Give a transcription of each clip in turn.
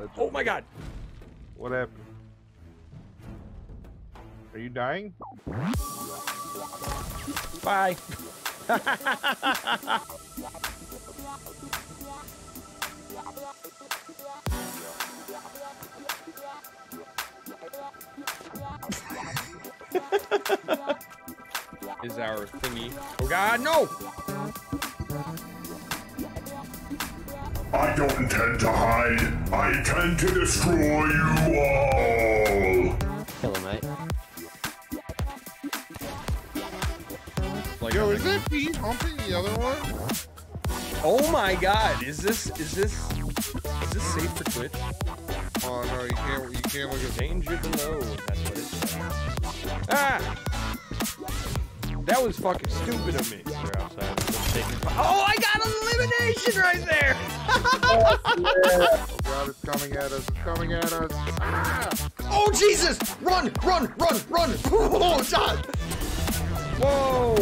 legend. Oh my god. What happened? Are you dying? Bye. is our thingy. Oh god, no! I don't intend to hide. I intend to destroy you all. Kill him, mate. Like, Yo, is that Pete humping the other one? oh my god, is this is this is this safe for Twitch? Oh no, you can't. You can't look at. Danger below. That's what it says. Ah! That was fucking stupid of me. They're outside. They're taking- Oh, I got elimination right there! Oh god, it's coming at us. It's coming at us. Ah! Oh Jesus! Run! Run! Run! Run! Oh God! Whoa!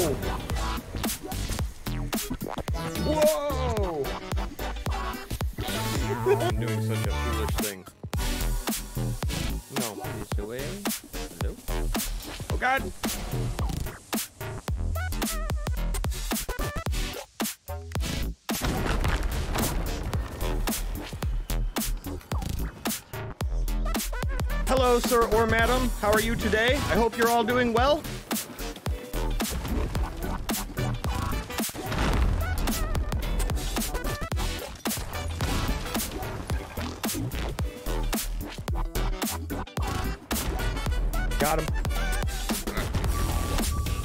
Whoa! I'm doing such a foolish thing. No, this away. Hello? Oh God! Hello, sir or madam. How are you today? I hope you're all doing well. Got him.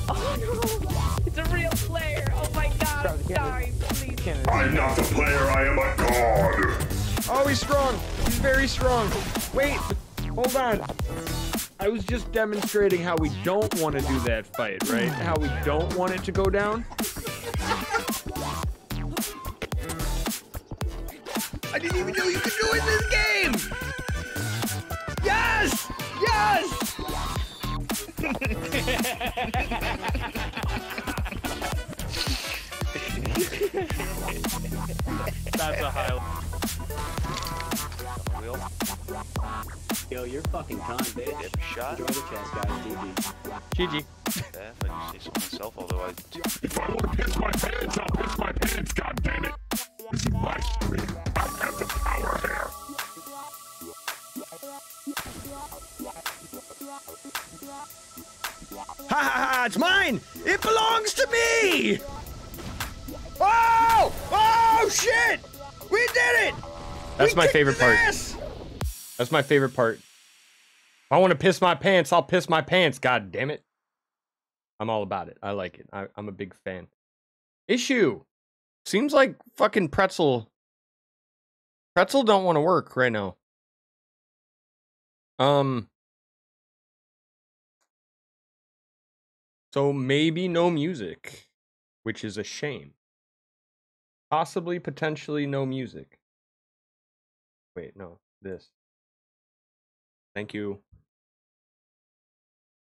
Oh no! It's a real player! Oh my god, I'm sorry, please. I'm not a player, I am a god. Oh, he's strong. He's very strong. Wait, hold on. I was just demonstrating how we don't want to do that fight, right? How we don't want it to go down. You're fucking con, bitch. Dip shot. Enjoy the chest, guys. GG. GG. Yeah, I just say so myself, although I If I want to piss my pants, I'll piss my pants, god damn it. This is my stream. I have the power here. Ha ha ha! It's mine! It belongs to me! Oh! Oh shit! We did it! That's We my favorite part. ass! That's my favorite part. I want to piss my pants, I'll piss my pants. God damn it. I'm all about it. I like it. I, I'm a big fan. Issue. Seems like fucking pretzel. Pretzel don't want to work right now. Um. So maybe no music, which is a shame. Possibly, potentially no music. Wait, no, this. Thank you.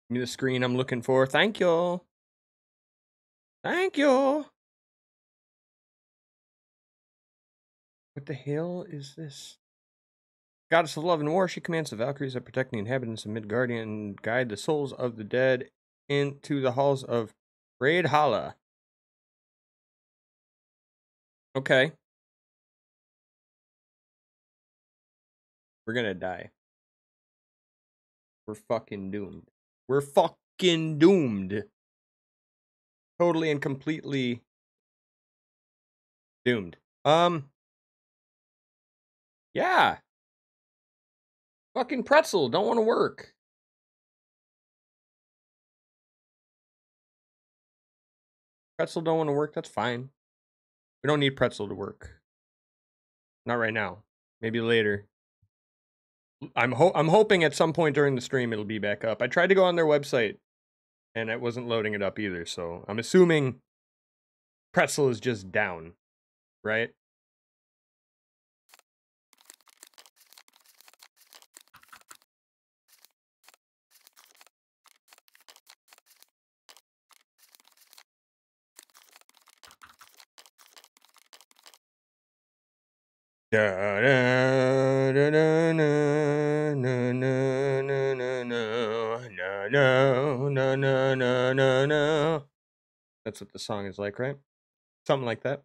Me the screen I'm looking for. Thank you. Thank you. What the hell is this? Goddess of love and war, she commands the Valkyries that protect the inhabitants of Midgardian and guide the souls of the dead into the halls of Raidhala. Okay. We're gonna die. We're fucking doomed. We're fucking doomed. Totally and completely doomed. Um. Yeah. Fucking pretzel. Don't want to work. Pretzel don't want to work. That's fine. We don't need pretzel to work. Not right now. Maybe later. I'm ho- I'm hoping at some point during the stream it'll be back up. I tried to go on their website and it wasn't loading it up either, so I'm assuming Pretzel is just down, right? That's what the song is like, right? Something like that.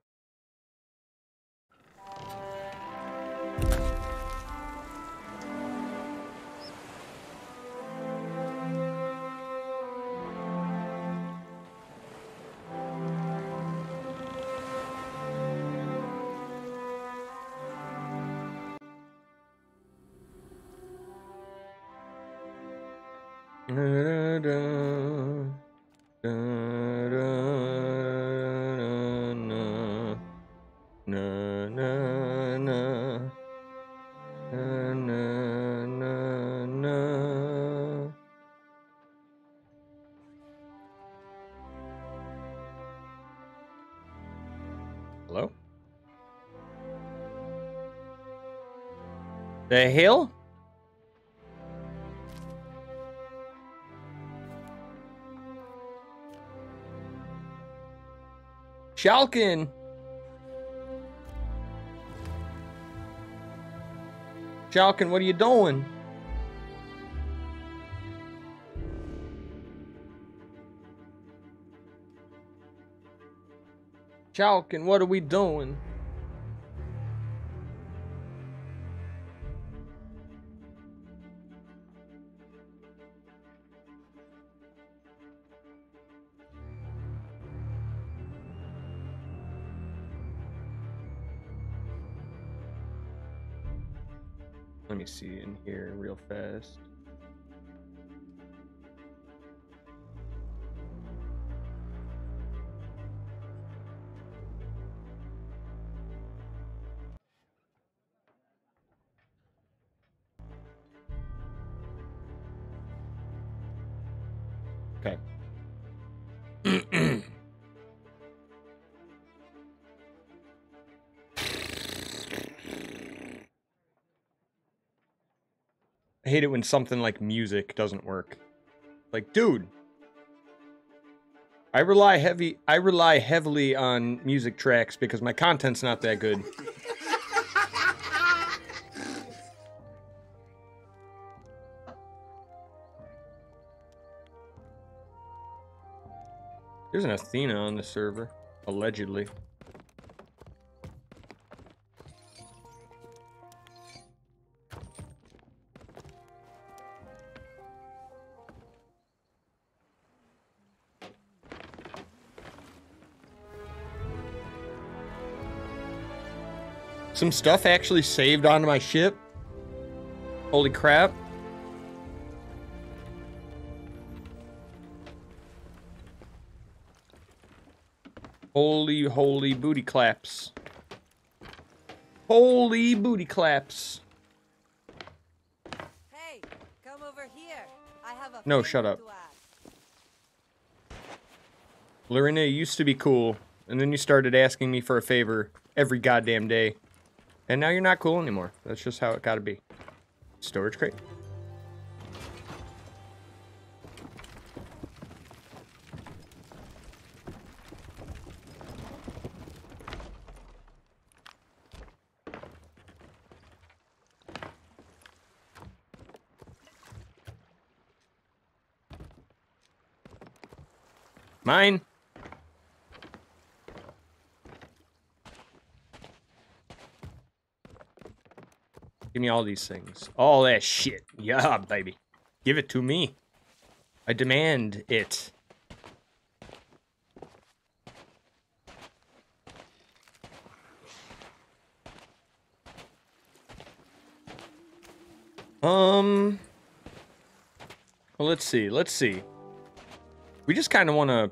Hell? Shalkin. Shalkin, what are you doing? Shalkin, what are we doing? Me see in here real fast. Hate it when something like music doesn't work. Like, dude, I rely heavy I rely heavily on music tracks because my content's not that good. There's an Athena on the server, allegedly. Some stuff actually saved onto my ship. Holy crap. Holy, holy booty claps. Holy booty claps. Hey, come over here. I have a No, shut up. Lorena used to be cool, and then you started asking me for a favor every goddamn day. And now you're not cool anymore. That's just how it gotta be. Storage crate. Mine. Give me all these things. All that shit. Yeah, baby. Give it to me. I demand it. Um. Well, let's see. Let's see. We just kind of want to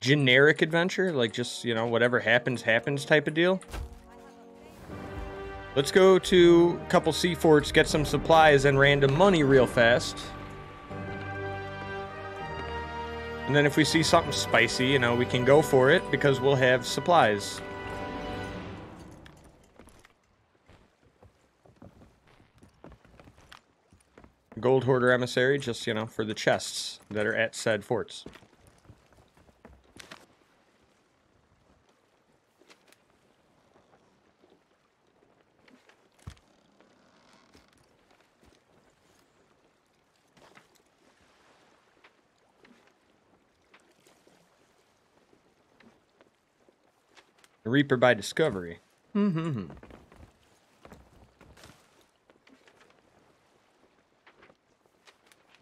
generic adventure, like just you know whatever happens happens type of deal. Let's go to a couple sea forts, get some supplies and random money real fast. And then if we see something spicy, you know, we can go for it because we'll have supplies. Gold Hoarder Emissary, just, you know, for the chests that are at said forts. Reaper by Discovery. Hmm.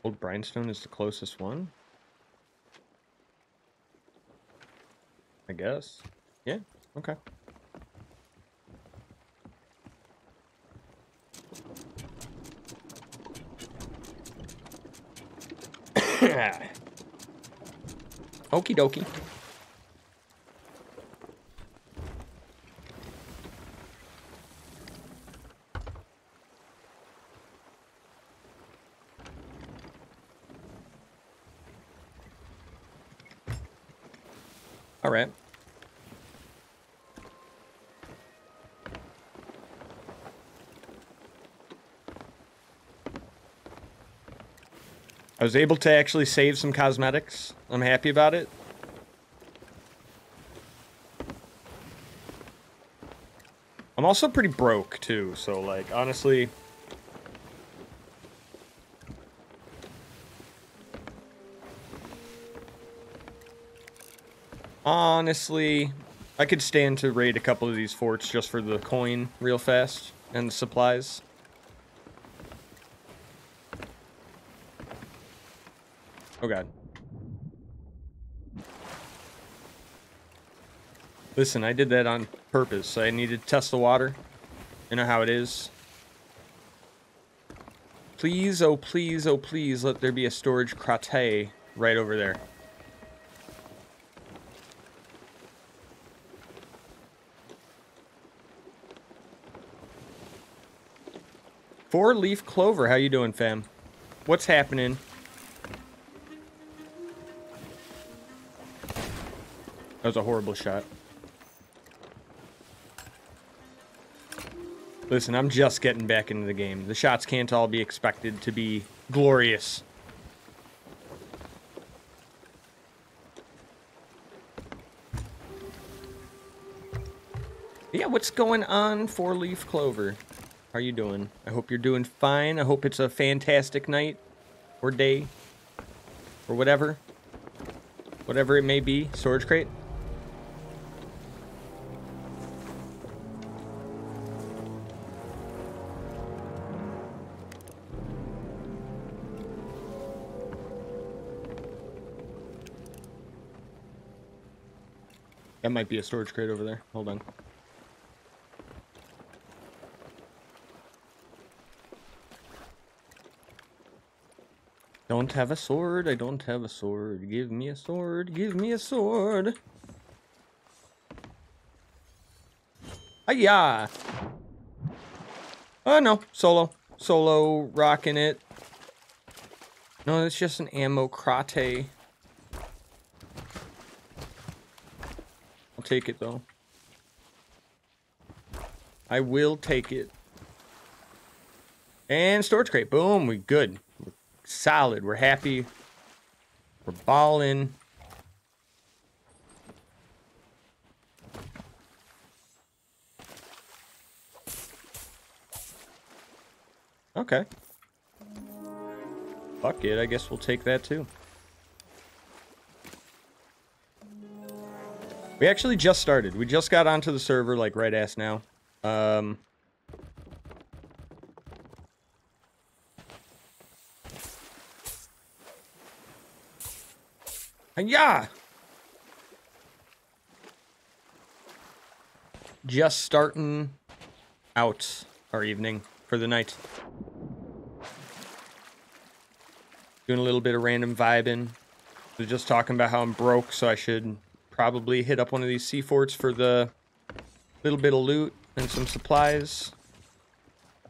Old Brinestone is the closest one. I guess. Yeah. Okay. Okie dokie. All right. I was able to actually save some cosmetics. I'm happy about it. I'm also pretty broke too, so like honestly, honestly, I could stand to raid a couple of these forts just for the coin real fast and the supplies. Oh god. Listen, I did that on purpose. I needed to test the water. You know how it is. Please, oh please, oh please, let there be a storage crate right over there. Four leaf clover, how you doing, fam? What's happening? That was a horrible shot. Listen, I'm just getting back into the game. The shots can't all be expected to be glorious. Yeah, what's going on, Four Leaf Clover? How are you doing? I hope you're doing fine. I hope it's a fantastic night or day or whatever. Whatever it may be. Storage crate. That might be a storage crate over there. Hold on. I don't have a sword. I don't have a sword. Give me a sword. Give me a sword. Hiya! Oh no, solo. Solo rocking it. No, it's just an ammo crate. I'll take it though. I will take it. And storage crate. Boom, we good. Solid. We're happy. We're balling. Okay. Fuck it, I guess we'll take that too. We actually just started. We just got onto the server, like, right ass now. Um... Yeah. Just starting out our evening for the night. Doing a little bit of random vibing. Was just talking about how I'm broke, so I should probably hit up one of these sea forts for the little bit of loot and some supplies.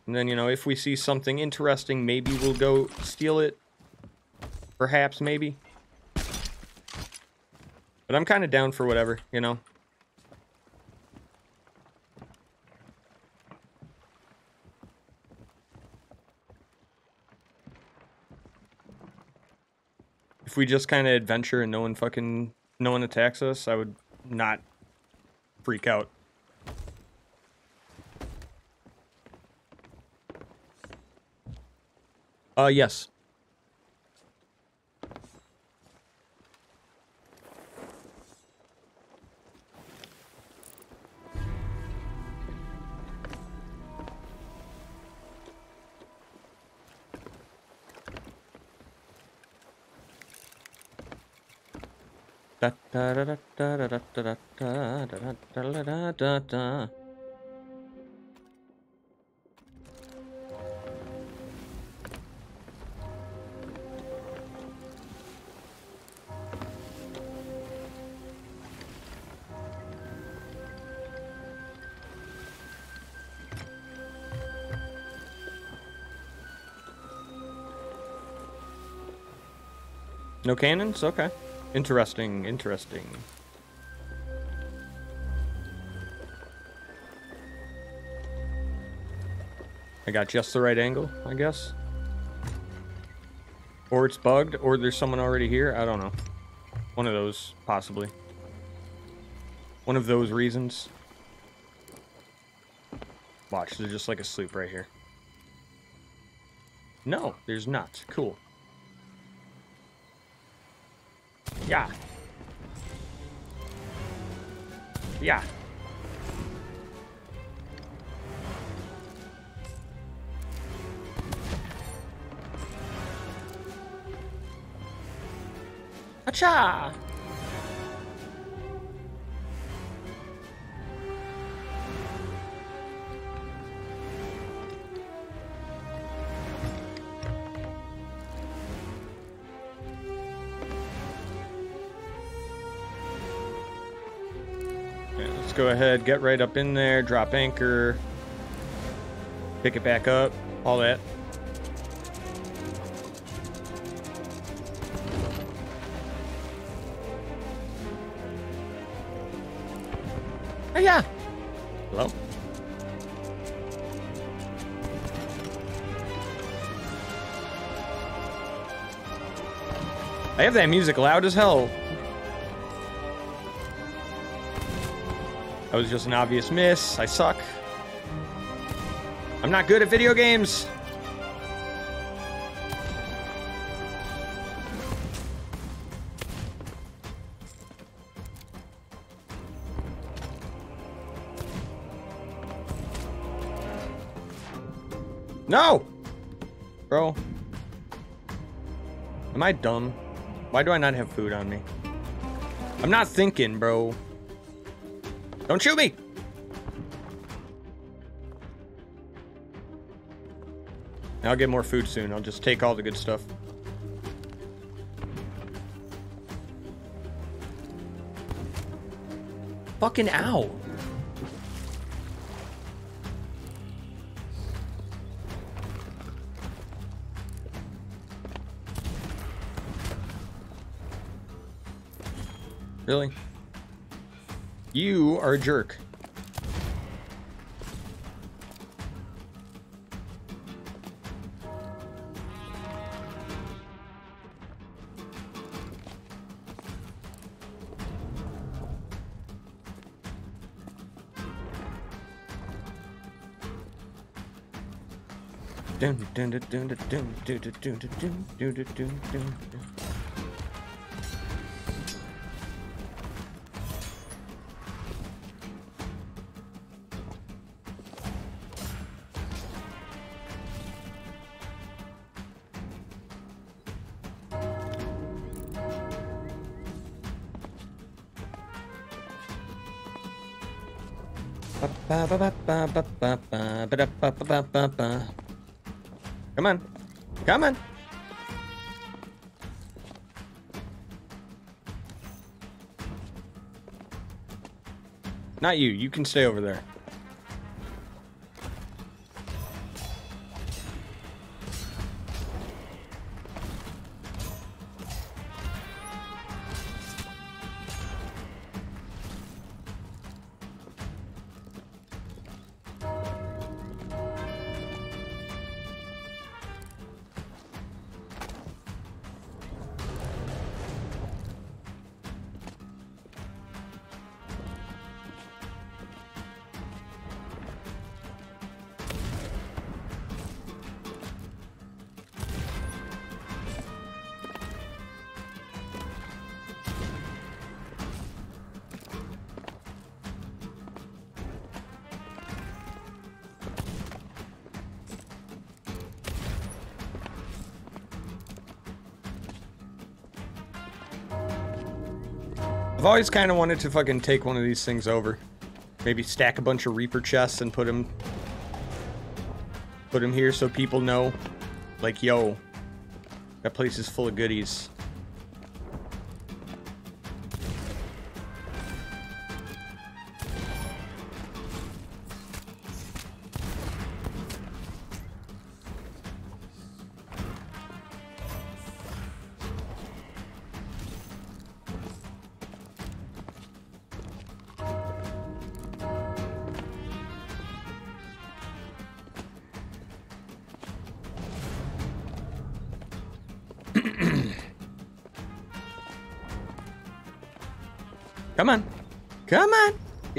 And then, you know, if we see something interesting, maybe we'll go steal it. Perhaps, maybe. But I'm kind of down for whatever, you know? If we just kind of adventure and no one fucking, no one attacks us, I would not freak out. Uh, yes. No cannons? Okay. Interesting, interesting. I got just the right angle, I guess. Or it's bugged, or there's someone already here. I don't know. One of those, possibly. One of those reasons. Watch, they're just like asleep right here. No, there's not. Cool. Yeah. Yeah. Acha! Go ahead, get right up in there, drop anchor, pick it back up, all that. Oh yeah. Hello. I have that music loud as hell. That was just an obvious miss. I suck. I'm not good at video games. No! Bro. Am I dumb? Why do I not have food on me? I'm not thinking, bro. Don't shoot me! I'll get more food soon. I'll just take all the good stuff. Fucking ow. Really? You are a jerk. Dun, dun, dun, dun, dun, dun, dun, dun, dun, dun, dun, dun, dun, Come on. Come on. Not you. You can stay over there. Always kind of wanted to fucking take one of these things over. Maybe stack a bunch of Reaper chests and put them put them here so people know like yo that place is full of goodies.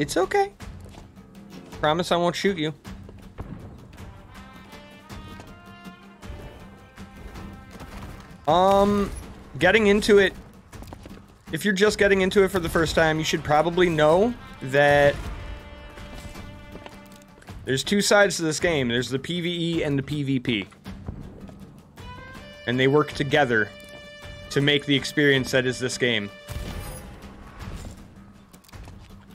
It's okay. Promise I won't shoot you. Um, getting into it, if you're just getting into it for the first time, you should probably know that there's two sides to this game. There's the PvE and the PvP. And they work together to make the experience that is this game.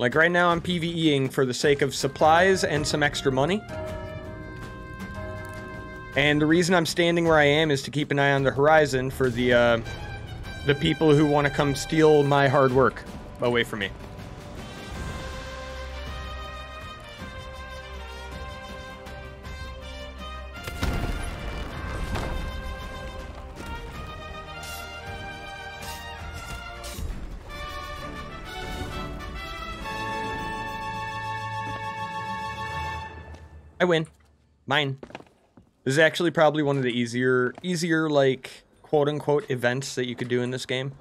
Like right now I'm PvEing for the sake of supplies and some extra money. And the reason I'm standing where I am is to keep an eye on the horizon for the uh, the people who want to come steal my hard work away from me. Mine. This is actually probably one of the easier, easier like quote unquote events that you could do in this game.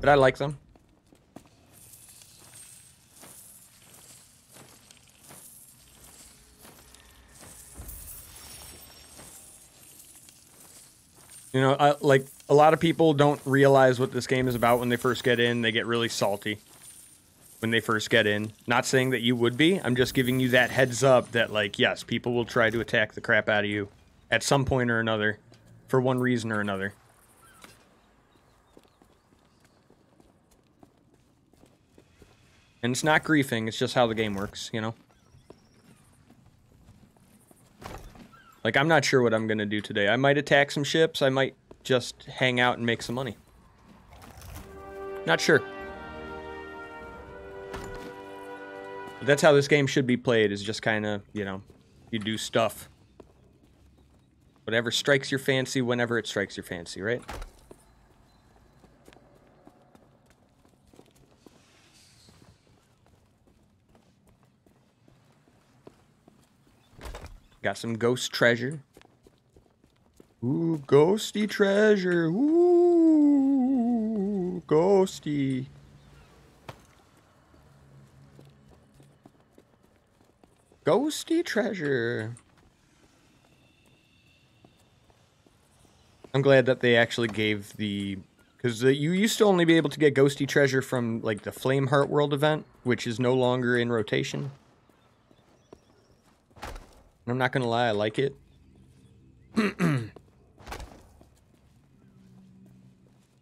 But I like them. You know, I, like a lot of people don't realize what this game is about when they first get in. They get really salty when they first get in. Not saying that you would be. I'm just giving you that heads up that, like, yes, people will try to attack the crap out of you at some point or another for one reason or another. And it's not griefing, it's just how the game works, you know? Like, I'm not sure what I'm going to do today. I might attack some ships, I might just hang out and make some money. Not sure. That's how this game should be played, is just kind of, you know, you do stuff. Whatever strikes your fancy whenever it strikes your fancy, right? Got some ghost treasure. Ooh, ghosty treasure. Ooh, ghosty. Ghosty treasure. I'm glad that they actually gave the because you used to only be able to get ghosty treasure from like the Flameheart World event, which is no longer in rotation. I'm not gonna lie, I like it.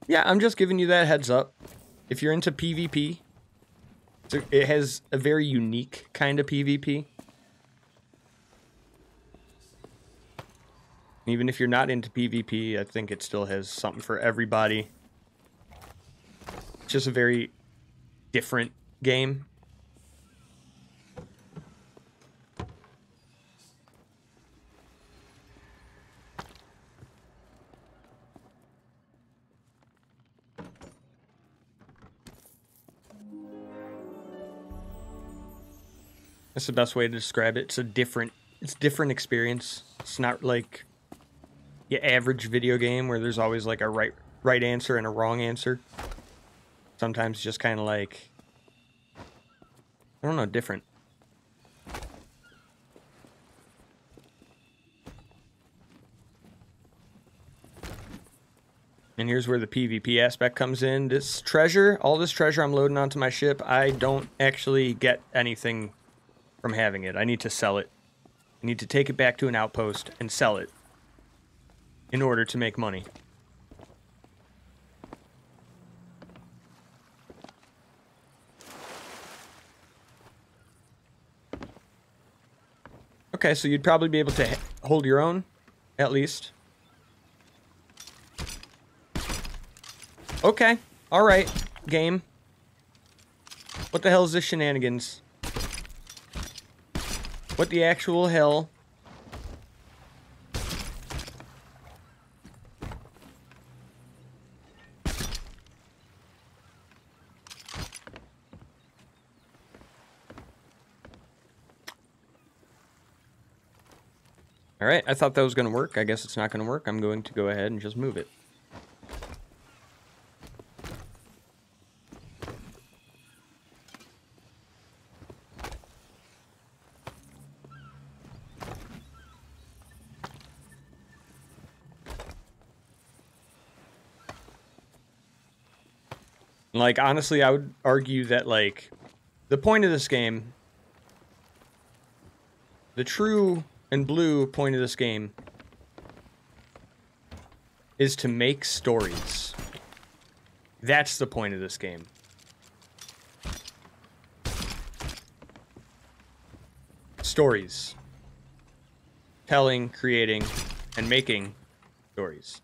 yeah, I'm just giving you that heads up. If you're into PvP, it has a very unique kind of PvP. Even if you're not into PvP, I think it still has something for everybody. It's just a very different game. That's the best way to describe it. It's a different, it's different experience. It's not like your average video game where there's always like a right right answer and a wrong answer. Sometimes just kind of like I don't know, different. And here's where the PvP aspect comes in. This treasure, all this treasure I'm loading onto my ship, I don't actually get anything from having it. I need to sell it I need to take it back to an outpost and sell it in order to make money. Okay, so you'd probably be able to hold your own, at least. Okay, alright, game. What the hell is this shenanigans? What the actual hell? Alright, I thought that was going to work. I guess it's not going to work. I'm going to go ahead and just move it. Like, honestly, I would argue that, like, the point of this game, the true and blue point of this game, is to make stories. That's the point of this game. Stories. Telling, creating, and making stories.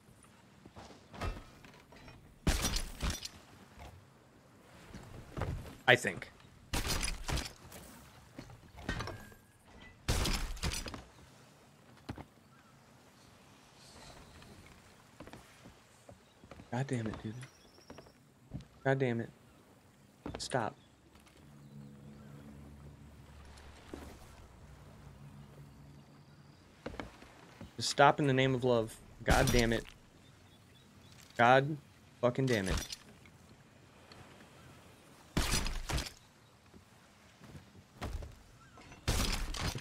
I think. God damn it, dude. God damn it. Stop. Just stop in the name of love. God damn it. God fucking damn it.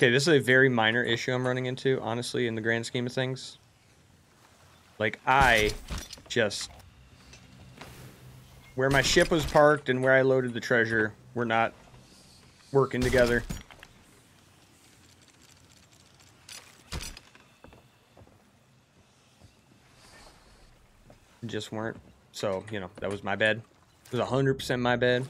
Okay, this is a very minor issue I'm running into, honestly, in the grand scheme of things. Like, I just... Where my ship was parked and where I loaded the treasure were not working together. Just weren't. So, you know, that was my bad. It was 100% my bad.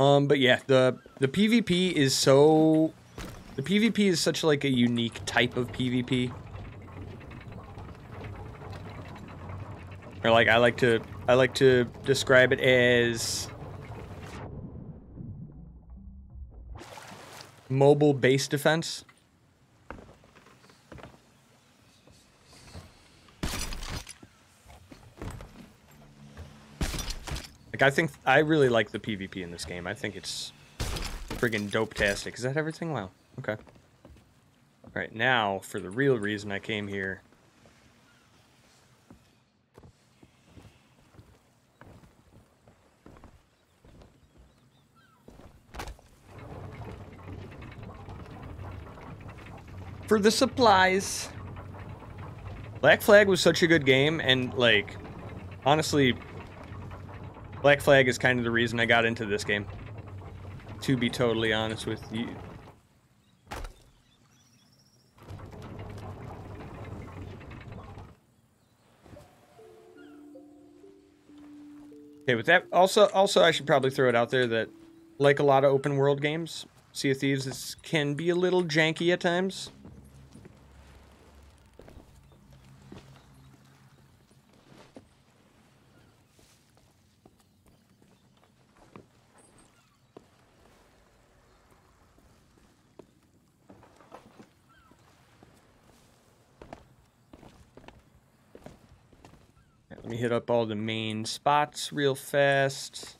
Um, but yeah, the the PvP is so the PvP is such like a unique type of PvP. Or like I like to I like to describe it as mobile base defense. Like I think I really like the PvP in this game. I think it's friggin' dope-tastic. Is that everything? Wow. Okay. Alright, now for the real reason I came here. For the supplies. Black Flag was such a good game, and, like, honestly, Black Flag is kind of the reason I got into this game. To be totally honest with you. Okay, with that, also, also I should probably throw it out there that, like a lot of open world games, Sea of Thieves is, can be a little janky at times. Hit up all the main spots real fast.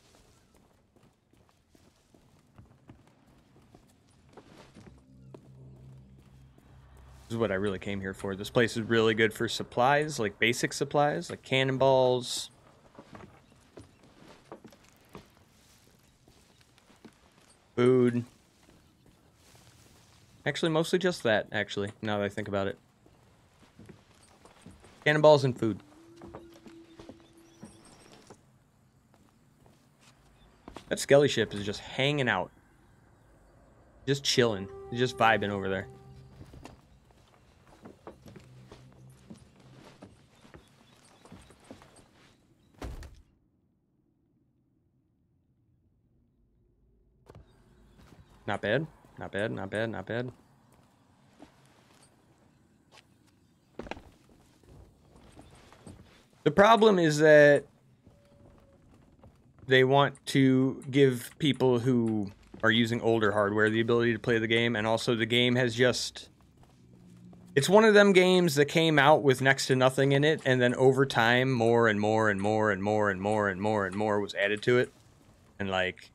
This is what I really came here for. This place is really good for supplies, like basic supplies, like cannonballs. Food. Actually, mostly just that, actually, now that I think about it. Cannonballs and food. That skelly ship is just hanging out. Just chilling. Just vibing over there. Not bad. Not bad, not bad, not bad. The problem is that they want to give people who are using older hardware the ability to play the game, and also the game has just. It's one of them games that came out with next to nothing in it, and then over time, more and more and more and more and more and more and more was added to it. And, like.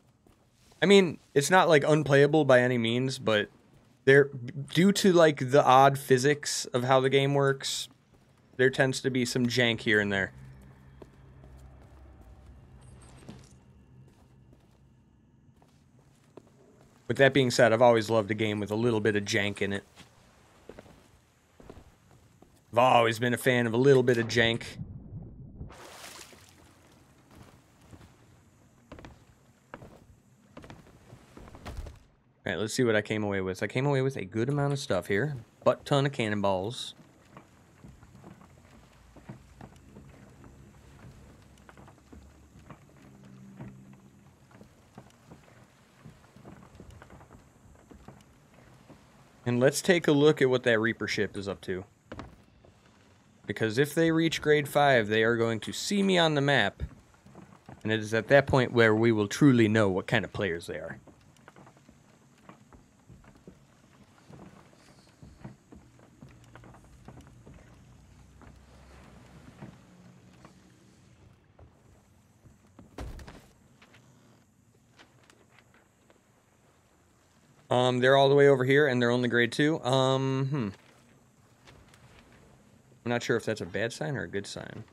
I mean, it's not, like, unplayable by any means, but there. Due to, like, the odd physics of how the game works, there tends to be some jank here and there. With that being said, I've always loved a game with a little bit of jank in it. I've always been a fan of a little bit of jank. Alright, let's see what I came away with. I came away with a good amount of stuff here. Butt ton of cannonballs. And let's take a look at what that Reaper ship is up to. Because if they reach grade 5, they are going to see me on the map. And it is at that point where we will truly know what kind of players they are. Um, they're all the way over here, and they're only grade two. Um, hmm. I'm not sure if that's a bad sign or a good sign.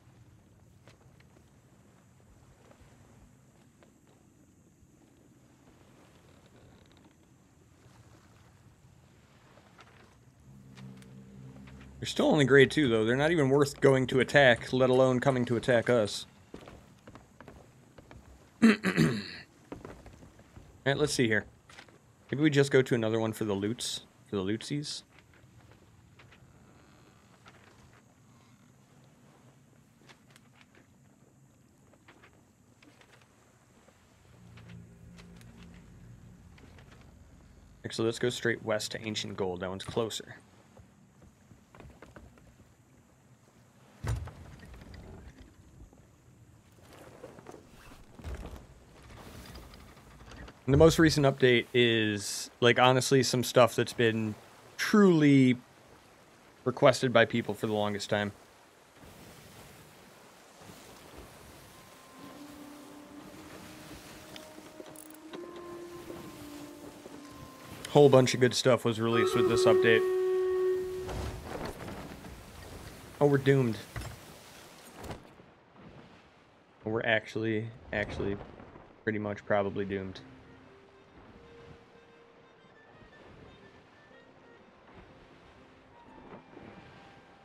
They're still only grade two, though. They're not even worth going to attack, let alone coming to attack us. Alright, let's see here. Maybe we just go to another one for the loots, for the lootsies. So let's go straight west to Ancient Gold. That one's closer. The most recent update is, like, honestly, some stuff that's been truly requested by people for the longest time. Whole bunch of good stuff was released with this update. Oh, we're doomed. We're actually, actually pretty much probably doomed.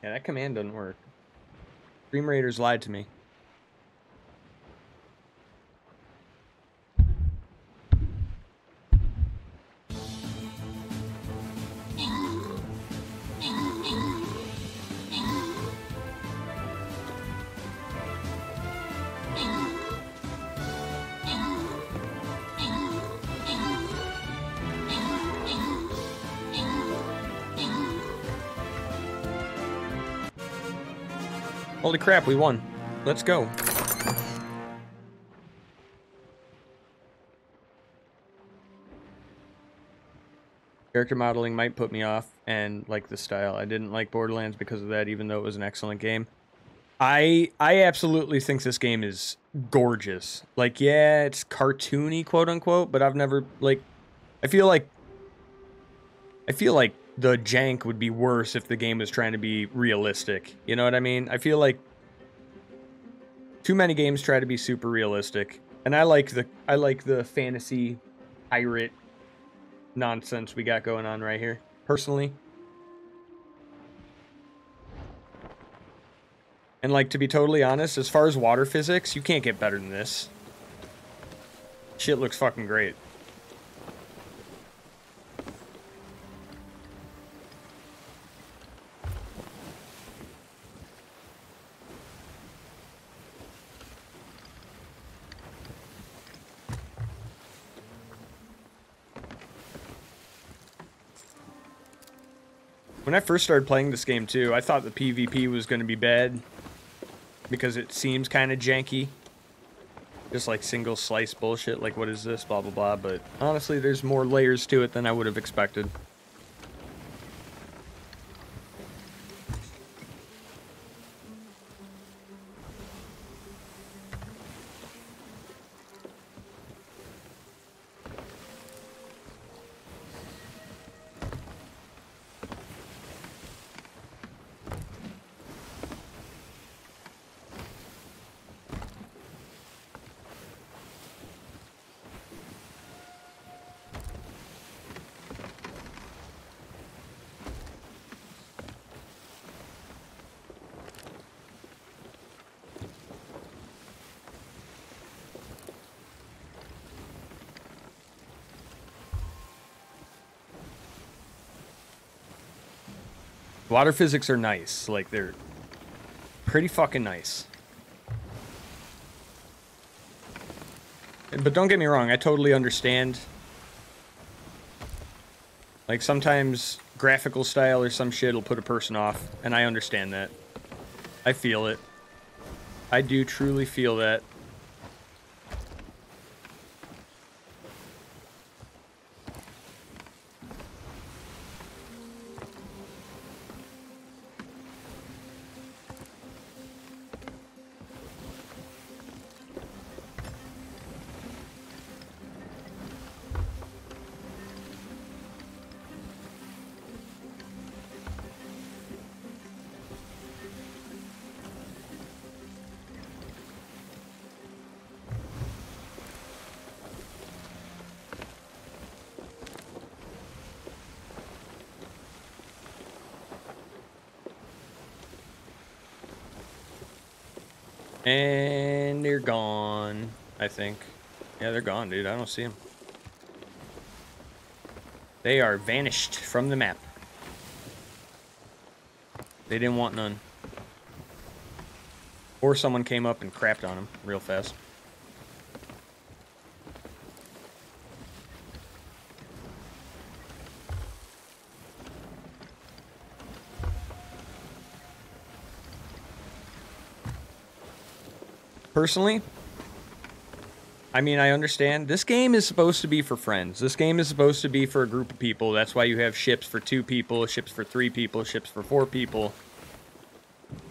Yeah, that command doesn't work. Dream Raiders lied to me. Holy crap, we won. Let's go. Character modeling might put me off, and like the style. I didn't like Borderlands because of that, even though it was an excellent game. I I absolutely think this game is gorgeous. Like, yeah, it's cartoony, quote unquote, but I've never like. I feel like. I feel like the jank would be worse if the game was trying to be realistic. You know what I mean? I feel like too many games try to be super realistic, and I like the I like the fantasy pirate nonsense we got going on right here. Personally. And like to be totally honest, as far as water physics, you can't get better than this. Shit looks fucking great. When I first started playing this game too, I thought the PvP was going to be bad because it seems kind of janky. Just like single slice bullshit, like what is this, blah blah blah, but honestly there's more layers to it than I would have expected. Water physics are nice. Like, they're pretty fucking nice. But don't get me wrong, I totally understand. Like, sometimes graphical style or some shit will put a person off, and I understand that. I feel it. I do truly feel that. I think. Yeah, they're gone, dude. I don't see them. They are vanished from the map. They didn't want none. Or someone came up and crapped on them real fast. Personally, I mean, I understand. This game is supposed to be for friends. This game is supposed to be for a group of people. That's why you have ships for two people, ships for three people, ships for four people.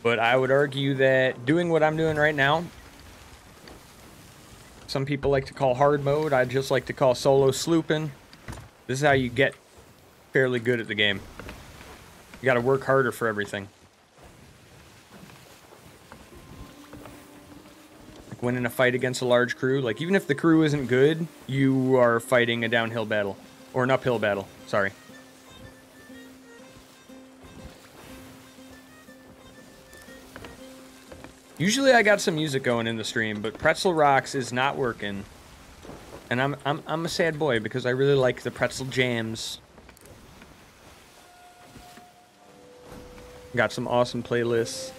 But I would argue that doing what I'm doing right now, some people like to call hard mode. I just like to call solo slooping. This is how you get fairly good at the game. You gotta work harder for everything. Winning a fight against a large crew. Like even if the crew isn't good, you are fighting a downhill battle. Or an uphill battle, sorry. Usually I got some music going in the stream, but Pretzel Rocks is not working. And I'm I'm I'm a sad boy because I really like the pretzel jams. Got some awesome playlists.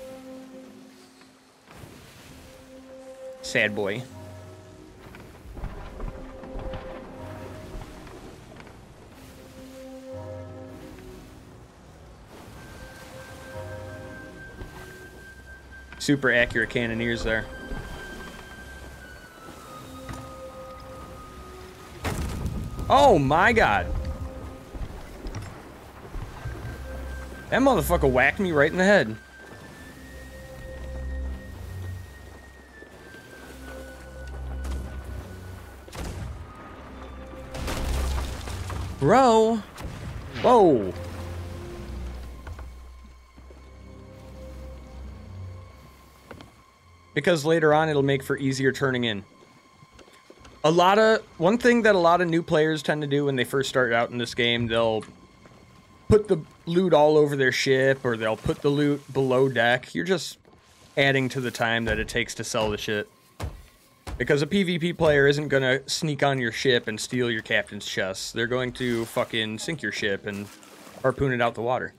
Sad boy. Super accurate cannoneers there. Oh my god. That motherfucker whacked me right in the head. Bro. Whoa. Because later on it'll make for easier turning in. A lot of one thing that a lot of new players tend to do when they first start out in this game, they'll put the loot all over their ship or they'll put the loot below deck. You're just adding to the time that it takes to sell the shit. Because a PvP player isn't gonna sneak on your ship and steal your captain's chest. They're going to fucking sink your ship and harpoon it out the water.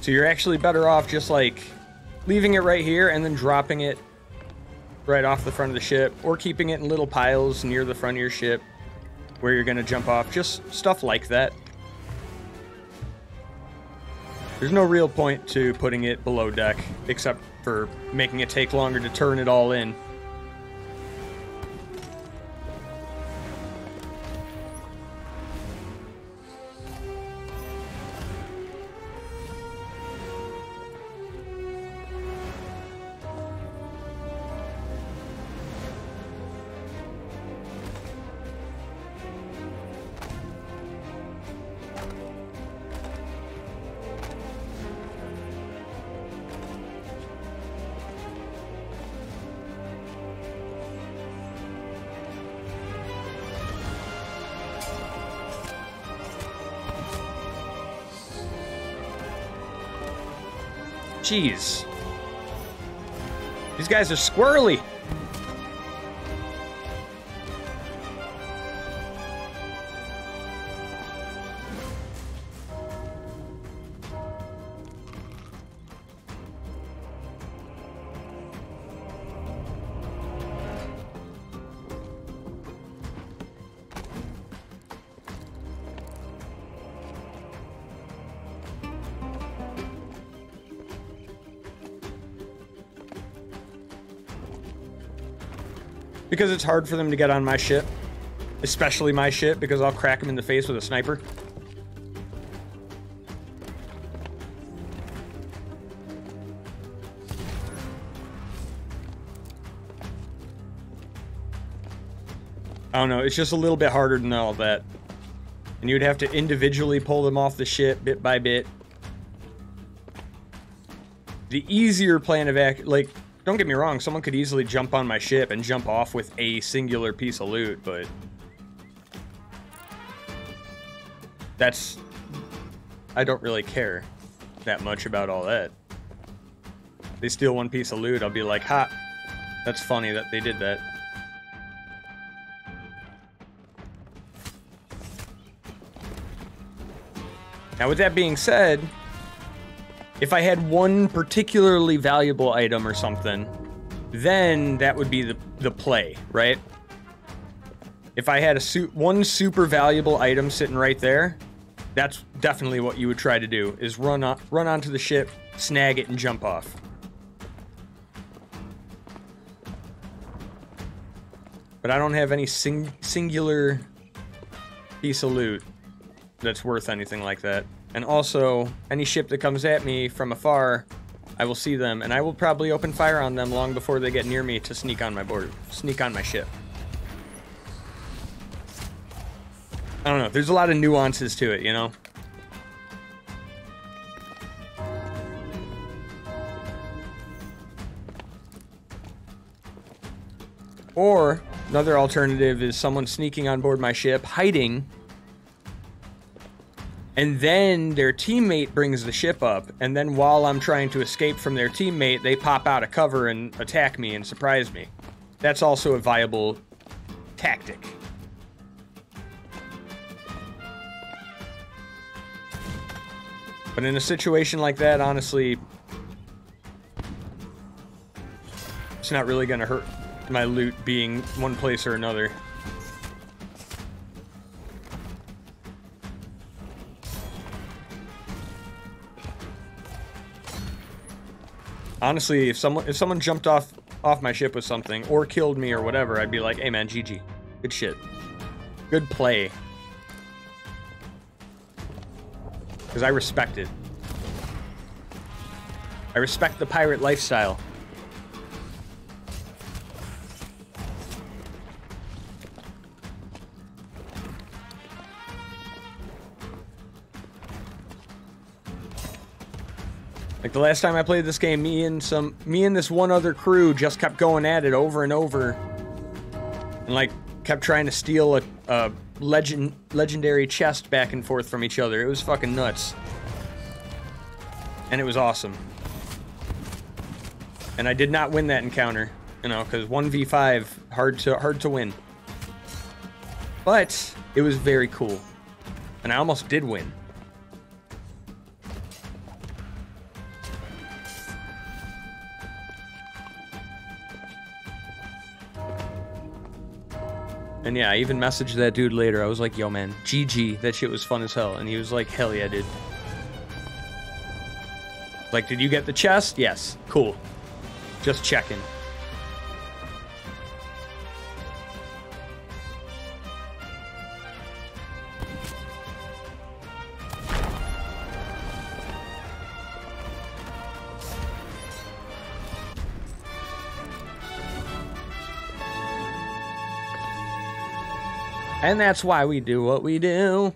So you're actually better off just like leaving it right here and then dropping it right off the front of the ship or keeping it in little piles near the front of your ship where you're going to jump off. Just stuff like that. There's no real point to putting it below deck except for making it take longer to turn it all in. Jeez. These guys are squirrely. Because it's hard for them to get on my ship. Especially my ship, because I'll crack them in the face with a sniper. I don't know, it's just a little bit harder than all that. And you'd have to individually pull them off the ship bit by bit. The easier plan of act, like, don't get me wrong, someone could easily jump on my ship and jump off with a singular piece of loot, but... That's... I don't really care that much about all that. They steal one piece of loot, I'll be like, ha! That's funny that they did that. Now, with that being said, if I had one particularly valuable item or something, then that would be the, the play, right? If I had a su one super valuable item sitting right there, that's definitely what you would try to do, is run, run onto the ship, snag it, and jump off. But I don't have any sing singular piece of loot that's worth anything like that. And also, any ship that comes at me from afar, I will see them, and I will probably open fire on them long before they get near me to sneak on my board, sneak on my ship. I don't know. There's a lot of nuances to it, you know. Or another alternative is someone sneaking on board my ship, hiding and then their teammate brings the ship up, and then while I'm trying to escape from their teammate, they pop out of cover and attack me and surprise me. That's also a viable tactic. But in a situation like that, honestly, it's not really going to hurt my loot being one place or another. Honestly, if someone if someone jumped off off my ship with something or killed me or whatever, I'd be like, "Hey man, GG. Good shit. Good play." Cuz I respect it. I respect the pirate lifestyle. The last time I played this game, me and some me and this one other crew just kept going at it over and over. And like kept trying to steal a, a legend legendary chest back and forth from each other. It was fucking nuts. and it was awesome. And I did not win that encounter, you know, because 1v5 hard to hard to win. But it was very cool. And I almost did win. And yeah, I even messaged that dude later. I was like, yo, man, GG. That shit was fun as hell. And he was like, hell yeah, dude. Like, did you get the chest? Yes. Cool. Just checking. And that's why we do what we do.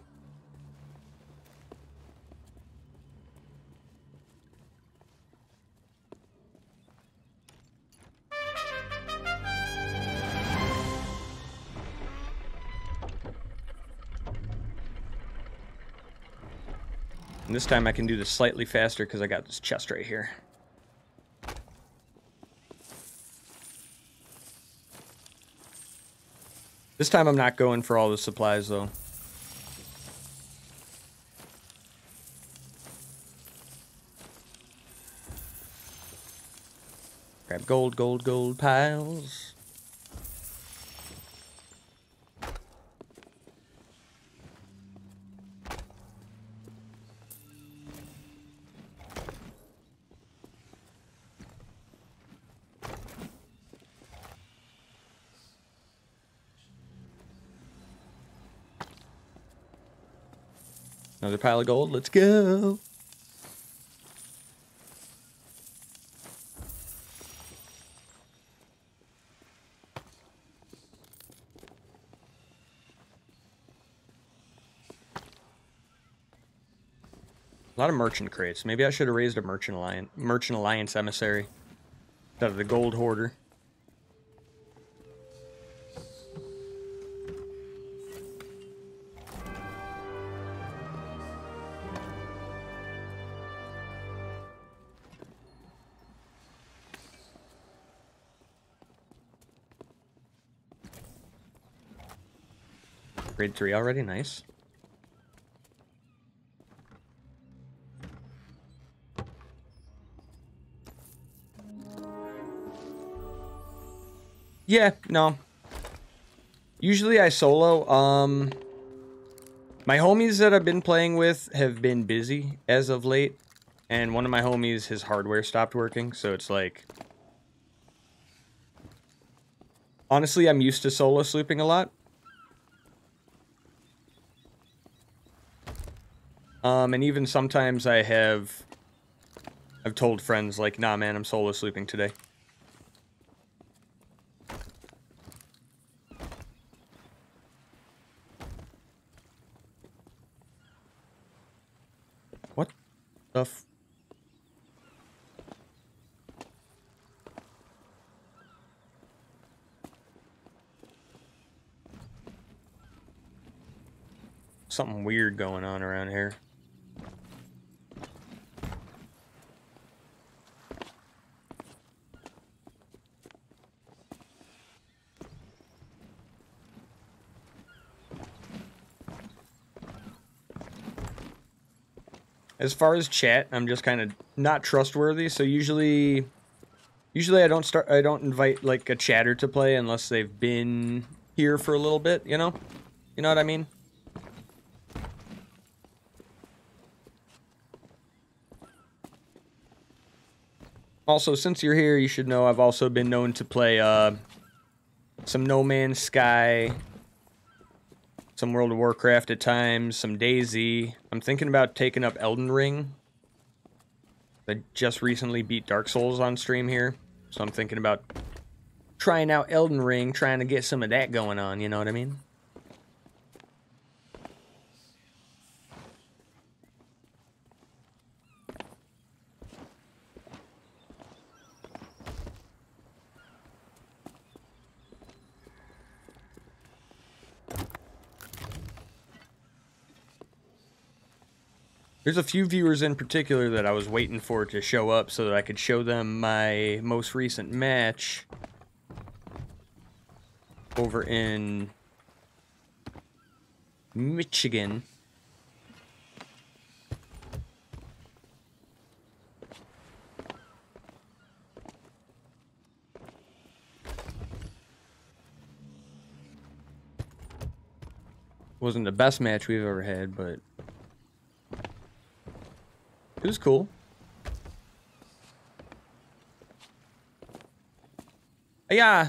And this time I can do this slightly faster because I got this chest right here. This time I'm not going for all the supplies though. Grab gold, gold, gold piles. Another pile of gold. Let's go. A lot of merchant crates. Maybe I should have raised a merchant alliance, merchant alliance emissary instead of the gold hoarder. Grade 3 already, nice. Yeah, no. Usually I solo. Um, my homies that I've been playing with have been busy as of late. And one of my homies, his hardware stopped working. So it's like... Honestly, I'm used to solo slooping a lot. Um, and even sometimes I have... I've told friends, like, nah, man, I'm solo slooping today. What the. Something weird going on around here. As far as chat, I'm just kind of not trustworthy. So usually, usually I don't start. I don't invite like a chatter to play unless they've been here for a little bit. You know, you know what I mean. Also, since you're here, you should know I've also been known to play uh, some No Man's Sky, some World of Warcraft at times, some DayZ. I'm thinking about taking up Elden Ring. I just recently beat Dark Souls on stream here, so I'm thinking about trying out Elden Ring, trying to get some of that going on, you know what I mean? There's a few viewers in particular that I was waiting for to show up so that I could show them my most recent match over in Michigan. Wasn't the best match we've ever had, but it was cool. Uh, yeah.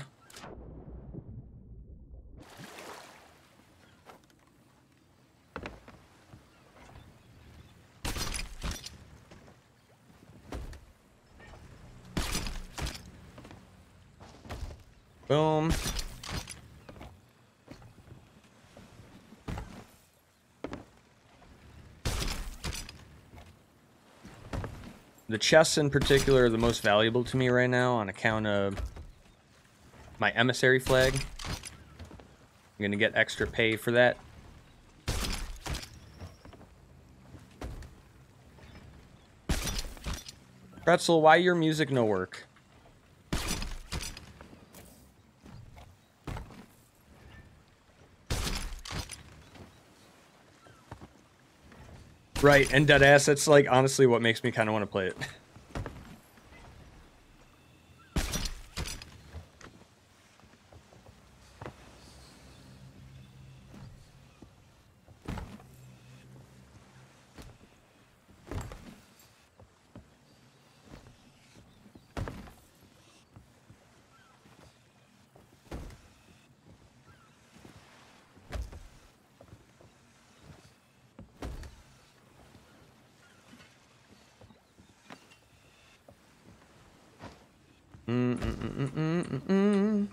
Boom. The chests in particular are the most valuable to me right now on account of my emissary flag. I'm gonna get extra pay for that. Pretzel, why your music no work? Right, and Deadass, that's like honestly what makes me kind of want to play it. Mm-mm-mm-mm-mm-mm.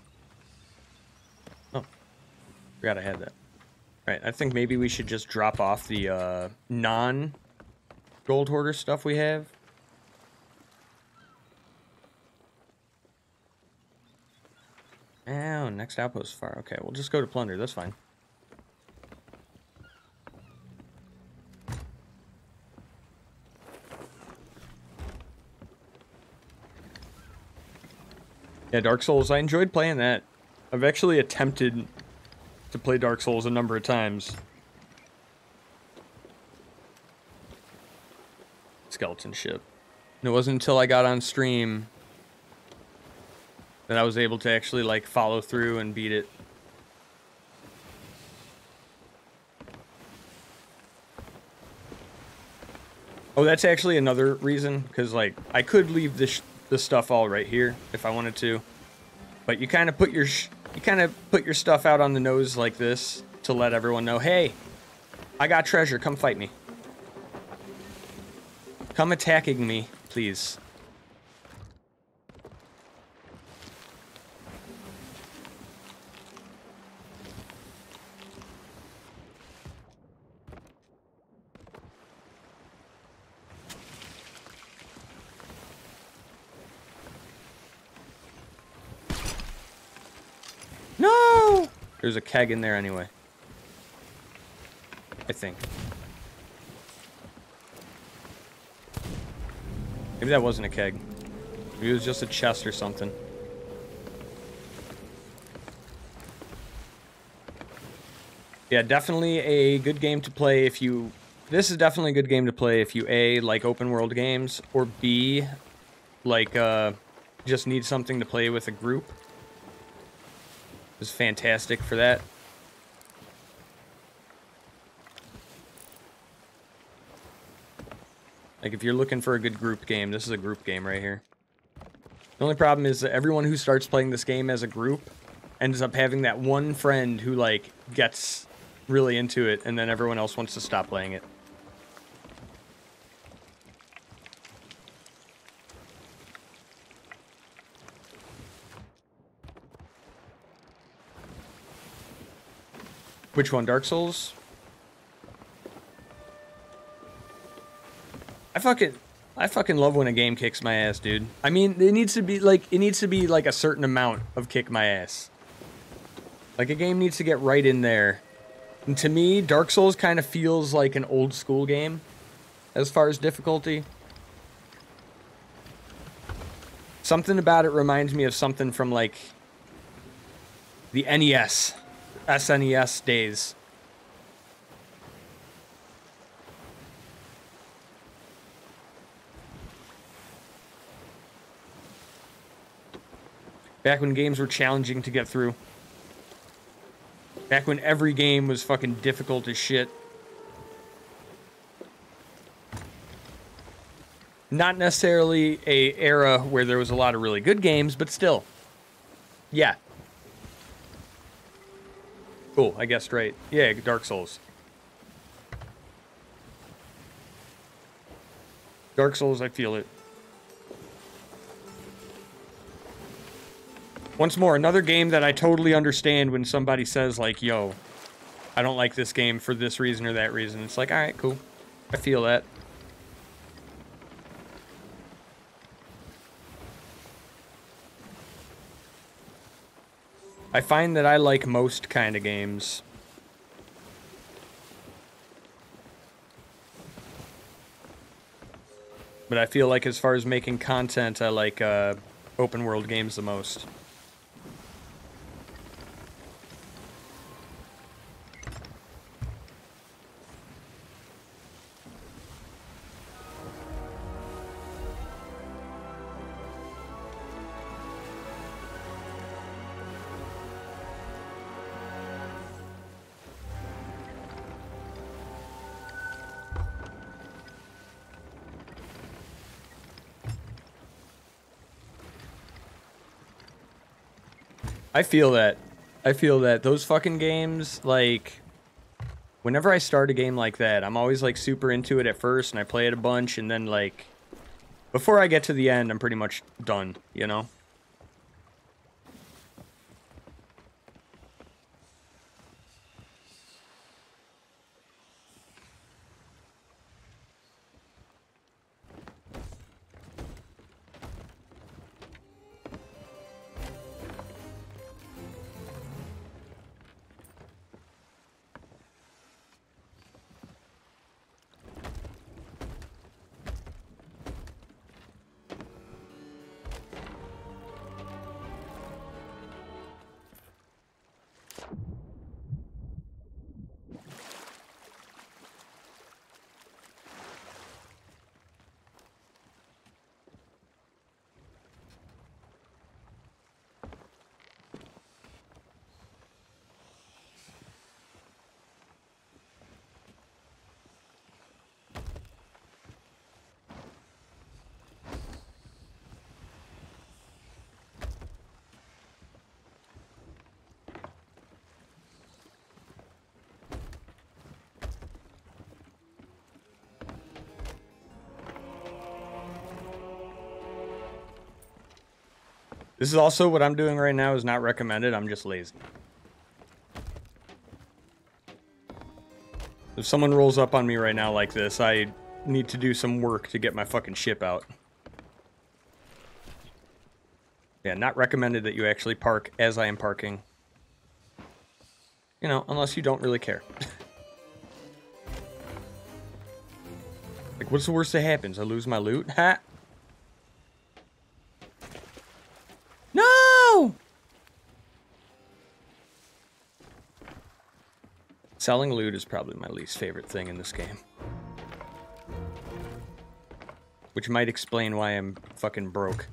Oh, forgot I had that. Right, I think maybe we should just drop off the uh, non-gold hoarder stuff we have. Oh, next outpost far. Okay, we'll just go to plunder. That's fine. Yeah, Dark Souls. I enjoyed playing that. I've actually attempted to play Dark Souls a number of times. Skeleton ship. And it wasn't until I got on stream that I was able to actually like follow through and beat it. Oh, that's actually another reason because like I could leave this this stuff all right here if I wanted to, but you kind of put your you kind of put your stuff out on the nose like this to let everyone know, hey, I got treasure. Come fight me. Come attacking me, please. No! There's a keg in there anyway. I think. Maybe that wasn't a keg. Maybe it was just a chest or something. Yeah, definitely a good game to play if you... This is definitely a good game to play if you, A, like open world games, or B, like, uh, just need something to play with a group. It's fantastic for that. Like, if you're looking for a good group game, this is a group game right here. The only problem is that everyone who starts playing this game as a group ends up having that one friend who, like, gets really into it, and then everyone else wants to stop playing it. Which one, Dark Souls? I fucking I fucking love when a game kicks my ass, dude. I mean, it needs to be like it needs to be like a certain amount of kick my ass. Like a game needs to get right in there. And to me, Dark Souls kind of feels like an old school game. as far as difficulty. Something about it reminds me of something from like the NES, SNES days. Back when games were challenging to get through. Back when every game was fucking difficult as shit. Not necessarily a era where there was a lot of really good games, but still. Yeah. Cool, I guessed right. Yeah, Dark Souls. Dark Souls, I feel it. Once more, another game that I totally understand when somebody says, like, yo, I don't like this game for this reason or that reason. It's like, alright, cool. I feel that. I find that I like most kind of games. But I feel like as far as making content, I like uh, open world games the most. I feel that. I feel that those fucking games, like, whenever I start a game like that, I'm always like super into it at first, and I play it a bunch, and then like, before I get to the end, I'm pretty much done. You know. This is also what I'm doing right now is not recommended. I'm just lazy. If someone rolls up on me right now like this, I need to do some work to get my fucking ship out. Yeah, not recommended that you actually park as I am parking. You know, unless you don't really care. like, what's the worst that happens? I lose my loot? Ha! No! Selling loot is probably my least favorite thing in this game. Which might explain why I'm fucking broke.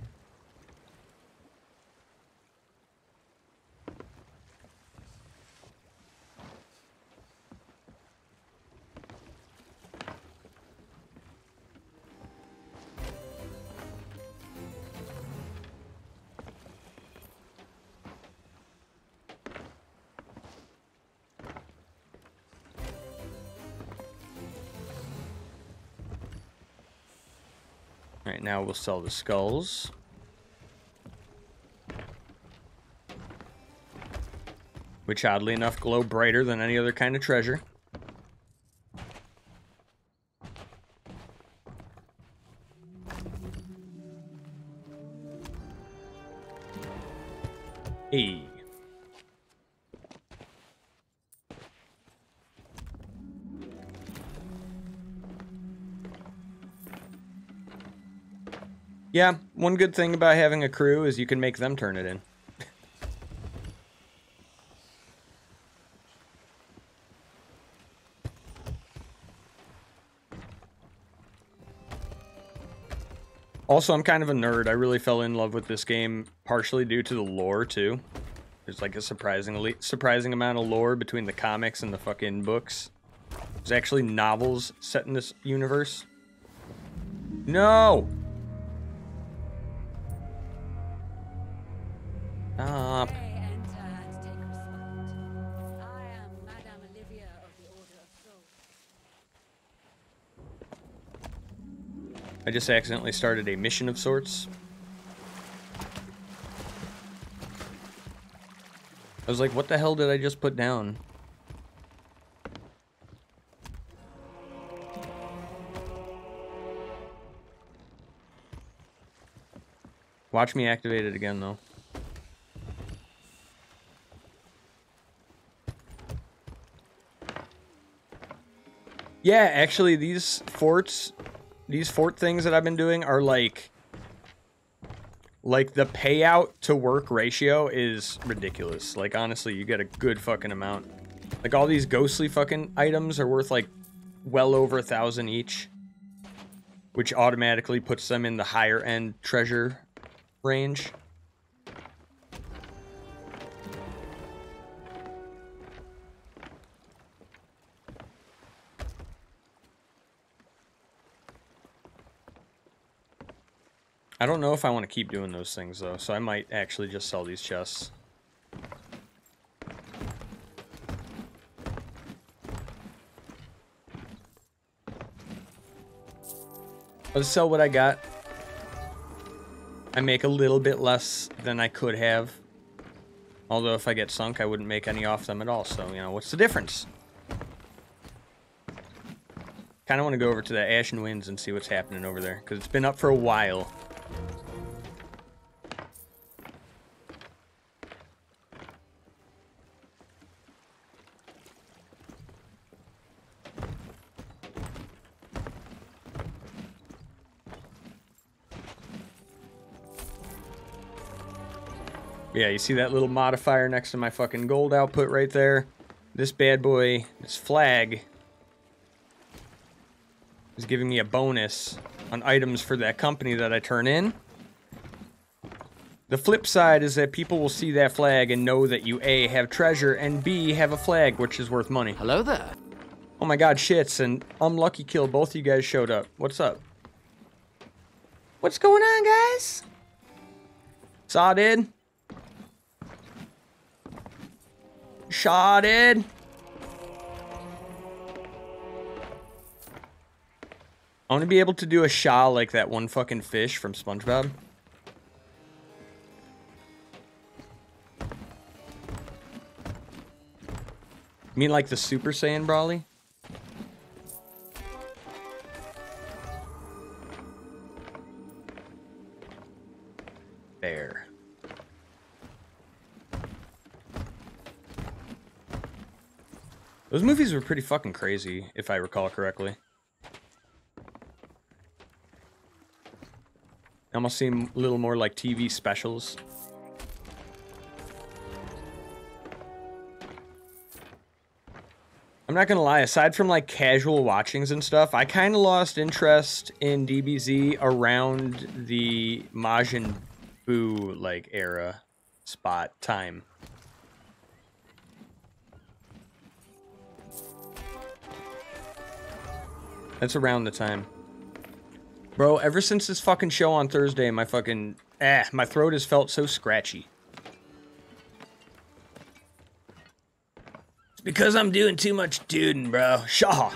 We'll sell the skulls. Which, oddly enough, glow brighter than any other kind of treasure. Yeah, one good thing about having a crew is you can make them turn it in. Also, I'm kind of a nerd. I really fell in love with this game partially due to the lore too. There's like a surprisingly surprising amount of lore between the comics and the fucking books. There's actually novels set in this universe. No. Gold. I just accidentally started a mission of sorts. I was like, what the hell did I just put down? Watch me activate it again, though. Yeah, actually, these forts, these fort things that I've been doing are like, like the payout to work ratio is ridiculous. Like, honestly, you get a good fucking amount. Like, all these ghostly fucking items are worth like well over a thousand each, which automatically puts them in the higher end treasure range. I don't know if I want to keep doing those things though, so I might actually just sell these chests. Let's sell what I got. I make a little bit less than I could have. Although if I get sunk, I wouldn't make any off them at all. So, you know, what's the difference? Kind of want to go over to the Ashen Winds and see what's happening over there. Because it's been up for a while. Yeah, you see that little modifier next to my fucking gold output right there? This bad boy, this flag, is giving me a bonus on items for that company that I turn in. The flip side is that people will see that flag and know that you A, have treasure, and B, have a flag, which is worth money. Hello there. Oh my god, shits, and Unlucky Kill, both of you guys showed up. What's up? What's going on, guys? Saw did. Shotted. I want to be able to do a shot like that one fucking fish from SpongeBob. You mean like the Super Saiyan Broly? There. Those movies were pretty fucking crazy, if I recall correctly. Almost seem a little more like TV specials. I'm not gonna lie, aside from like casual watchings and stuff, I kind of lost interest in DBZ around the Majin Buu like era spot time. That's around the time. Bro, ever since this fucking show on Thursday, my fucking eh, my throat has felt so scratchy. It's because I'm doing too much duding, bro. Shaw.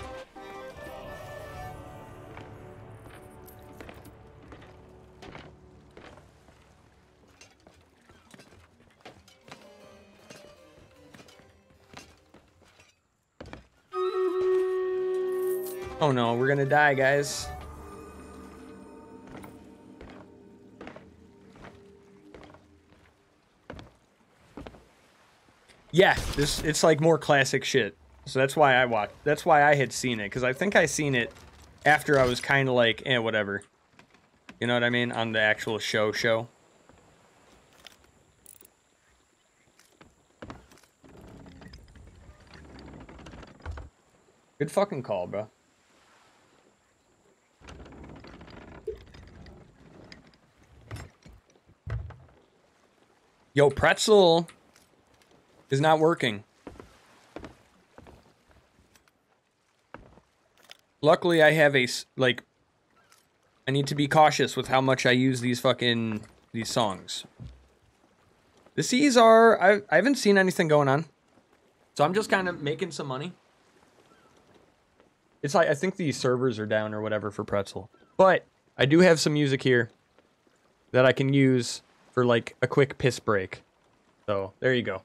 Oh no, we're gonna die, guys. Yeah, this it's like more classic shit. So that's why I watched. That's why I had seen it because I think I seen it after I was kind of like, eh, whatever. You know what I mean? On the actual show show. Good fucking call, bro. Yo, pretzel is not working. Luckily, I have a, like. I need to be cautious with how much I use these fucking these songs. The seas are I I haven't seen anything going on, so I'm just kind of making some money. It's like I think the servers are down or whatever for pretzel, but I do have some music here that I can use for like a quick piss break. So there you go.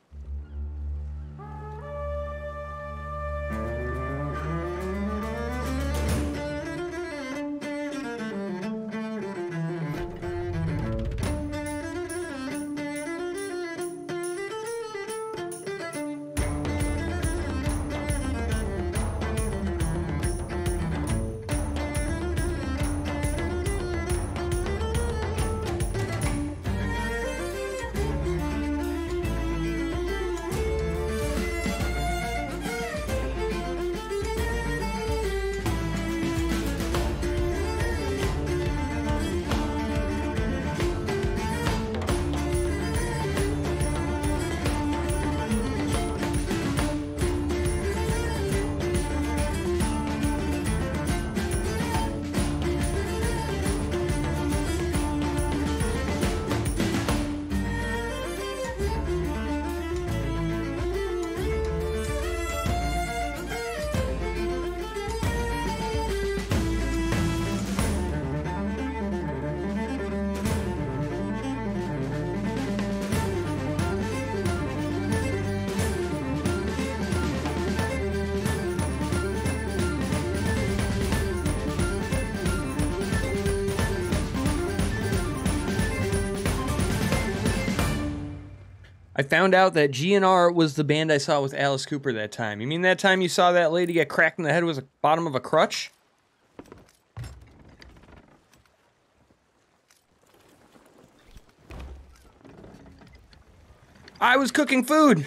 Found out that GNR was the band I saw with Alice Cooper that time. You mean that time you saw that lady get cracked in the head with the bottom of a crutch? I was cooking food.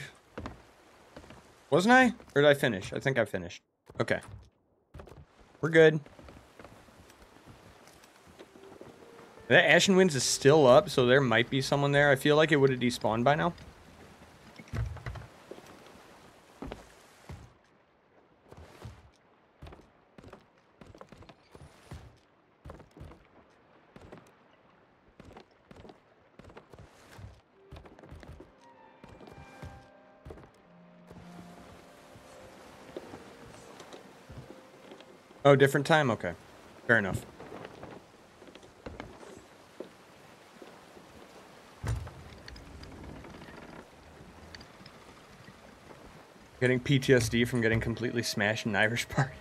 Wasn't I? Or did I finish? I think I finished. Okay. We're good. That Ashen Winds is still up, so there might be someone there. I feel like it would have despawned by now. Oh, different time? Okay. Fair enough. Getting PTSD from getting completely smashed in Irish party.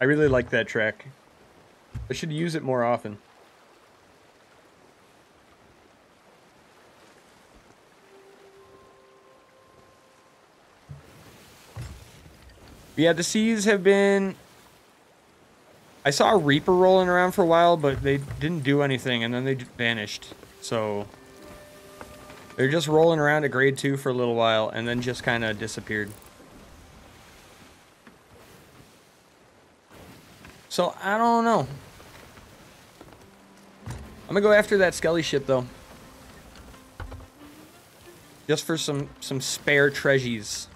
I really like that track. I should use it more often. Yeah, the seas have been. I saw a Reaper rolling around for a while, but they didn't do anything, and then they vanished. So they're just rolling around at grade two for a little while, and then just kind of disappeared. So I don't know. I'm gonna go after that Skelly ship though. Just for some some spare treasures.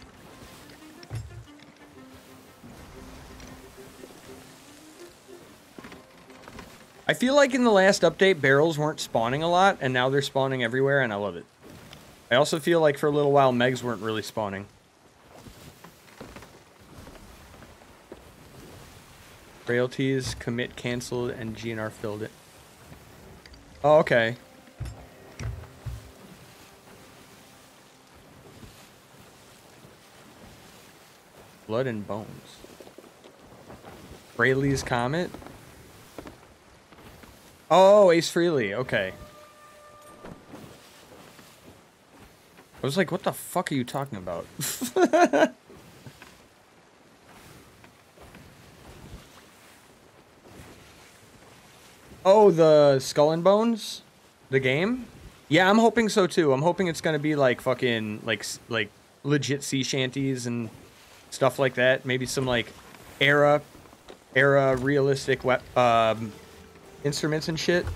I feel like in the last update, barrels weren't spawning a lot, and now they're spawning everywhere, and I love it. I also feel like for a little while, Megs weren't really spawning. Frehley's Comet canceled, and GNR filled it. Oh, okay. Blood and bones. Frehley's Comet? Oh, Ace Frehley. Okay. I was like, what the fuck are you talking about? Oh, the Skull and Bones, the game. Yeah, I'm hoping so too. I'm hoping it's gonna be like fucking like like legit sea shanties and stuff like that. Maybe some like era era realistic um, instruments and shit.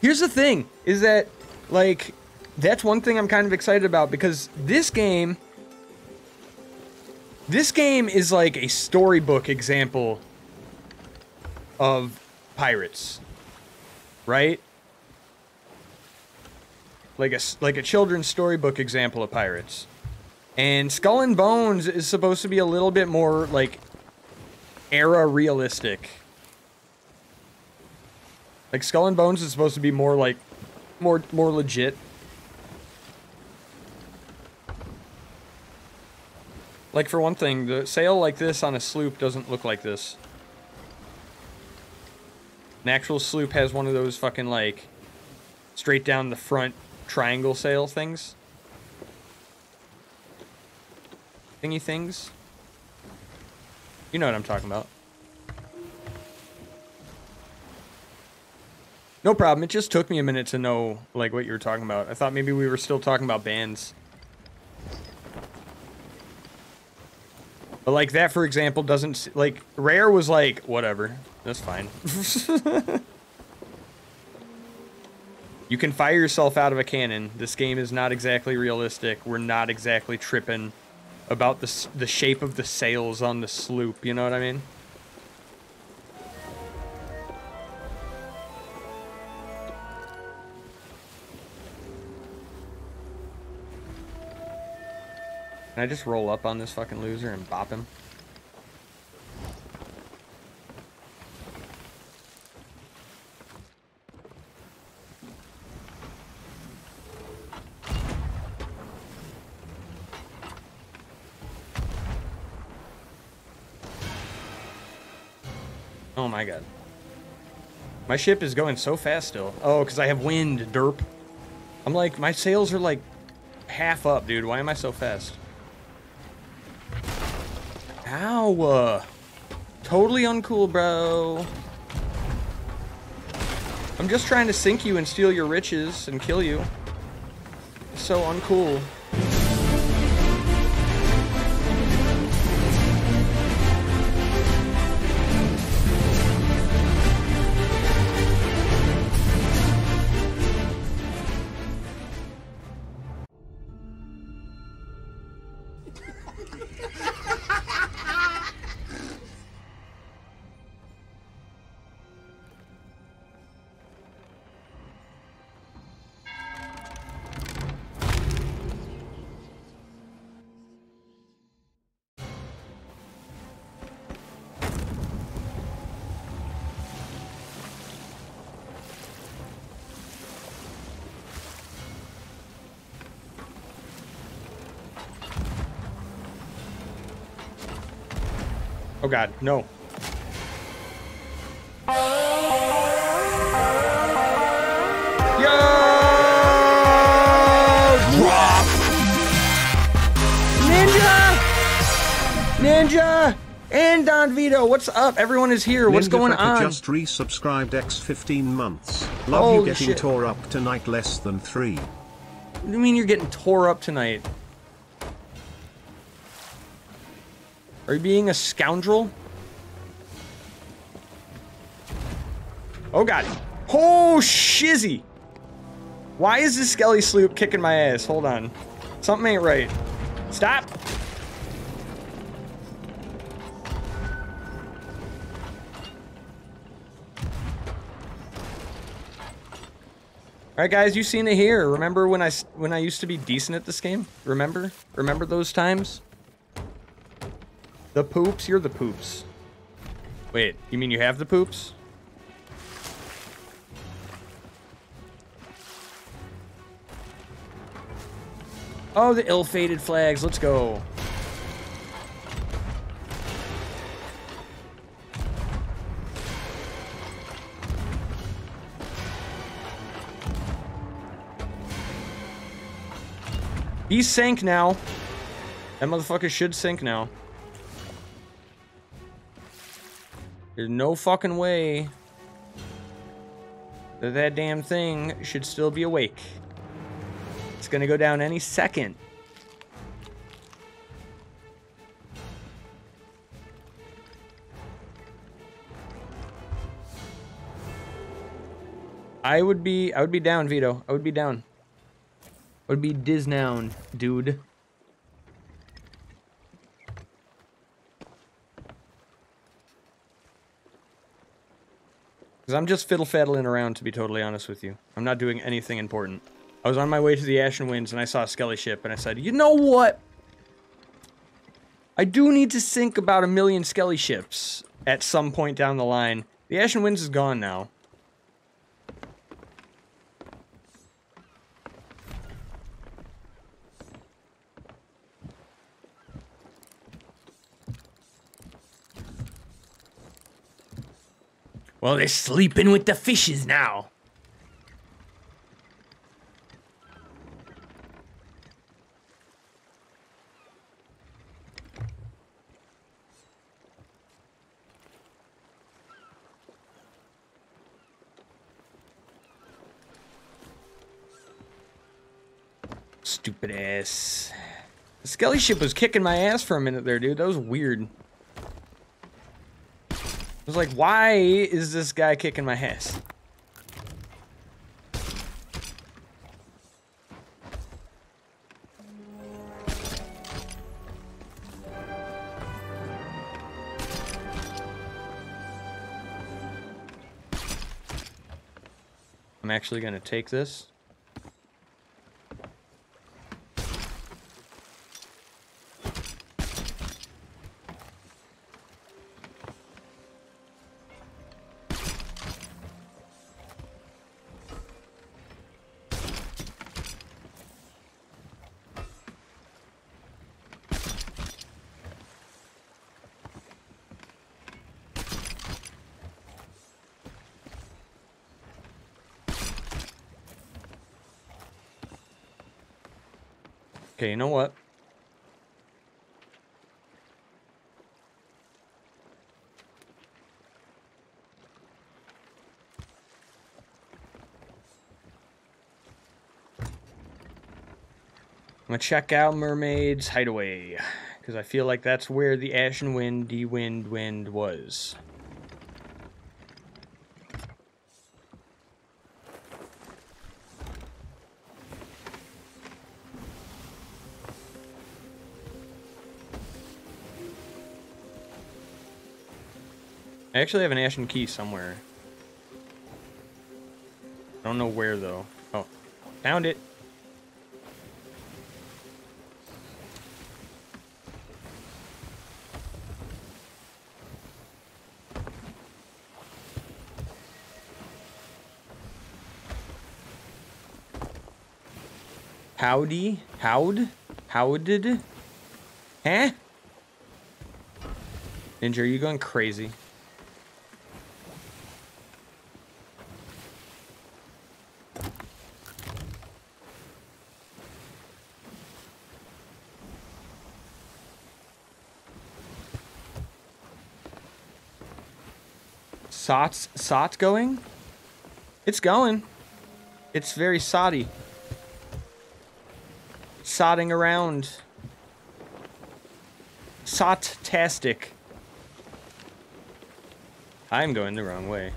Here's the thing: is that like that's one thing I'm kind of excited about because this game, this game is like a storybook example of pirates, right? Like a, like a children's storybook example of pirates. And Skull and Bones is supposed to be a little bit more like era realistic. Like Skull and Bones is supposed to be more like more more legit. Like for one thing, the sail like this on a sloop doesn't look like this. An actual sloop has one of those fucking like straight down the front triangle sail things. Thingy things. You know what I'm talking about. No problem. It just took me a minute to know like what you were talking about. I thought maybe we were still talking about bands. But like that, for example, doesn't like Rare was like whatever. That's fine. you can fire yourself out of a cannon. This game is not exactly realistic. We're not exactly tripping about the the shape of the sails on the sloop. You know what I mean? Can I just roll up on this fucking loser and bop him? Oh my god. My ship is going so fast still. Oh, because I have wind, derp. I'm like, my sails are like half up, dude. Why am I so fast? Ow. uh, Totally uncool, bro. I'm just trying to sink you and steal your riches and kill you. So uncool. God, no. Yo! Drop! Ninja! Ninja! And Don Vito, what's up? Everyone is here. What's Ninja going Pepper on? just resubscribed X 15 months. Love Holy you getting shit. tore up tonight less than 3. What do you mean you're getting tore up tonight? Are you being a scoundrel? Oh god. Oh shizzy! Why is this skelly sloop kicking my ass? Hold on. Something ain't right. Stop! All right, guys, you seen it here. Remember when I when I used to be decent at this game? Remember? Remember those times? The poops, you're the poops. Wait, you mean you have the poops? Oh, the ill-fated flags. Let's go. He sank now. That motherfucker should sink now. There's no fucking way. that that damn thing should still be awake. It's gonna go down any second. I would be I would be down, Vito. I would be down. I would be disnown, dude. Because I'm just fiddle faddling around, to be totally honest with you. I'm not doing anything important. I was on my way to the Ashen Winds and I saw a Skelly ship and I said, you know what? I do need to sink about a million Skelly ships at some point down the line. The Ashen Winds is gone now. Well, they're sleeping with the fishes now. Stupid ass. The Skelly ship was kicking my ass for a minute there, dude. That was weird. Was like, why is this guy kicking my ass? I'm actually going to take this. You know what? I'm gonna check out Mermaid's Hideaway, because I feel like that's where the Ashen Wind, D Wind, Wind was. I actually have an Ashen Key somewhere. I don't know where though. Oh, found it. Howdy? Howd? Howded? Huh? Ninja, are you going crazy? Sot's Sot going? It's going. It's very sotty. Sodding around. Sot-tastic. I'm going the wrong way.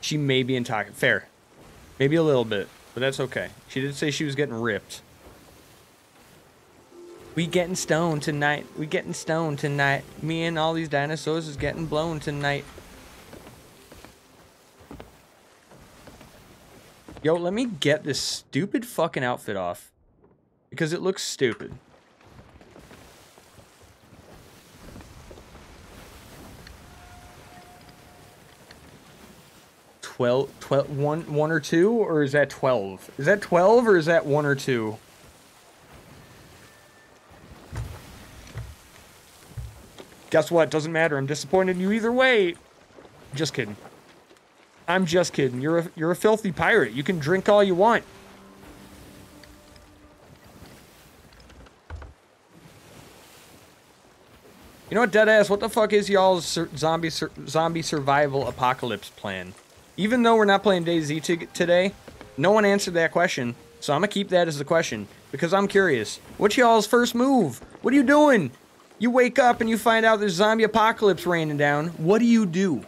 She may be intoxicated. Fair. Maybe a little bit, but that's okay. She did say she was getting ripped. We getting stoned tonight. We getting stoned tonight. Me and all these dinosaurs is getting blown tonight. Yo, let me get this stupid fucking outfit off. Because it looks stupid. Twelve, twelve, one, one or two, or is that twelve? Is that twelve, or is that one or two? Guess what? Doesn't matter. I'm disappointed in you either way. Just kidding. I'm just kidding. You're a you're a filthy pirate. You can drink all you want. You know what, deadass? What the fuck is y'all's zombie sur- zombie survival apocalypse plan? Even though we're not playing DayZ today, no one answered that question, so I'm gonna keep that as the question because I'm curious. What's y'all's first move? What are you doing? You wake up and you find out there's zombie apocalypse raining down. What do you do?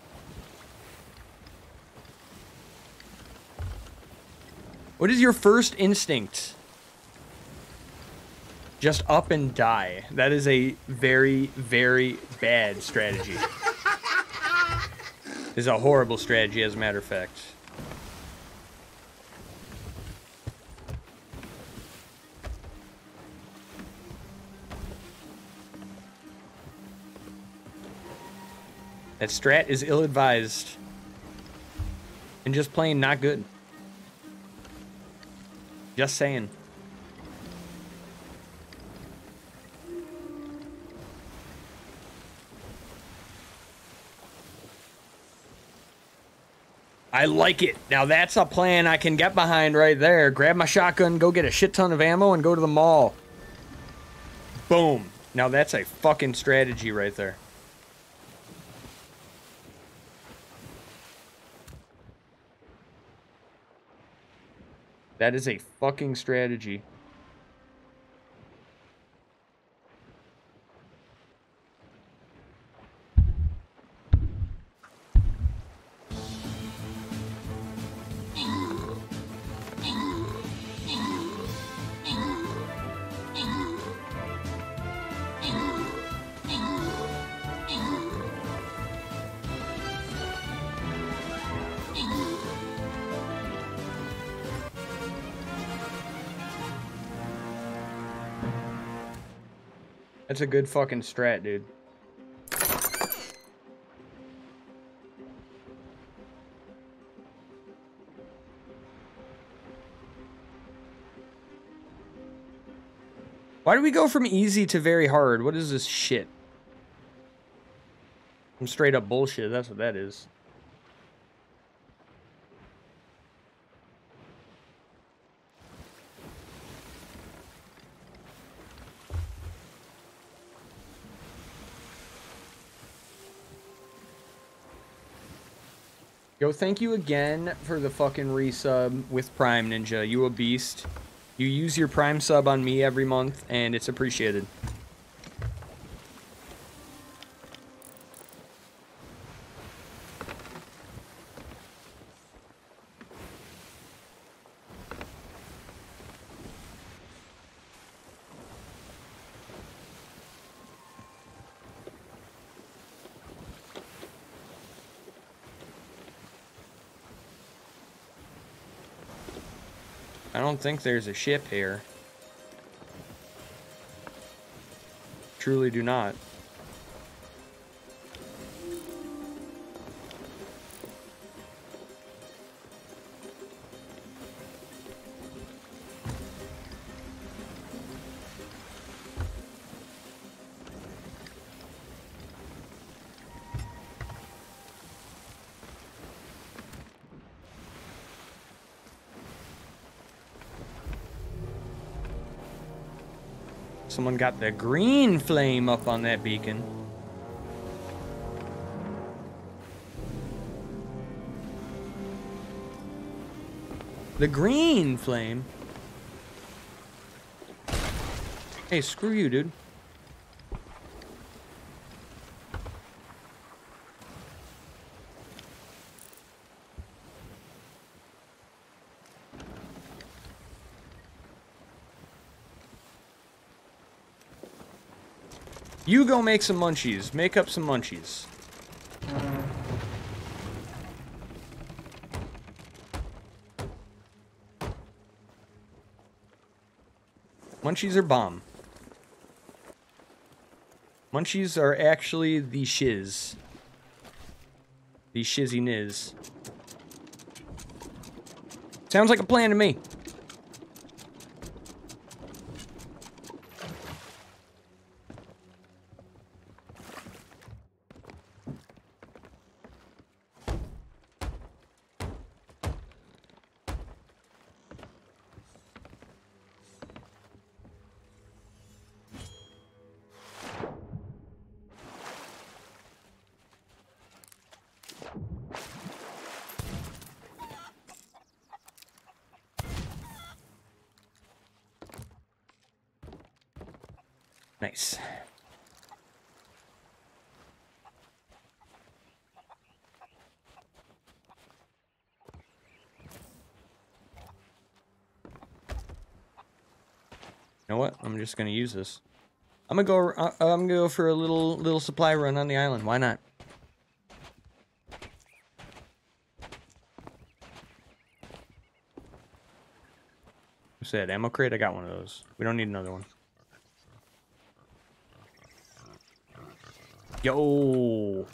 What is your first instinct? Just up and die. That is a very, very bad strategy. This is a horrible strategy, as a matter of fact. That strat is ill-advised. And just plain not good. Just saying. I like it. Now that's a plan I can get behind right there. Grab my shotgun, go get a shit ton of ammo, and go to the mall. Boom. Now that's a fucking strategy right there. That is a fucking strategy. That's a good fucking strat, dude. Why do we go from easy to very hard? What is this shit? Some straight up bullshit, that's what that is. Yo, thank you again for the fucking resub with Prime Ninja. You a beast. You use your Prime sub on me every month, and it's appreciated. Don't think there's a ship here. Truly do not. Someone got the green flame up on that beacon. The green flame? Hey, screw you, dude. You go make some munchies. Make up some munchies. Munchies are bomb. Munchies are actually the shiz. The shizzy niz. Sounds like a plan to me. Just gonna use this. I'm gonna go. Uh, I'm gonna go for a little little supply run on the island. Why not? Who said ammo crate? I got one of those. We don't need another one. Yo.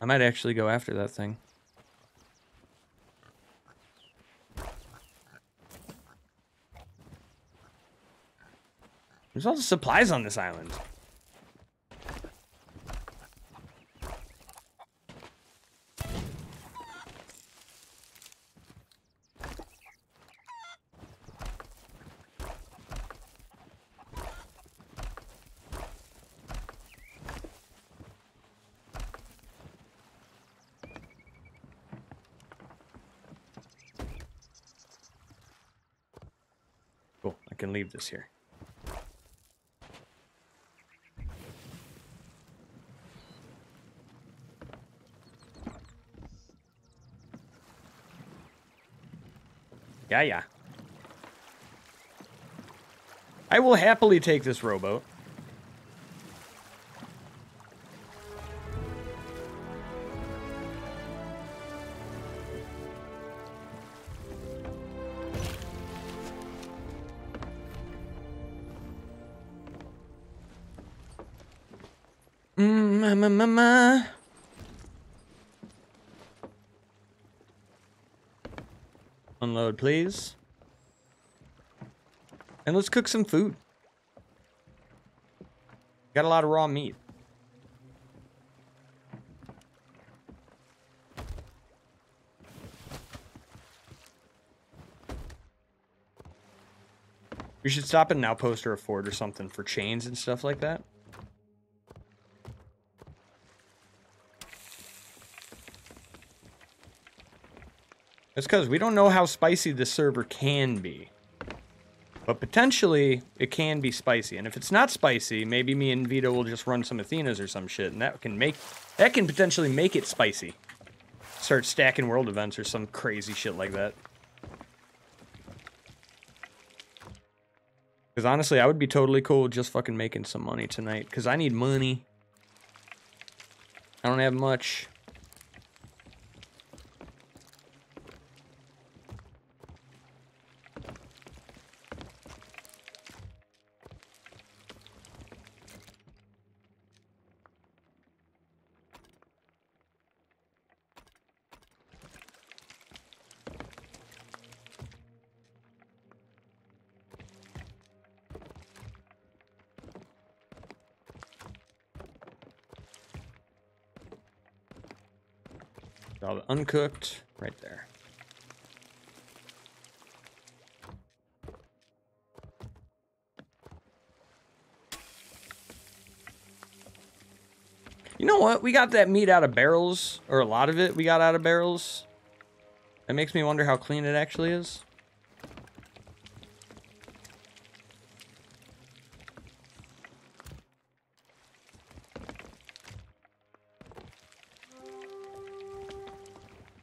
I might actually go after that thing. There's all the supplies on this island. Cool, I can leave this here. Yeah, yeah. I will happily take this rowboat. Mm, ma, ma, please. And let's cook some food. Got a lot of raw meat. We should stop at an outpost or a fort or something for chains and stuff like that. It's because we don't know how spicy this server can be. But potentially, it can be spicy. And if it's not spicy, maybe me and Vito will just run some Athenas or some shit. And that can make... That can potentially make it spicy. Start stacking world events or some crazy shit like that. Because honestly, I would be totally cool just fucking making some money tonight. Because I need money. I don't have much. Uncooked right there. You know what? We got that meat out of barrels, or a lot of it we got out of barrels. That makes me wonder how clean it actually is.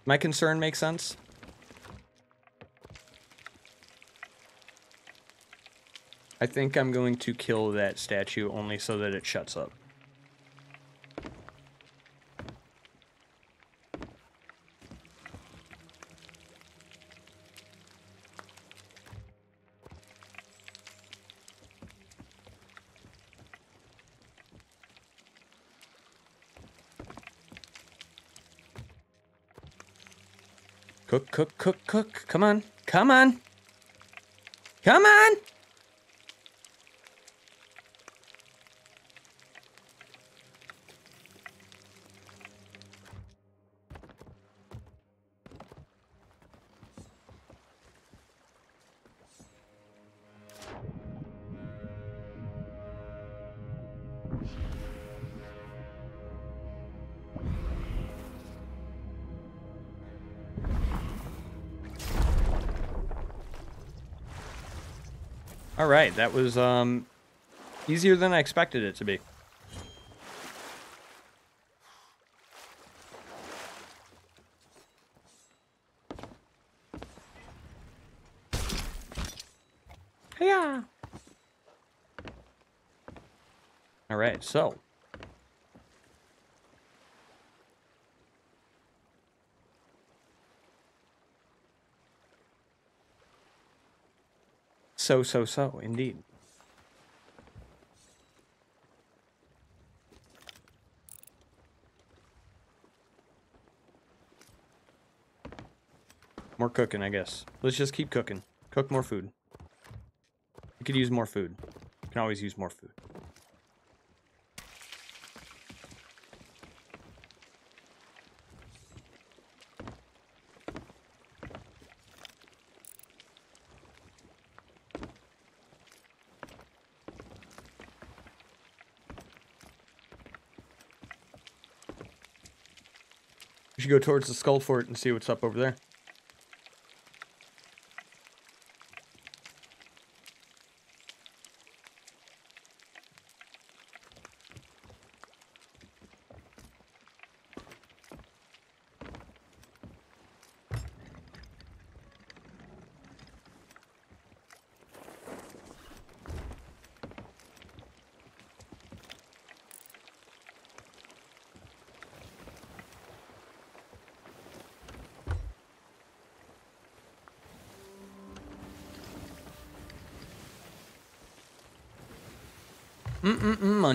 My concern makes sense. I think I'm going to kill that statue only so that it shuts up. Cook, cook, cook, cook. Come on. Come on. Come on. Right, that was um easier than I expected it to be. Yeah. All right, so So, so, so, indeed. More cooking, I guess. Let's just keep cooking. Cook more food. We could use more food. Can always use more food. We should go towards the skull fort and see what's up over there.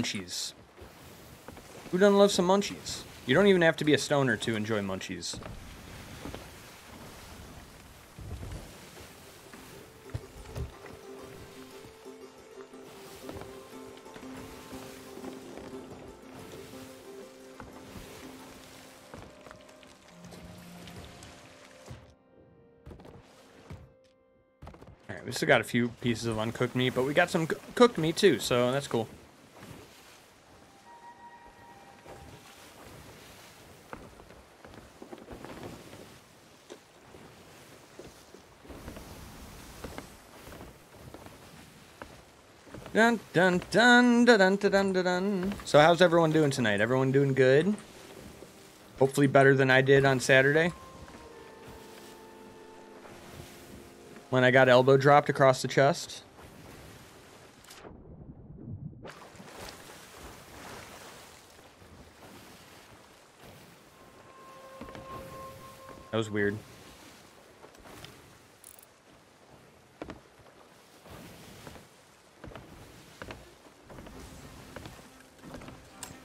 Munchies. Who doesn't love some munchies? You don't even have to be a stoner to enjoy munchies. Alright, we still got a few pieces of uncooked meat, but we got some cooked meat too, so that's cool. Dun dun dun dun dun dun dun dun. So how's everyone doing tonight? Everyone doing good? Hopefully better than I did on Saturday. When I got elbow dropped across the chest. That was weird.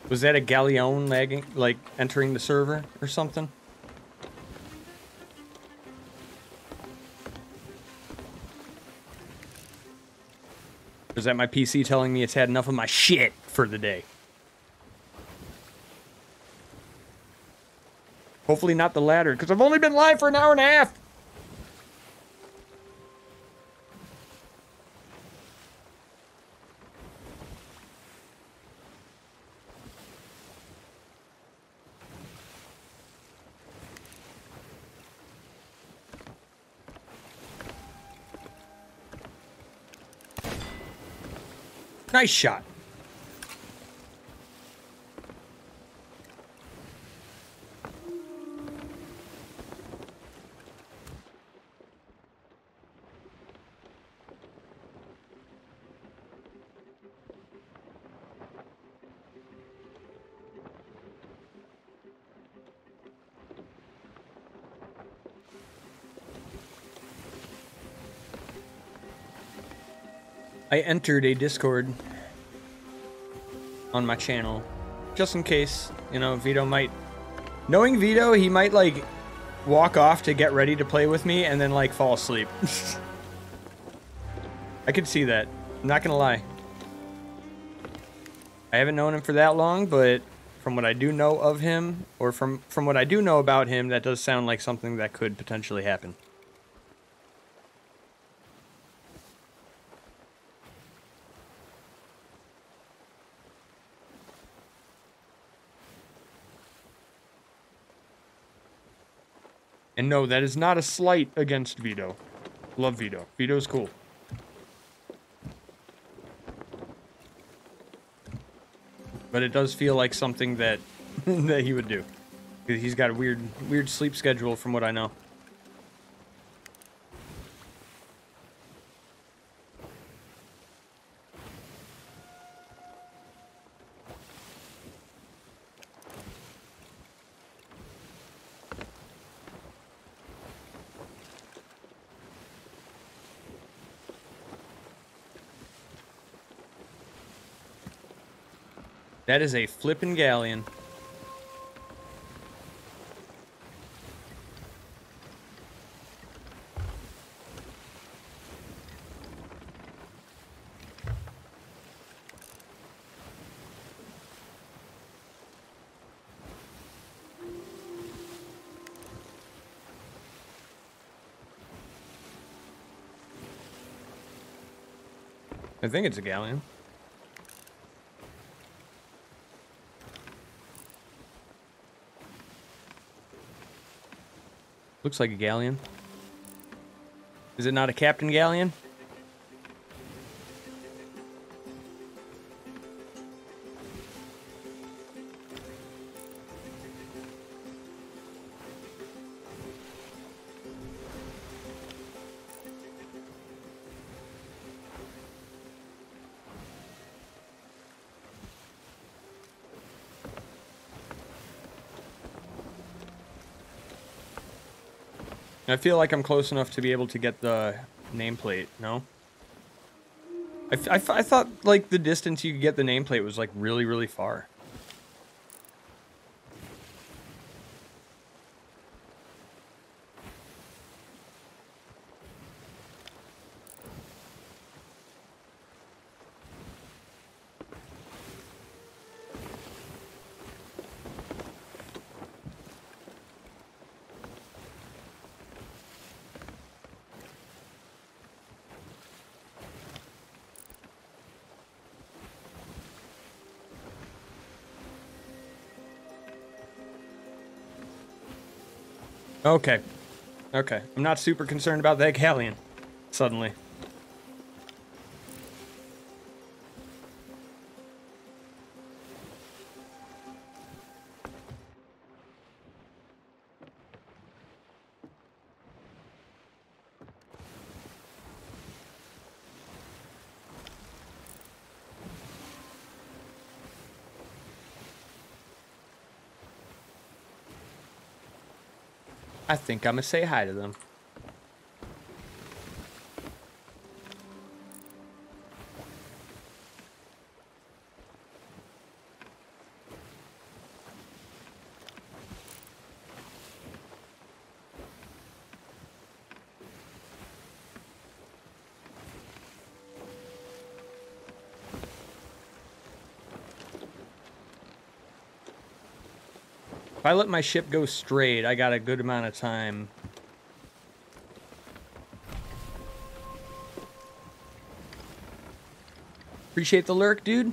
Was that a galleon lagging, like entering the server or something? Is that my PC telling me it's had enough of my shit for the day? Hopefully not the latter, because I've only been live for an hour and a half. Nice shot. I entered a Discord on my channel just in case, you know, Vito might knowing Vito, he might like walk off to get ready to play with me and then like fall asleep. I could see that. I'm not to lie. I haven't known him for that long, but from what I do know of him or from from what I do know about him, that does sound like something that could potentially happen. And no, that is not a slight against Vito. Love Vito. Vito's cool. But it does feel like something that that he would do. He's got a weird weird sleep schedule from what I know. That is a flippin' galleon. I think it's a galleon. Looks like a galleon. Is it not a captain galleon? I feel like I'm close enough to be able to get the nameplate, no? I, I thought, like, the distance you could get the nameplate was, like, really, really far. Okay. Okay. I'm not super concerned about that galleon. Suddenly. Think I'm gonna say hi to them. I let my ship go straight, I got a good amount of time. Appreciate the lurk, dude.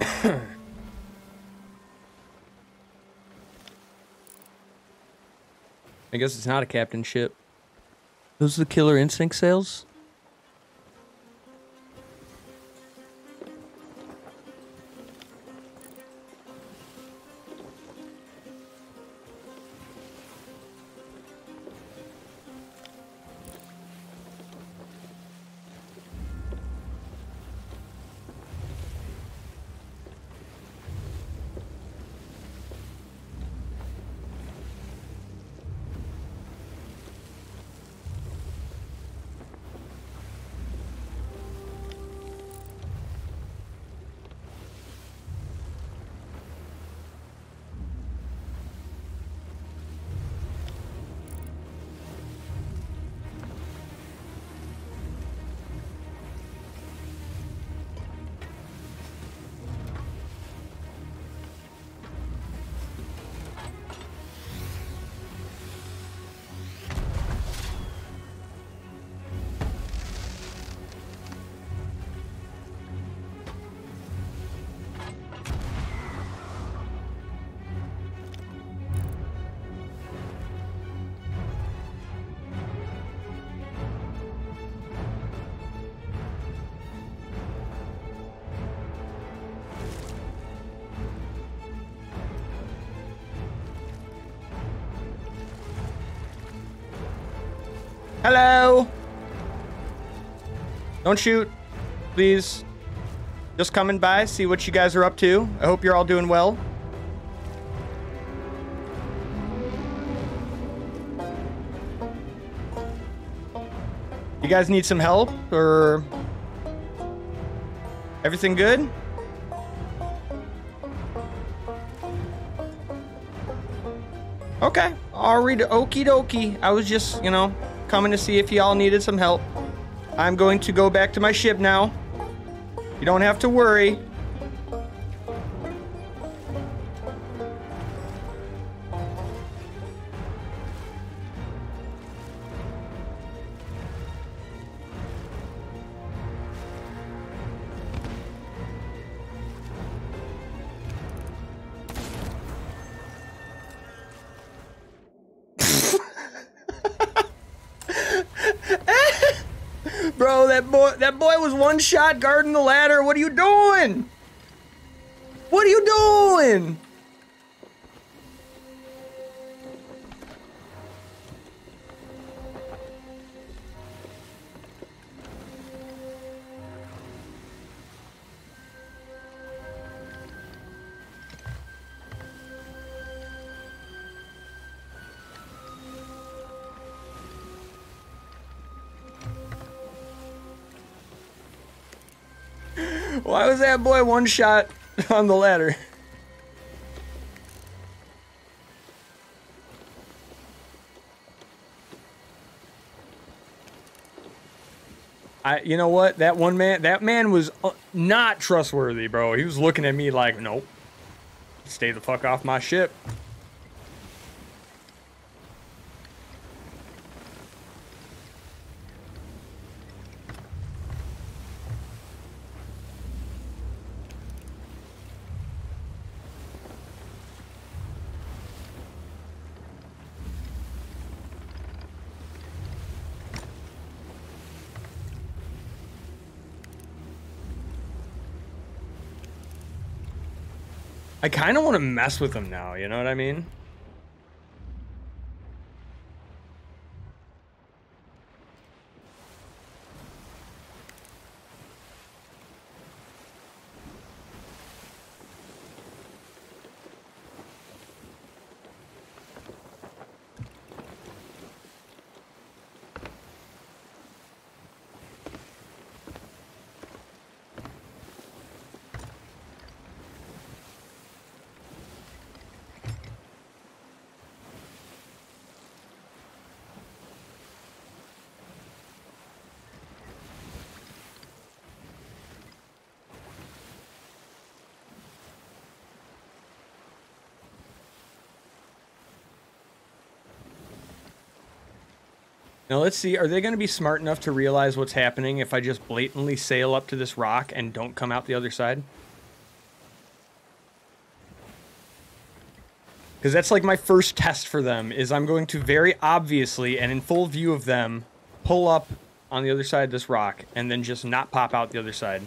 I guess it's not a captain ship. Those are the Killer Instinct sails? Don't shoot, please. Just coming by, see what you guys are up to. I hope you're all doing well. You guys need some help or everything good? Okay, read okie dokie. I was just, you know, coming to see if y'all needed some help. I'm going to go back to my ship now. You don't have to worry. Shot guarding the ladder. What are you doing? What are you doing? Why was that boy one shot on the ladder? I, you know what? That one man, that man was uh, not trustworthy, bro. He was looking at me like, nope, stay the fuck off my ship. I kind of want to mess with him now. You know what I mean? Now let's see, are they going to be smart enough to realize what's happening if I just blatantly sail up to this rock and don't come out the other side? Because that's like my first test for them, is I'm going to very obviously and in full view of them pull up on the other side of this rock and then just not pop out the other side.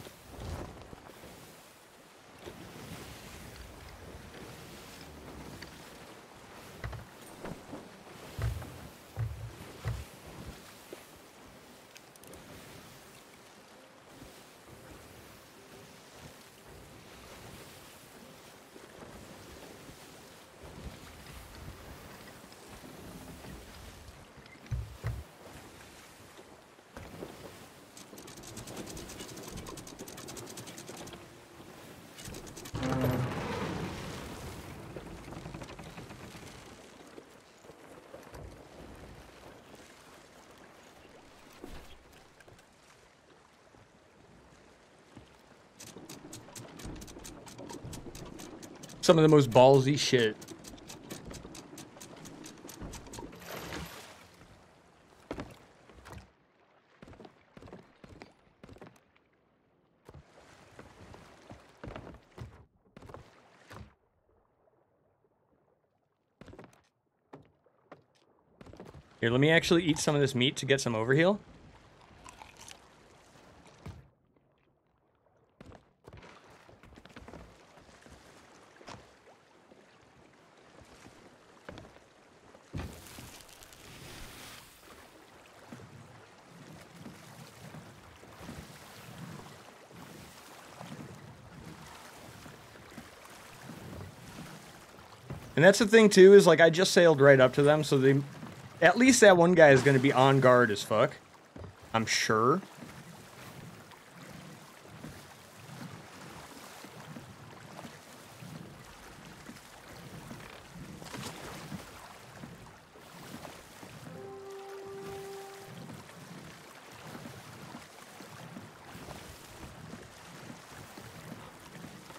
Some of the most ballsy shit. Here, let me actually eat some of this meat to get some overheal. And that's the thing too is like I just sailed right up to them, so they at least that one guy is going to be on guard as fuck. I'm sure.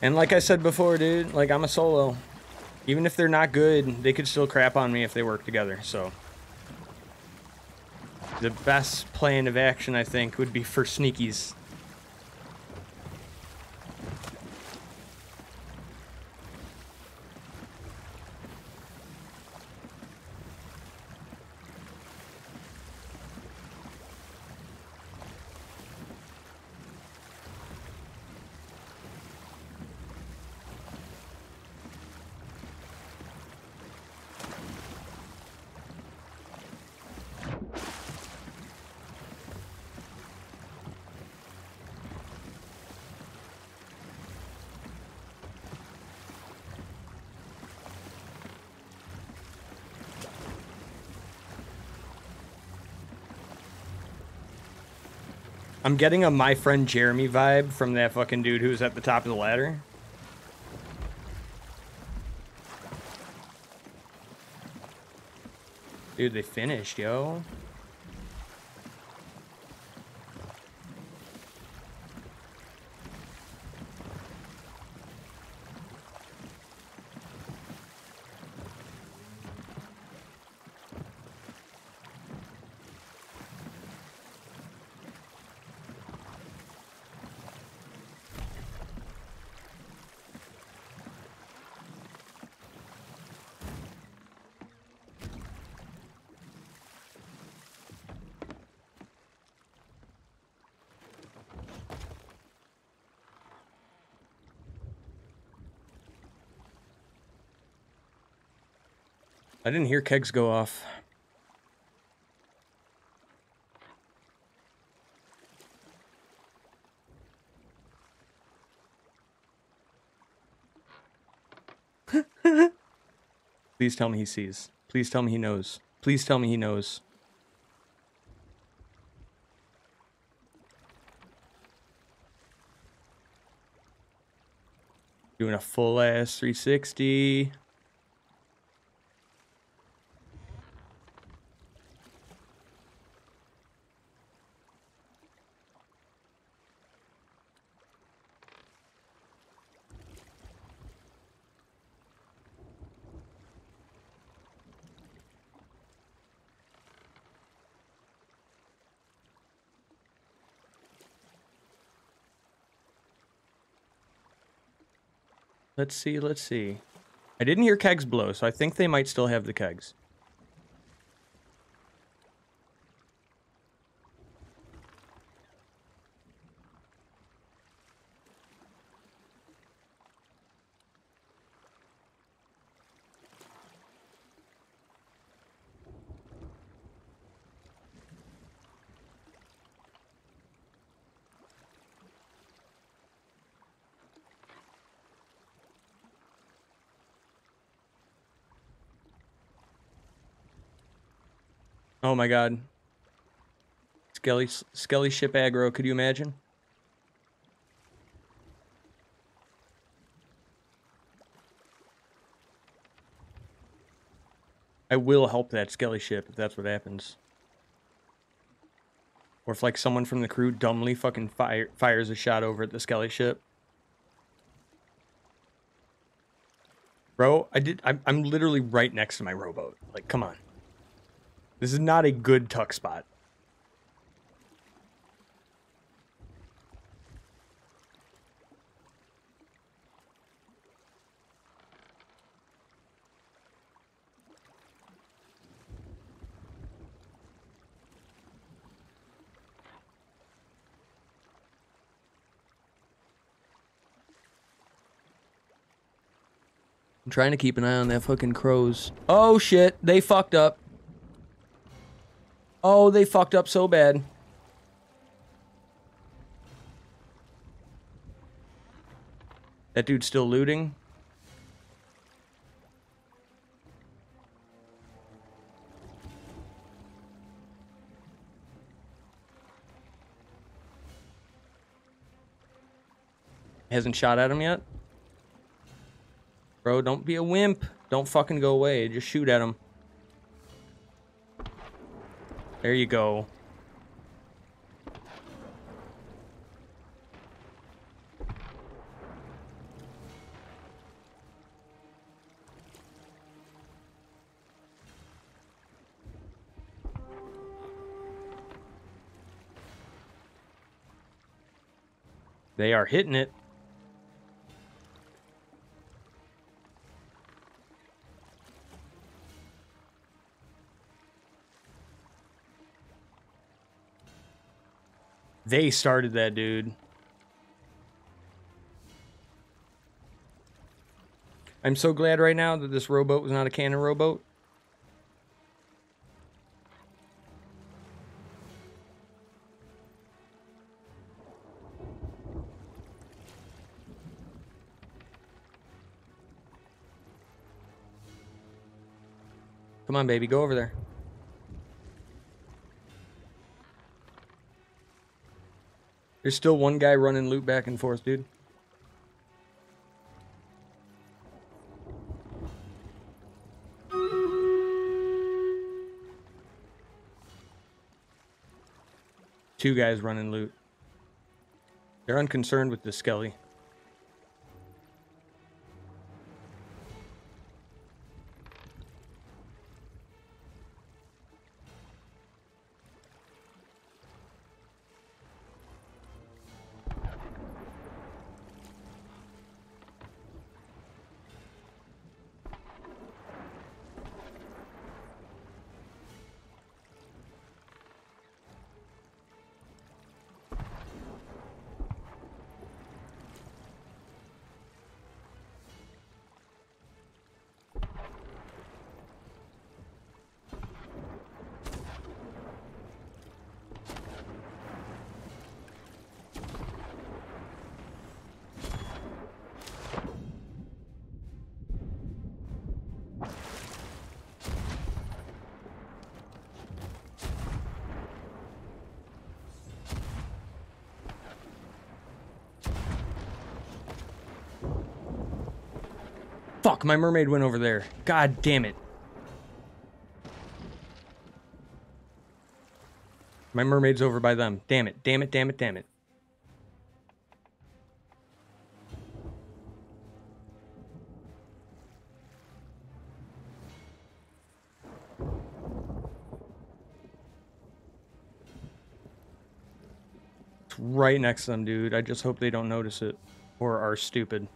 And like I said before, dude, like I'm a solo. Even if they're not good, they could still crap on me if they work together, so. The best plan of action, I think, would be for sneakies. I'm getting a my friend Jeremy vibe from that fucking dude who's at the top of the ladder. Dude, they finished, yo. I didn't hear kegs go off. Please tell me he sees. Please tell me he knows. Please tell me he knows. Doing a full ass 360. Let's see, let's see. I didn't hear kegs blow, so I think they might still have the kegs. Oh my god. Skelly, Skelly ship aggro, could you imagine? I will help that Skelly ship if that's what happens. Or if like someone from the crew dumbly fucking fire, fires a shot over at the Skelly ship. Bro, I did I'm, I'm literally right next to my rowboat. Like, come on. This is not a good tuck spot. I'm trying to keep an eye on that fucking crows. Oh shit, they fucked up. Oh, they fucked up so bad. That dude's still looting. Hasn't shot at him yet. Bro, don't be a wimp. Don't fucking go away. Just shoot at him. There you go. They are hitting it. They started that, dude. I'm so glad right now that this rowboat was not a cannon rowboat. Come on, baby, go over there. There's still one guy running loot back and forth, dude. Two guys running loot. They're unconcerned with the skelly. My mermaid went over there. God damn it. My mermaid's over by them. Damn it, damn it, damn it, damn it. Right next to them, dude. I just hope they don't notice it or are stupid.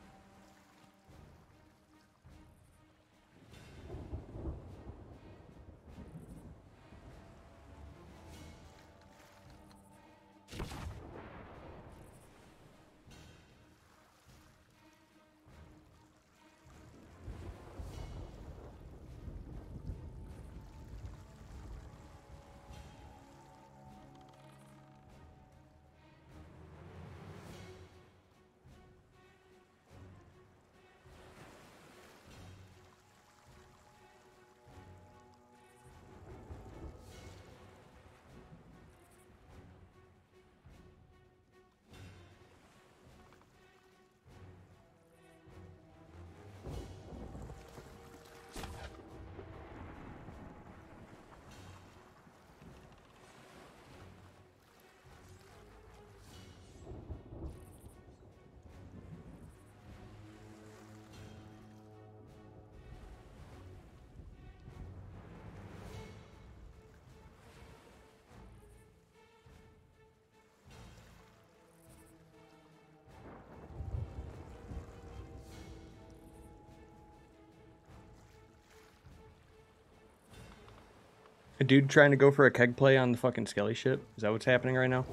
Dude trying to go for a keg play on the fucking Skelly ship? Is that what's happening right now?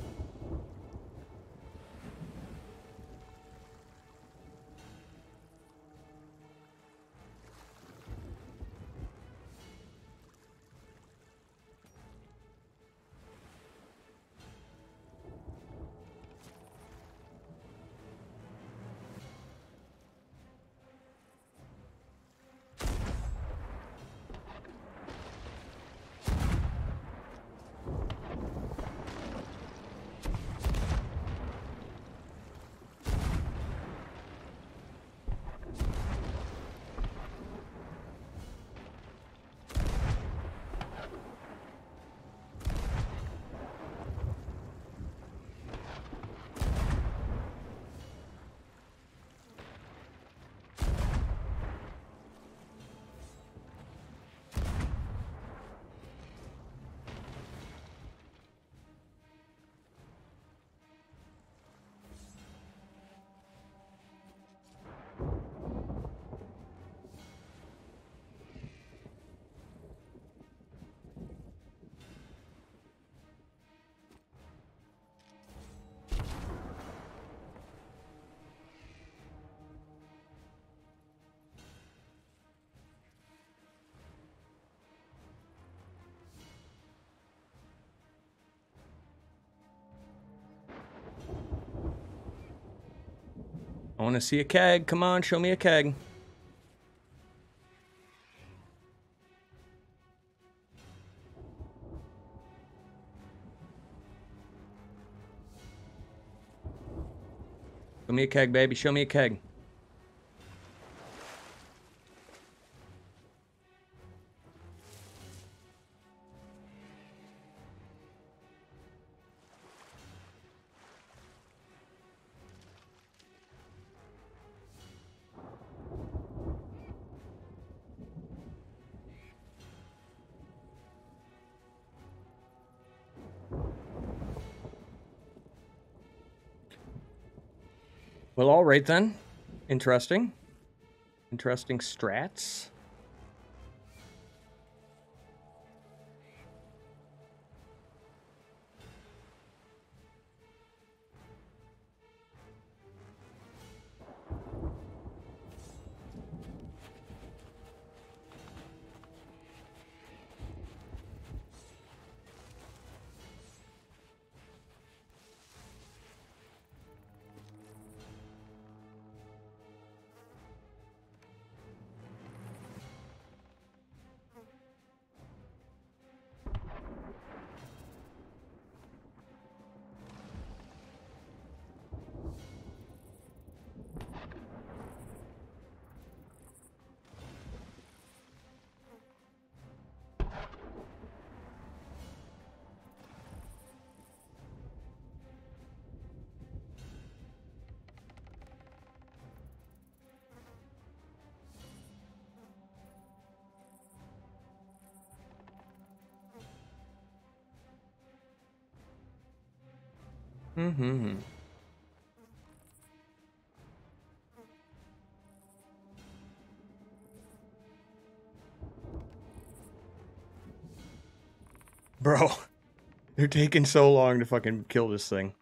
Want to see a keg. Come on, show me a keg. Show me a keg, baby. Show me a keg. Well, all right then. Interesting. Interesting strats. Mm-hmm. Bro, they're taking so long to fucking kill this thing.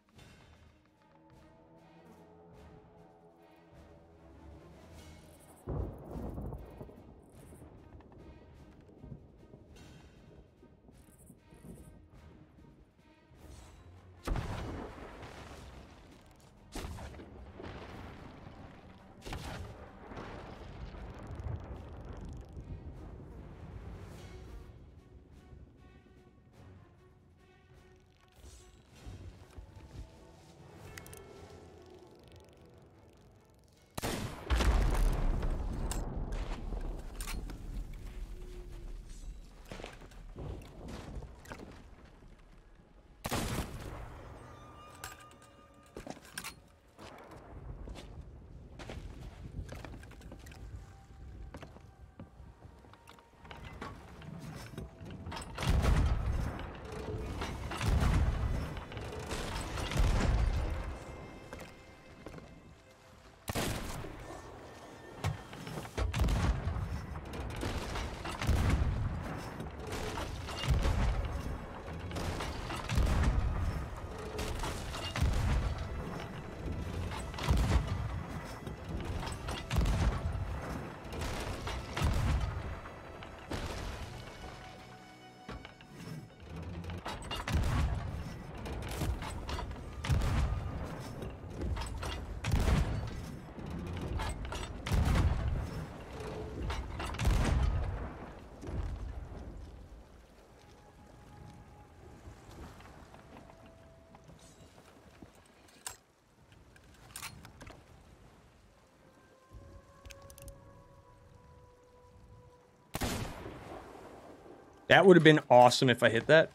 That would have been awesome if I hit that.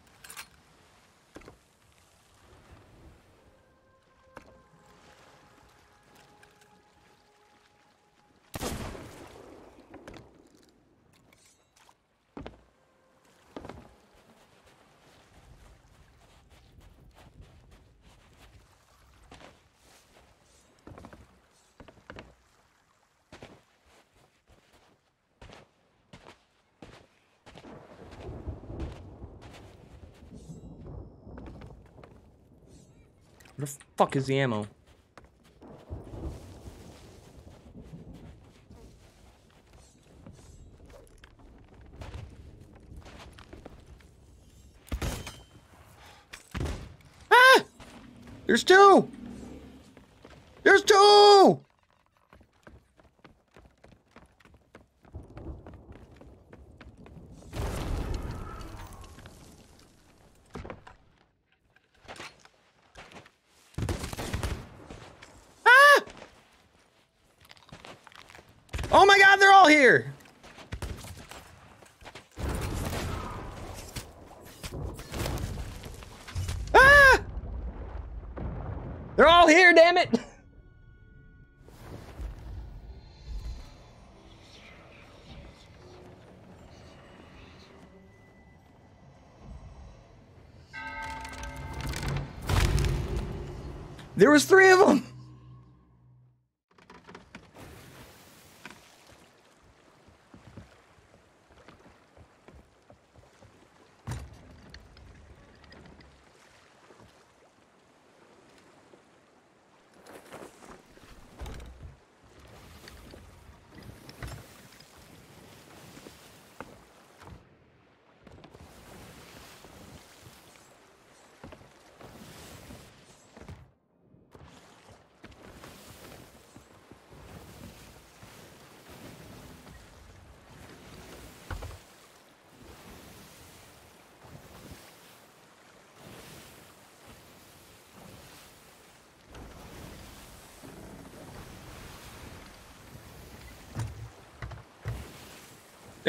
Where the fuck is the ammo? Ah! There's two! There's two! There was three of them.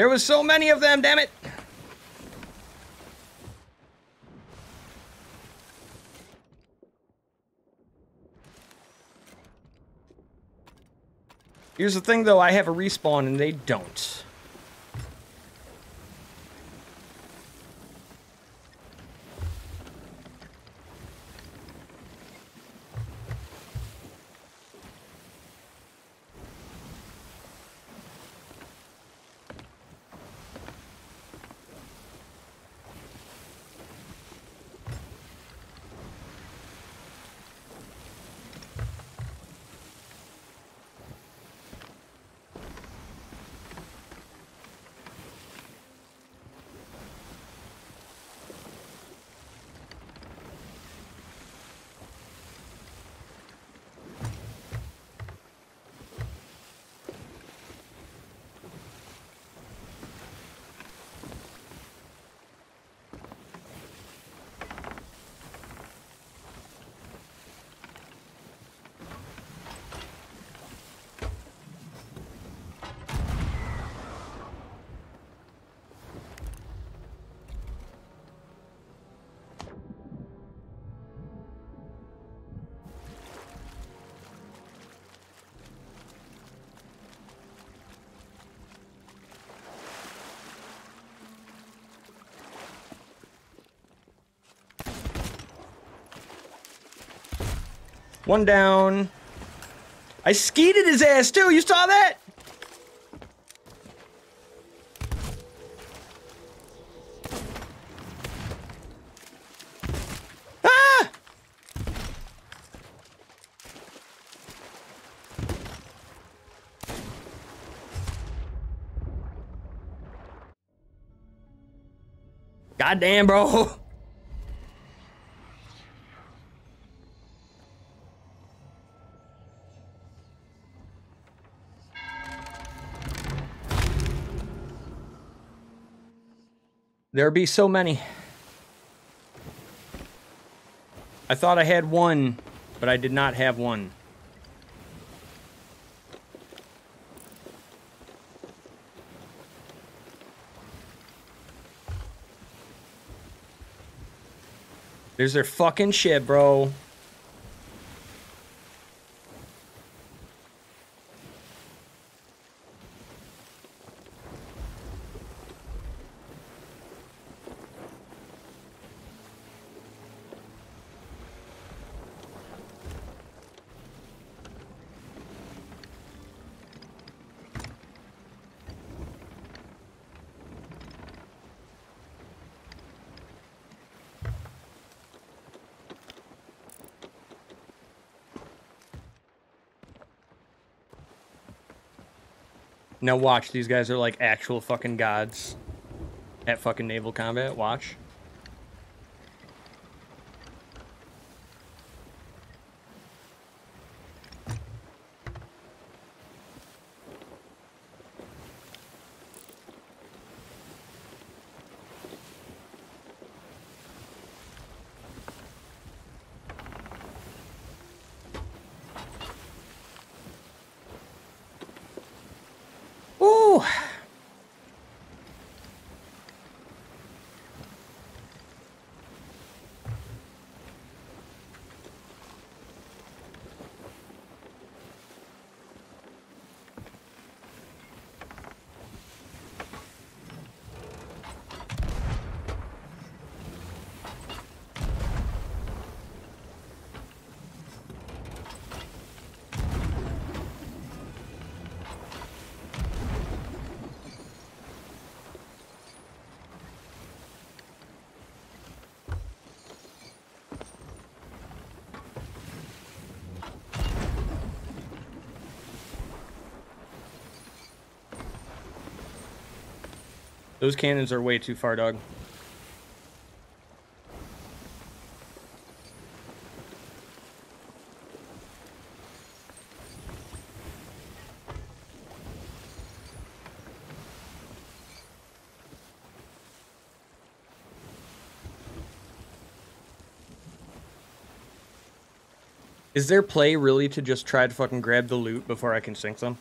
There was so many of them, damn it. Here's the thing though, I have a respawn and they don't. One down. I skeeted his ass too. You saw that? Ah! Goddamn, bro. There be so many. I thought I had one, but I did not have one. There's their fucking shit, bro. Now watch, these guys are like actual fucking gods at fucking naval combat. Watch. Those cannons are way too far, dog. Is their play really to just try to fucking grab the loot before I can sink them?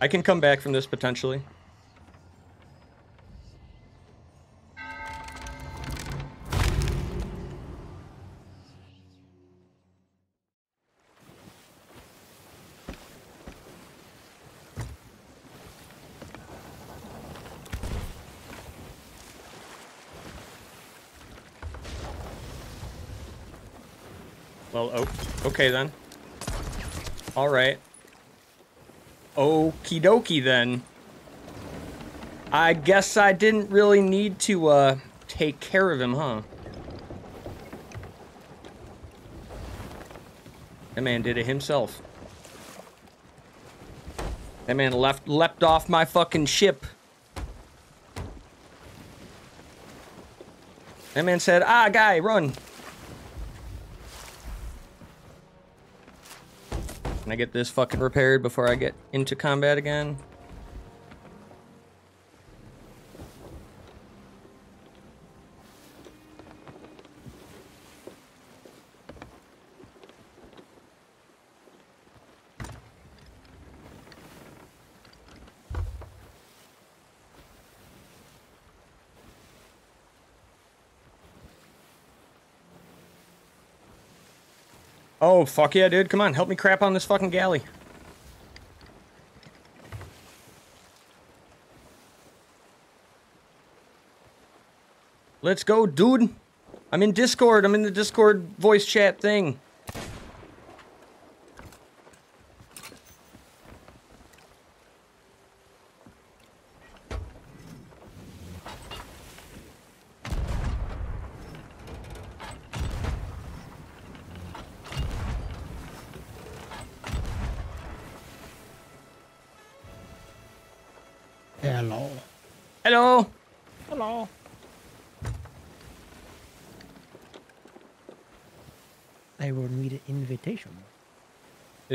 I can come back from this potentially. Well, oh, okay then. All right. Okie dokie then. I guess I didn't really need to uh take care of him, huh? That man did it himself. That man left leapt off my fucking ship. That man said, "Ah, guy, run." Can I get this fucking repaired before I get into combat again? Oh, fuck yeah, dude. Come on, help me crap on this fucking galley. Let's go, dude. I'm in Discord. I'm in the Discord voice chat thing.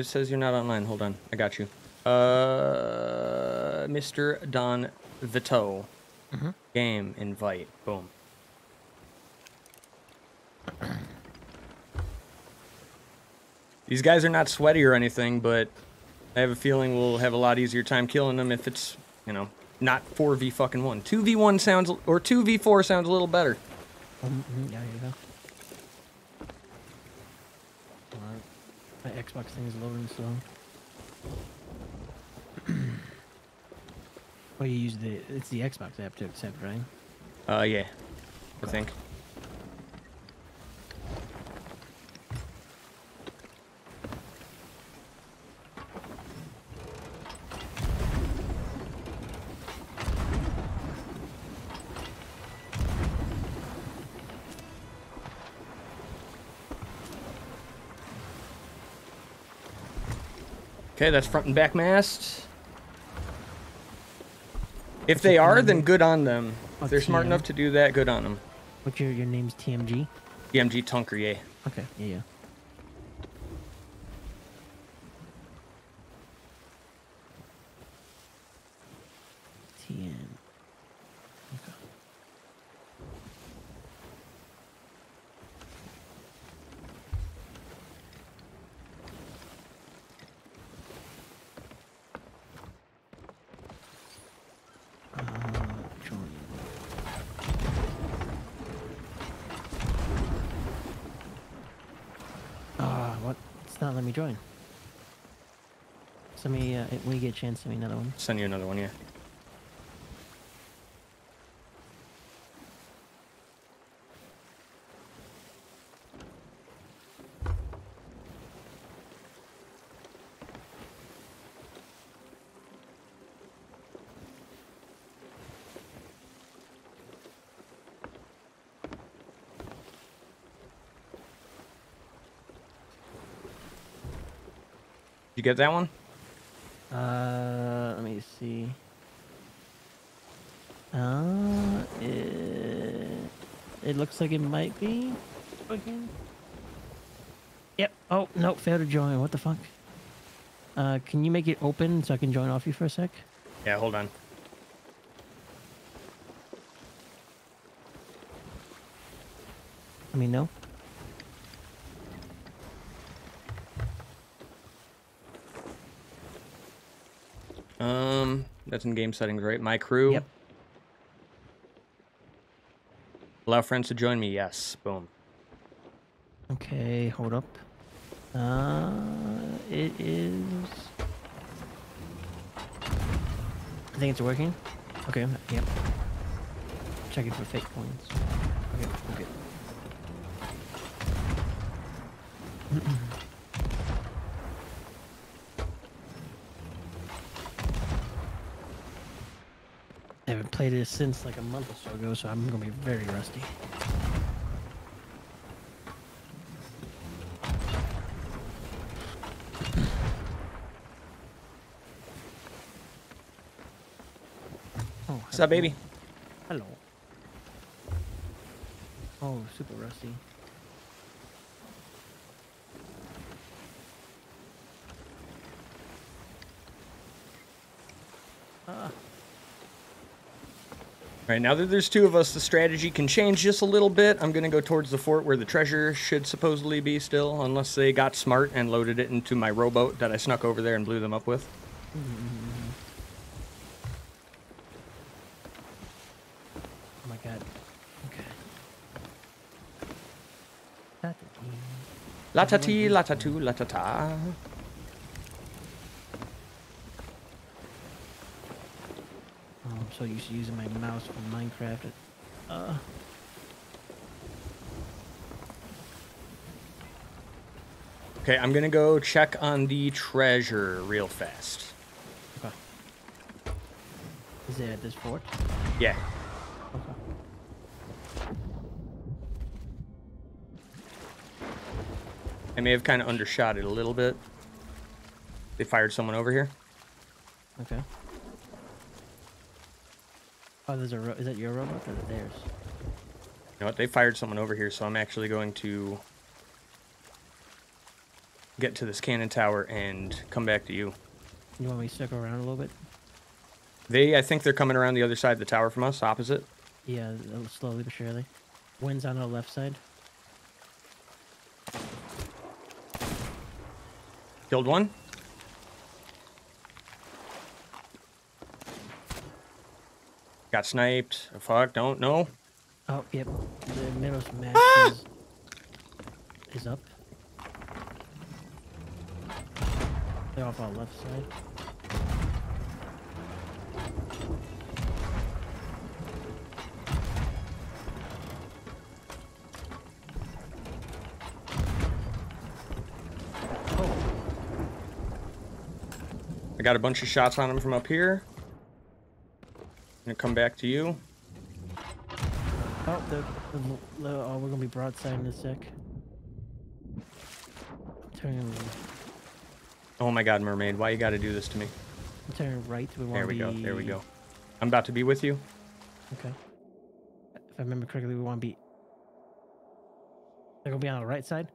It says you're not online. Hold on. I got you. Uh, Mr. Don Vito. Mhm. Game invite. Boom. These guys are not sweaty or anything, but I have a feeling we'll have a lot easier time killing them if it's, you know, not 4v fucking 1. 2v1 sounds, or 2v4 sounds a little better. Um, mm, yeah, you go. Alright. My Xbox thing is loading so. oh, you use the it's the Xbox app to accept, right? Uh, yeah. I think. Okay, that's front and back mast. If they are, then good on them. If they're smart enough to do that, good on them. What's your your name's TMG? DMG Tunker, yeah. Okay, yeah, yeah. TM. Okay. Uh, join. Ah, what? It's not letting me join. Send me, uh, when you get a chance, send me another one. Send you another one, yeah. You get that one? Uh, let me see. Uh, it, it looks like it might be working. Yep. Oh, no, failed to join. What the fuck? Uh, can you make it open so I can join off you for a sec? Yeah, hold on. Let me know. Um, that's in game settings, right? My crew. Yep. Allow friends to join me. Yes. Boom. Okay, hold up. Uh, it is. I think it's working. Okay, yep. Checking for fake points. Okay, okay. played this since like a month or so ago, so I'm gonna be very rusty. Oh, What's up, baby? Hello. Oh, super rusty. Ah, All right, now that there's two of us, the strategy can change just a little bit. I'm gonna go towards the fort where the treasure should supposedly be still, unless they got smart and loaded it into my rowboat that I snuck over there and blew them up with. oh my god. Okay. Ta-ta-dee. La ta ti, la ta tu, la ta ta. Oh, I'm so used to using my mouse for Minecraft. Uh, Okay, I'm gonna go check on the treasure real fast. okay. Is it at this fort? Yeah. Okay. I may have kind of undershot it a little bit. They fired someone over here. Okay. Oh, there's a. Is that your rowboat or theirs? You know what? They fired someone over here, so I'm actually going to get to this cannon tower and come back to you. You want me to circle around a little bit? They, I think they're coming around the other side of the tower from us, opposite. Yeah, slowly but surely. Wind's on our left side. Killed one. Got sniped. Fuck, don't know. Oh, yep. The middle's max Ah! is, is up. They're off our left side. I got a bunch of shots on him from up here. Gonna come back to you. oh, the, the, the, oh, we're gonna be broadside in a sec. Turning, Oh my god, mermaid, why you gotta do this to me? turning right. We want There we be, go, there we go. I'm about to be with you. Okay. If I remember correctly, we want to be. They're gonna be on the right side.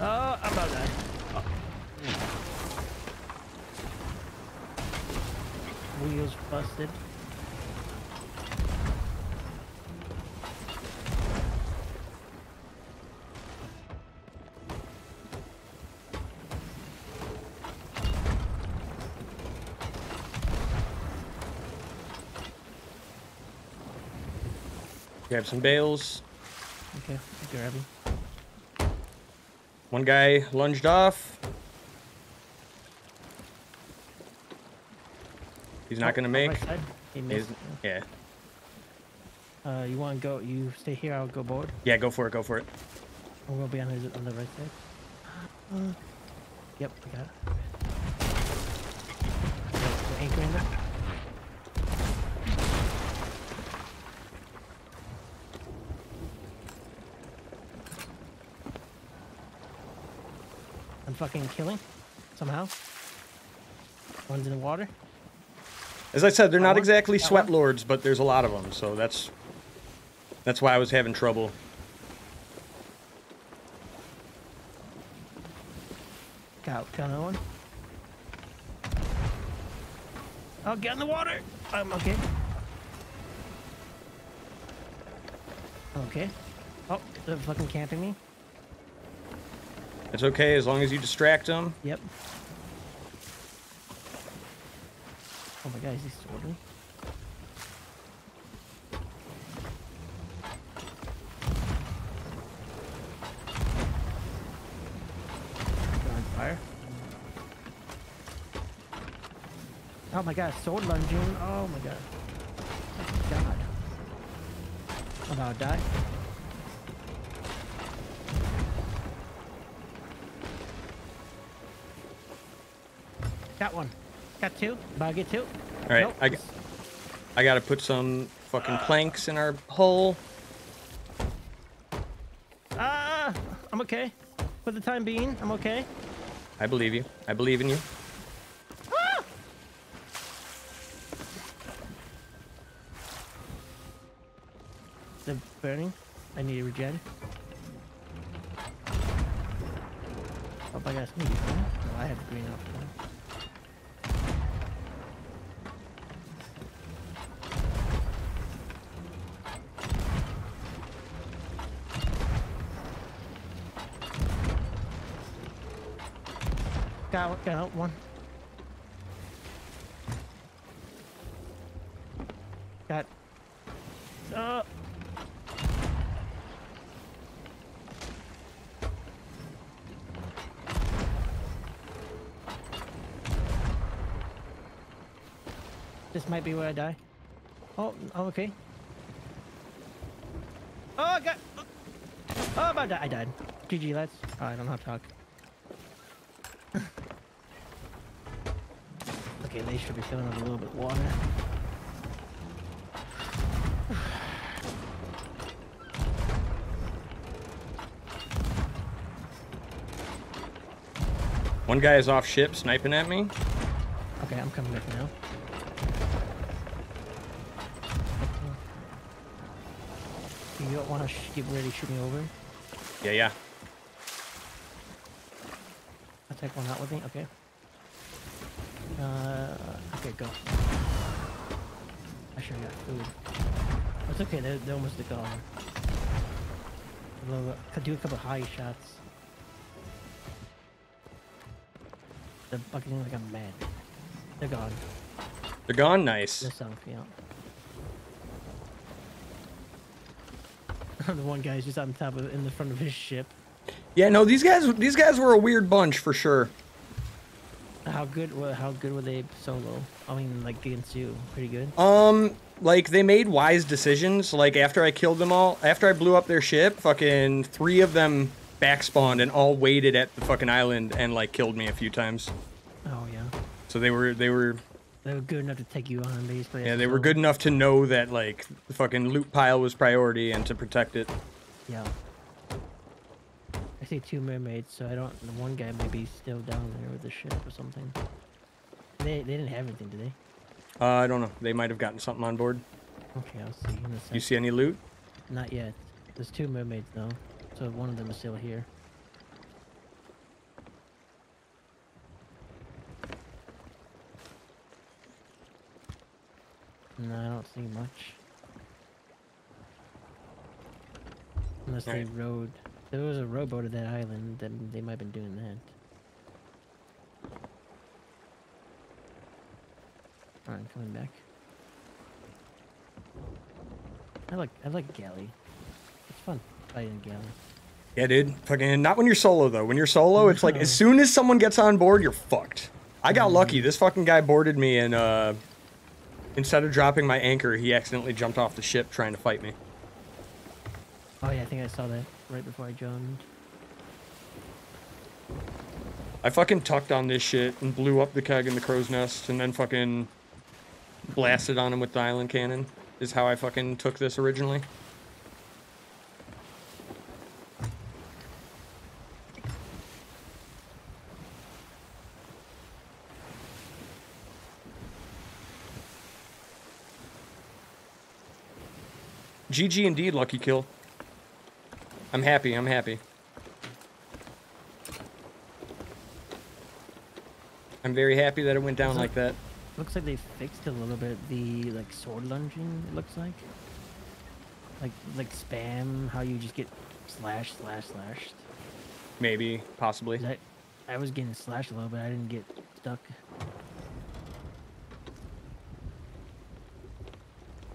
Oh, I'm about to die. Oh. Wheels busted. Grab some bales. Okay, grab him. One guy lunged off. He's not Oh, gonna make. Right. He missed. yeah, Uh, you want to go? You stay here. I'll go board. yeah, go for it, go for it. I'm gonna be on his on the right side. Uh, yep, I got it. Yeah, we're anchoring fucking killing somehow. One's in the water. As I said, they're not exactly sweat lords, but there's a lot of them, so that's that's why I was having trouble. Got, got another one. Oh, get in the water. I'm okay. Okay. Oh, they're fucking camping me. It's okay as long as you distract them. Yep. Oh my god, is he swording? fire. Oh my god, sword lunging. Oh my god. Oh my god. I'm about to die. Got one. Got two. About get two. All right, Nope, I, g- I gotta put some fucking planks in our hull. Ah, I'm okay. For the time being, I'm okay. I believe you. I believe in you. Ah! The burning. I need a regen. Oh, I got green. No, I have green off. Got, one. Got. Uh. This might be where I die. Oh, I'm okay. Oh, I got. Oh, about die. I died. GG, lads. Oh, I don't have to talk. Okay, they should be filling up a little bit of water. One guy is off ship sniping at me. Okay, I'm coming back now. You don't want to get ready to shoot me over? Yeah, yeah. I'll take one out with me. Okay. Uh, okay, go. I sure got food. It's okay. They're, they're almost gone. Although, Could do a couple high shots. They're bucking like I'm mad. They're gone. They're gone. Nice. They're sunk. Yeah. the one guy's just on top of in the front of his ship. Yeah, no, these guys these guys were a weird bunch for sure. How good? were How good were they solo? I mean, like against you, pretty good. Um, like they made wise decisions. Like after I killed them all, after I blew up their ship, fucking three of them backspawned and all waited at the fucking island and like killed me a few times. Oh yeah. So they were they were They were good enough to take you on, basically. yeah they were good enough to know that like the fucking loot pile was priority and to protect it. Yeah. See two mermaids, so I don't. The one guy may be still down there with the ship or something. They they didn't have anything, did they? Uh, I don't know. They might have gotten something on board. Okay, I'll see in a sec. You see any loot? Not yet. There's two mermaids though, so one of them is still here. No, I don't see much. Unless they rode. There was a rowboat at that island, then they might have been doing that. Alright, I'm coming back. I like I like galley. It's fun fighting galley. Yeah, dude. Fucking not when you're solo though. When you're solo, it's like as soon as someone gets on board, you're fucked. I got lucky. This fucking guy boarded me and uh instead of dropping my anchor, he accidentally jumped off the ship trying to fight me. Oh yeah, I think I saw that right before I joined. I fucking tucked on this shit and blew up the keg in the crow's nest and then fucking blasted on him with the island cannon. Is how I fucking took this originally. GG indeed, lucky kill. I'm happy, I'm happy. I'm very happy that it went down like that. Looks like they fixed a little bit the like sword lunging. It looks like. Like like spam, how you just get slash slash slashed. Maybe, possibly. I I was getting slashed a little bit. I didn't get stuck.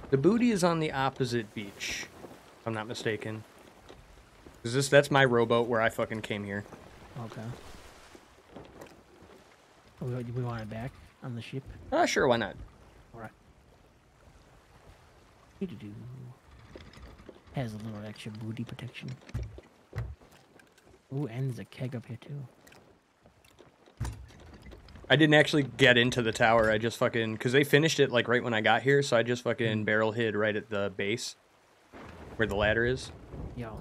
The booty is on the opposite beach, if I'm not mistaken. Is this that's my rowboat where I fucking came here. Okay. We, we want it back on the ship. Ah, sure, why not? Alright. Has a little extra booty protection. Ooh, and there's a keg up here too. I didn't actually get into the tower. I just fucking because they finished it like right when I got here, so I just Hmm. fucking barrel hid right at the base where the ladder is. Yo.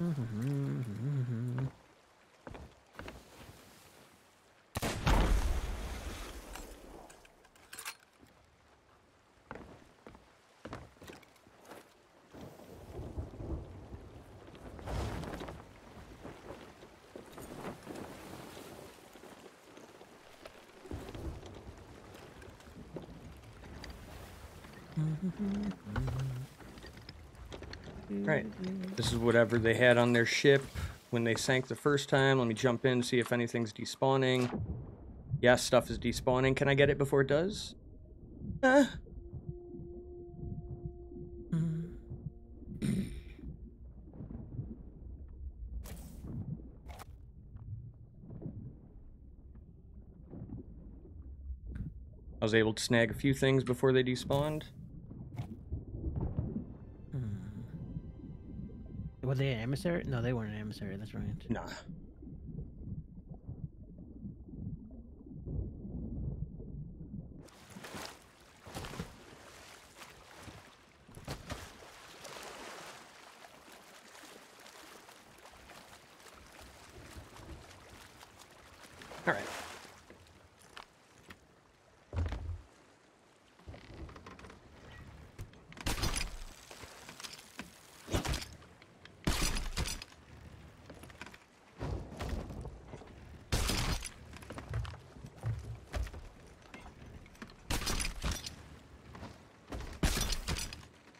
Right. This is whatever they had on their ship when they sank the first time. Let me jump in, see if anything's despawning. Yes, stuff is despawning. Can I get it before it does? Uh. I was able to snag a few things before they despawned. Were they an emissary? No, they weren't an emissary. That's right. Nah. All right.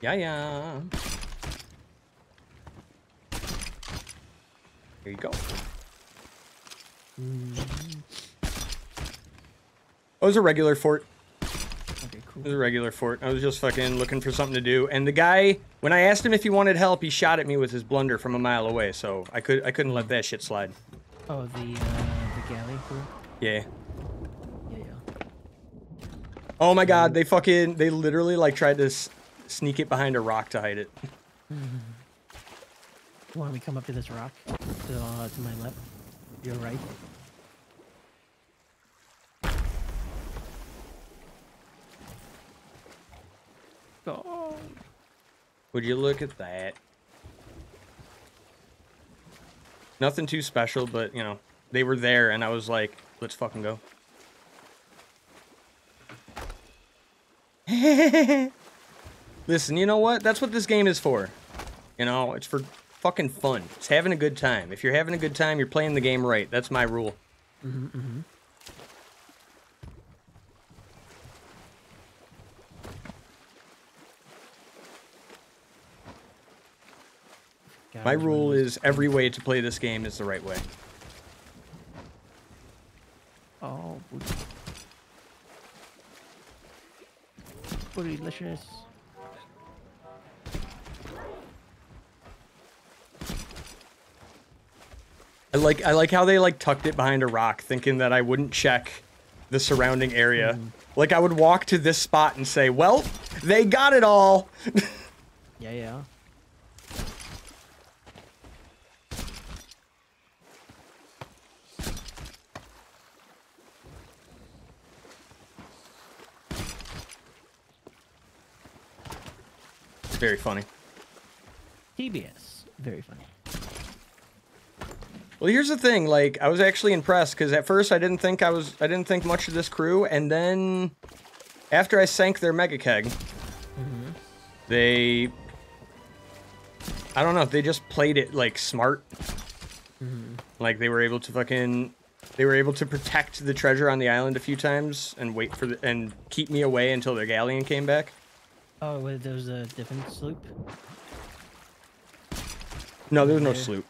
Yeah, yeah. There you go. Oh, it was a regular fort. Okay, It was a regular fort. I was just fucking looking for something to do, and the guy, when I asked him if he wanted help, he shot at me with his blunder from a mile away. So I could I couldn't let that shit slide. Oh, the uh, the galley crew. Yeah. Yeah, yeah. Oh my god, they fucking they literally like tried to s- sneak it behind a rock to hide it. Why don't we come up to this rock? To, uh, to my left. Your right. Go. Would you look at that? Nothing too special, but you know, they were there and I was like, let's fucking go. Listen, you know what? That's what this game is for. You know, it's for fucking fun. It's having a good time. If you're having a good time, you're playing the game right. That's my rule. Mm-hmm, God, My rule is every way to play this game is the right way. Oh, booty. Bootylicious. I like I like how they like tucked it behind a rock, thinking that I wouldn't check the surrounding area. Mm-hmm. Like I would walk to this spot and say, "Well, they got it all." Yeah, yeah. It's very funny. TBS. Very funny. Well, here's the thing. Like, I was actually impressed because at first I didn't think I was I didn't think much of this crew, and then after I sank their mega keg, mm-hmm. they I don't know. If they just played it like smart. Mm-hmm. Like they were able to fucking they were able to protect the treasure on the island a few times and wait for the and keep me away until their galleon came back. Oh, wait, there was a different sloop. No, there was no sloop.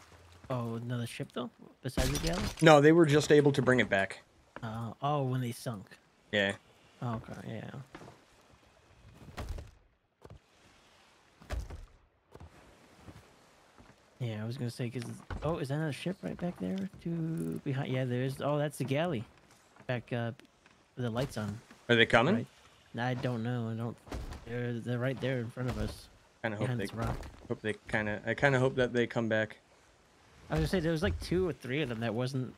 Oh, another ship though, besides the galley. No, they were just able to bring it back. Uh, oh, when they sunk. Yeah. Oh, okay, yeah. Yeah, I was gonna say, cause oh, is that another ship right back there? To behind? Yeah, there is. Oh, that's the galley. Back uh, with the lights on. Are they coming? Right. I don't know. I don't. They're they're right there in front of us. Kind of hope they rock. hope they kind of I kind of hope that they come back. I was gonna say there was like two or three of them that wasn't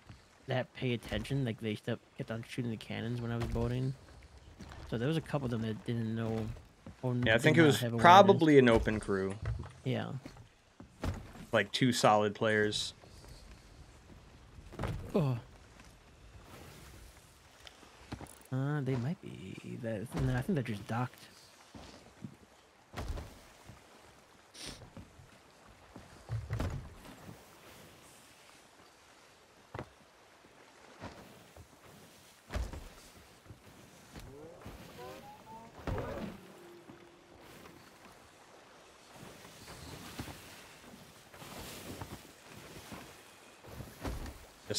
that pay attention. Like they kept kept on shooting the cannons when I was boating. So there was a couple of them that didn't know. Or Yeah, I think it was probably an open crew, Yeah. like two solid players. Oh. Uh, they might be. That I think they're just docked.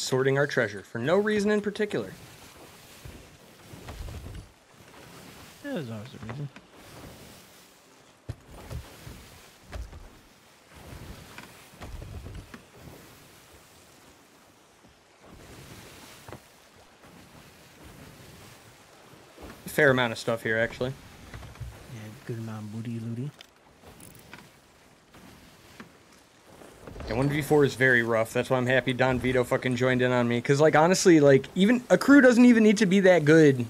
Sorting our treasure for no reason in particular. Yeah, there's always a reason. Fair amount of stuff here, actually. Yeah, good amount of booty looty. And 1v4 is very rough. That's why I'm happy Don Vito fucking joined in on me. Because, like, honestly, like, even a crew doesn't even need to be that good.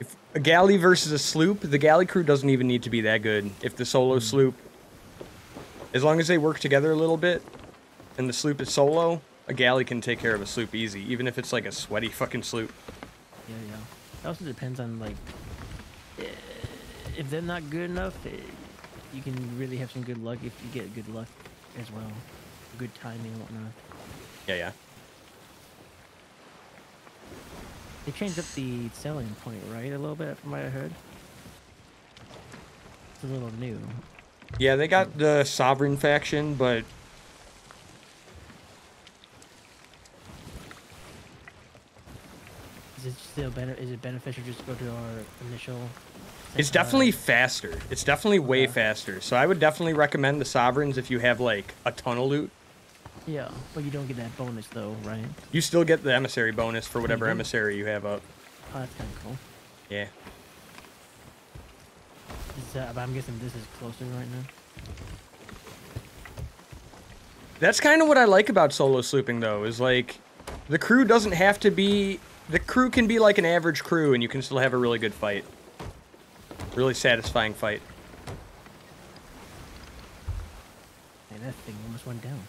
If a galley versus a sloop, the galley crew doesn't even need to be that good. If the solo sloop, as long as they work together a little bit, and the sloop is solo, a galley can take care of a sloop easy, even if it's like a sweaty fucking sloop. Yeah, yeah. It also depends on like eh, if they're not good enough. eh, You can really have some good luck if you get good luck as well, good timing and whatnot. Yeah, yeah. They changed up the selling point, right? A little bit from what I heard. It's a little new. Yeah, they got the Sovereign faction, but Is it still better? Is it beneficial just to go to our initial? it's uh, definitely faster. It's definitely way Okay. faster. So I would definitely recommend the Sovereigns if you have like a ton of loot. Yeah, but you don't get that bonus though, right? You still get the emissary bonus for whatever Mhm. emissary you have up. Oh, that's kind of cool. Yeah. Is, but I'm guessing this is closer right now. That's kind of what I like about solo slooping though, is like the crew doesn't have to be the crew can be like an average crew and you can still have a really good fight. Really satisfying fight. Hey, that thing almost went down.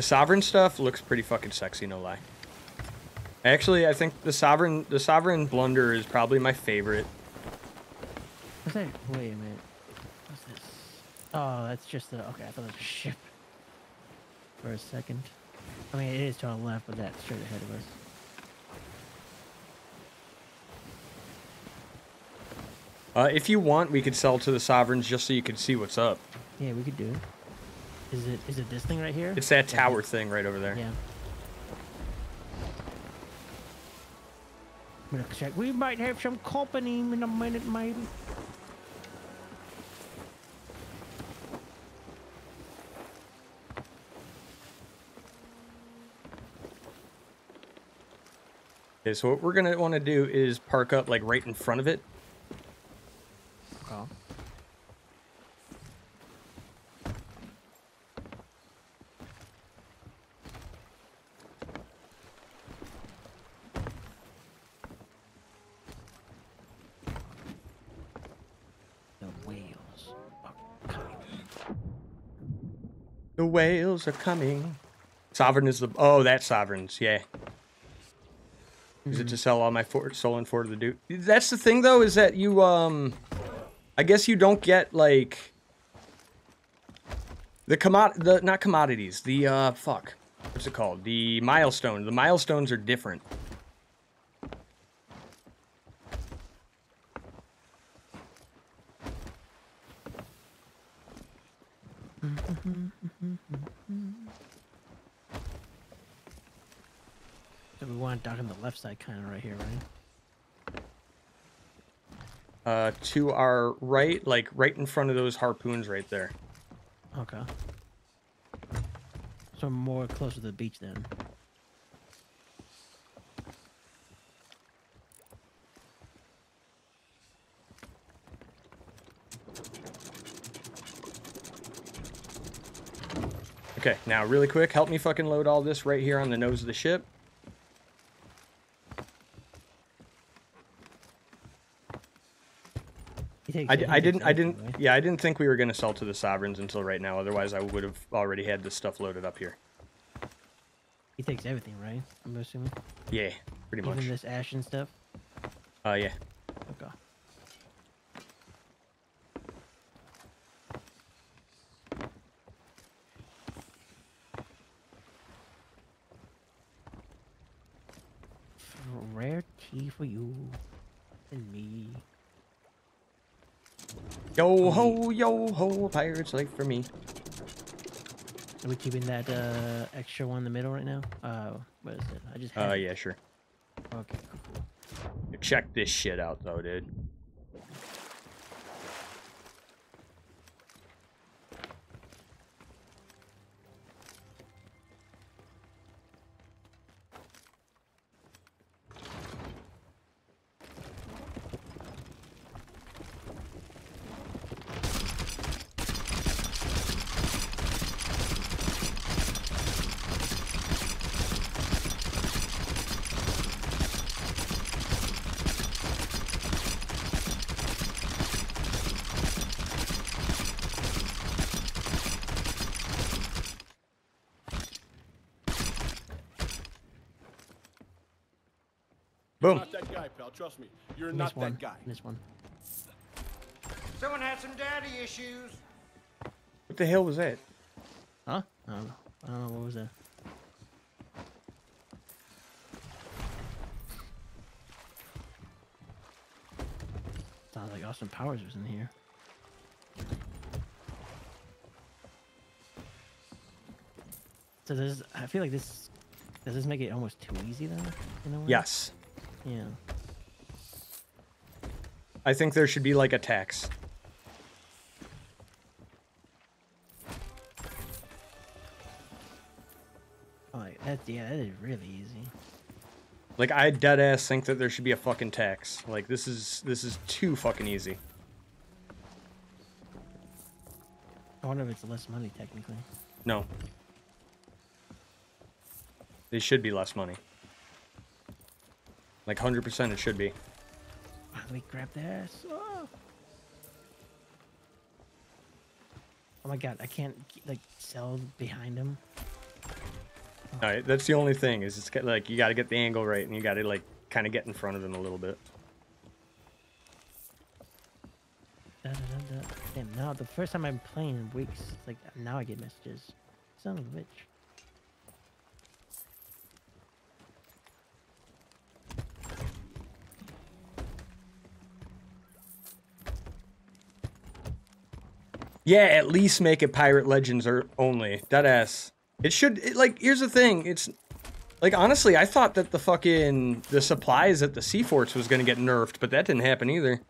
The sovereign stuff looks pretty fucking sexy, no lie. Actually, I think the sovereign the sovereign blunder is probably my favorite. What's that? Wait a minute. What's this? Oh, that's just a. Okay, I thought it was a ship. For a second. I mean, it is to our left, but that's straight ahead of us. Uh, if you want, we could sell to the sovereigns just so you can see what's up. Yeah, we could do it. Is it? Is it this thing right here? It's that tower thing right over there. Yeah. I'm gonna check. We might have some company in a minute, maybe. Okay, so what we're gonna want to do is park up like right in front of it. Oh. The whales are coming. The whales are coming. Sovereign is the oh that sovereigns yeah. Is it to sell all my for- and for the dude? That's the thing though is that you um, I guess you don't get like the commod the not commodities the uh fuck what's it called the milestones the milestones are different. So we want to dock on the left side, kind of right here, right? Uh, to our right, like right in front of those harpoons right there. Okay. So more close to the beach then. Okay, now really quick, help me fucking load all this right here on the nose of the ship. Takes I, I didn't I didn't right? yeah I didn't think we were gonna sell to the sovereigns until right now. Otherwise, I would have already had this stuff loaded up here. He takes everything, right? I'm assuming. Yeah, pretty much. Even this ash and stuff. Uh, yeah. Okay. Rare tea for you and me. Yo ho, yo ho, pirates life for me. Are we keeping that uh, extra one in the middle right now? Uh, what is it? I just Uh, it. yeah, sure. Okay. Check this shit out though, dude. Boom. Not that guy, pal. Trust me. You're This not one. that guy. This one. Someone had some daddy issues. What the hell was that? Huh? I don't know. I don't know what was that. Sounds like Austin Powers was in here. So does I feel like this does this make it almost too easy though? In a way? Yes. Yeah. I think there should be like a tax. Oh, like, that yeah, that is really easy. Like I dead ass think that there should be a fucking tax. Like this is this is too fucking easy. I wonder if it's less money technically. No. They should be less money. Like 100% it should be. Me grab this. Oh. Oh my god, I can't like sell behind him. Alright, that's the only thing is it's got, like you got to get the angle right and you got to like kind of get in front of him a little bit. Da, da, da, da. Damn, now the first time I'm playing in weeks, like now I get messages. Son of a bitch. Yeah, at least make it Pirate Legends or only. That ass. It should it, like here's the thing. It's like honestly, I thought that the fucking the supplies at the Sea Forts was gonna get nerfed, but that didn't happen either.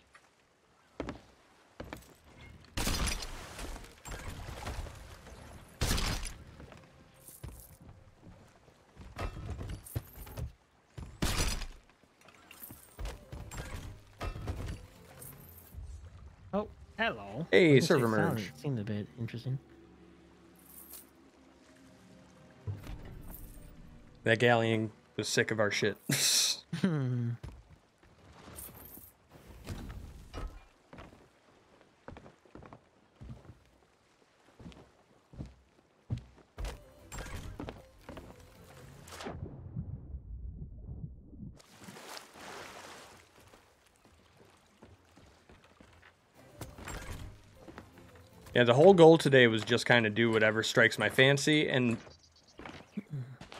Oh, hello. Hey, server merge. Seemed a bit interesting. That galleon was sick of our shit. Hmm. Yeah, the whole goal today was just kind of do whatever strikes my fancy, and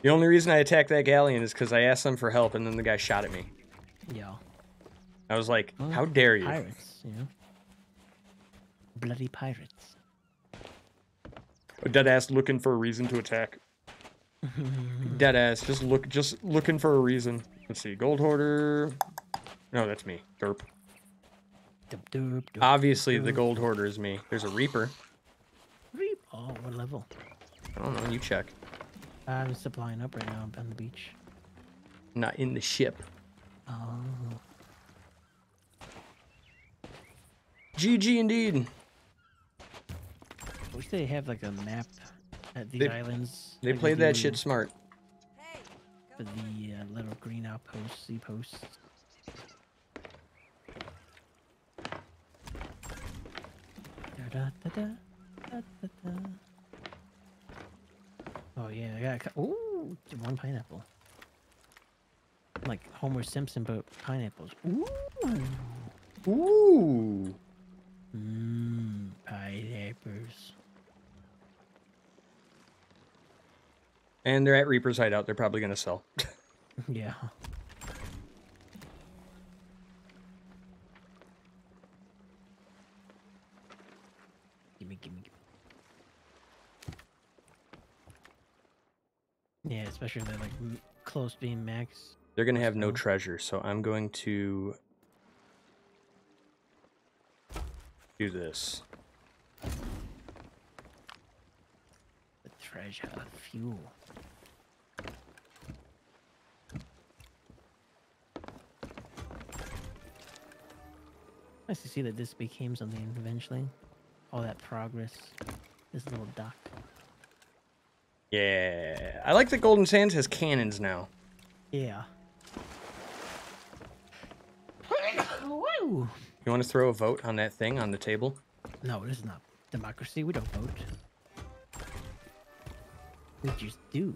the only reason I attacked that galleon is because I asked them for help, and then the guy shot at me. Yeah. I was like, Well, "How dare you!" Pirates, you know. Bloody pirates. A dead ass looking for a reason to attack. dead ass, just look, just looking for a reason. Let's see, gold hoarder. No, that's me. Derp. Obviously, the gold hoarder is me. There's a reaper. Reap. Oh, what level? I don't know. You check. I'm supplying up right now on the beach. Not in the ship. Oh. GG indeed. I wish they have like a map at these They- islands. They like played that shit smart. For the uh, little green outposts, sea posts. Da-da-da-da, da-da-da. Oh yeah, I got a ooh one pineapple. Like Homer Simpson, but pineapples. Ooh, Ooh. mmm, pineapples. And they're at Reaper's hideout. They're probably gonna sell. Yeah. Yeah, especially if they're like close being max. They're gonna have no treasure, so I'm going to do this. The treasure fuel. Nice to see that this became something eventually. All that progress. This little dock. Yeah, I like that Golden Sands has cannons now. Yeah. You want to throw a vote on that thing on the table? No, this is not democracy. We don't vote. We just do.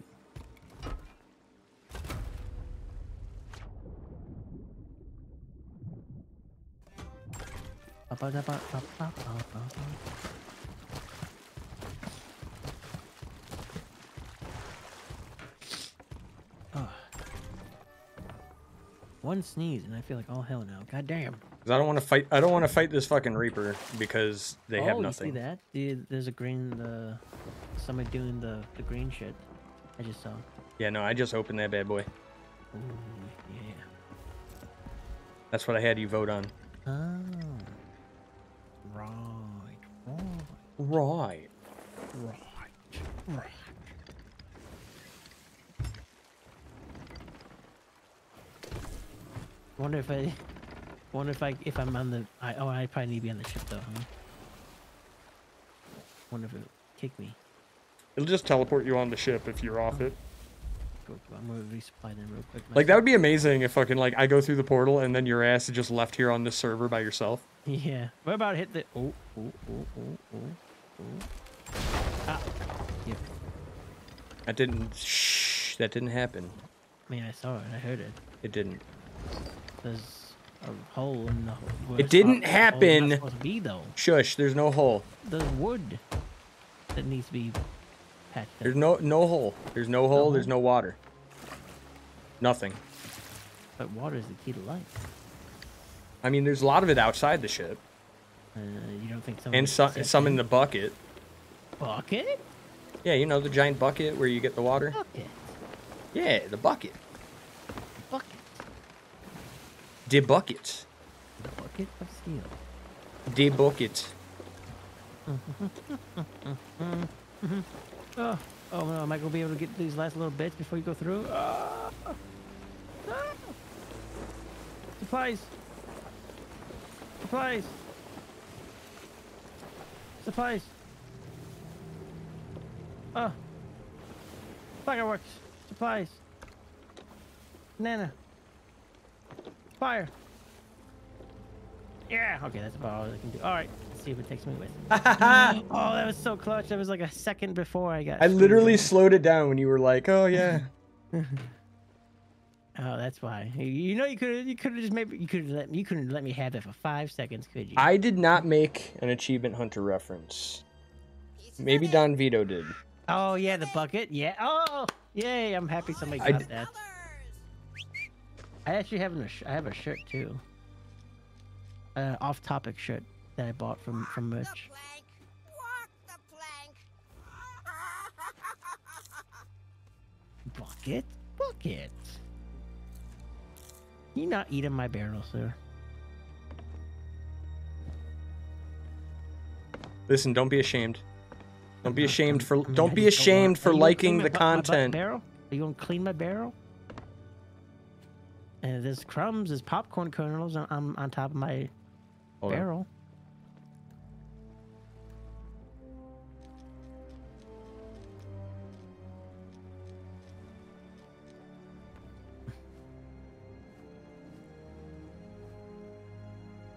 One sneeze and I feel like all hell now. God damn. 'Cause I don't want to fight. I don't want to fight this fucking Reaper because they oh, have you nothing. see that? Dude, there's a green, uh, somebody doing the, the green shit. I just saw. Yeah, no, I just opened that bad boy. Ooh, yeah. That's what I had you vote on. Oh. Right. Right. Right. Right. Right. Wonder if I, wonder if I, if I'm on the, I, oh, I probably need to be on the ship though, huh? Wonder if it kick me. It'll just teleport you on the ship if you're off it. Go, go, I'm gonna resupply them real quick. Like that would be amazing if fucking like I go through the portal and then your ass is just left here on this server by yourself. Yeah. What about hit the? Oh, oh, oh, oh, oh, oh. Ah. Yep. That didn't. Shh. That didn't happen. Man, I saw it. I heard it. It didn't. There's a hole in the. where It didn't the happen. supposed to be though. Shush. There's no hole. There's wood that needs to be patched up. There's no no hole. There's no hole. There's no water. Nothing. But water is the key to life. I mean, there's a lot of it outside the ship, Uh, you don't think some and some some in the bucket. bucket? Yeah, you know the giant bucket where you get the water. Bucket. Yeah, the. Bucket. The bucket. The bucket of steel. The bucket. Oh, oh no! Am I gonna be able to get these last little bits before you go through? Ah! Ah! Supplies. Supplies. Supplies. Oh. Fireworks. Supplies. Banana. Fire. Yeah. Okay, that's about all I can do. All right. Let's see if it takes me with. oh, that was so clutch. That was like a second before I got. I screwed. literally slowed it down when you were like, "Oh yeah." Oh, that's why. You- You know, you could you could have just maybe you could let you couldn't let me have that for five seconds, could you? I did not make an achievement hunter reference. Maybe Don Vito did. Oh yeah, the bucket. Yeah. Oh, yay! I'm happy somebody got d- that. I actually have a sh- I have a shirt too. Uh, off-topic shirt that I bought from from merch. Bucket, bucket. You not eating my barrel, sir? Listen, don't be ashamed. Don't be ashamed for. I mean, I Don't be ashamed for Are you gonna liking the my bu- my bu- content. barrel? Are you gonna clean my barrel? And there's crumbs, there's popcorn kernels on, on, on top of my Hold on. barrel.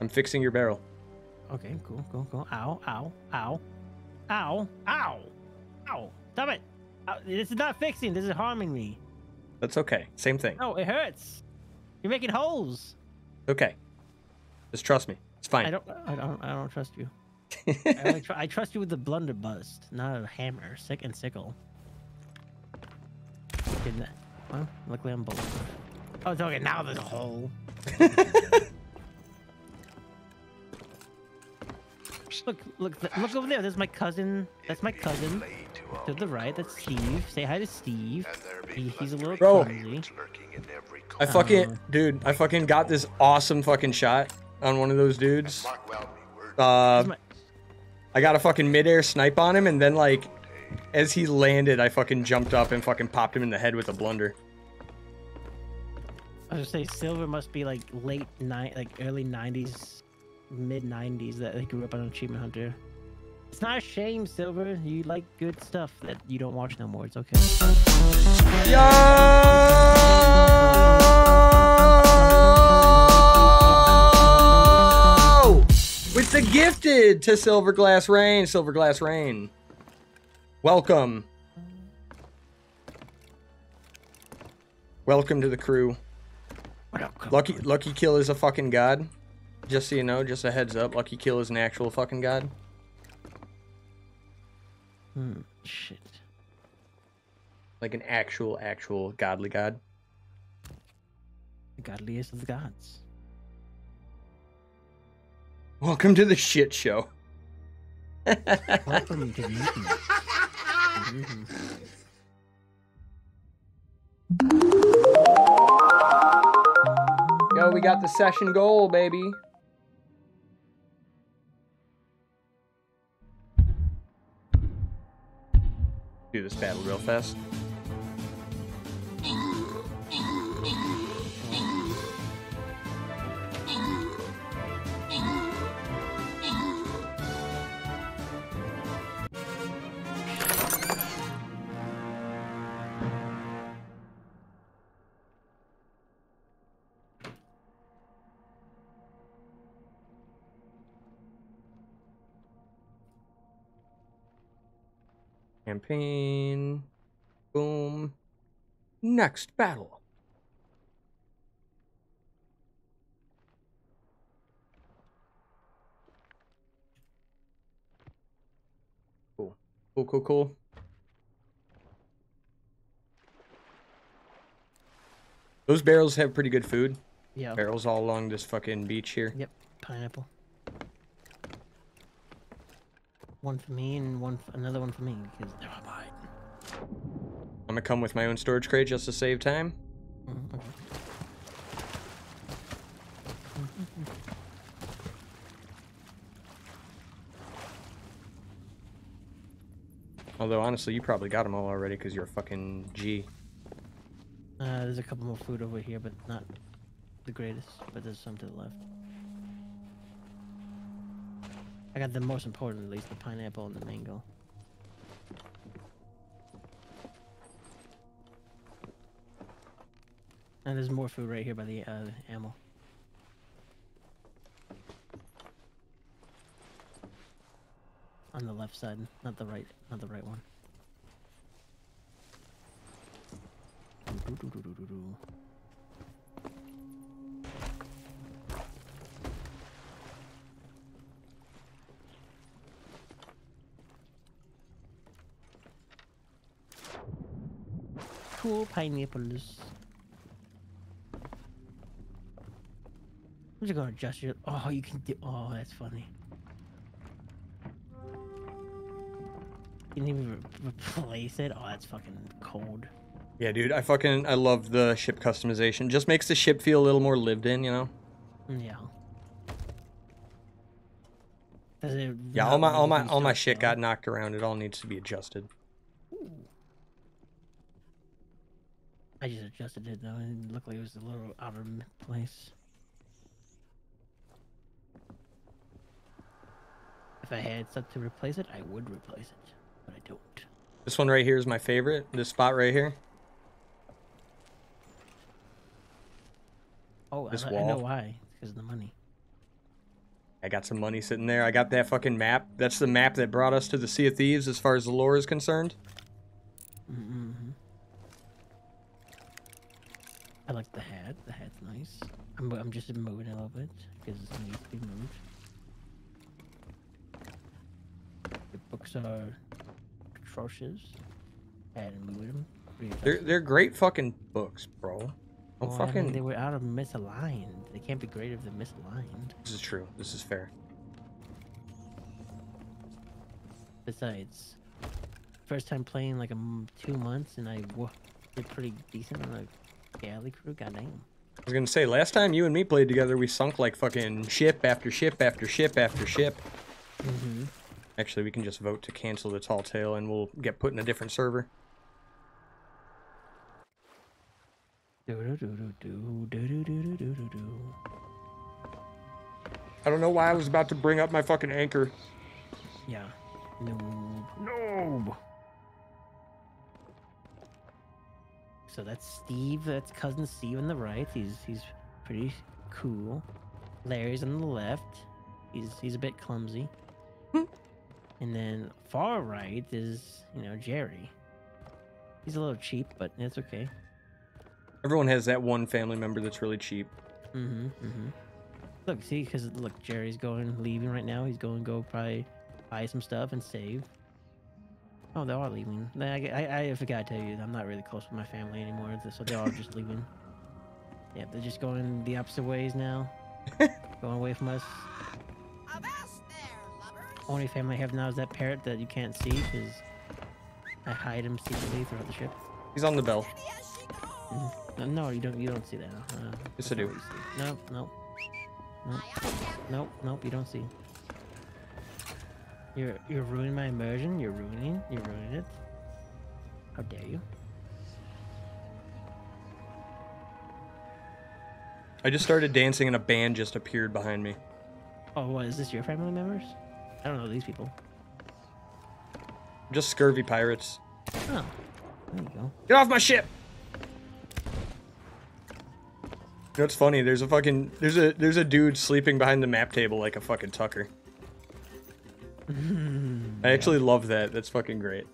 I'm fixing your barrel. Okay, cool, cool, cool. Ow, ow, ow, ow, ow, ow! Stop it! Ow, this is not fixing. This is harming me. That's okay. Same thing. No, it hurts. You're making holes. Okay. Just trust me. It's fine. I don't. I don't. I don't trust you. I, tr- I trust you with the blunderbuss, not a hammer, sick and sickle. Well, luckily I'm bulletproof. Oh, it's okay. Now there's a hole. look, look, look over there. There's my cousin. That's my cousin. To the right, that's Steve. Say hi to Steve. He, he's a little Bro. clumsy. I fucking, dude, I fucking got this awesome fucking shot on one of those dudes. Uh, I got a fucking midair snipe on him, and then like, as he landed, I fucking jumped up and fucking popped him in the head with a blunder. I was gonna say Silver must be like late night, like early '90s, mid '90s that they grew up on Achievement Hunter. It's not a shame, Silver. You like good stuff that you don't watch no more. It's okay. Yo! With the gifted to Silver Glass Rain, Silver Glass Rain. Welcome. Welcome to the crew. Lucky Lucky Kill is a fucking god. Just so you know, just a heads up, Lucky Kill is an actual fucking god. Hmm. Shit. Like an actual, actual godly god. The godliest of the gods. Welcome to the shit show. Welcome to the internet. Mhm. Yo, we got the session goal, baby. Do this battle real fast. Campaign. Boom. Next battle. Cool. Cool, cool, cool. Those barrels have pretty good food. Yeah. Barrels all along this fucking beach here. Yep, pineapple. One for me and one another one for me because they're all mine. I'm gonna come with my own storage crate just to save time. Mhm, okay. Although honestly, you probably got them all already because you're a fucking G. Uh, there's a couple more food over here, but not the greatest. But there's some to the left. I got the most important, at least the pineapple and the mango. And there's more food right here by the uh, ammo. On the left side, not the right, not the right one. Cool pineapples. I'm just gonna adjust your. Oh, you can do. Oh, that's funny. You can even re- replace it. Oh, that's fucking cold. Yeah, dude, I fucking I love the ship customization. Just makes the ship feel a little more lived in, you know. Mm, yeah. Does it Yeah, all my all my all my shit got knocked around. It all needs to be adjusted. I just adjusted it though. It looked like it was a little out of place. If I had stuff to replace it, I would replace it, but I don't. This one right here is my favorite. This spot right here. Oh, I, This know- I know why. Because of the money. I got some money sitting there. I got that fucking map. That's the map that brought us to the Sea of Thieves as far as the lore is concerned. Mm-hmm. I like the hat. The hat's nice. I'm, I'm just moving a little bit because it needs to be moved. The books are atrocious. To move them. They're they're great fucking books, bro. I'm Well, I mean, fucking. they were out of misaligned. They can't be great if they're misaligned. This is true. This is fair. Besides, first time playing like a m- two months, and I did pretty decent Galley crew, goddamn. I was gonna say, last time you and me played together, we sunk like fucking ship after ship after ship after ship. Mm -hmm. Actually, we can just vote to cancel the tall tale and we'll get put in a different server. I don't know why I was about to bring up my fucking anchor. Yeah. Noob. No. So that's Steve. That's cousin Steve on the right. He's he's pretty cool. Larry's on the left. He's he's a bit clumsy. and then far right is you know Jerry. He's a little cheap, but it's okay. Everyone has that one family member that's really cheap. Mm-hmm. Mm-hmm. Look, see, because look, Jerry's going, leaving right now. He's going to go probably buy some stuff and save. Oh, they're all leaving. I, I, I forgot to tell you, I'm not really close with my family anymore, so they're all just leaving. Yeah, they're just going the opposite ways now. going away from us. Only family I have now is that parrot that you can't see because I hide him secretly throughout the ship. He's on the bell. Mhm. Uh, No, you don't. You don't see that. Uh, Yes, I do. Nope, nope, nope, nope, nope. You don't see. You're you're ruining my immersion. You're ruining. You're ruining it. How dare you? I just started dancing and a band just appeared behind me. Oh, what is this? Your family members? I don't know these people. Just scurvy pirates. Oh, there you go. Get off my ship! You know what's funny? There's a fucking there's a there's a dude sleeping behind the map table like a fucking Tucker. I actually love that. That's fucking great.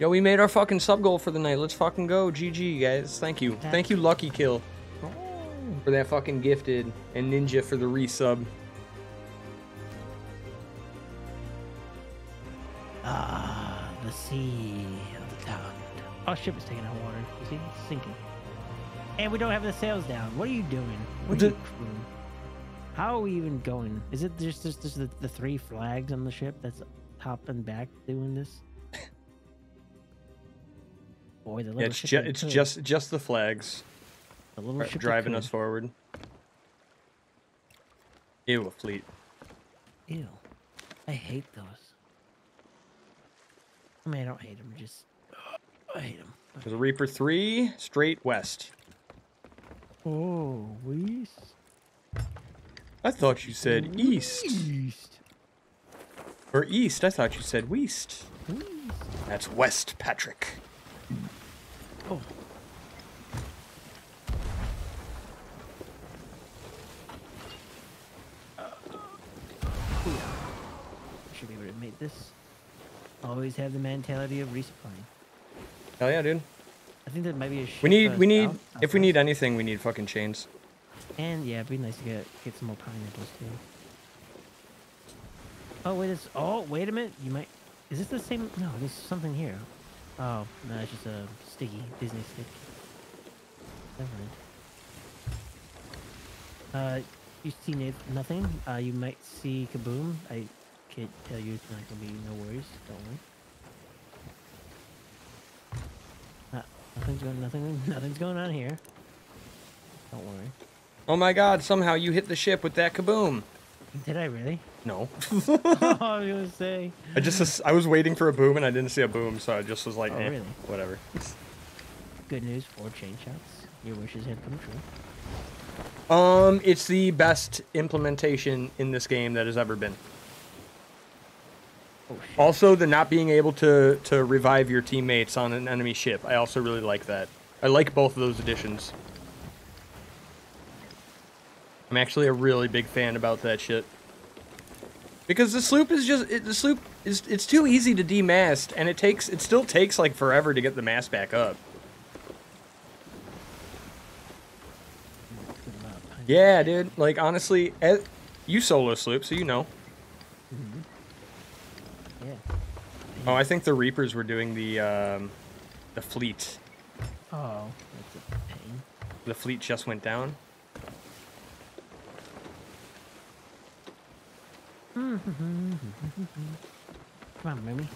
Yo, we made our fucking sub goal for the night. Let's fucking go. GG, guys. Thank you. Thank you, Lucky Kill, for that fucking gifted, and Ninja for the resub. Ah, the sea of the town. Our ship is taking on water. You see, it's sinking. And we don't have the sails down. What are you doing? What are you crewing? How are we even going? Is it just just, just the, the three flags on the ship that's top and back doing this? Boy, the little Yeah, it's ship ju- it's good. just just the flags the little ship driving us forward. Ew, a fleet. Ew, I hate those. I mean, I don't hate them. Just I hate them. There's a Reaper three straight west. Oh, we. I thought you said east. East. Or east. I thought you said west. That's West Patrick. Oh. Should be able to make this. Always have the mentality of resupplying. Hell yeah, dude. I think that might be a. We need we need south- if we need anything, we need fucking chains. And yeah, it'd be nice to get get some more pineapples too. Oh wait, it's oh wait a minute. You might. Is this the same? No, there's something here. Oh no, it's just a sticky Disney stick. Never mind. Uh, you see nothing. Uh, you might see Kaboom. I can't tell you it's not gonna be no worries. Don't worry. Nothing's going. Nothing. Nothing's going on here. Don't worry. Oh my god, somehow you hit the ship with that kaboom. Did I really? No. oh, I was gonna say. I just I was waiting for a boom and I didn't see a boom, so I just was like, Oh, eh, really? whatever. Good news, four chain shots. Your wishes have come true. Um, it's the best implementation in this game that has ever been. Also, the not being able to to revive your teammates on an enemy ship. I also really like that. I like both of those additions. I'm actually a really big fan about that shit. Because the sloop is just it, the sloop is it's too easy to demast, and it takes it still takes like forever to get the mast back up. Yeah, dude. Like honestly, eh, you solo sloop, so you know. Yeah. Oh, I think the Reapers were doing the um, the fleet. Oh, that's a pain. The fleet just went down. Come on, Mimi.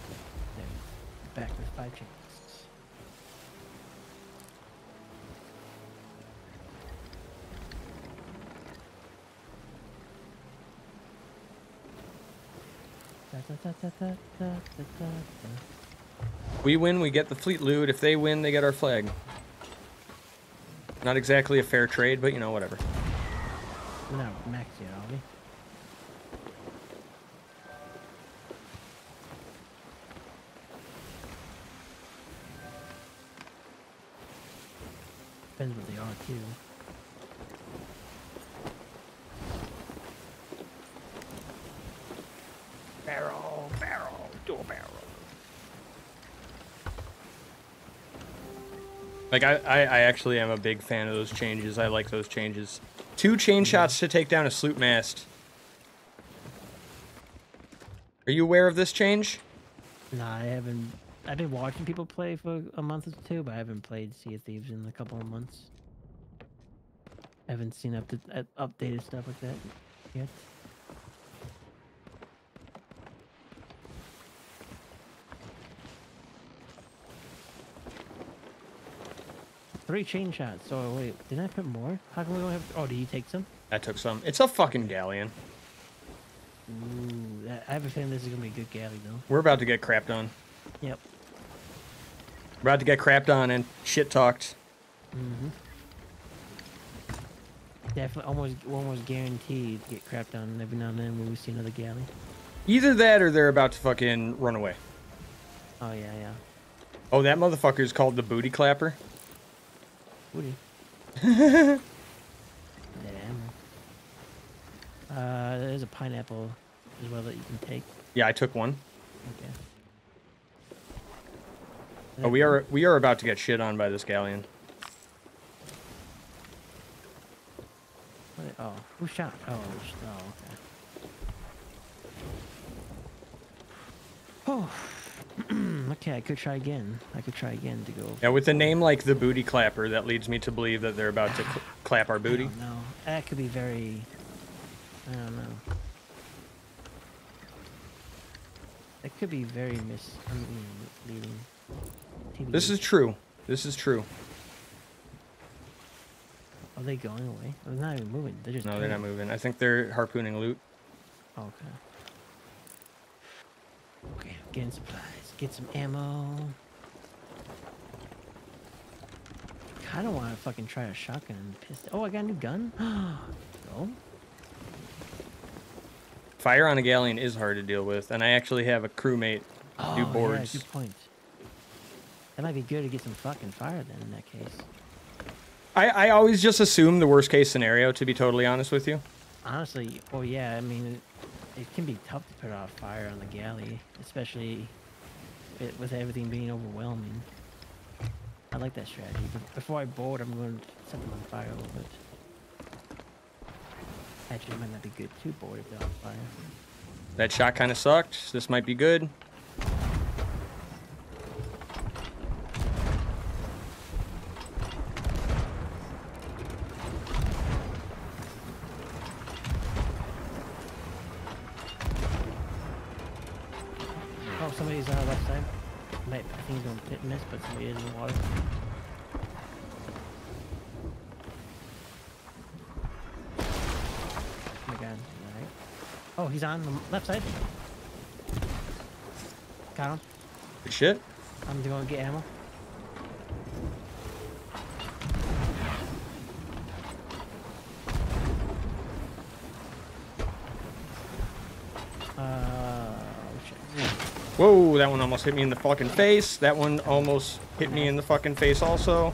Back with five chains. We win, we get the fleet loot. If they win, they get our flag. Not exactly a fair trade, but you know, whatever. Depends what they are, too. Barrel, barrel, dual barrel. Like I, I, I actually am a big fan of those changes. I like those changes. Two chain shots to take down a sloop mast. Are you aware of this change? Nah, I haven't. I've been watching people play for a month or two, but I haven't played Sea of Thieves in a couple of months. I haven't seen up to, uh, updated stuff like that yet. Three chain shots. So wait, didn't I put more? How come we don't have? Oh, did you take some? I took some. It's a fucking galleon. Ooh, I have a feeling this is gonna be a good galley though. We're about to get crapped on. Yep. We're about to get crapped on and shit talked. Mm-hmm. Definitely, almost, almost guaranteed to get crapped on every now and then when we see another galley. Either that or they're about to fucking run away. Oh yeah, yeah. Oh, that motherfucker is called the booty clapper. Woody. That ammo. Uh, there's a pineapple as well that you can take. Yeah, I took one. Okay. Oh, we are we are about to get shit on by this galleon. What- Oh, who shot? Oh, it was- oh, okay. Oh, okay. I could try again. I could try again to go. Yeah, with a name like the booty clapper, that leads me to believe that they're about to cl- clap our booty. No, that could be very. I don't know. That could be very mis. I mean, leading. This is true. This is true. Are they going away? Oh, they're not even moving. They're just. No, they're not moving. I think they're harpooning loot. Okay. Okay, I'm getting supplies. Get some ammo. Kinda wanna fucking try a shotgun and pistol. Oh, I got a new gun? Go. Fire on a galleon is hard to deal with, and I actually have a crewmate Oh, do yeah, boards. good point. That might be good to get some fucking fire then in that case. I, I always just assume the worst case scenario, to be totally honest with you. Honestly, well, yeah, I mean, it, it can be tough to put out fire on the galley, especially it, with everything being overwhelming. I like that strategy. But before I board, I'm going to set them on fire a little bit. Actually, might not be good to board if they're on fire. That shot kind of sucked. This might be good. He's on the left side. Got him. Good shit. I'm going to get ammo. Uh. Whoa, that one almost hit me in the fucking face. That one almost hit me in the fucking face also.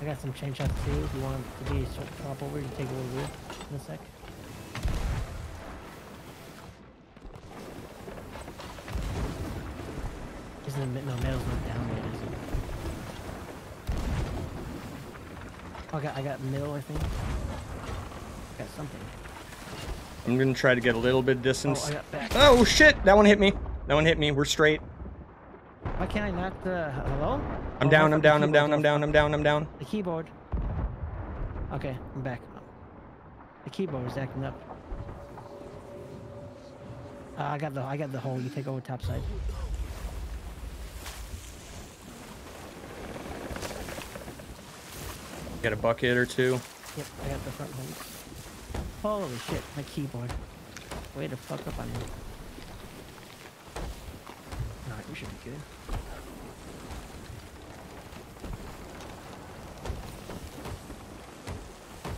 I got some chain shots too. If you want to be sort of swap over, you take a little bit in a sec. Got, I got middle, I think. I got something. I'm gonna try to get a little bit of distance. Oh, I got back. Oh shit! That one hit me. That one hit me. We're straight. Why can't I not, uh, hello? I'm Oh, down. I'm down. I'm down. I'm down. I'm down. I'm down. The keyboard. Okay, I'm back. The keyboard is acting up. Uh, I got the I got the hole. You take over top side. Get a bucket or two. Yep, I got the front hole. Holy shit, my keyboard. Way to fuck up on me. Alright, we should be good.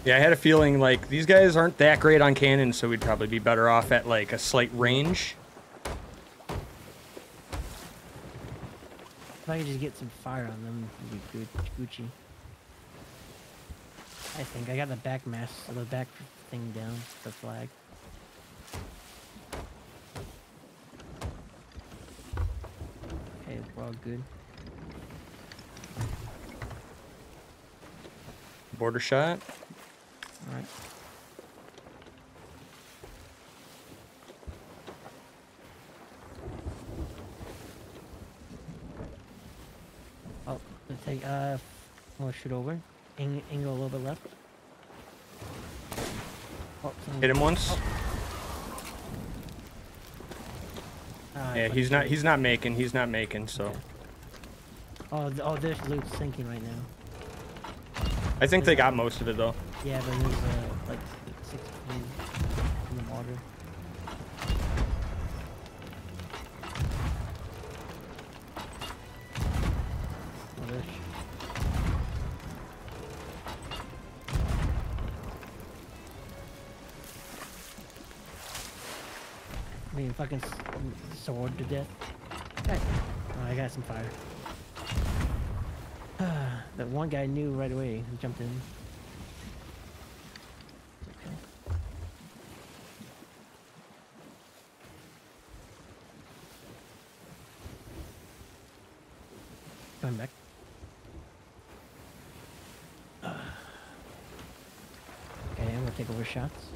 Yeah, I had a feeling like these guys aren't that great on cannon, so we'd probably be better off at like a slight range. If I could just get some fire on them, it'd be good, Gucci. I think I got the back mast, the back thing down, the flag. Okay, we're all good. Border shot. Alright. Oh, take, uh, we'll shoot over. Ang- angle a little bit left. Oh, Hit him once. Oh. Ah, Yeah, he's not. He's not making. He's not making. So Oh, oh, this loot's sinking right now. I think they got most of it though. Yeah, but there's uh, s- sword to death. Hey. Oh, I got some fire. that one guy knew right away and jumped in. Okay. Coming back. Okay, I'm gonna take over shots.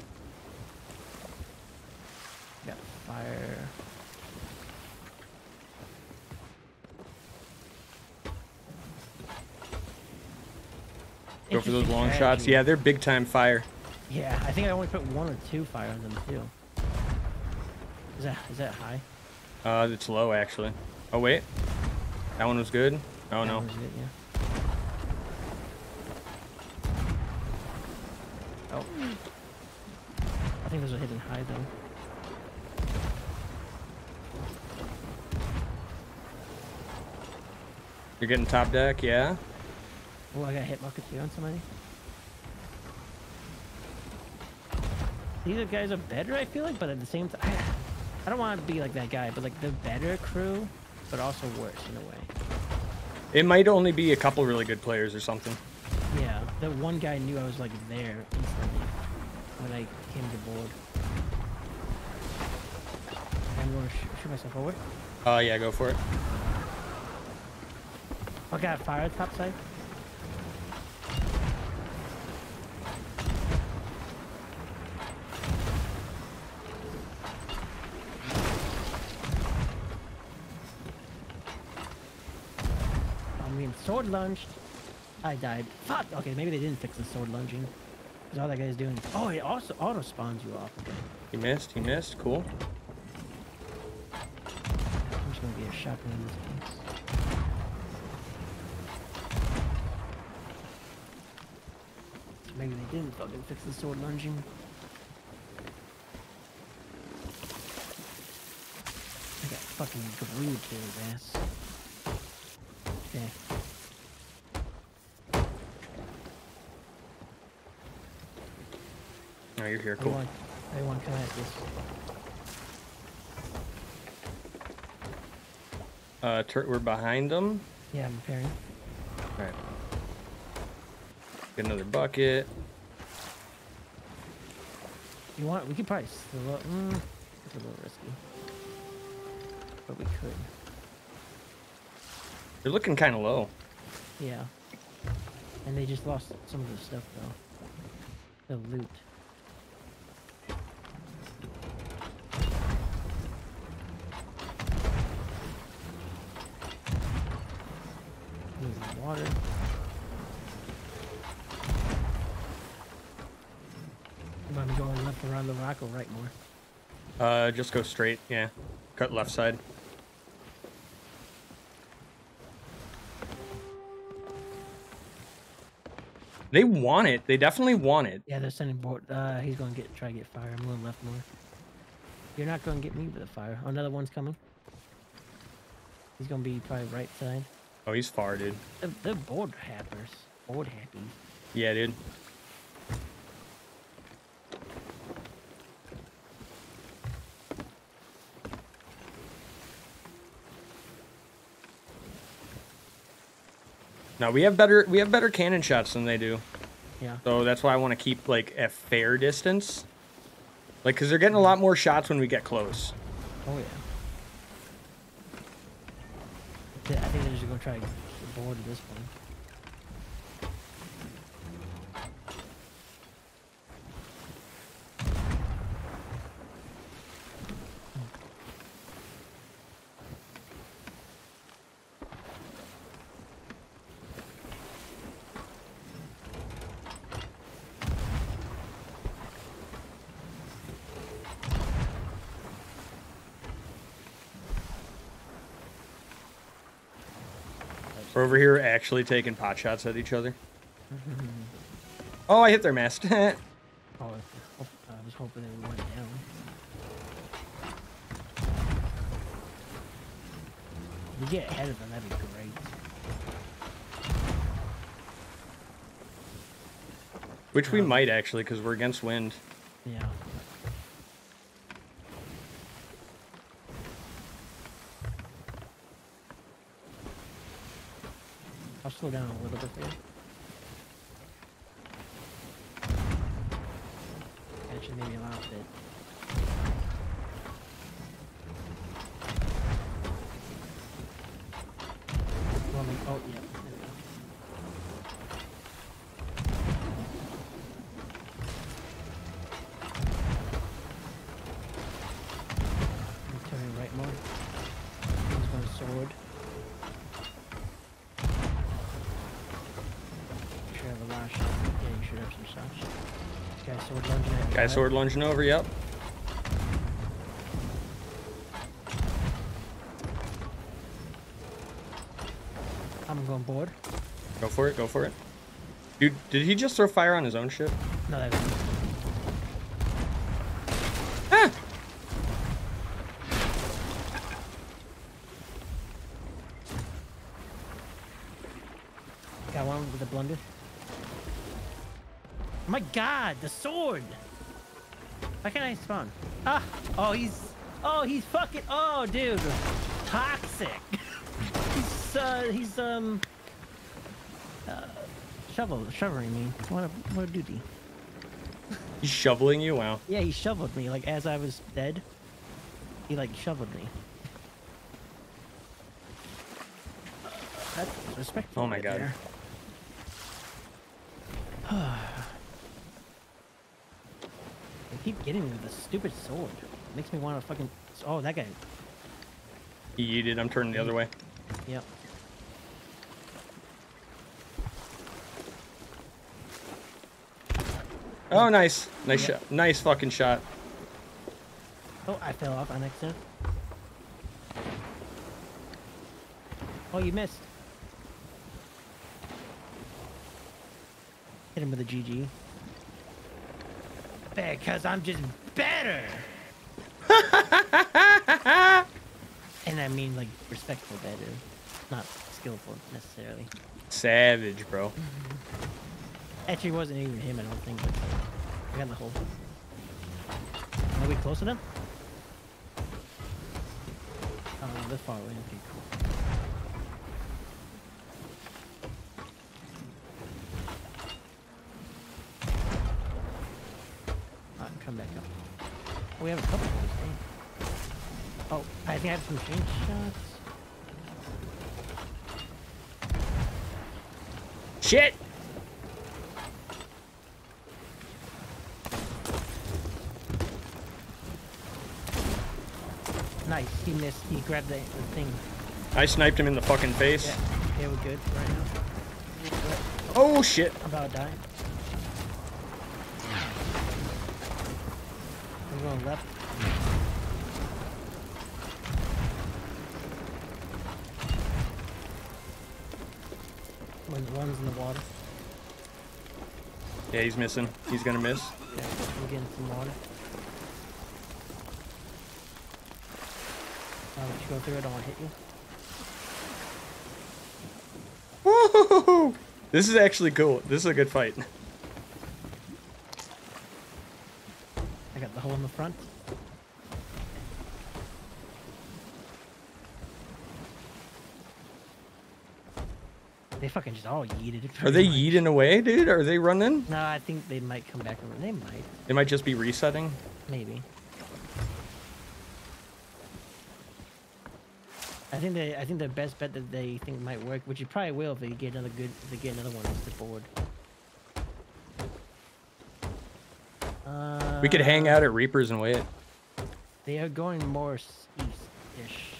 Got fire. Go for those long shots. Yeah, they're big time fire. Yeah, I think I only put one or two fire on them too. Is that is that high? Uh, it's low actually. Oh wait, that one was good. Oh That no. was it, yeah. Oh. I think those are hidden high though. You're getting top deck, yeah. Oh, I got hit bucket too on somebody. These guys are better, I feel like, but at the same time, I don't want to be like that guy, but like the better crew, but also worse in a way. It might only be a couple really good players or something. Yeah, the one guy knew I was like there instantly when I came to board. I'm going to sh shoot myself forward. Uh, yeah, go for it. I got fire at top side. I mean, sword lunged. I died. Fuck! Okay, maybe they didn't fix the sword lunging. Because all that guy's doing. Oh, it also auto spawns you off. Okay. He missed. He missed. Cool. I'm just gonna be a shotgun in this. So maybe they didn't fucking fix the sword lunging. I got fucking glued to his ass. Okay. Oh, you're here. Cool. I want to come at this. Uh, we're behind them. Yeah, I'm repairing. All right. Get another bucket. You want? We could probably slow up. Mm, it's a little risky. But we could. They're looking kind of low. Yeah. And they just lost some of the stuff though. The loot. Need some water. You want me going left around the rock or right more? Uh, just go straight. Yeah. Cut left side. They want it. They definitely want it. Yeah, they're sending board. Uh, he's gonna get try to get fire. I'm going left more. You're not gonna get me with the fire. Oh, another one's coming. He's gonna be probably right side. Oh, he's far, dude. They're, they're board happers. Board happy. Yeah, dude. No, we have better we have better cannon shots than they do. Yeah. So that's why I want to keep like a fair distance. Like, cause they're getting a lot more shots when we get close. Oh yeah. I think they're just gonna try to get board at this point. Over here actually taking pot shots at each other. Oh, I hit their mast. Oh, I was hoping it went down. If we get ahead of them, that'd be great. Which we um, might actually, because we're against wind. Yeah. I'll slow down a little bit there. Actually, maybe a lot bit. Well, like- oh, yeah. there we go. I'm turning right more. Here's my sword. Should have a lash. Yeah, you should have some such. Guy sword lunging at me, Guy right? sword lunging over, yep. I'm going board. Go for it, go for it. Dude, did he just throw fire on his own ship? No, that was Ah! Got one with a blunder. My god, the sword! Why can't I spawn? Ah! Oh, he's... Oh, he's fucking... Oh, dude! Toxic! he's, uh, he's, um... Uh, shovel, shoveling me. What a, what a duty. He's shoveling you? Wow. Yeah, he shoveled me, like, as I was dead. He, like, shoveled me. That's respectful. Oh my God. there. Getting me with a stupid sword. makes me want to fucking. Oh, that guy. He yeeted, I'm turning the other way. Yep. Oh, nice. Nice shot. Nice fucking shot. Oh, I fell off on accident. Oh, you missed. Hit him with a GG. Because I'm just better. and I mean like respectful better, not skillful necessarily. Savage, bro. Mm-hmm. Actually, wasn't even him, I don't think, but I got the whole. Are we close to them? Oh, they're far away. Okay, cool. Alright, come back up. Oh, we have a couple of those? Oh, I think I have some chain shots. Shit! Nice, he missed. He grabbed the, the thing. I sniped him in the fucking face. Yeah, okay, we're good right now. Oh shit! I'm about to die. I'm going left. When one's in the water. Yeah, he's missing. He's gonna miss. Yeah, I'm getting some water. Uh, I'll let you go through it, I don't want to hit you. This is actually cool. This is a good fight. I got the hole in the front. They fucking just all yeeted it. Are they yeeting away, dude? Are they running? No, I think they might come back. They might, They might just be resetting. maybe. I think they. I think the best bet that they think might work, which it probably will if they get another good. If they get another one, is the board. Uh, We could hang out at Reapers and wait. They are going more east-ish.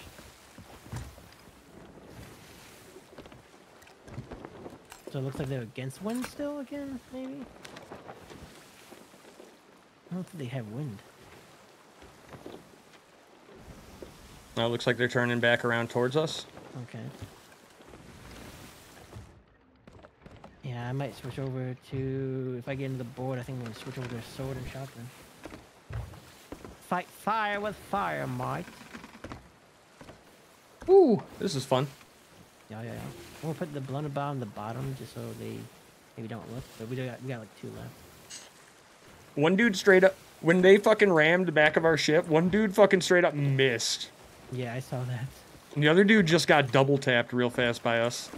So it looks like they're against wind still again, maybe? I don't think they have wind. Now it looks like they're turning back around towards us. Okay. Yeah, I might switch over to if I get into the board. I think I'm gonna switch over to a sword and shotgun. Fight fire with fire, Mike. Ooh, this is fun. Yeah, yeah, yeah. Gonna put the blunderbuss on the bottom just so they maybe don't look. But we got we got like two left. One dude straight up when they fucking rammed the back of our ship. One dude fucking straight up missed. Yeah, I saw that. And the other dude just got double tapped real fast by us.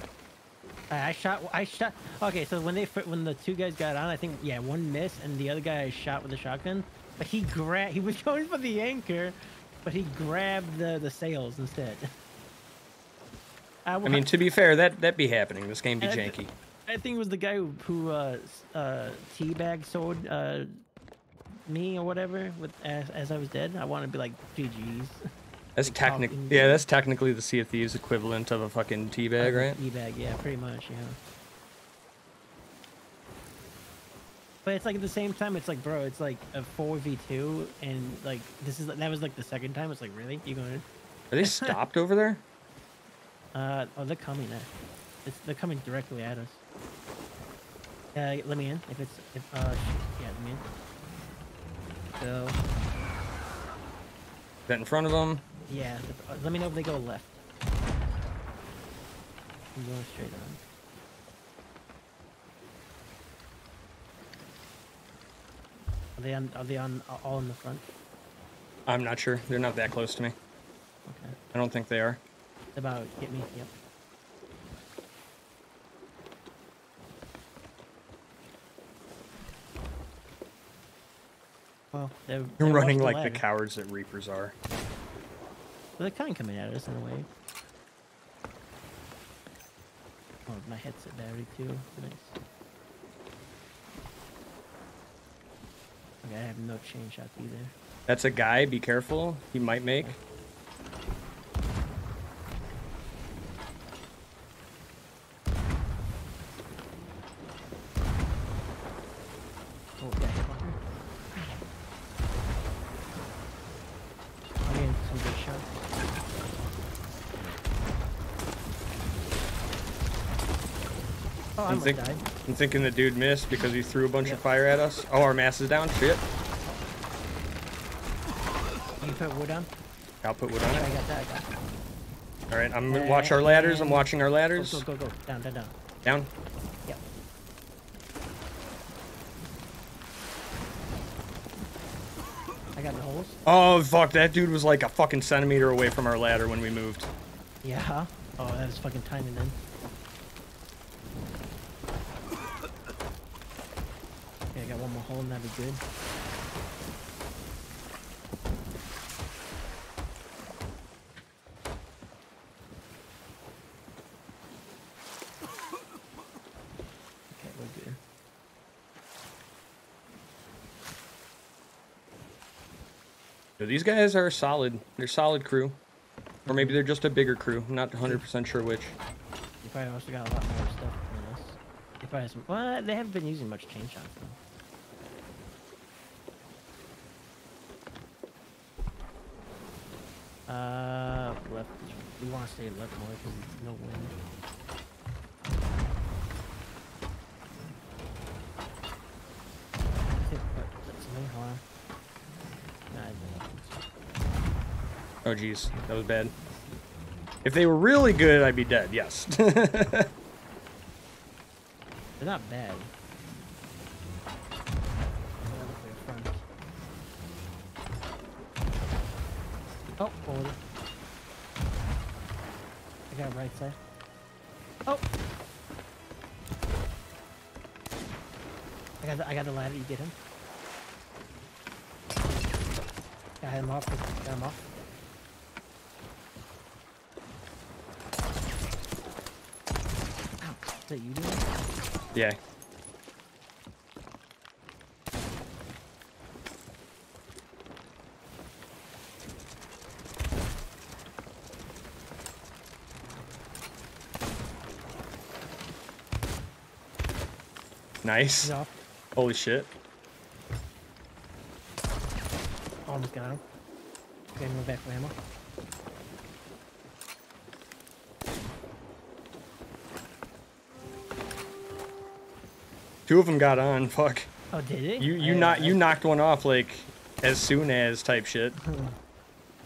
I, I shot. I shot. Okay, so when they when the two guys got on, I think yeah, one missed, and the other guy I shot with a shotgun. But he grabbed. He was going for the anchor, but he grabbed the the sails instead. I, I mean, to be fair, that that be happening. This game be I janky. I think it was the guy who, who uh, uh, teabag sword uh, me or whatever with as, as I was dead. I want to be like GG's. That's like technic. talking- Yeah, that's technically the Sea of Thieves equivalent of a fucking teabag, right? Teabag, yeah, pretty much, yeah. But it's like at the same time, it's like, bro, it's like a four v two, and like this is that was like the second time. It's like, really, you going? Are they stopped over there? Uh, oh, they're coming there. It's, they're coming directly at us. Uh, let me in. If it's, if, uh, yeah, let me in. So, Is that in front of them? yeah, the, uh, let me know if they go left. I'm going straight on. Are they on, are they on, uh, all in the front? I'm not sure. They're not that close to me. Okay. I don't think they are. About, get me, yep. Well, they're, You're they're running off like ladder. the cowards that Reapers are. Well, they're kind of coming at us in a way. Oh, my headset battery too. Nice. Okay, I have no chain shots either. That's a guy. Be careful. He might make. Oh, think- died. I'm thinking the dude missed because he threw a bunch of fire at us. Oh, our mast is down. Shit. You put wood on? I'll put wood on I it. got that, I got that. All right, I'm gonna eh, watch our ladders. I'm eh. watching our ladders. Go, go, go, go. Down, down, down. Down. Yep. I got the holes. Oh fuck! That dude was like a fucking centimeter away from our ladder when we moved. Yeah. Oh, that was fucking timing then. Okay, I got one more hole that'd be good. Okay, we're good. These guys are solid. They're solid crew, or maybe they're just a bigger crew. I'm not 100% sure which. You probably also got a lot more stuff than us. They probably have some. Well, they haven't been using much chain shots though. Uh, left. We want to stay left more because no wind. Hit what? That's me. Hold on. Nah, I didn't. Oh jeez, that was bad. If they were really good, I'd be dead. Yes. They're not bad. Oh, forward. I got right side. Oh! I got the, I got the ladder. You get him. Got him off. Got him off. Ow! Is that you doing? yeah. Nice. He's off. Holy shit. Almost got him. Okay, move back for ammo. Two of them got on. Fuck. Oh, did it? You you I- not you knocked one off like as soon as type shit.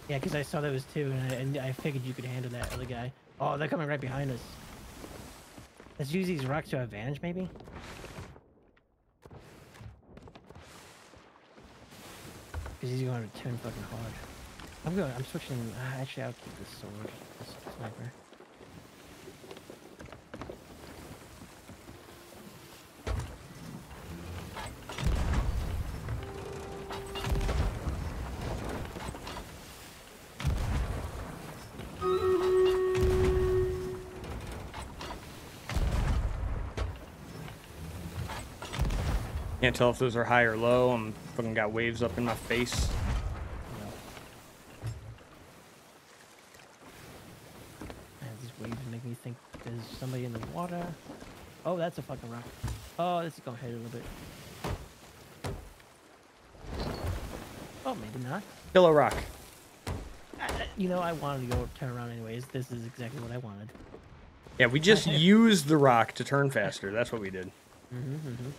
Yeah, because I saw there was two, and I, and I figured you could handle that other guy. Oh, they're coming right behind us. Let's use these rocks to our advantage, maybe? Because he's going to turn fucking hard. I'm going. I'm switching. Uh, actually, I'll keep this sword. This sniper. Can't tell if those are high or low. I'm fucking got waves up in my face. These waves make me think there's somebody in the water. Oh, that's a fucking rock. Oh, this is gonna hit a little bit. Oh, maybe not. Pillow rock. Uh, You know, I wanted to go turn around anyways. This is exactly what I wanted. Yeah, we just used the rock to turn faster. That's what we did. Mm-hmm, mm-hmm.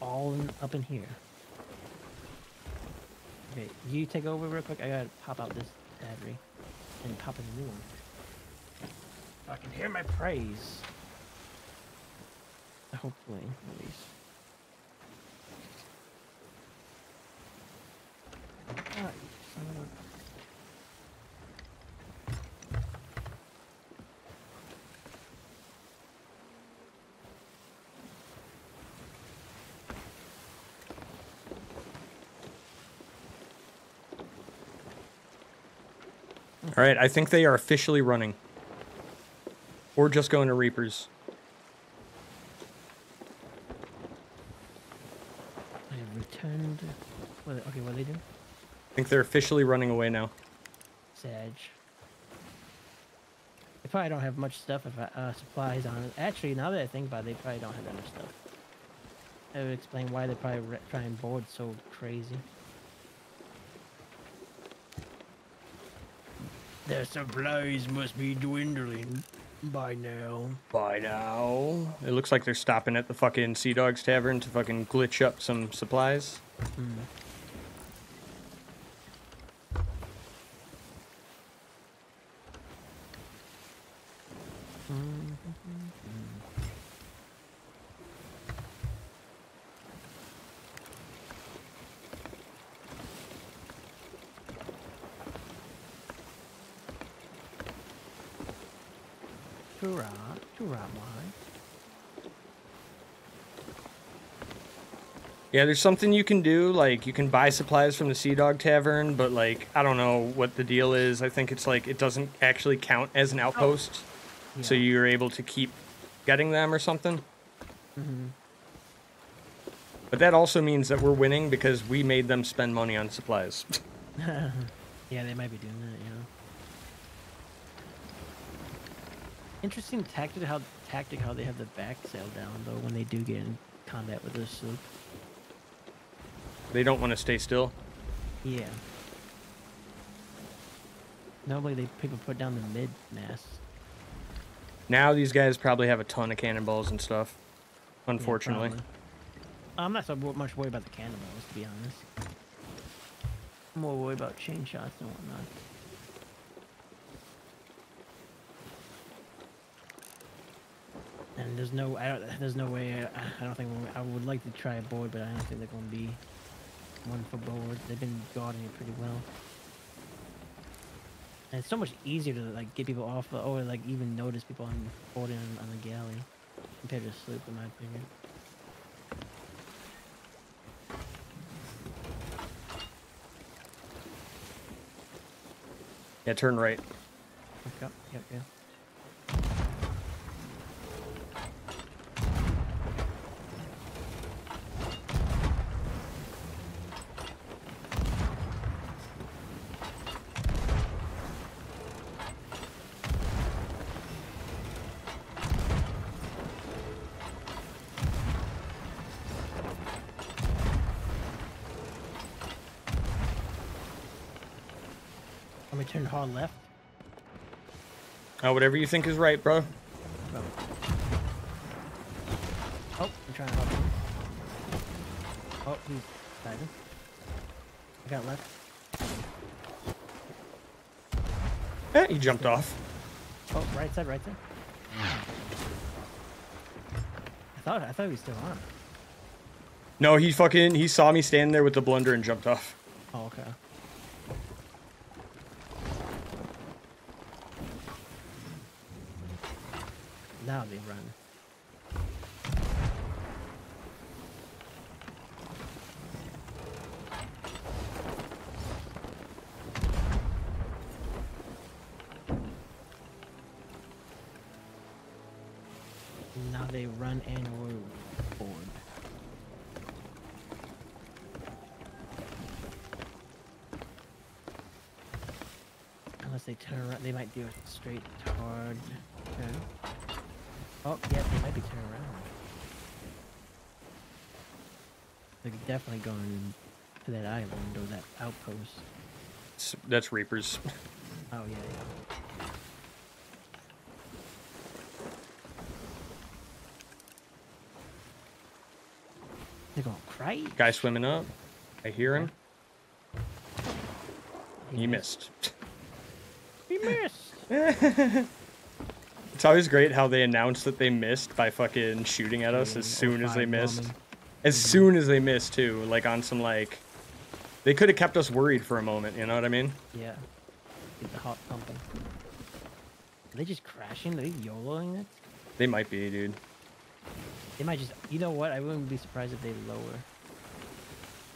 All in, up in here. Okay, you take over real quick. I gotta pop out this battery and pop in a new one. I can hear my praise. Hopefully, at least. Ah, you son of a- All right, I think they are officially running. Or just going to Reapers. I have returned. What, okay, what are they doing? I think they're officially running away now. Sag. They probably don't have much stuff if I, uh, supplies on it. Actually, now that I think about it, they probably don't have that much stuff. That would explain why they're probably re- trying board so crazy. Their supplies must be dwindling by now. By now. It looks like they're stopping at the fucking Sea Dogs Tavern to fucking glitch up some supplies. Hmm. Yeah, there's something you can do. Like, you can buy supplies from the Sea Dog Tavern, but, like, I don't know what the deal is. I think it's like it doesn't actually count as an outpost. So Yeah. you're able to keep getting them or something. Mm-hmm. But that also means that we're winning because we made them spend money on supplies. yeah, they might be doing that, you know. Interesting tactic how tactic how they have the back sail down though when they do get in combat with this sloop. They don't want to stay still. Yeah. Normally they people put down the mid mast. Now these guys probably have a ton of cannonballs and stuff. Unfortunately. probably. I'm not so much worried about the cannonballs to be honest. I'm more worried about chain shots and whatnot. And there's no, I don't, there's no way. I, I don't think I would like to try a board, but I don't think they're going to be one for board. They've been guarding it pretty well. And it's so much easier to like get people off, the, or like even notice people on boarding on, on the galley compared to sloop, in my opinion. Yeah, turn right. Yep, yep, yep. Uh, whatever you think is right, bro. Oh. Oh, I'm trying to help him. Oh, he's diving. I got left. Eh, he jumped off. Oh, right side, right side. I thought I thought he was still on. No, he fucking he saw me standing there with the blunder and jumped off. Oh, okay. Now they run. Now they run and roll forward. Unless they turn around, they might do straight turn. Oh, yeah, they might be turning around. They're definitely going to that island or that outpost. It's- That's Reapers. Oh, yeah, yeah. They're going cry. Guy swimming up. I hear him. He missed. He missed. It's always great how they announce that they missed by fucking shooting at us as soon as they missed. bombing. As mm-hmm. soon as they missed too, like on some like they could have kept us worried for a moment, you know what I mean? Yeah. Get the heart pumping. Are they just crashing? Are they YOLOing it? They might be, dude. They might just. You know what? I wouldn't be surprised if they lower.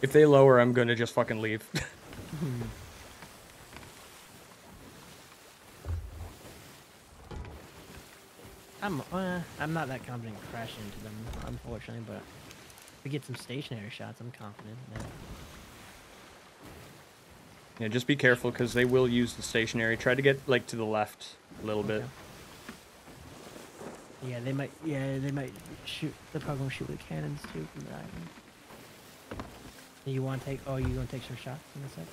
If they lower, I'm gonna just fucking leave. I'm. Uh, I'm not that confident crashing into them, unfortunately. But if we get some stationary shots, I'm confident. that. yeah, just be careful because they will use the stationary. Try to get like to the left a little bit. Yeah, they might. Yeah, they might shoot. They're probably gonna shoot with cannons too from the island. You want to take? Oh, you gonna take some shots in a sec?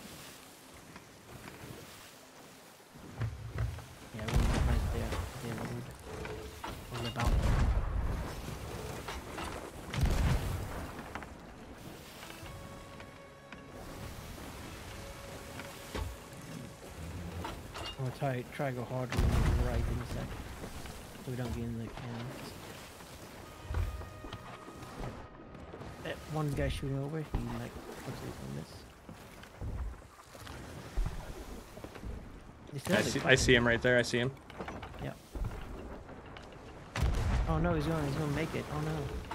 Try to go harder on the right in a sec, so we don't get in the cannons. That one guy shooting over, he might hopefully on this. I see, I see him right there. I see him. Yep. Oh no, he's going. He's going to make it. Oh no.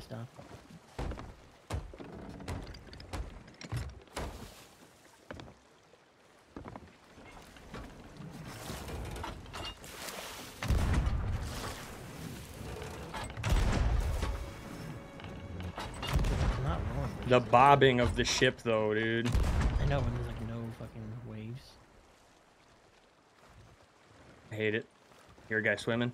Slowly coming stop. It's not wrong. The bobbing of the ship, though, dude. I know when there's like no fucking waves. I hate it. Hear a guy swimming.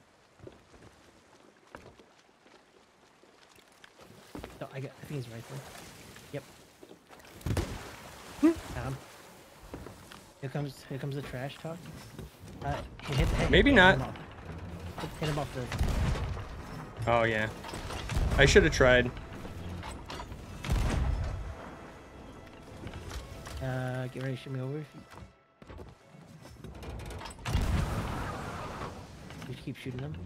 No, I got. I think he's right there. Yep. Him. Here comes. Here comes the trash talk. Uh, hit, hit, Maybe hit not. Him hit him off the. Oh yeah. I should have tried. Uh, get ready to shoot me over. Just keep shooting them.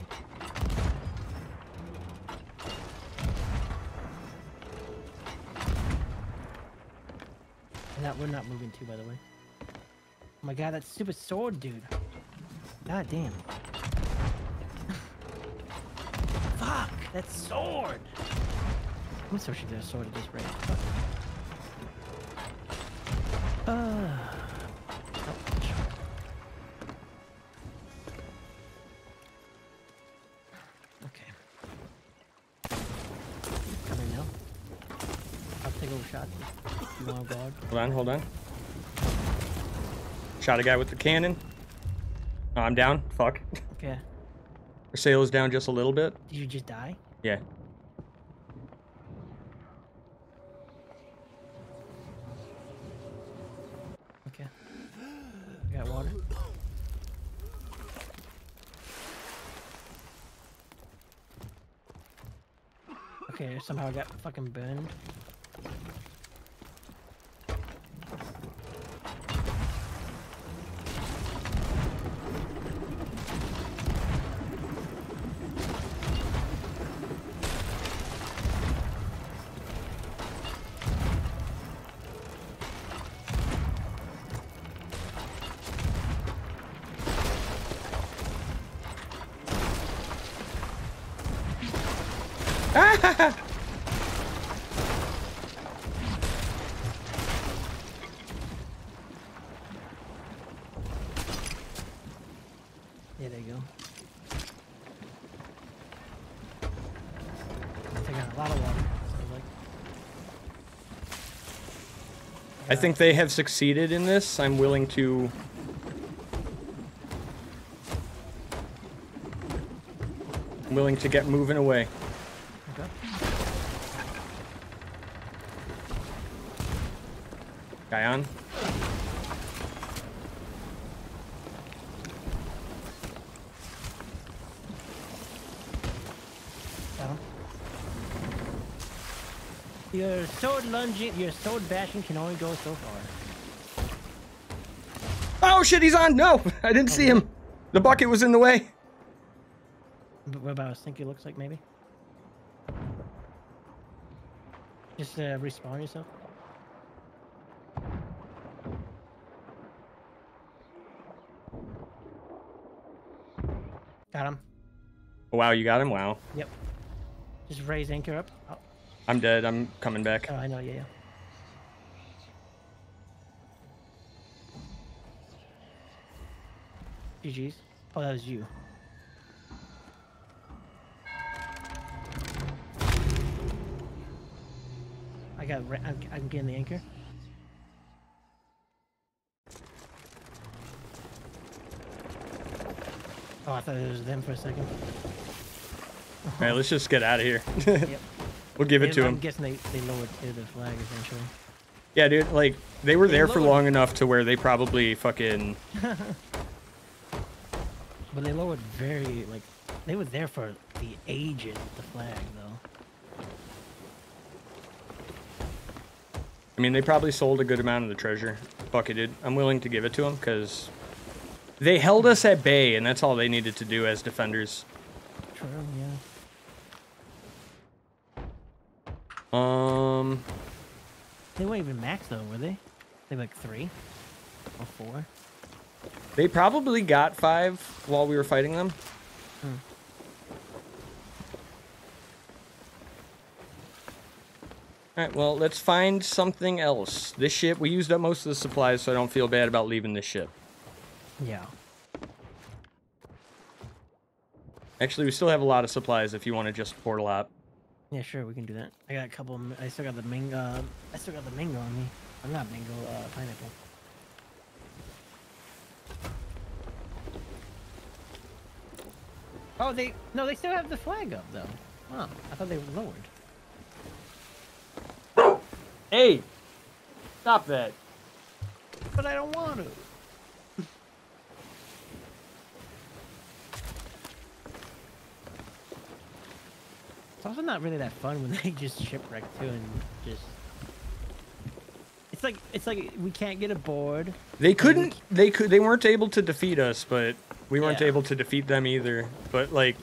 We're not moving too, by the way. Oh my god, that stupid sword, dude. God damn. Fuck! That sword! I'm so sure there's a sword at this rate. Uh, You want to guard? Hold on, hold on. Shot a guy with the cannon. Oh, I'm down. Fuck. Okay. Our sail is down just a little bit. Did you just die? Yeah. Okay. I got water. Okay, somehow I got fucking burned. Yeah, there you go. I'm taking a lot of water. So like, I think they have succeeded in this. I'm willing to. I'm willing to get moving away. okay. Guy on. Got him. Your sword your sword bashing can only go so far. Oh shit, he's on! No! I didn't see him! The bucket was in the way. But what about I think it looks like maybe? Just uh, respawn yourself. Got him. Wow, you got him? Wow. Yep. Just raise anchor up. I'm dead. I'm coming back. oh I know. Yeah, yeah. GG's. Oh, that was you. I got. I'm, I'm getting the anchor. Oh, I thought it was them for a second. Alright, let's just get out of here. Yep. We'll give it to him. I'm guessing they, they lowered to the flag eventually. Yeah, dude, like, they were They there for long enough to where they probably fucking. But they lowered very like they were there for the ages of the flag though. I mean, they probably sold a good amount of the treasure. Bucketed. I'm willing to give it to them because they held us at bay, and that's all they needed to do as defenders. True, yeah. Um, They weren't even max though, were they? They were like three or four. They probably got five while we were fighting them. Hmm. Alright, well, let's find something else. This ship, we used up most of the supplies, so I don't feel bad about leaving this ship. Yeah. Actually, we still have a lot of supplies if you want to just portal out. Yeah, sure, we can do that. I got a couple. Of, I still got the mango. I still got the mango on me. I'm not mango. Uh, pineapple. Oh, they no, they still have the flag up though. Oh, I thought they were lowered. Hey! Stop that. But I don't want to. It's also not really that fun when they just shipwreck too and just. It's like it's like we can't get aboard. They couldn't. They could. They weren't able to defeat us, but we weren't Yeah. able to defeat them either. But like,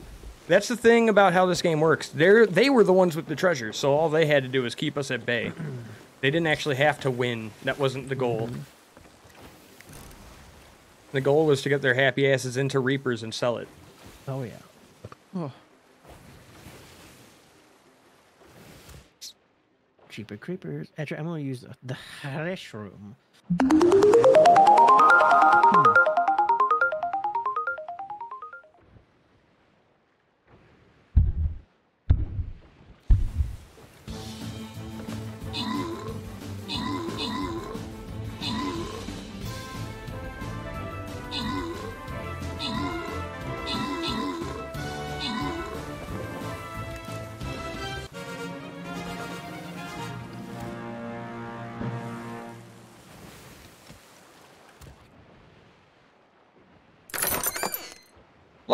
that's the thing about how this game works. They're they were the ones with the treasure, so all they had to do was keep us at bay. they didn't actually have to win. That wasn't the goal. Mm-hmm. The goal was to get their happy asses into Reapers and sell it. Oh yeah. cheaper creepers. Actually, I'm gonna use the, the restroom.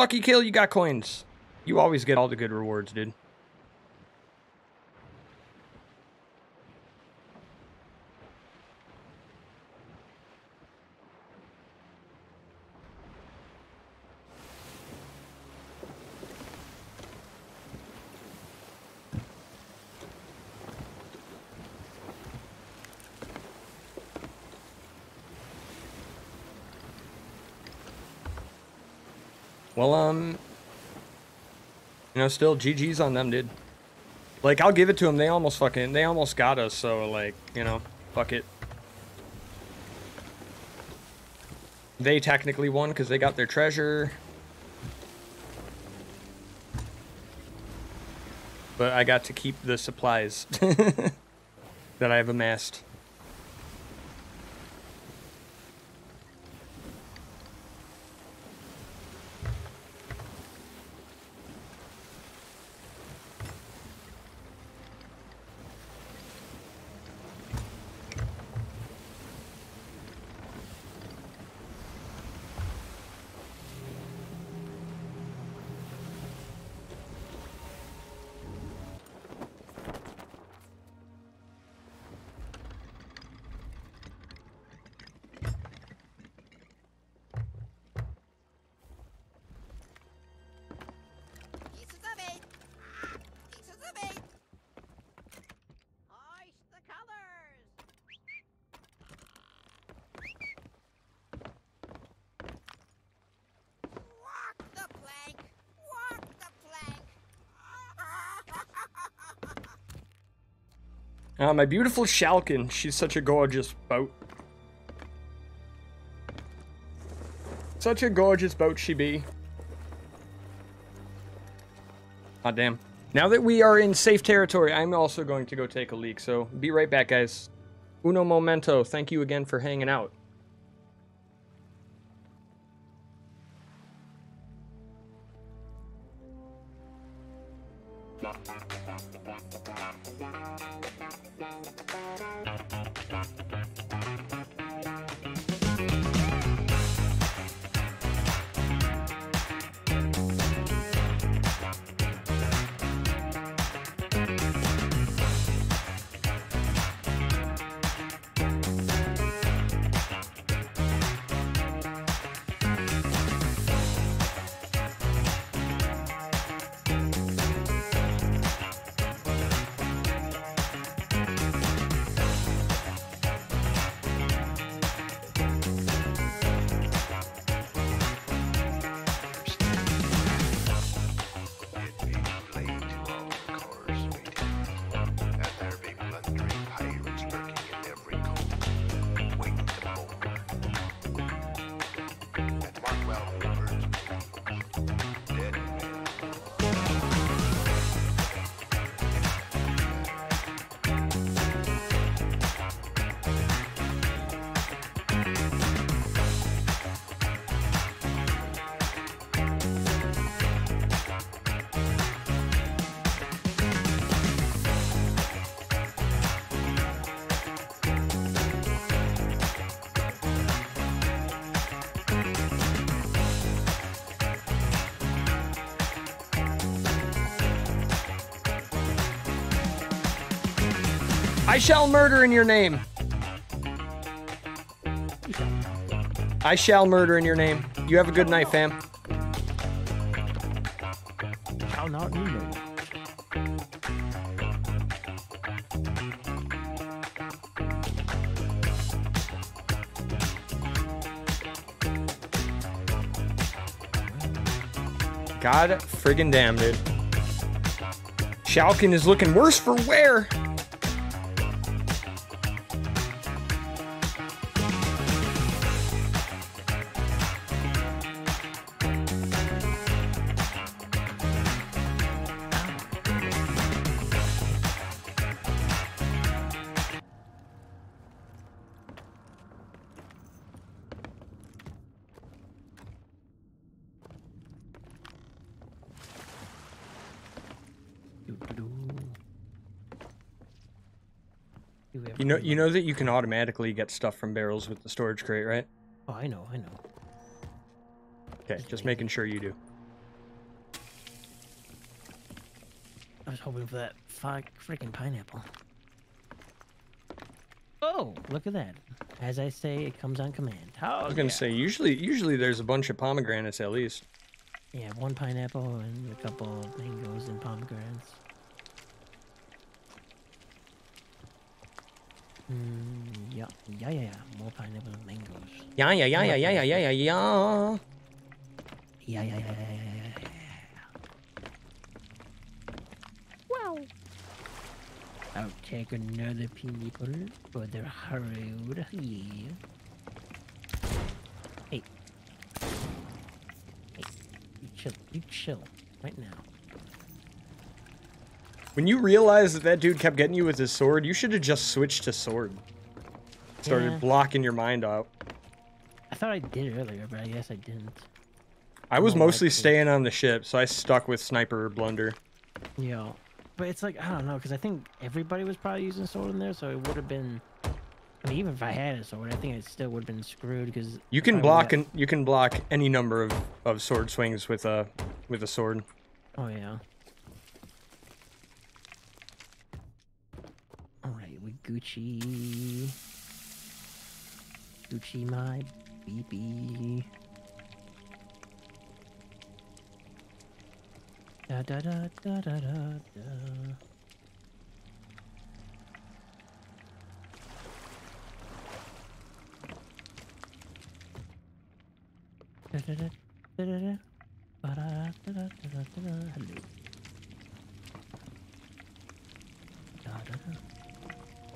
Lucky kill, you got coins. You always get all the good rewards, dude. Well, um, you know, still GG's on them, dude. Like, I'll give it to them. They almost fucking, they almost got us. So, like, you know, fuck it. They technically won because they got their treasure. But I got to keep the supplies that I have amassed. Uh, my beautiful Shalkin. She's such a gorgeous boat. Such a gorgeous boat she be. God damn. Now that we are in safe territory, I'm also going to go take a leak. So be right back, guys. Uno momento. Thank you again for hanging out. Shall murder in your name. I shall murder in your name. You have a good night, fam. Shall not murdered. God friggin' damn, dude. Shalkin is looking worse for wear. Know, you know that you can automatically get stuff from barrels with the storage crate, right? Oh, I know, I know. Okay, just making sure you do. I was hoping for that fuck freaking pineapple. Oh, look at that. As I say, it comes on command. How I was gonna say usually, usually there's a bunch of pomegranates at least. Yeah, one pineapple and a couple of mangoes and pomegranates. Mm, yeah, yeah, yeah, yeah. More pineapple and mangoes. Yeah, yeah, yeah, yeah, yeah, yeah, yeah, yeah, yeah. Yeah, yeah, yeah, yeah, yeah, yeah. Wow. I'll take another pineapple for the road. Yeah. Hey. Hey, you chill. You chill right now. When you realize that that dude kept getting you with his sword, you should have just switched to sword. Started Yeah. blocking your mind out. I thought I did earlier, but I guess I didn't. I was oh, More mostly staying on the ship, so I stuck with sniper or blunder. Yeah. But it's like, I don't know, because I think everybody was probably using sword in there, so it would have been. I mean, even if I had a sword, I think it still would have been screwed because You can block and you can block any number of, of sword swings with a with a sword. Oh yeah. All right, we Gucci. Gucci my BB. Da da da da da da da. Da da da da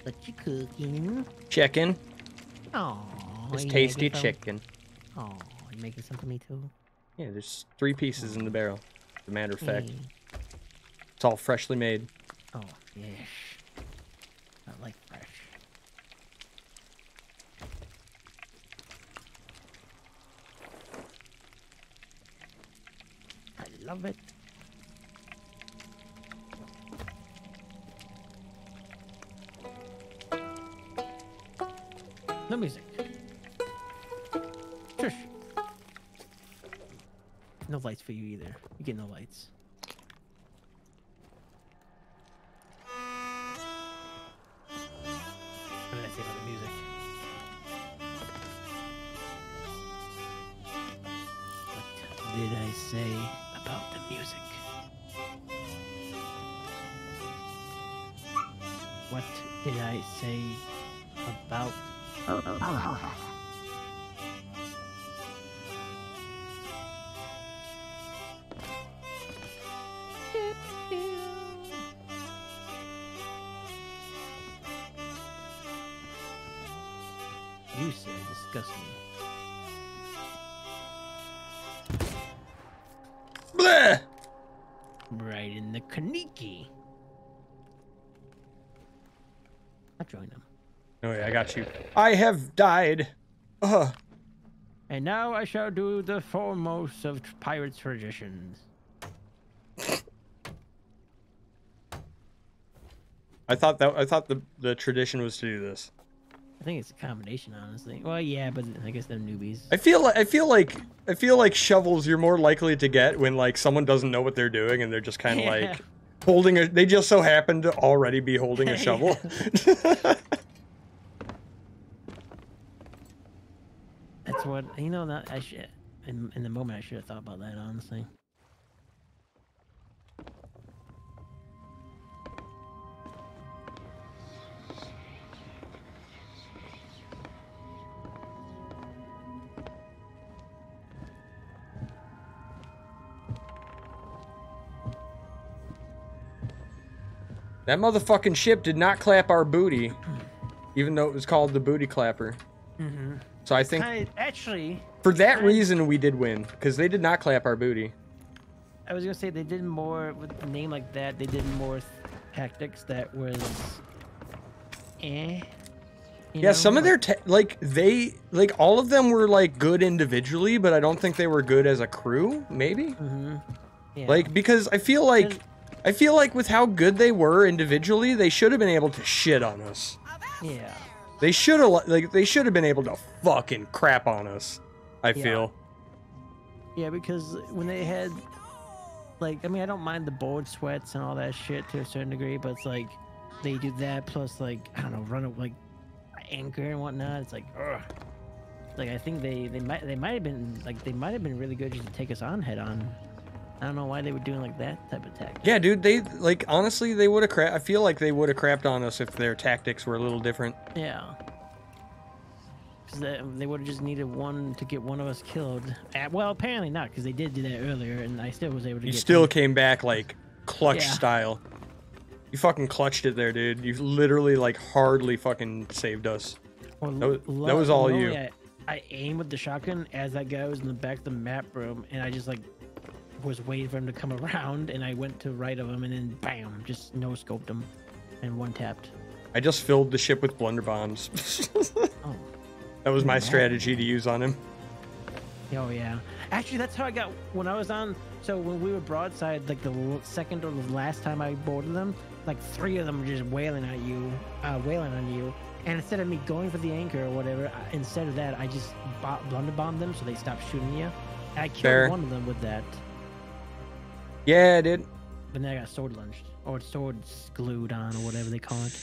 What you cooking? Chicken. Oh, It's tasty chicken. Oh, you making some for me too? Yeah, there's three pieces in the barrel. As a matter of fact, Hey. it's all freshly made. Oh, yes. I like fresh. I love it. No music. Shush. No lights for you either. You get no lights. Got you. I have died. Ugh. And now I shall do the foremost of pirate traditions. I thought that I thought the the tradition was to do this. I think it's a combination, honestly. Well, yeah, but I guess they're newbies. I feel like I feel like I feel like shovels you're more likely to get when like someone doesn't know what they're doing and they're just kind of Yeah. like holding a they just so happen to already be holding a shovel. That's what you know. That I should. In, in the moment, I should have thought about that. Honestly. that motherfucking ship did not clap our booty, even though it was called the booty clapper. So I think Kind actually, for that kind- reason we did win because they did not clap our booty. I was gonna say they did more with a name like that. They did more tactics that was, eh. yeah, know, some of their te- like they like all of them were like good individually, but I don't think they were good as a crew. Maybe Mhm. Yeah. like because I feel like I feel like with how good they were individually, they should have been able to shit on us. Yeah. They should have like they should have been able to fucking crap on us. I Yeah. feel. Yeah, because when they had, like, I mean, I don't mind the board sweats and all that shit to a certain degree, but it's like they do that plus like I don't know, run up like anchor and whatnot. It's like, ugh. Like I think they they might they might have been like they might have been really good just to take us on head on. I don't know why they were doing like that type of tactic. Yeah, dude, they like honestly they would have cra- I feel like they would have crapped on us if their tactics were a little different. Yeah. Because they, they would have just needed one to get one of us killed. Uh, well, apparently not, because they did do that earlier, and I still was able to You still them. came back like clutch Yeah. style. You fucking clutched it there, dude. You literally like hardly fucking saved us. Well, That was, that was all you. yeah, I aim with the shotgun as that guy was in the back of the map room, and I just like was waiting for him to come around, and I went to right of him, and then bam, just no scoped him, and one tapped. I just filled the ship with blunder bombs. Oh. That was my strategy to use on him. Oh yeah. Actually, that's how I got when I was on. So when we were broadside, like the second or the last time I boarded them, like three of them were just wailing at you, uh, wailing on you. And instead of me going for the anchor or whatever, I- instead of that, I just bo- blunder bombed them so they stopped shooting you. I killed Fair. one of them with that, Yeah, dude. but then I got sword lunged or sword glued on or whatever they call it.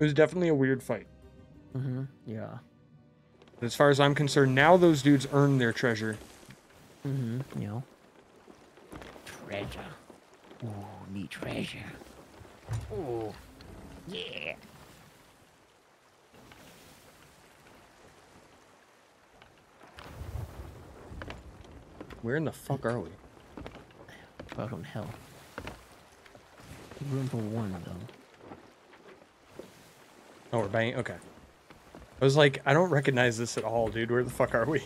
It was definitely a weird fight. Mm-hmm. Yeah. But as far as I'm concerned, now those dudes earn their treasure. Mm-hmm. You know. Treasure. Ooh, need treasure. Ooh. Yeah. Where in the fuck are we? Welcome to hell. Room for one though. Oh, we're banging. Okay. I was like, I don't recognize this at all, dude. Where the fuck are we?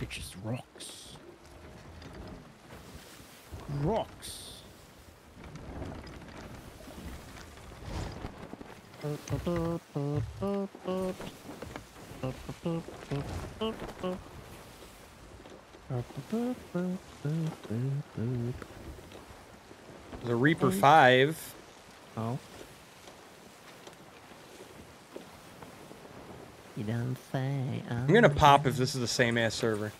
It's just rocks. Rocks. There's a Reaper 5. Oh. You don't say. Uh, I'm gonna pop if this is the same ass server.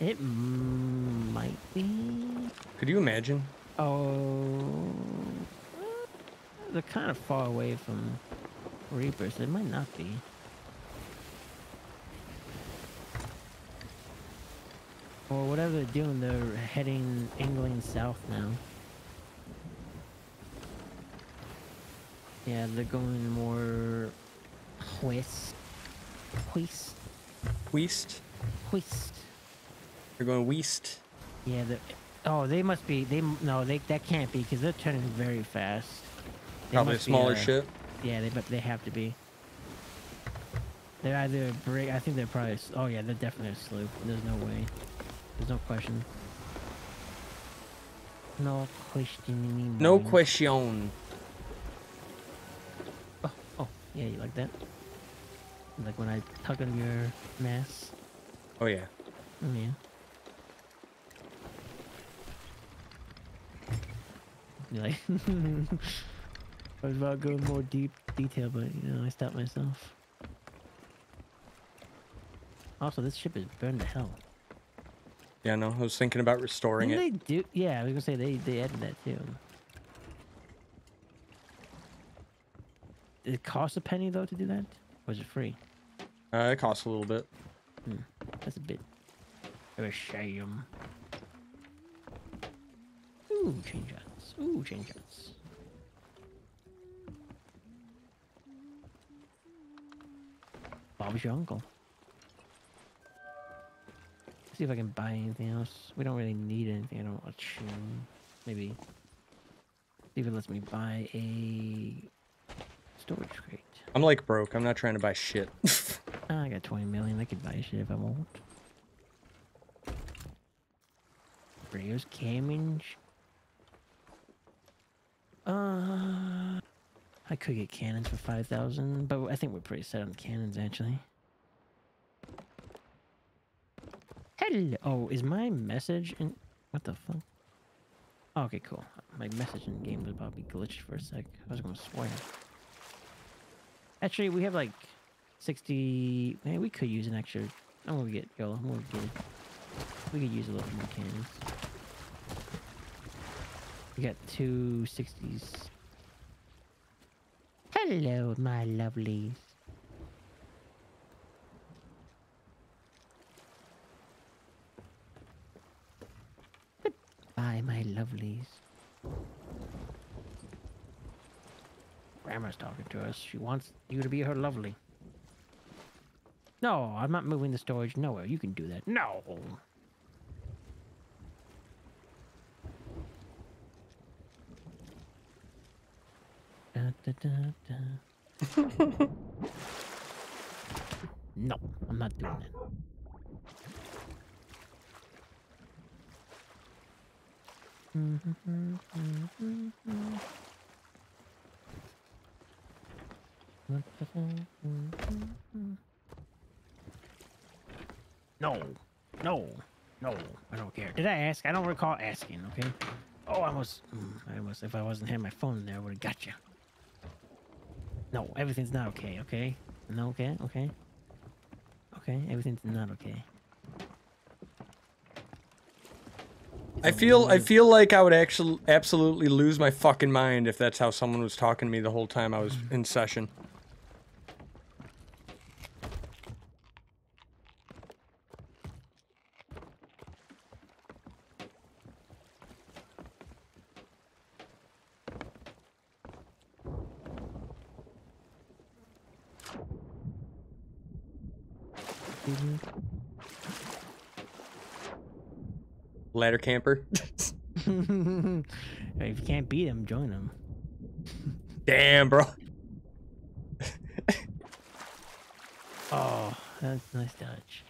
It might be. Could you imagine? Oh. They're kind of far away from Reapers. It might not be. Or whatever they're doing, they're heading England south now. Yeah, they're going more west. West. West? West. They're going west. Yeah, the oh, they must be. They no, they that can't be because they're turning very fast. They Probably a be, smaller uh, ship. Yeah, they but they have to be. They're either brig. I think they're probably. Oh yeah, they're definitely a sloop. There's no way. There's no question. No question. No question. Oh, oh, yeah, you like that? Like when I tug on your mass. Oh yeah. Oh yeah. You like? I was about to go more deep detail, but you know, I stopped myself. Also, this ship is burned to hell. Yeah, no. I was thinking about restoring Didn't it. they do? Yeah, I was gonna say they they added that too. Did it cost a penny though to do that? Or was it free? Uh, it costs a little bit. Hmm, that's a bit of a shame. Ooh, chain shots. Ooh, chain shots. Bob's your uncle. See if I can buy anything else. We don't really need anything. I don't assume. Maybe. See if it lets me buy a storage crate. I'm like broke. I'm not trying to buy shit. Ah, I got 20 million. I could buy shit if I want. Rayo's Cammage. Uh, I could get cannons for 5,000, but I think we're pretty set on cannons actually. Hello. Oh, is my message in. What the fuck? Okay, cool. My message in game was about to be glitched for a sec. I was gonna swear. Actually, we have like 60. Man, we could use an extra. I'm gonna get go. I'm gonna get it. We could use a little more cannons. We got two 60s. Hello, my lovelies. Goodbye, my lovelies. Grandma's talking to us. She wants you to be her lovely. No, I'm not moving the storage nowhere. You can do that. No. Da, da, da, da. no, I'm not doing that. No, no, no, I don't care. Did I ask? I don't recall asking, okay? Oh, I was, mm, I was, if I wasn't had my phone in there, I would have got you. No, everything's not okay, okay? No, okay, okay. Okay, everything's not okay. I feel I feel like I would actually absolutely lose my fucking mind if that's how someone was talking to me the whole time I was in session. Ladder camper. if you can't beat him, join him. Damn, bro. Oh, that's nice touch.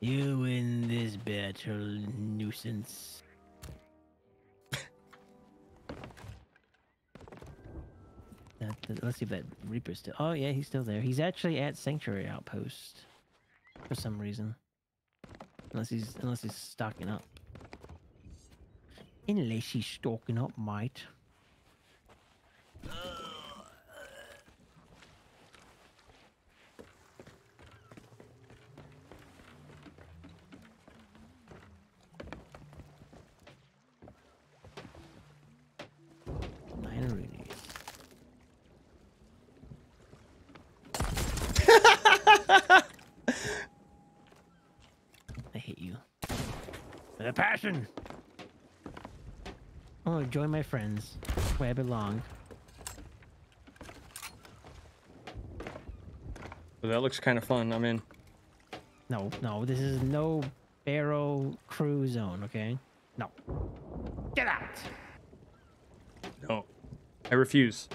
You win this battle, nuisance. That- that- let's see if that Reaper's still. Oh yeah, he's still there. He's actually at Sanctuary Outpost for some reason. Unless he's unless he's stocking up. Unless he's stocking up, mate. Nine With a passion. Oh, join my friends. Where I belong. But that looks kind of fun. I'm in. No, no, this is no barrel crew zone, okay? No. Get out! No, I refuse.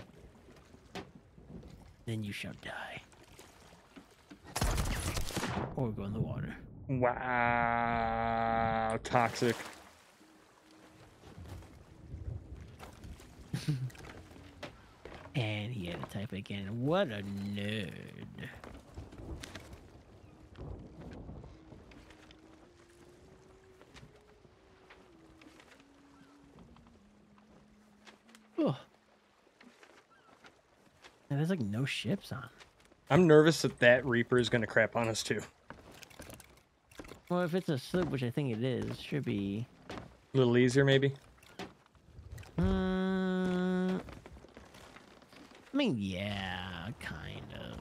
Then you shall die. Or go in the water. Wow, toxic. And he had to type again. What a nerd. Oh. There's like no ships on. I'm nervous that that Reaper is gonna crap on us too. Well, if it's a sloop, which I think it is, should be. A little easier, maybe. Mm, I mean, yeah, kind of.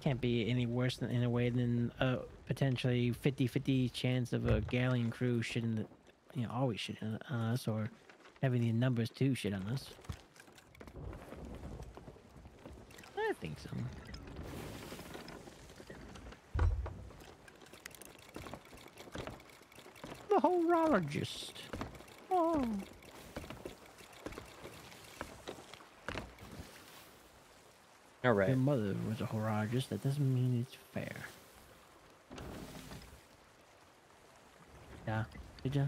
Can't be any worse than in a way than a potentially 50-50 chance of a galleon crew the, you know, always shitting on us, or having the numbers to shit on us. I think so. Oh. All right. Your mother was a horologist. That doesn't mean it's fair. Yeah. Did ya?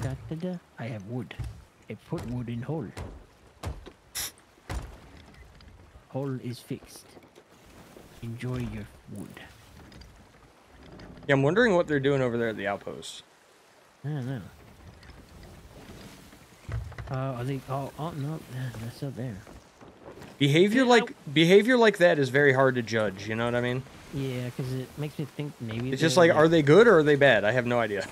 Da, da, da. I have wood. I put wood in hole. Hole is fixed. Enjoy your wood. Yeah, I'm wondering what they're doing over there at the outpost. I don't know. Uh, are they? Oh, oh no, that's up there. Behavior like behavior like that is very hard to judge. You know what I mean? Yeah, because it makes me think maybe It's just like, are they good or are they bad? I have no idea.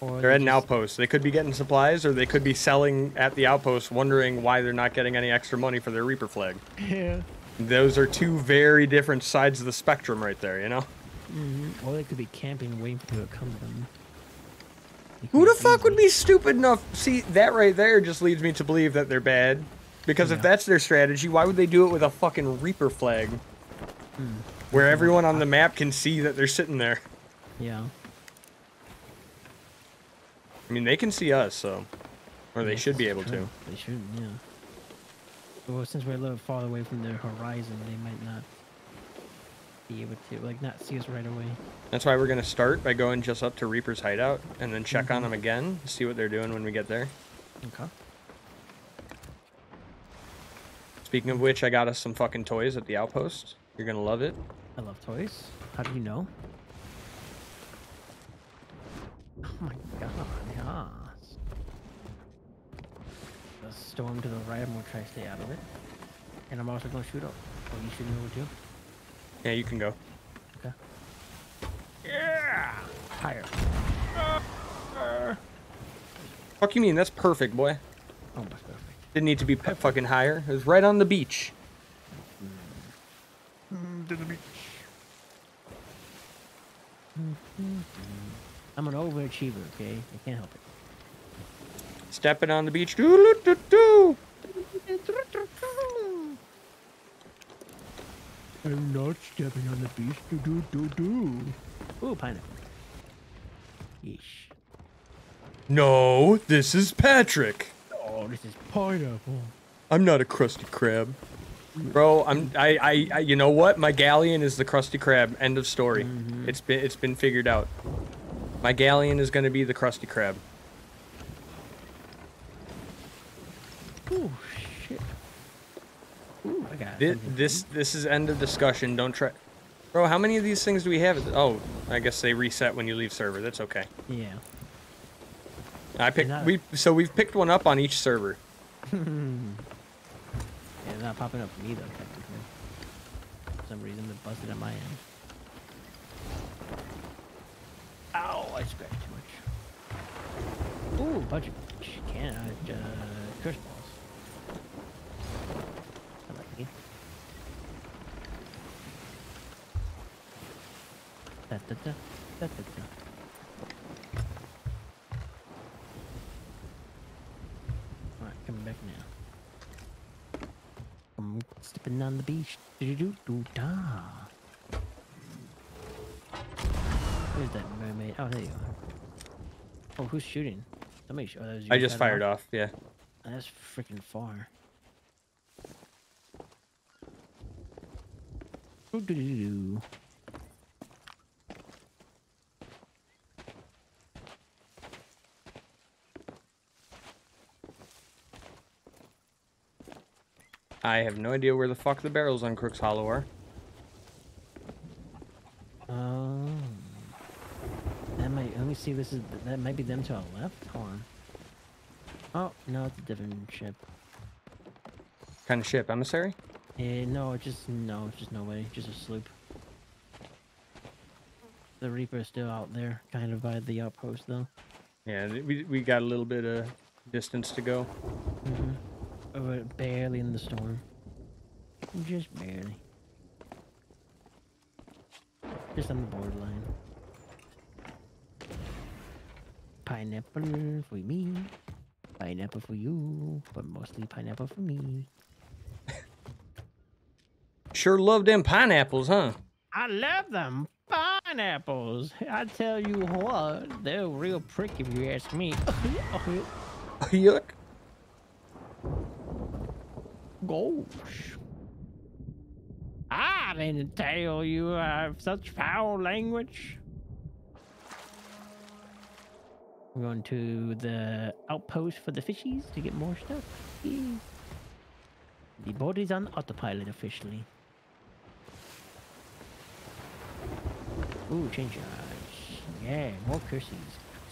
Or They're they at an just- outpost. They could be getting supplies, or they could be selling at the outpost, wondering why they're not getting any extra money for their Reaper flag. Yeah. Those are two very different sides of the spectrum, right there. You know. Mm -hmm. Or they could be camping, waiting for you to come to them. Who the fuck would be stupid enough? See, that right there just leads me to believe that they're bad. Because if that's their strategy, why would they do it with a fucking Reaper flag? Hmm. Where everyone on the map can see that they're sitting there. Yeah. I mean, they can see us, so. Or they Yeah, should be able true. to. They should, yeah. Well, since we're a little farther away from their horizon, they might not be able to, like, not see us right away. That's why we're going to start by going just up to Reaper's hideout and then check on Mhm. them again, see what they're doing when we get there. Okay. Speaking of which, I got us some fucking toys at the outpost. You're going to love it. I love toys. How do you know? Oh my god, yes. The storm to the right, I'm gonna try to stay out of it. And I'm also gonna shoot up. Oh, you shooting over too? Yeah, you can go. Okay. Yeah! Higher. Fuck you mean? That's perfect, boy. Oh, that's perfect. Didn't need to be fucking higher. It was right on the beach. Mm, to the beach. I'm an overachiever, okay? I can't help it. Stepping on the beach. Doo-doo-doo-doo. I'm not stepping on the beast. Do do do do. Ooh, pineapple. Yeesh. No, this is Patrick. Oh, this is pineapple. I'm not a Krusty Krab. Bro, I'm I, I, I you know what? My galleon is the Krusty Krab. End of story. Mm-hmm. It's been it's been figured out. My galleon is gonna be the Krusty Krab. Ooh, shit. Ooh, I got This, this this is end of discussion. Don't try. Bro, how many of these things do we have? Oh, I guess they reset when you leave server. That's okay. Yeah. I picked not- we so we've picked one up on each server. yeah, they're not popping up for me though, technically. For some reason, they're busted at my end. Ow, I scratched too much. Ooh, a bunch of sh- can uh, uh, curse balls. I like it. Da, da, da, da, da, da. Alright, coming back now. I'm stepping on the beach. Do do do da. Where's that mermaid? Oh, there you are. Oh, who's shooting? Somebody. sh- Oh, that was you I just fired fired off. Yeah. That's freaking far. I have no idea where the fuck the barrels on Crook's Hollow are. Oh. That might. Let me see. This is. That might be them to our left. Hold on. Oh no, it's a different ship. Kind of ship, emissary? Eh, no, it's just no, it's just no way. Just a sloop. The Reaper's still out there, kind of by the outpost, though. Yeah, we we got a little bit of distance to go. Mm-hmm. Oh, but barely in the storm. Just barely. Just on the borderline. Pineapple for me. Pineapple for you. But mostly pineapple for me. Sure love them pineapples, huh? I love them pineapples. I tell you what, they're real prick if you ask me. Yuck. Gosh. I didn't tell you I have such foul language. We're going to the outpost for the fishies to get more stuff. The boat is on autopilot officially. Ooh, change eyes. Yeah, more curses.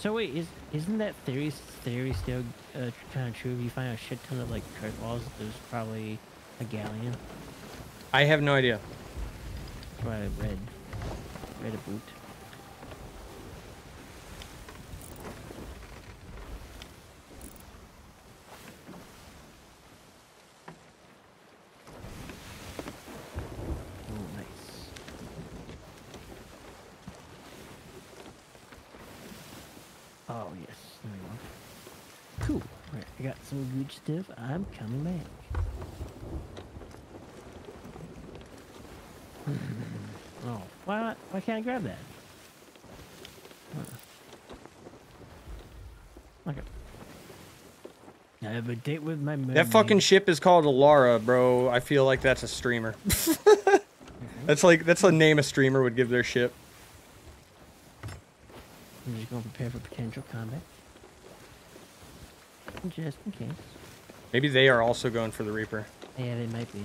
So wait, is isn't that theory theory still uh, kind of true? If you find a shit ton of like kurt walls, there's probably a galleon. I have no idea. I read. Read a boot. Oh, nice. Oh yes, there we go. Cool. Right, I got some good stuff. I'm coming back. Hmm. oh, why? Why can't I grab that? Huh. Okay. I have a date with my. That fucking ship is called Alara, bro. I feel like that's a streamer. that's like that's a name a streamer would give their ship. I'm just to prepare for potential combat. Just in case. Maybe they are also going for the Reaper. Yeah, they might be.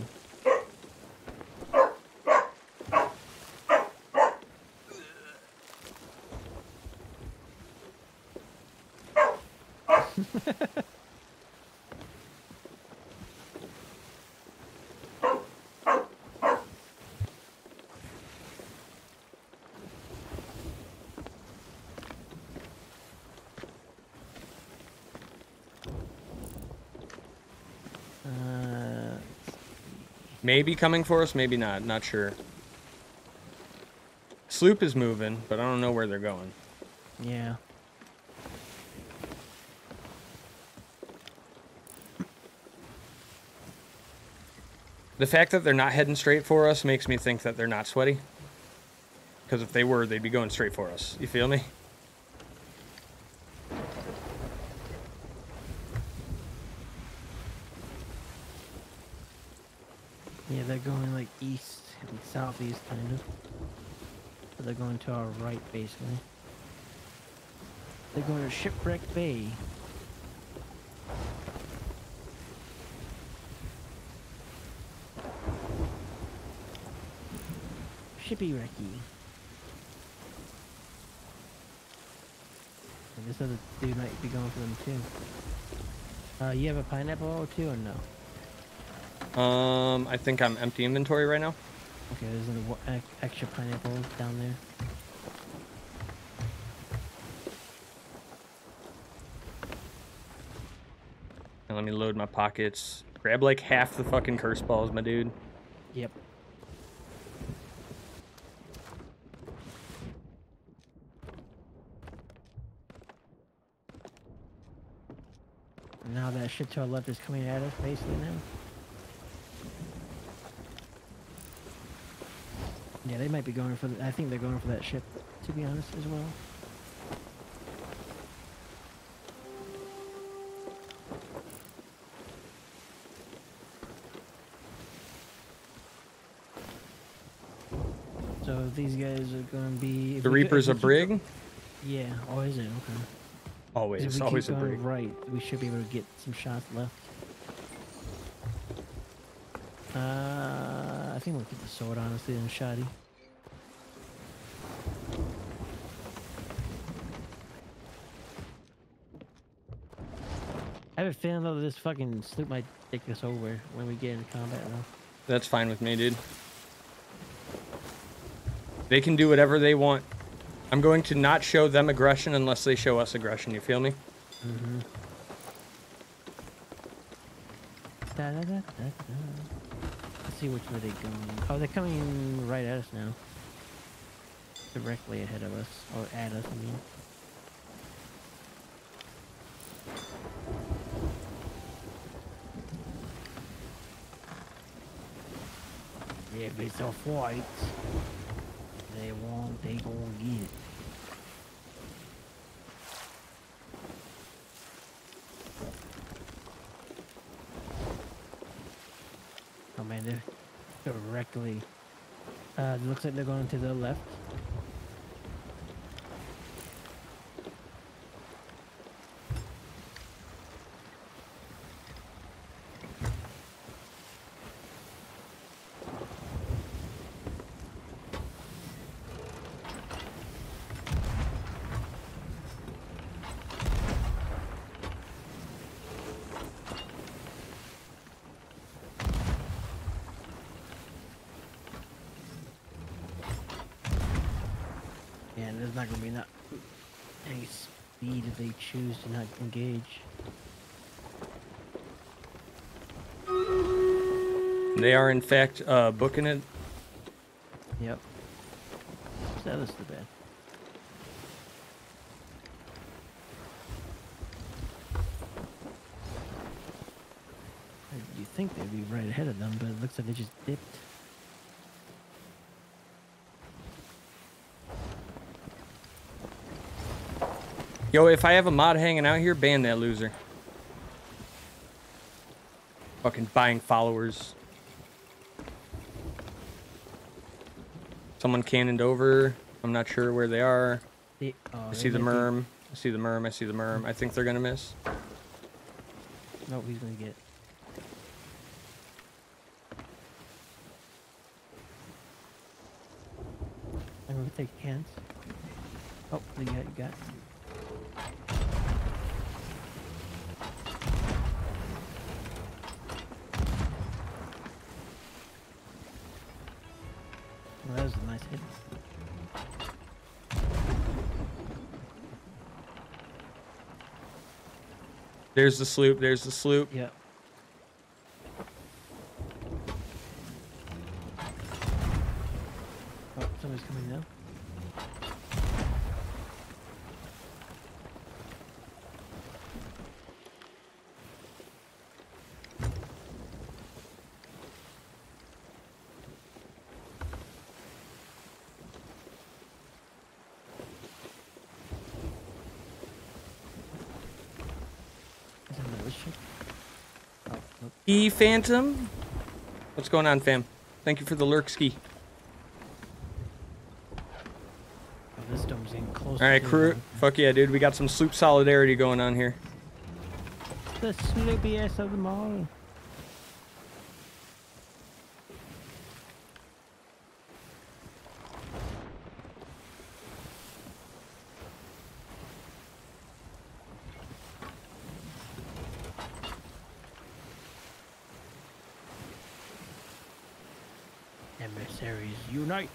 Uh, Maybe coming for us, maybe not. Not sure. Sloop is moving, but I don't know where they're going. yeah. The fact that they're not heading straight for us makes me think that they're not sweaty. Because if they were, they'd be going straight for us. You feel me? Yeah, they're going like east and southeast, kind of. So they're going to our right, basically. They're going to Shipwreck Bay. Shippy Wrecky. And this other dude might be going for them too. Uh, you have a pineapple or two or no? Um, I think I'm empty inventory right now. Okay, there's an extra pineapple down there. And let me load my pockets. Grab like half the fucking curse balls, my dude. Yep. Now that shit to our left is coming at us, basically now. Yeah, they might be going for. The, I think they're going for that ship, to be honest, as well. So these guys are going to be. The go- Reaper's if a go- brig? Yeah. Oh, is it? Okay. Always, always a brig. right, we should be able to get some shots left. Uh, I think we'll keep the sword, honestly, and shoddy. I have a feeling though that this fucking sloop might take us over when we get into combat though. That's fine with me, dude. They can do whatever they want. I'm going to not show them aggression unless they show us aggression. You feel me? Mm-hmm. Da, da, da, da, da. Let's see which way they're going. Oh, they're coming right at us now. Directly ahead of us. Or at us, I mean. If it's a fight, they won't, they gonna get it. Oh man, they're directly. Uh, it looks like they're going to the left. and there's not gonna be not any speed if they choose to not engage. They are in fact uh, booking it. Yep. That was the bad. You think they'd be right ahead of them, but it looks like they just dipped. Yo, if I have a mod hanging out here, ban that loser. Fucking buying followers. Someone cannoned over. I'm not sure where they are. The, oh, I uh, see the merm. I see the merm. I see the merm. I think they're gonna miss. No, he's gonna get. There's the sloop. There's the sloop. Yeah. Oh, somebody's coming now. Is that another ship? Oh, Phantom. What's going on, fam? Thank you for the lurk ski. This dome's getting close. All right, crew. Fuck yeah, dude. We got some sloop solidarity going on here. The sleepiest of them all. Unite!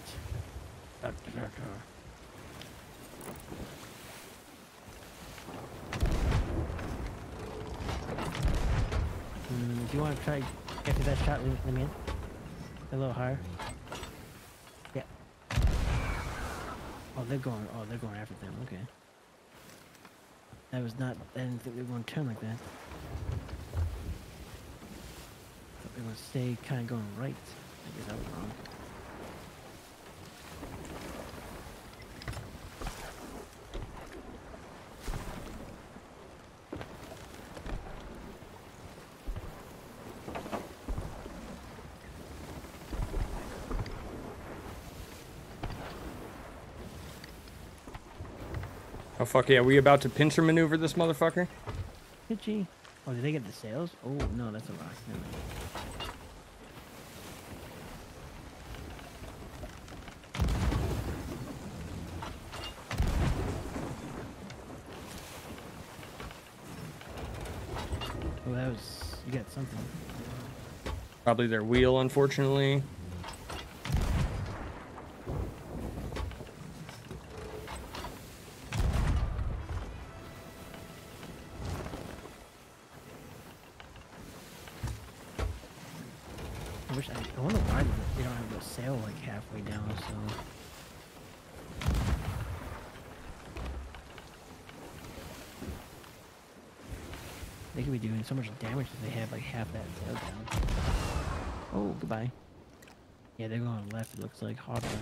Mm, if you want to try after that shot, let me in. A little higher. Yeah. Oh, they're going. Oh, they're going after them. Okay. That was not. I didn't think they were going to turn like that. Thought they were going to stay kind of going right. I guess I was wrong. Fuck yeah, we about to pincer maneuver this motherfucker? Itchy. Oh, did they get the sails? Oh no, that's a rock. Oh, that was. You got something. Probably their wheel, unfortunately. Have half that sail down. Oh, goodbye. Yeah, they're going left. It looks like hard. left.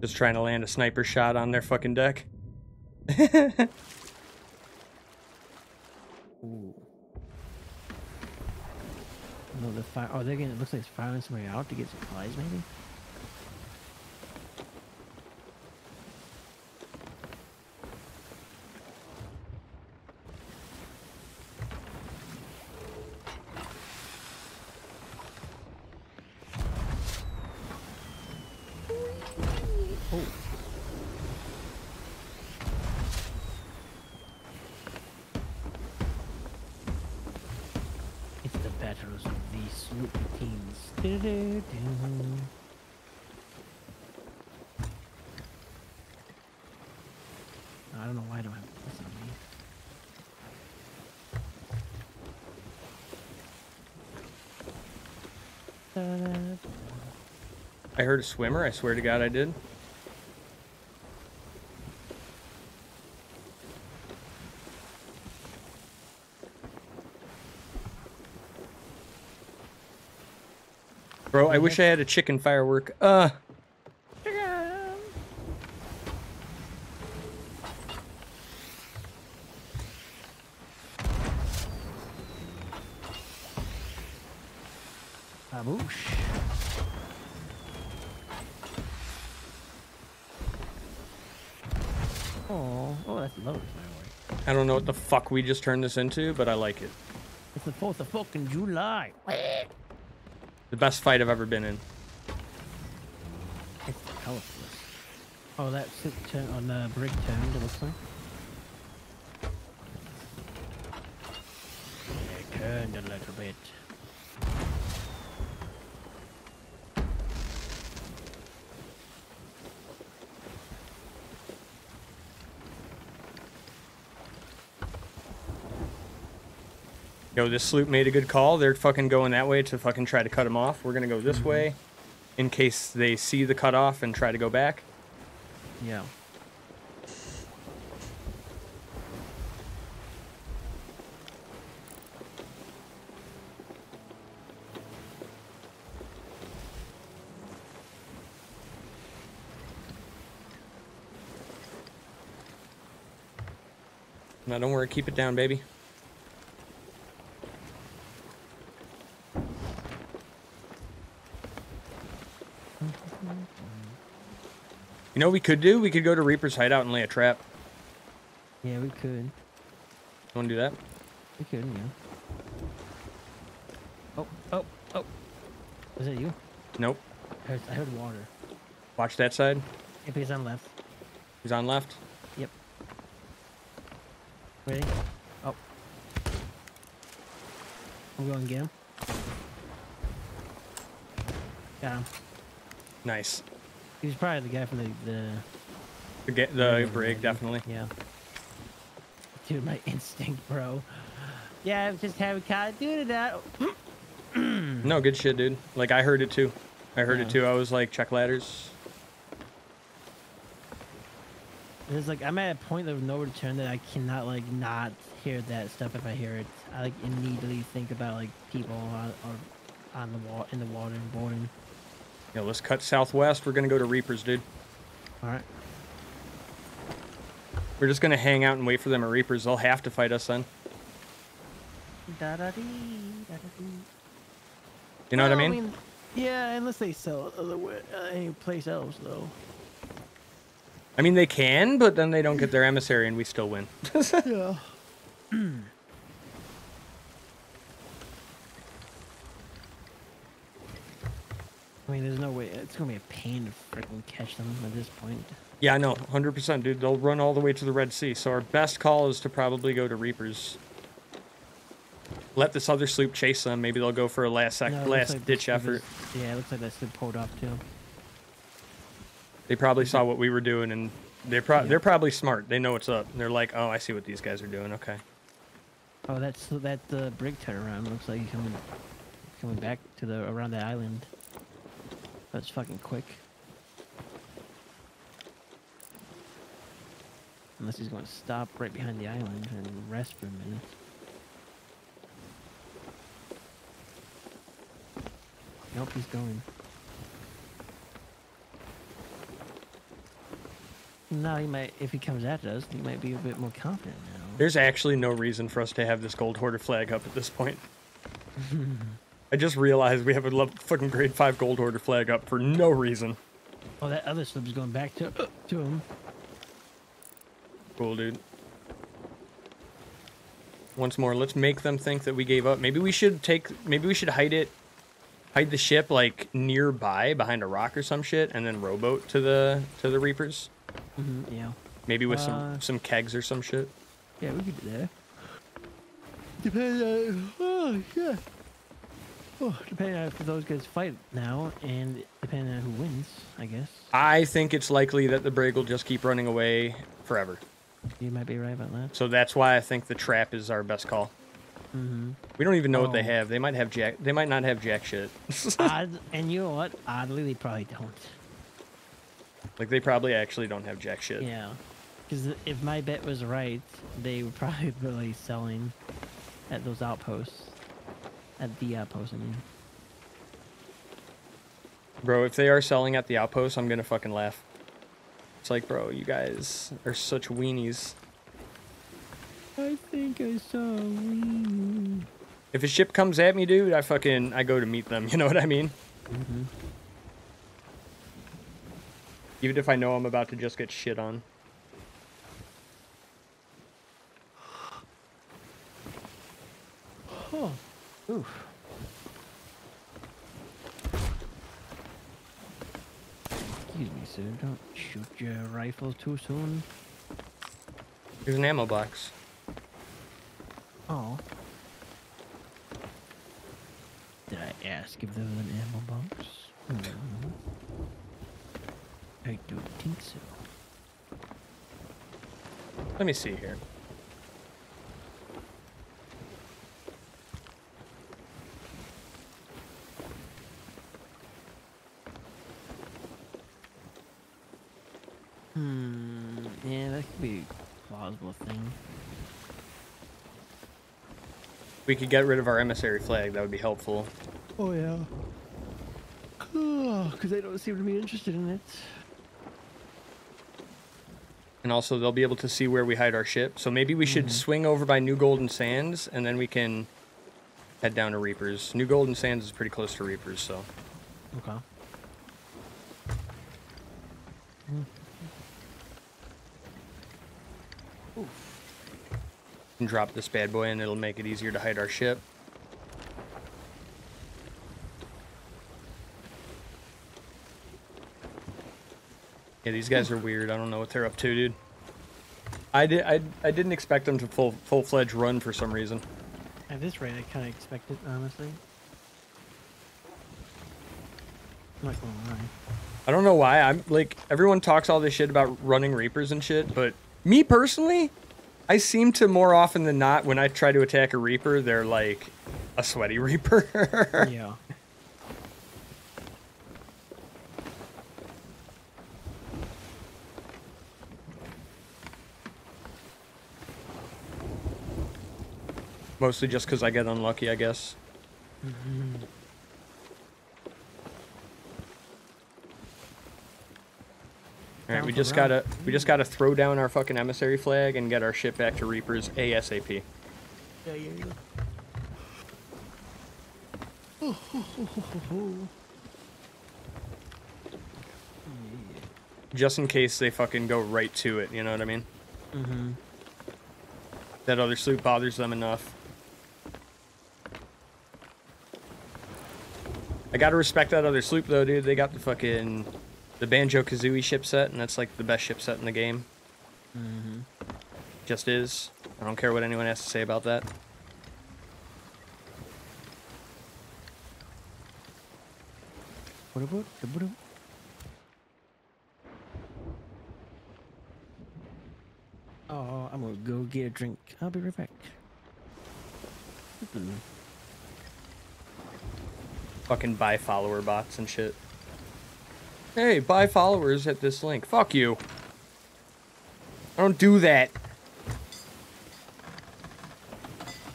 Just trying to land a sniper shot on their fucking deck. Ooh. No, the fire. Oh, they're getting. It looks like it's firing somebody out to get supplies, maybe. Oh. It's the battles of the sloop teams. Du-du-du. I heard a swimmer. I swear to God, I did. Bro, I wish I had a chicken firework. Uh. Baboosh. Oh, oh, that's low. I don't know what the fuck we just turned this into, but I like it. It's the 4th of fucking July. The best fight I've ever been in. It's colorful. Oh, that's it turn on the brig turned, it looks like. Yeah, turned a little bit. Yo, this sloop made a good call. They're fucking going that way to fucking try to cut them off. We're gonna go this way in case they see the cutoff and try to go back. Yeah. No, don't worry. Keep it down, baby. You know what we could do? We could go to Reaper's hideout and lay a trap. Yeah, we could. You Want to do that? We could, yeah. Oh, oh, oh. Was that you? Nope. I heard, I heard water. Watch that side. Yep, he's on left. He's on left. Yep. Ready? Oh. I'm going to get him. Got him. Nice. He was probably the guy from the... the The, ga- the brig, definitely. Yeah. Dude, my instinct, bro. Yeah, I'm just having kind of doing that. No, good shit, dude. Like, I heard it too. I heard it too. I was like, check ladders. It's like I'm at a point of no return that I cannot like not hear that stuff if I hear it. I like immediately think about like people on on the wall in the water and boarding. Yeah, let's cut southwest. We're gonna go to Reapers, dude. All right. We're just gonna hang out and wait for them at Reapers. They'll have to fight us then. Da-da-dee, da-da-dee. You know what I Well, mean? yeah, unless they sell it other uh, any place else though. I mean, they can, but then they don't get their emissary, and we still win. yeah. I mean, there's no way. It's gonna be a pain to freaking catch them at this point. yeah, I know, hundred percent, dude. They'll run all the way to the Red Sea. So our best call is to probably go to Reapers. Let this other sloop chase them. Maybe they'll go for a last sec, No, last like ditch effort. is- yeah, it looks like that's been pulled off too. They probably saw what we were doing, and they're pro- they're probably smart. They know what's up. They're like, oh, I see what these guys are doing. Okay. Oh, that's that the brig turnaround. Looks like he's coming coming back to the around the island. That's fucking quick. Unless he's going to stop right behind the island and rest for a minute. Nope, he's going. No, he might. If he comes at us, he might be a bit more confident now. There's actually no reason for us to have this gold hoarder flag up at this point. I just realized we have a fucking grade five gold hoarder flag up for no reason. Oh, that other slip's going back to to him. Cool, dude. Once more, let's make them think that we gave up. Maybe we should take. Maybe we should hide it, hide the ship like nearby behind a rock or some shit, and then rowboat to the to the Reapers. hmm yeah. Maybe with Uh, some some kegs or some shit. Yeah, we could do that. Depending on oh shit. Oh, depending on if those guys fight now, and depending on who wins, I guess. I think it's likely that the brig will just keep running away forever. You might be right about that. So that's why I think the trap is our best call. Mm-hmm. We don't even know what they Oh. have. They might have jack. They might not have jack shit. Odd, and you know what? Oddly, they probably don't. like they probably actually don't have jack shit. Yeah. Because if my bet was right, they were probably really selling at those outposts. At the outposts, I mean. Bro, if they are selling at the outpost, I'm gonna fucking laugh. It's like, bro, you guys are such weenies. I think I saw a wing. If a ship comes at me, dude, I fucking I go to meet them. You know what I mean? Mm-hmm. Even if I know I'm about to just get shit on. Oh. Oof. Excuse me, sir. Don't shoot your rifle too soon. There's an ammo box. Oh. Did I ask if there was an ammo box? No. I don't think so. Let me see here. Hmm. Yeah, that could be a plausible thing. We could get rid of our emissary flag. That would be helpful. Oh yeah. Because they don't seem to be interested in it. And also, they'll be able to see where we hide our ship. So maybe we should swing over by New Golden Sands, and then we can head down to Reapers. New Golden Sands is pretty close to Reapers, so Okay. Can drop this bad boy, and it'll make it easier to hide our ship. Yeah, these guys are weird. I don't know what they're up to, dude. I did. I, I didn't expect them to full full fledged run for some reason. At this rate, I kind of expect it, honestly. I'm not gonna lie. I don't know why. I'm like everyone talks all this shit about running reapers and shit, but me personally, I seem to more often than not when I try to attack a reaper, they're like a sweaty reaper. yeah. Mostly just because I get unlucky, I guess. Mm-hmm. All right, we just gotta we just gotta throw down our fucking emissary flag and get our ship back to reapers asap. Yeah, yeah, yeah. Just in case they fucking go right to it, you know what I mean? Mm-hmm. That other sloop bothers them enough. I gotta respect that other sloop though, dude. They got the fucking the Banjo Kazooie ship set, and that's like the best ship set in the game. Mm-hmm. Just is. I don't care what anyone has to say about that. What about? What about? Oh, I'm gonna go get a drink. I'll be right back. Fucking buy follower bots and shit. Hey, buy followers at this link. Fuck you. I don't do that.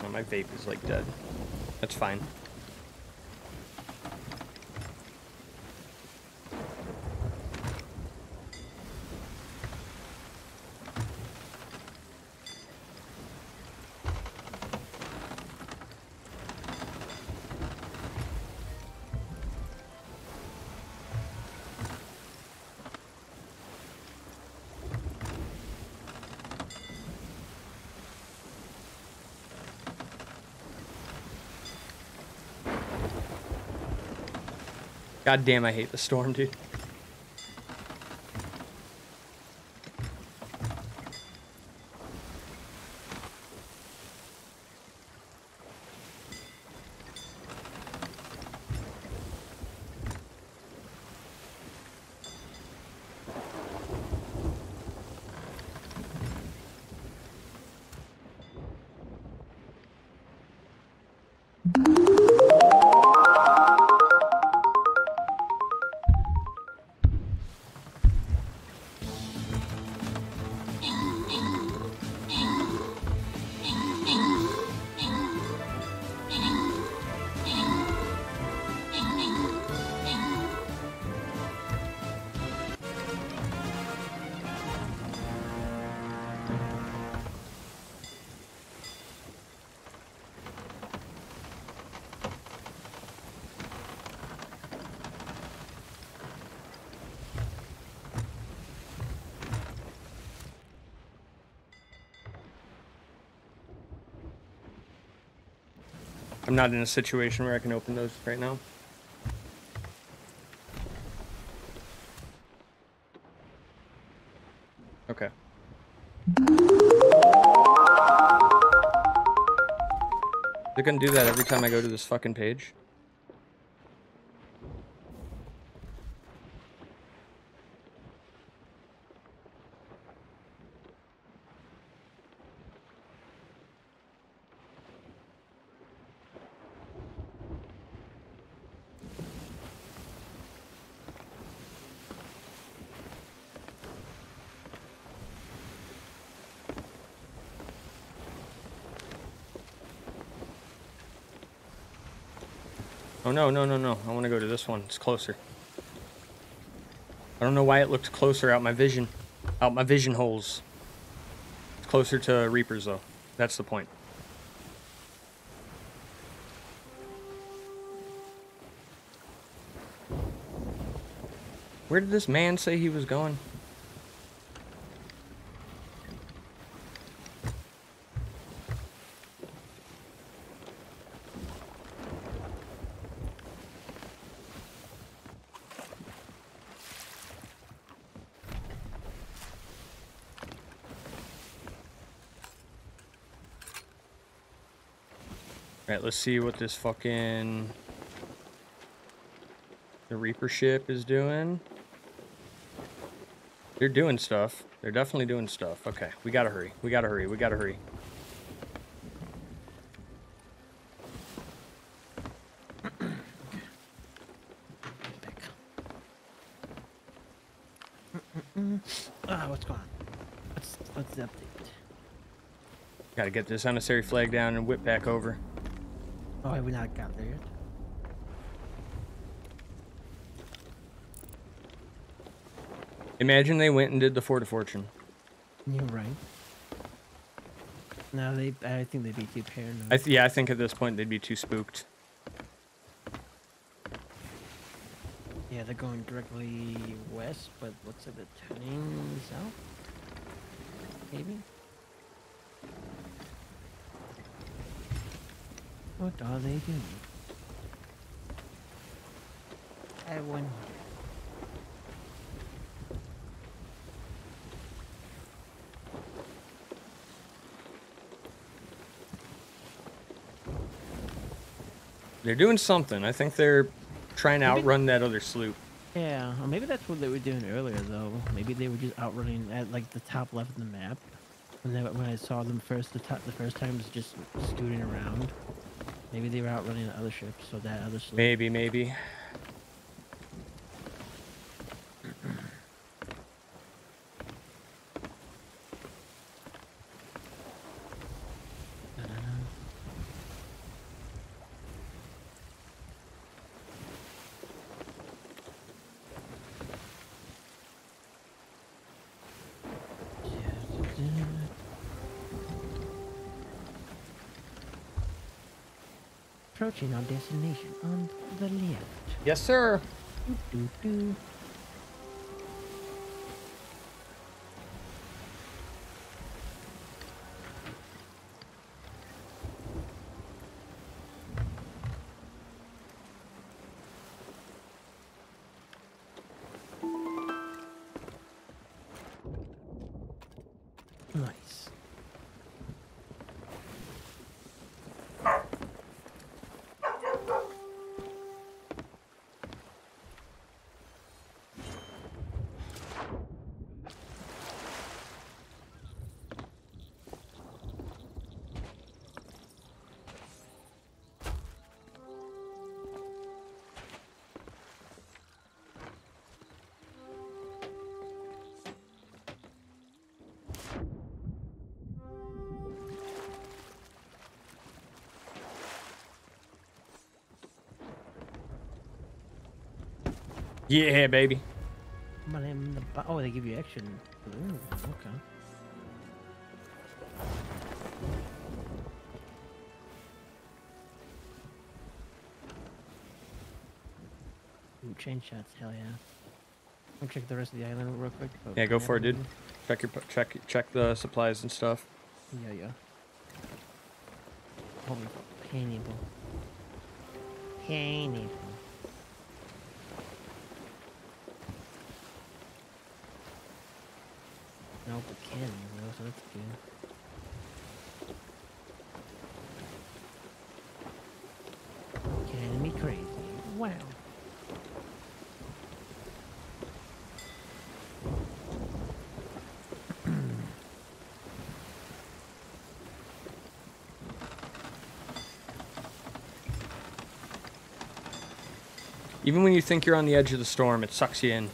Oh, my vape is like dead. That's fine. God damn, I hate the storm, dude. I'm not in a situation where I can open those right now. Okay. They're gonna do that every time I go to this fucking page. No, no, no, no. I want to go to this one. It's closer. I don't know why it looked closer out my vision. Out my vision holes. It's closer to Reapers though. That's the point. Where did this man say he was going? Alright, let's see what this fucking... The Reaper ship is doing. They're doing stuff. They're definitely doing stuff. Okay, we gotta hurry. We gotta hurry. We gotta hurry. Ah, what's going on? Let's let's update. Gotta get this unnecessary flag down and whip back over. Oh, have we not got there yet? Imagine they went and did the Fort of Fortune. You're right. No, they. I think they'd be too paranoid. I th yeah, I think at this point they'd be too spooked. yeah, they're going directly west, but looks like they're turning south. Maybe. What are they doing? I wonder. They're doing something. I think they're trying to Maybe- outrun that other sloop. Yeah, or maybe that's what they were doing earlier, though. Maybe they were just outrunning at like the top left of the map. When, they, when I saw them first, the top, the first time was just scooting around. Maybe they were outrunning the other ships, so that other sloop. Maybe, maybe. Approaching our destination on the left. Yes, sir. Doo doo. Nice. Yeah, baby. But in the bo- oh, they give you action. Ooh, okay. Ooh, chain shots, hell yeah. I'll check the rest of the island real quick. Oh, Yeah, go for it, dude. Check your check check the supplies and stuff. Yeah, yeah. Holy pineapple. Hey, Nope, it can, though, so that's good. Can me crazy. Wow. Even when you think you're on the edge of the storm, it sucks you in.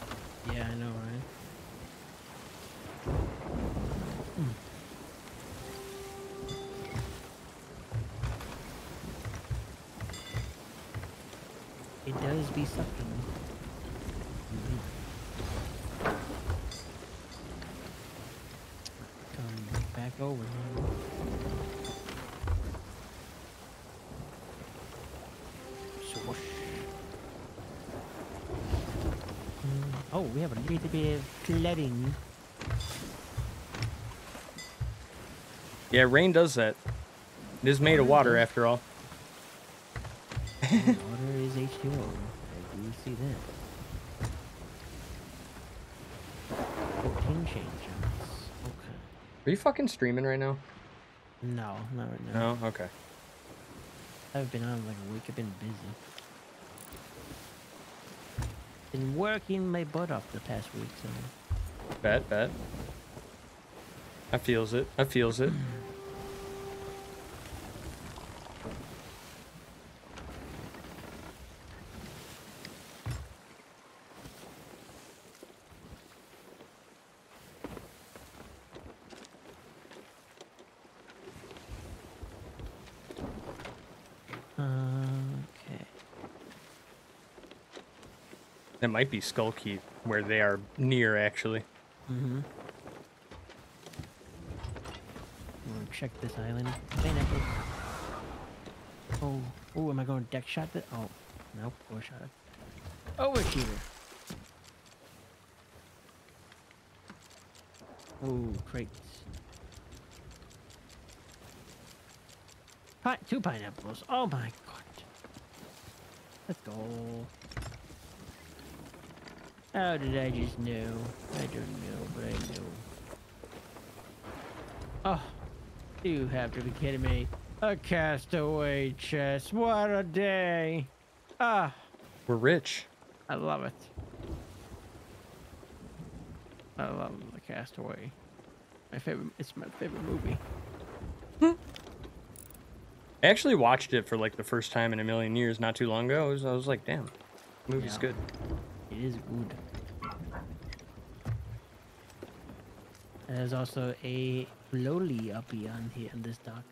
Yeah, rain does that. It is made of water, after all. Water is H2O. I do see that. 14 changes. Okay. Are you fucking streaming right now? No, not right now. No? Okay. I've been on like a week. I've been busy. Been working my butt off the past week, so. Bet, bet. I feels it. I feels it. Might be Skull Keep, where they are near, actually. Mm-hmm. Check this island. Oh, oh, am I going to deck shot it? Oh, nope, overshot it. Overshooter. Oh, crates. Pi two pineapples. Oh my god. Let's go. How did I just know? I don't know, but I know. Oh, you have to be kidding me. A castaway chest. What a day. Ah, We're rich. I love it. I love the castaway. My favorite. It's my favorite movie. I actually watched it for like the first time in a million years not too long ago. I was, I was like, damn, the movie's Yeah. good. It is good. There's also a lowly uppy on here in this dock.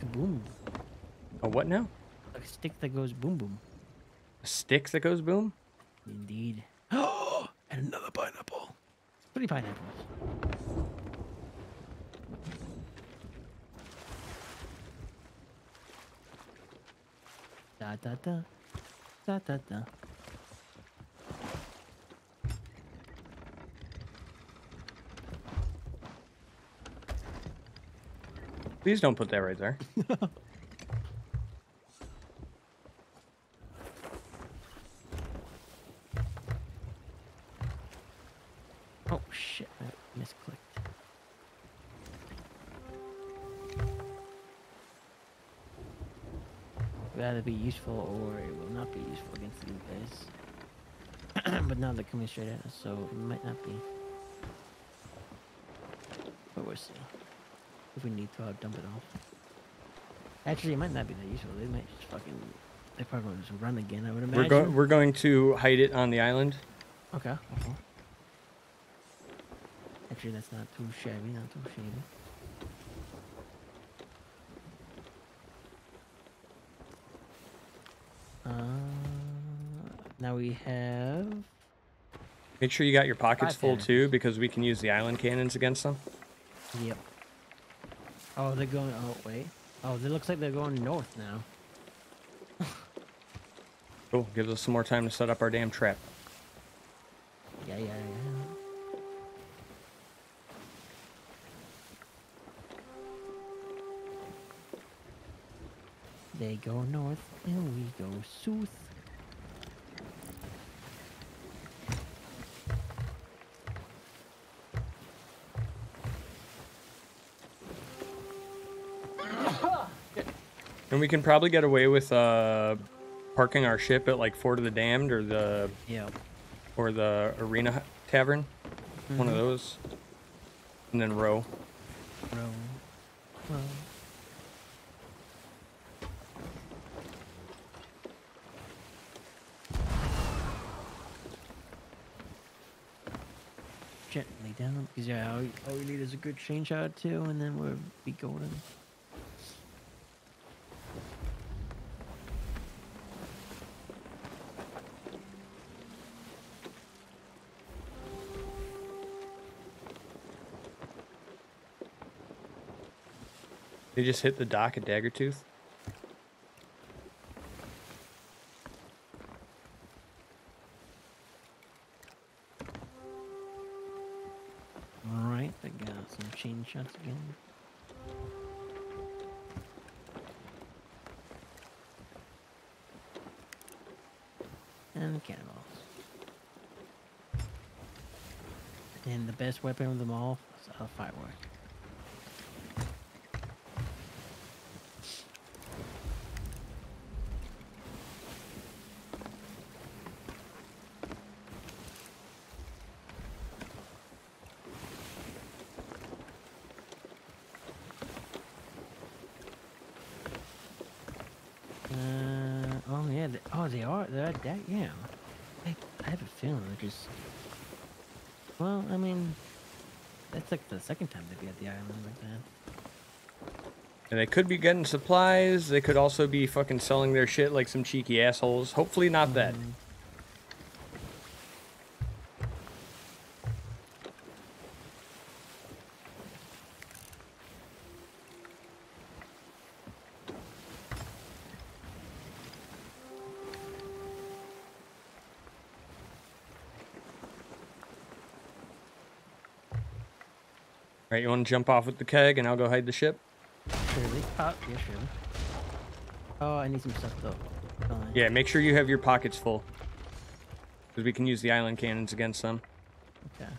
A Boom. A what now? A stick that goes boom boom. A stick that goes boom? Indeed. Oh, and another pineapple. Three pineapples. Da da da. Da da da. Please don't put that right there. Oh shit, I misclicked. Either be useful or it will not be useful against you guys. but now they're coming straight at us, so it might not be. But we'll see. If we need to, I'll dump it off. Actually, it might not be that useful. They might just fucking. They probably will just run again, I would imagine. We're, imagine. go- we're going to hide it on the island. Okay. okay. Actually, that's not too shabby, not too shabby. Uh, now we have. Make sure you got your pockets full cannons. too, because we can use the island cannons against them. Yep. Oh, they're going. Oh, wait. Oh, it looks like they're going north now. Cool. Gives us some more time to set up our damn trap. Yeah, yeah, yeah. They go north and we go south. And we can probably get away with uh, parking our ship at like Fort of the Damned or the Yeah. or the Arena Tavern, one of Mhm. those, and then row. Row. Row. Gently down, because yeah, all, all we need is a good chain shot too, and then we'll be golden. They just hit the dock at Daggertooth. Alright, that, yeah. I, I have a feeling they're just, well, I mean, that's like the second time they've been at the island like that. And they could be getting supplies. They could also be fucking selling their shit like some cheeky assholes. Hopefully not that. Mm-hmm. You want to jump off with the keg and I'll go hide the ship? Surely. Oh, yeah, surely. Oh, I need some stuff though. Fine. Yeah, make sure you have your pockets full. Because we can use the island cannons against them. Okay.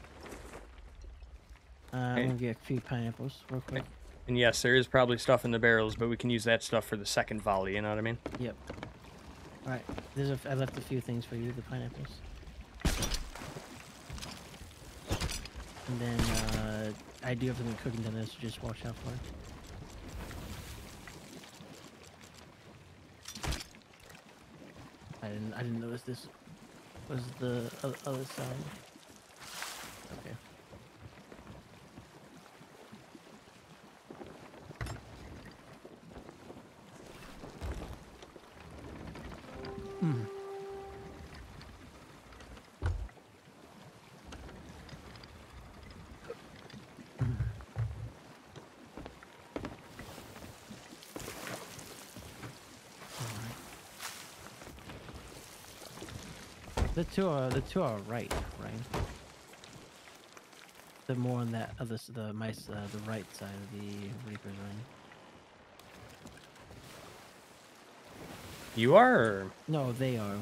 Uh, I'm gonna get a few pineapples real quick. And yes, there is probably stuff in the barrels, but we can use that stuff for the second volley, you know what I mean? Yep. Alright, there's a, I left a few things for you, the pineapples. And then, uh, I do have something cooking there, so just watch out for it. I didn't, I didn't notice this was the other side. Two are the two are right, right? The more on that other the mice uh, the right side of the Reaper's ring. You are? Or... No, they are.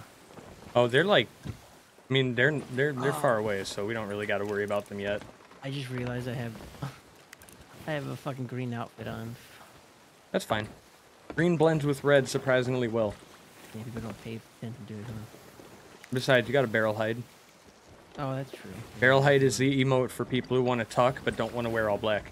Oh, they're like... I mean, they're they're they're far away, so we don't really got to worry about them yet. I just realized I have I have a fucking green outfit on. That's fine. Green blends with red surprisingly well. Yeah, people don't pay attention to it, huh? Besides, you got a barrel hide. Oh, that's true. Barrel hide is the emote for people who want to tuck but don't want to wear all black.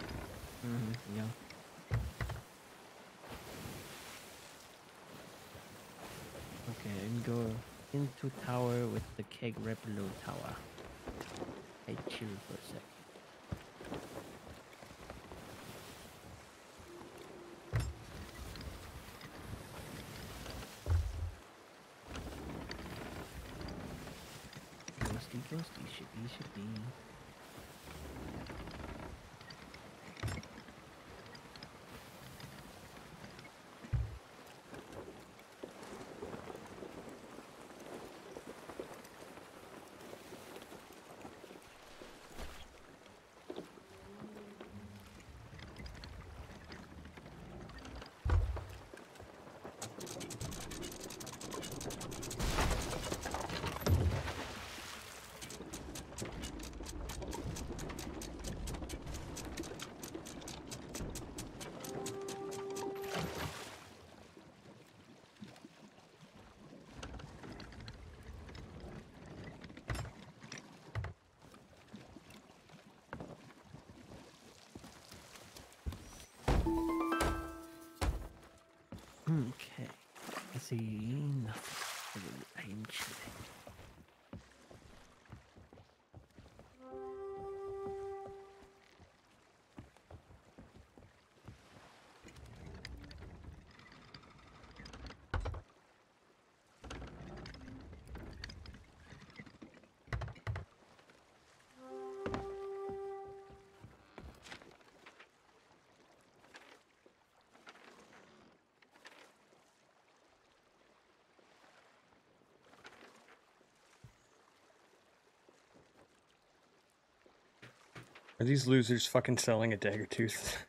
Are these losers fucking selling a Daggertooth?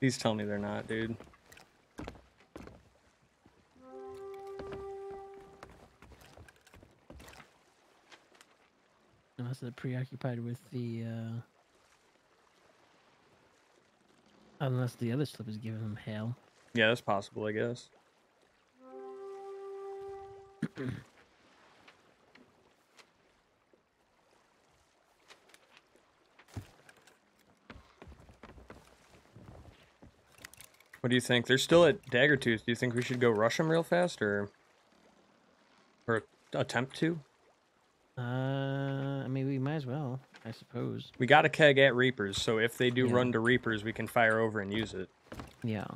Please tell me they're not, dude. Unless they're preoccupied with the. uh Unless the other slip is giving them hell. Yeah, that's possible, I guess. What do you think? They're still at Daggertooth. Do you think we should go rush them real fast, or or attempt to? Uh, I mean, we might as well, I suppose. We got a keg at Reapers, so if they do Yeah. run to Reapers, we can fire over and use it. Yeah.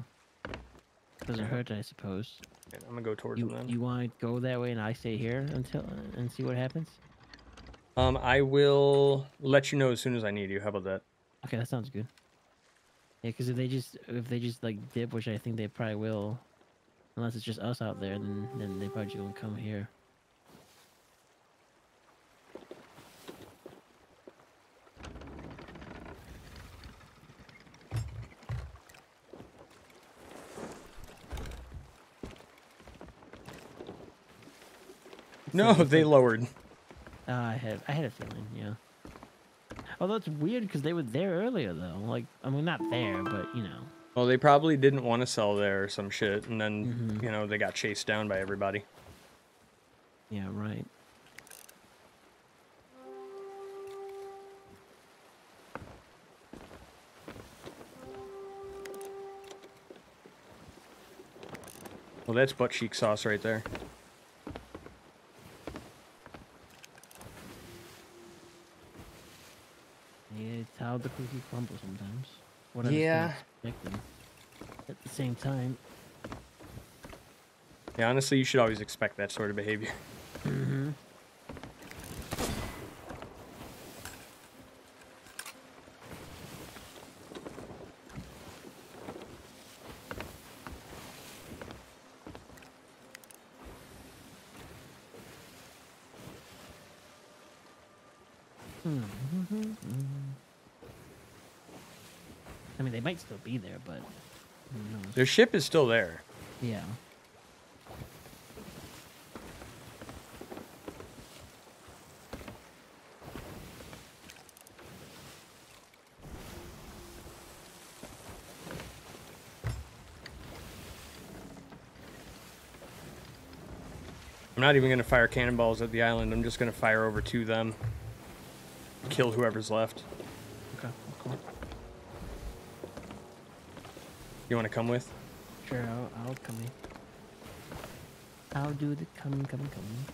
Doesn't hurt, I suppose. Yeah, I'm gonna go towards You them then. you want to go that way, and I stay here until and see what happens. Um, I will let you know as soon as I need you. How about that? Okay, that sounds good. Yeah, because if they just if they just like dip, which I think they probably will, unless it's just us out there, then then they probably won't come here. No, they lowered. Uh, I had I had a feeling, yeah. Although it's weird because they were there earlier though. Like I mean, not there, but you know. Well, they probably didn't want to sell there or some shit, and then Mm-hmm. you know they got chased down by everybody. Yeah, right. Well, that's butt cheek sauce right there. Yeah, it's how the cookie crumbles sometimes. What I was Yeah. expecting. At the same time, Yeah, honestly, you should always expect that sort of behavior. mm-hmm. I mean, they might still be there, but who knows? Their ship is still there. Yeah. I'm not even gonna fire cannonballs at the island. I'm just gonna fire over to them. Kill whoever's left. Okay, cool. You want to come with? Sure, I'll, I'll come in. I'll do the coming, coming, coming.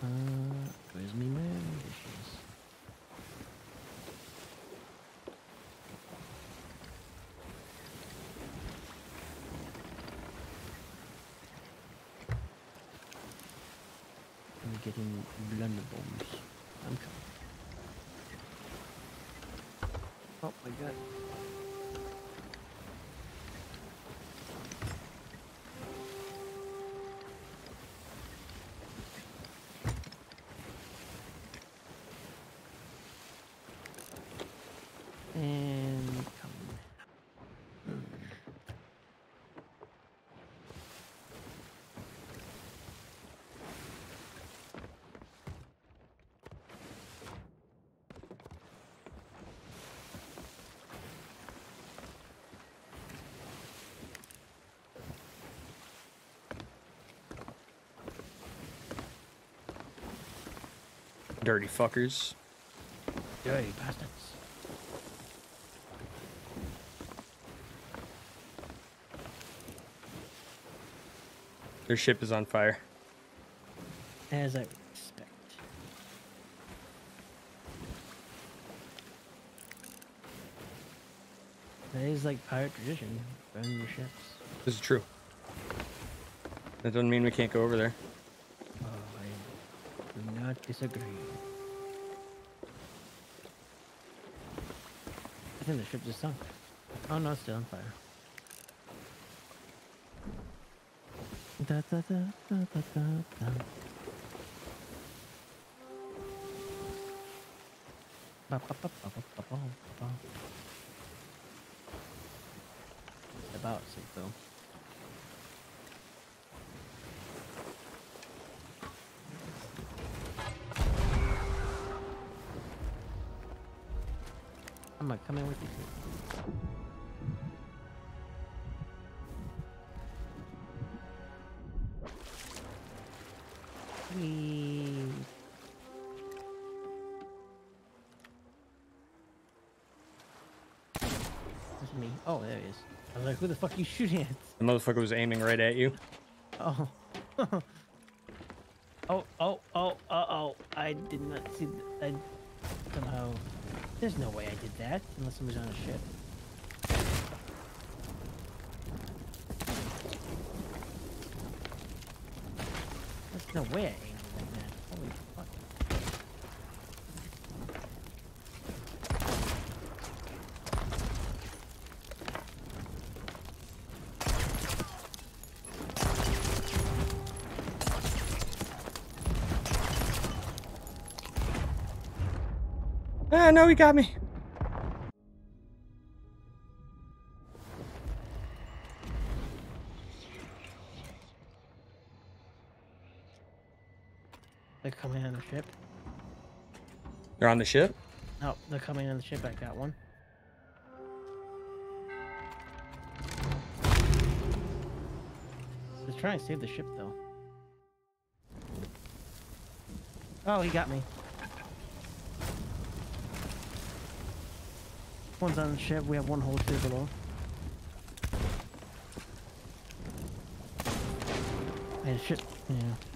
Uh, where's me man Dirty fuckers. Dirty bastards. Their ship is on fire. As I expect. That is like pirate tradition, burning your ships. This is true. That doesn't mean we can't go over there. Disagree. I think the ship just sunk. Oh no, it's still on fire. Da, da, da. Ba, ba, ba. About sick though. Come in with you. That's me. Oh, there he is. I was like, who the fuck are you shooting at? The motherfucker was aiming right at you. Oh, unless somebody's on a ship. There's no way I aimed like that. Holy fuck. Ah, no, he got me. On the ship? Oh, they're coming on the ship. I got one. Let's try and save the ship, though. Oh, he got me. One's on the ship. We have one hold here below. And ship. Yeah.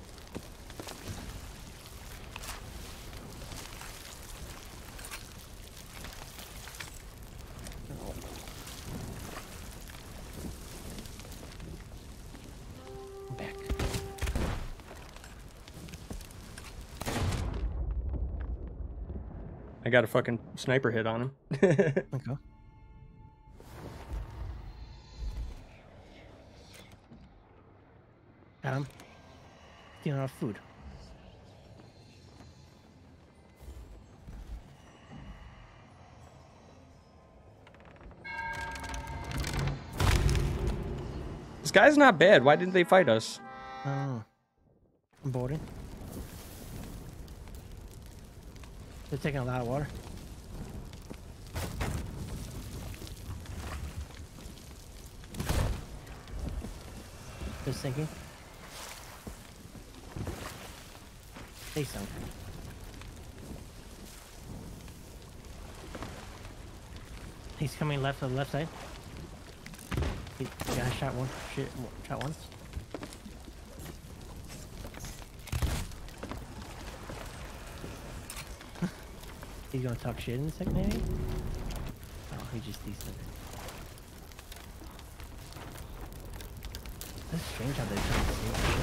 Got a fucking sniper hit on him. Okay. Him. Stealing our food. this guy's not bad. Why didn't they fight us? Oh. I'm boarding. They're taking a lot of water. They're sinking. They sunk. He's coming left to the left side. He, yeah, I shot one. Shit, shot once. He's gonna talk shit in a second, maybe? Oh, he just decent. That's strange how they're trying to save shit.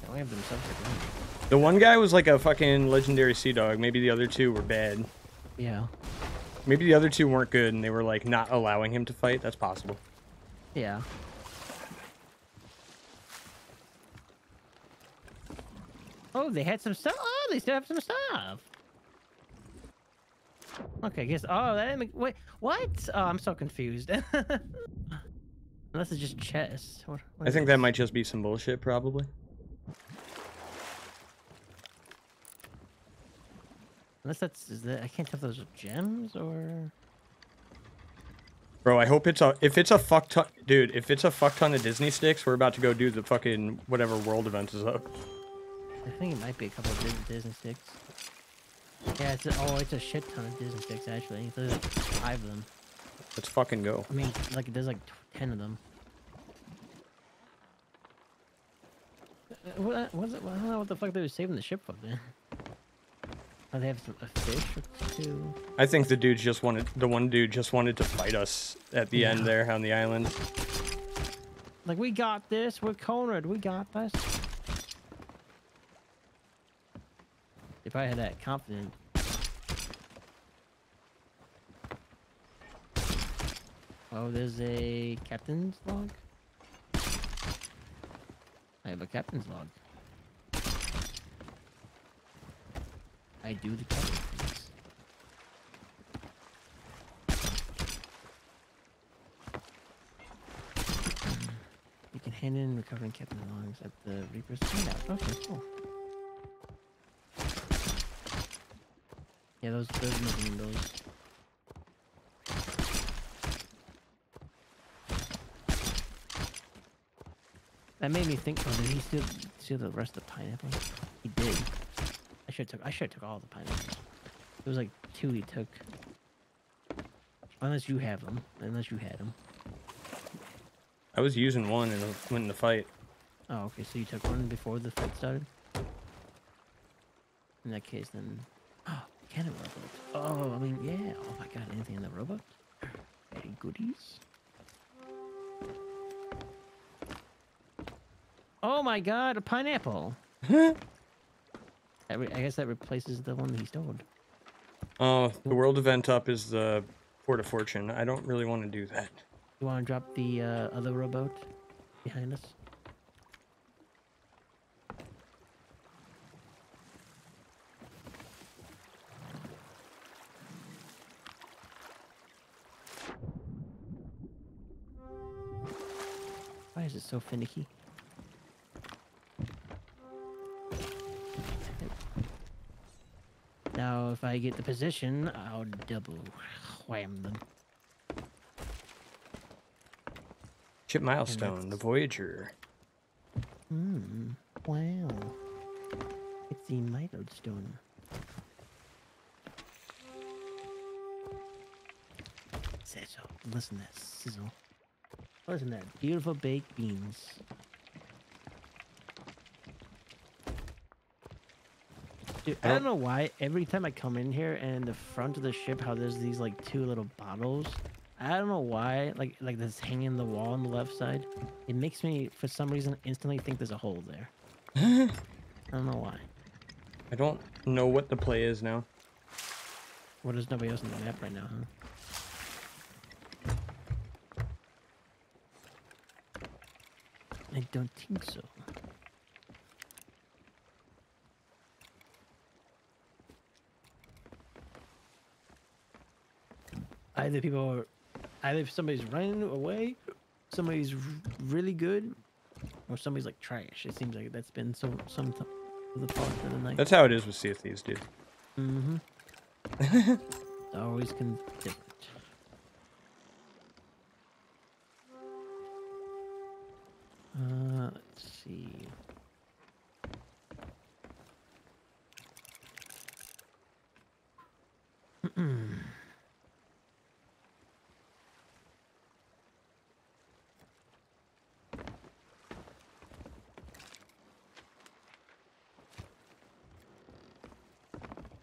They only have themselves to blame. The one guy was like a fucking legendary sea dog. Maybe the other two were bad. Yeah. Maybe the other two weren't good and they were like not allowing him to fight. That's possible. Yeah. They had some stuff. Oh, they still have some stuff. Okay, guess. Oh, that didn't make. Wait, what? Oh, I'm so confused. Unless it's just chest. What, what I think this? that might just be some bullshit, probably. Unless that's. Is that? I can't tell if those are gems or. Bro, I hope it's a if it's a fuck ton, dude. If it's a fuck ton of Disney sticks, we're about to go do the fucking whatever world event is up. I think it might be a couple of Dis- Disney sticks. Yeah, it's a, oh, it's a shit ton of Disney sticks actually. There's like five of them. Let's fucking go. I mean, like there's like ten of them. What was it? I don't know what the fuck they were saving the ship for, man. Oh, they have some, a fish or two. I think the dude just wanted the one dude just wanted to fight us at the end there on the island. Like we got this. We're cornered. We got this. If I had that confidence. Oh, there's a captain's log. I have a captain's log. I do the captain. You can hand in recovering captain logs at the Reaper's hideout. Okay, cool. Yeah, those those nothing those. That made me think. Oh, did he steal steal the rest of the pineapple? He did. I should took. I should took all the pineapples. It was like two he took. Unless you have them. Unless you had them. I was using one and went in the fight. Oh, okay. So you took one before the fight started. In that case, then. Oh, cannon rowboat. Oh, I mean, yeah. Oh my god, anything in the rowboat? Any goodies? Oh my god, a pineapple. Re- I guess that replaces the one that he stole. Oh, the world event up is the Fort of Fortune. I don't really want to do that. You want to drop the uh, other rowboat behind us? So finicky? Now, if I get the position, I'll double wham them. Chip milestone, the Voyager. Hmm. Wow. It's the milestone. Sizzle. Listen to that sizzle. Listen to that beautiful baked beans. Dude, I don't oh. know why every time I come in here and the front of the ship, how there's these like two little bottles. I don't know why, like like this hanging in the wall on the left side. It makes me, for some reason, instantly think there's a hole there. I don't know why. I don't know what the play is now. Well, there's nobody else on the map right now, huh? I don't think so. Either people are, either somebody's running away, somebody's really good, or somebody's like trash. It seems like that's been so some of the part of the night. That's how it is with Sea of Thieves, dude. Mm-hmm. always can different.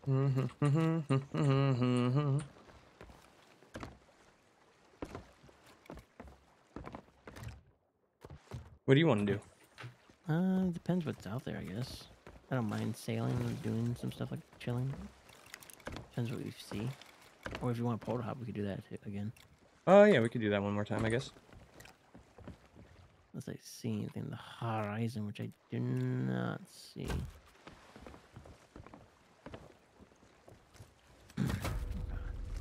Mm-hmm. Mm-hmm. Mm-hmm. What do you want to do? Uh, it depends what's out there, I guess. I don't mind sailing and doing some stuff like chilling. Depends what we see. Or if you want a portal hop, we could do that too, again. Oh yeah, we could do that one more time, I guess. Unless I see anything in the horizon, which I do not see.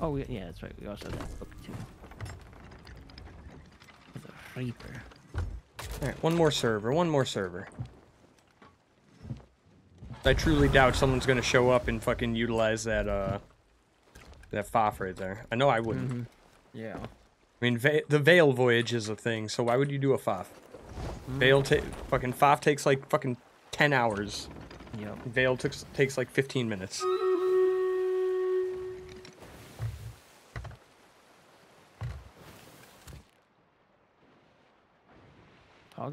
Oh, yeah, that's right. We also have that book too. The Reaper. All right, one more server. One more server. I truly doubt someone's gonna show up and fucking utilize that uh that FOF right there. I know I wouldn't. Mhm. Yeah. I mean, Va- the Veil voyage is a thing, so why would you do a FOF? Veil ta- fucking FOF takes like fucking ten hours. Yep. Veil takes takes like fifteen minutes.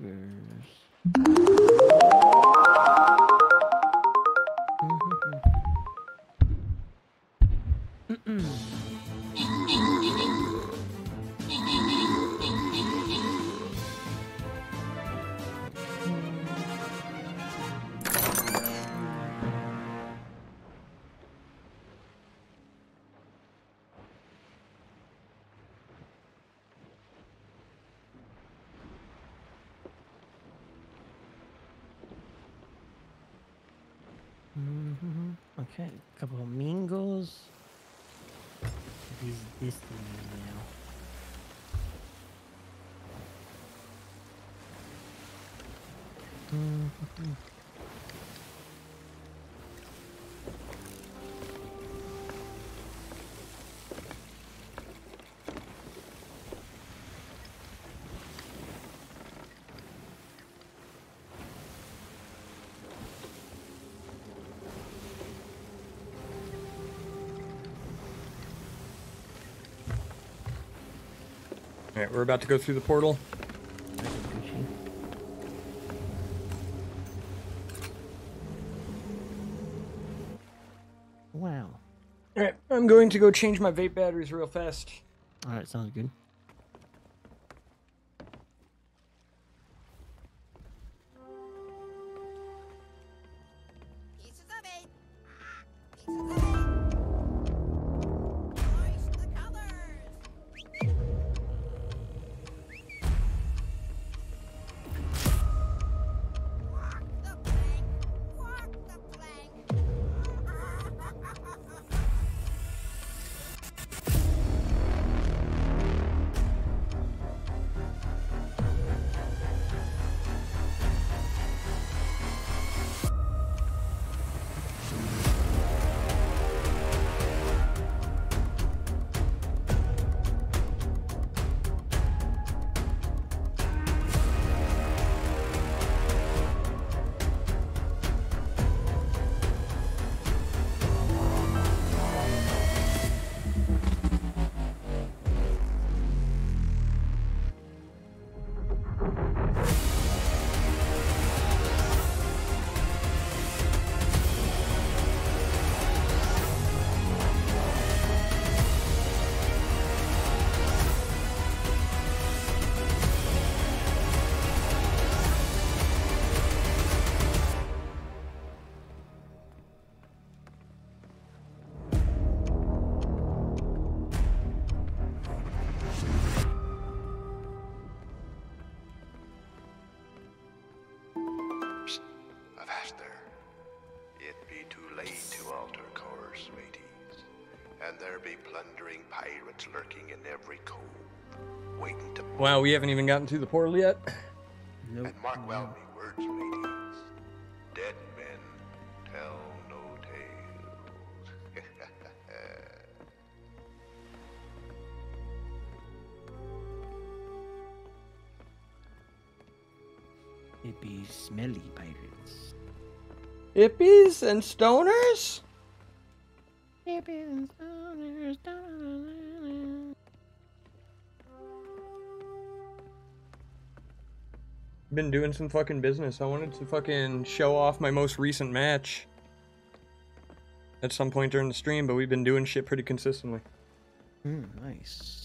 Poggers. We're about to go through the portal. Wow. All right, I'm going to go change my vape batteries real fast. All right, sounds good. Wow, we haven't even gotten to the portal yet. Nope. And mark well me words, mateys. Dead men tell no tales. It be smelly pirates. Hippies and stoners? Been doing some fucking business. I wanted to fucking show off my most recent match at some point during the stream, but we've been doing shit pretty consistently. Hmm, nice.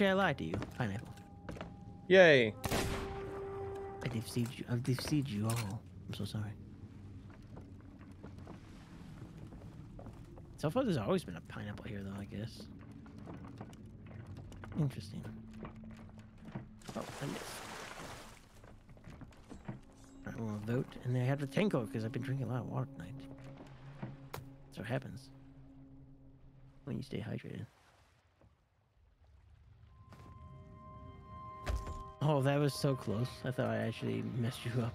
Actually, I lied to you. Pineapple. Yay. I deceived you. I've deceived you all. I'm so sorry. So far, there's always been a pineapple here, though. I guess. Interesting. Oh, I missed. I'm gonna vote, and I have to tango because I've been drinking a lot of water tonight. That's what happens when you stay hydrated. Oh, that was so close. I thought I actually messed you up.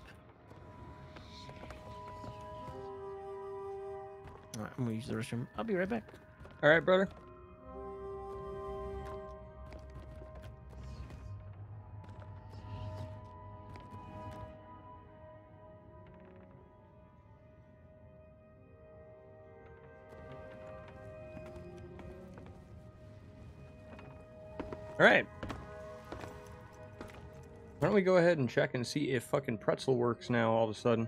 Alright, I'm gonna use the restroom. I'll be right back. All right, brother. All right. Don't we go ahead and check and see if fucking pretzel works now all of a sudden?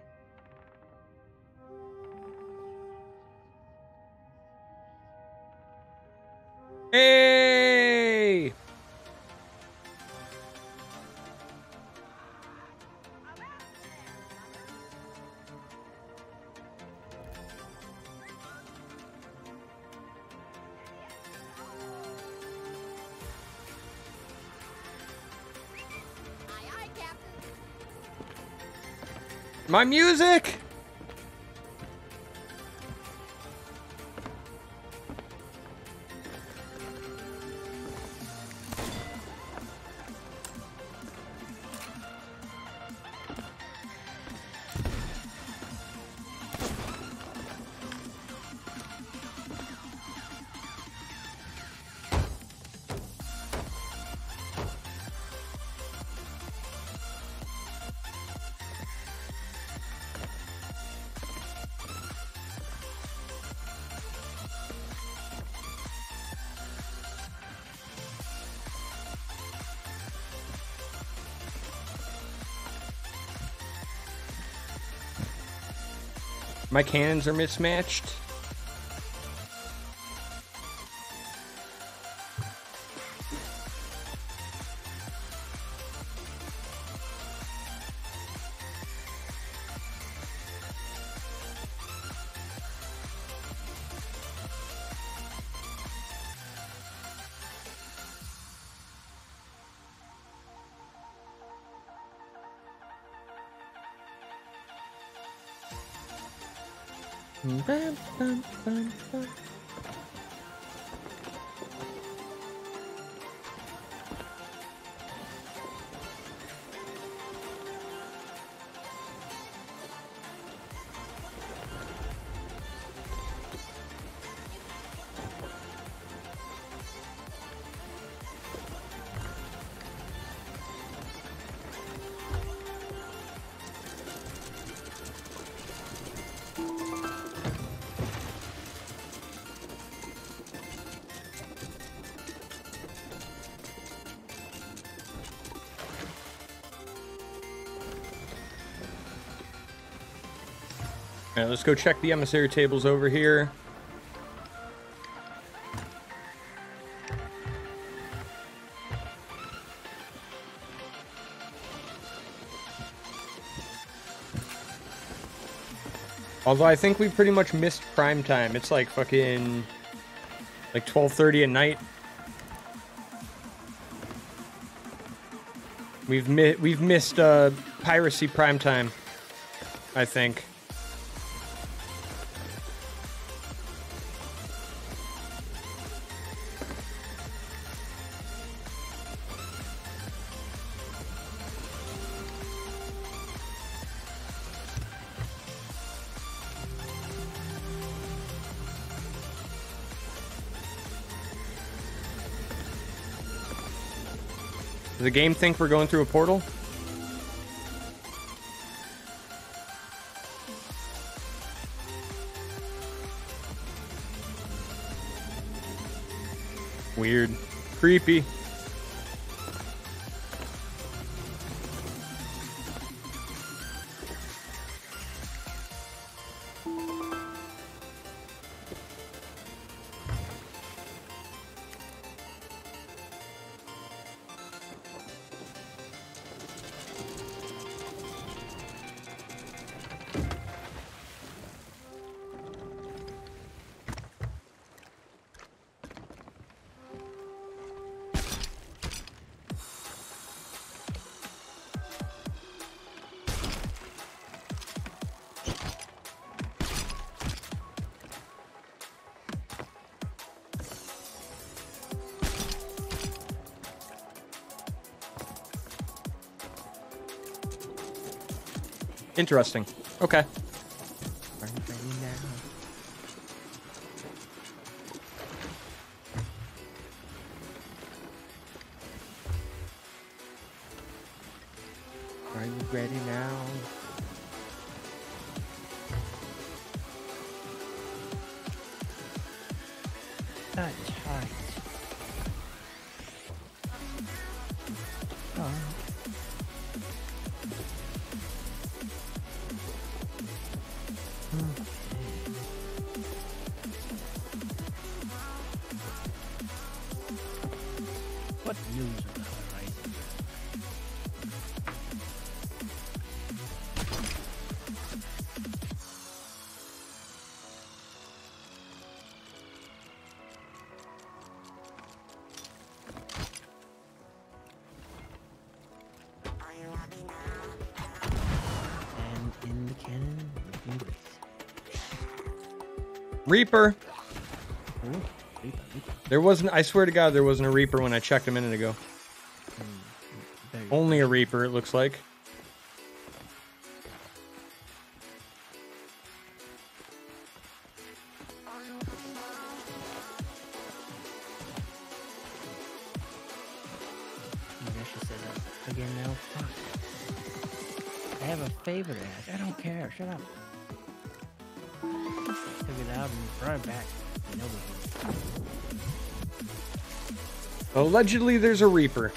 My music! My cannons are mismatched. Let's go check the emissary tables over here. Although I think we pretty much missed prime time. It's like fucking like 12:30 at night. We've mi- we've missed uh, piracy prime time. I think. Game think we're going through a portal? Weird. Creepy. Interesting. Okay. Reaper. Ooh, Reaper, Reaper. There wasn't. I swear to God, there wasn't a Reaper when I checked a minute ago. Hmm. Only a Reaper, it looks like. My gosh, she said that again now. Fuck. I have a favorite ass. I don't care. Shut up. Allegedly, there's a Reaper.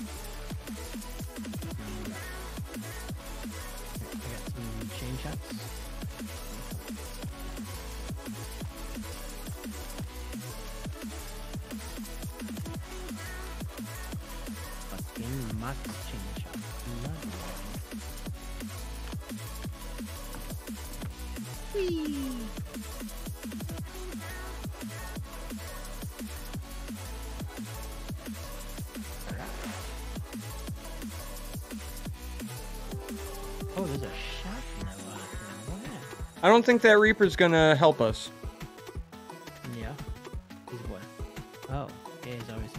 Think that Reaper's gonna help us. Yeah. He's what? Oh, yeah, he's always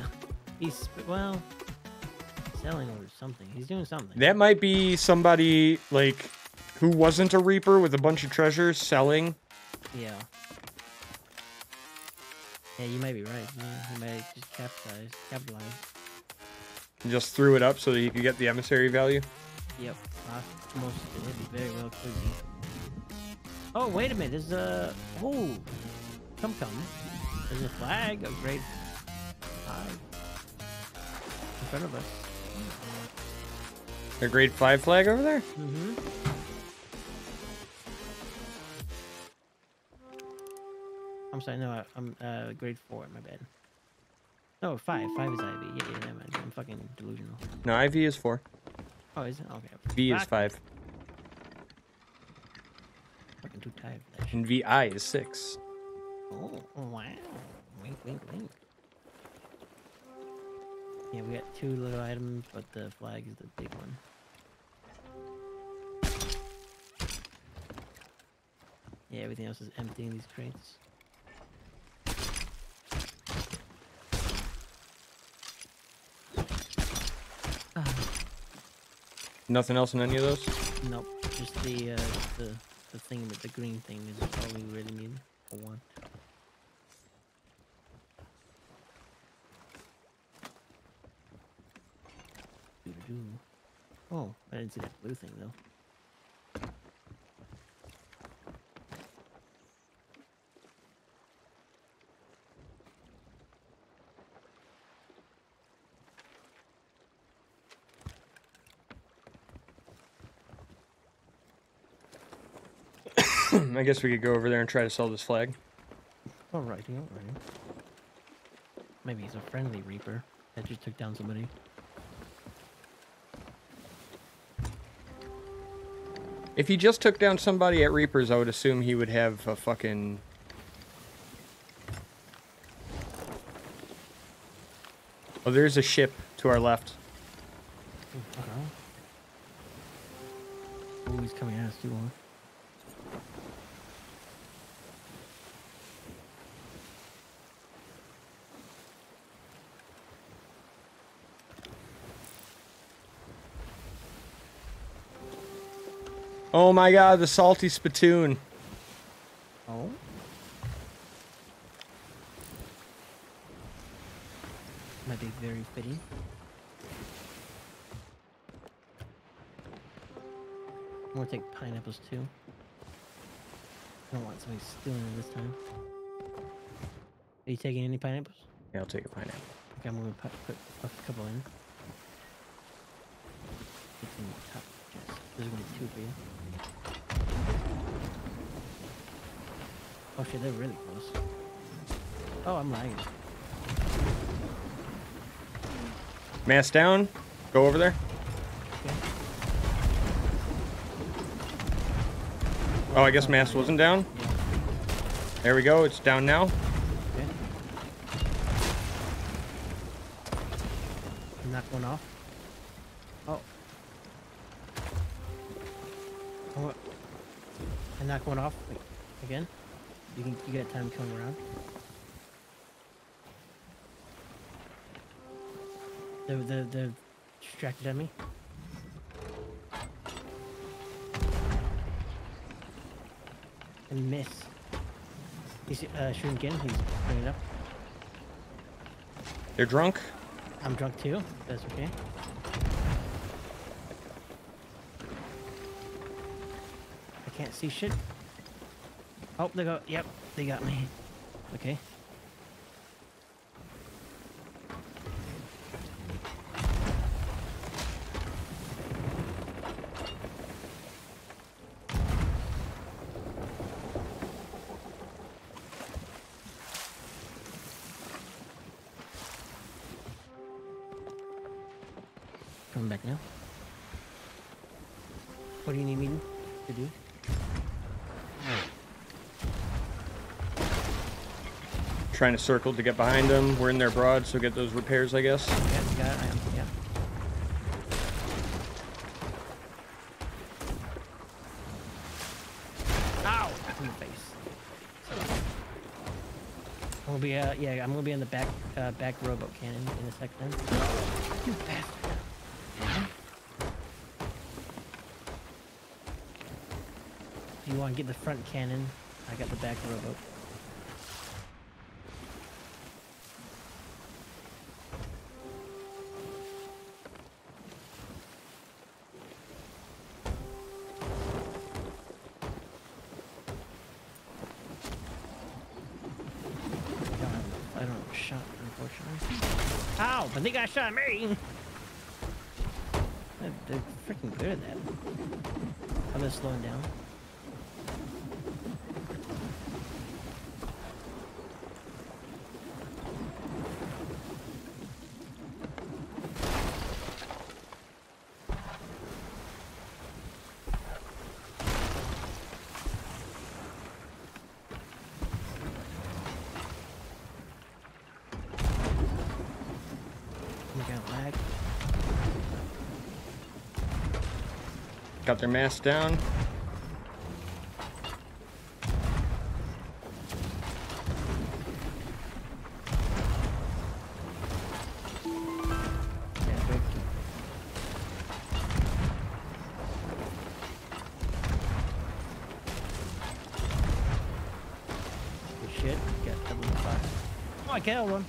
he's well selling or something. He's doing something. That might be somebody like who wasn't a Reaper with a bunch of treasures selling. Yeah. Yeah, you might be right. Yeah, he might just capitalize. Capitalize. Just threw it up so that he could get the emissary value. Yep. wait a minute. There's a... Oh. Come, come. There's a flag of grade 5. In front of us. A grade 5 flag over there? Mm-hmm. I'm sorry, no, I'm uh, grade 4, my bad. No, 5. 5 is IV. Yeah, yeah, never mind. I'm fucking delusional. No, IV is 4. Oh, is it? Okay. V is 5 do time. And VI is six. Oh, wow. Wink, wink, wink. Yeah, we got two little items, but the flag is the big one. Yeah, everything else is empty in these crates. Nothing else in any of those? Nope, just the, uh, the the thing with the green thing is all we really need for one. Doo-doo-doo. Oh, I didn't see that blue thing though. I guess we could go over there and try to sell this flag. Alrighty, alrighty. Maybe he's a friendly reaper that just took down somebody. If he just took down somebody at Reapers, I would assume he would have a fucking. Oh, there's a ship to our left. Uh-huh. Oh, he's coming at us too, huh? Oh my god, the salty spittoon. Oh. Might be very fitting. I'm gonna take pineapples too. I don't want somebody stealing it this time. Are you taking any pineapples? Yeah, I'll take a pineapple. Okay, I'm gonna put, put a couple in. There's gonna be two for you. Oh shit, they're really close. Oh, I'm lagging. Mast down. Go over there. Oh, I guess mast wasn't down. There we go. It's down now. You got time coming around. They're they're, they're distracted at me. And miss. He's uh, shooting again. He's putting it up. They're drunk. I'm drunk too. That's okay. I can't see shit. Oh, they go. Yep, they got me. Okay. Trying to circle to get behind them. We're in their broad, so get those repairs, I guess. Yeah, got it. I am. Yeah. Ow! In the face. I'm gonna be uh yeah I'm gonna be on the back uh, back rowboat cannon in a second. You bastard! You want to get the front cannon, I got the back rowboat. I shot me! They're, freaking good at that. I'm gonna slow him down. Oh my god, lag. Got their mast down. Shit. Got double. Oh, I killed one.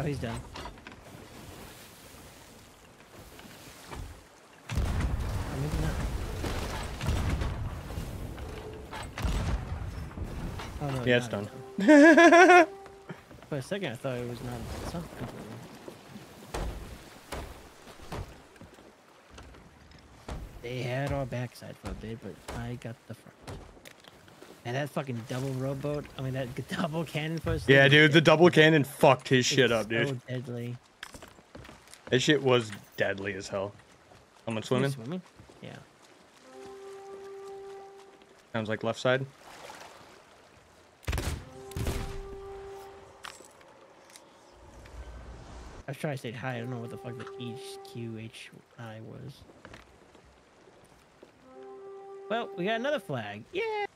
Oh, he's done. Or maybe not. Oh, no, Yeah, it's done. For a second, I thought it was not sunk completely. They had our backside for a bit, but I got the front. And that fucking double rowboat, I mean, that double cannon us. Yeah, dude, the double cannon fucked his shit up, dude. So deadly. That shit was deadly as hell. Someone swimming? Swimming? Yeah. Sounds like left side. I was trying to say hi. I don't know what the fuck the HQHI was. Well, we got another flag. Yeah.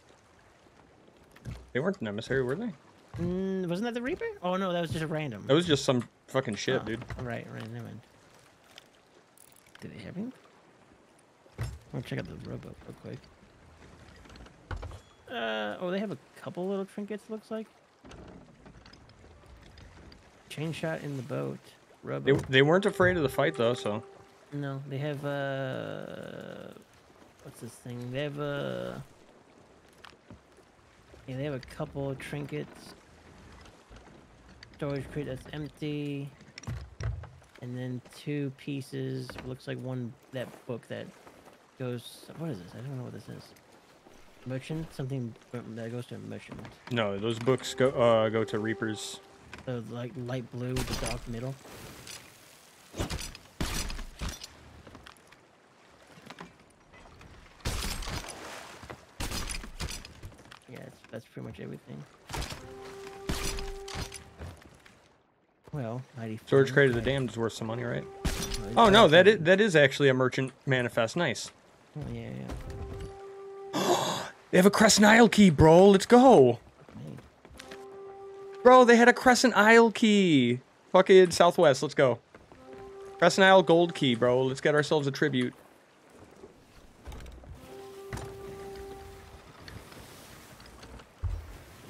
They weren't an emissary, were they? Mm, wasn't that the Reaper? Oh no, that was just a random. That was just some fucking shit, Oh, dude. Right, right, never mind. Do they have him? I'm gonna check out the rowboat real quick. Uh, oh, they have a couple little trinkets, looks like. Chain shot in the boat. They, they weren't afraid of the fight though, so No, they have, uh... What's this thing? They have, uh... Yeah, they have a couple of trinkets. Storage crate that's empty. And then two pieces. Looks like one, that book that goes... What is this? I don't know what this is. Merchant? Something that goes to a merchant. no, those books go uh go to Reapers. The like light blue with the dark middle. Yeah, that's, that's pretty much everything. Well, 95. Storage crate of the damned is worth some money, right? Oh no, that is, that is actually a merchant manifest. Nice. Oh, yeah, yeah. They have a Crescent Isle key, bro. Let's go. Bro, they had a Crescent Isle key. Fucking Southwest. Let's go. Crescent Isle gold key, bro. Let's get ourselves a tribute.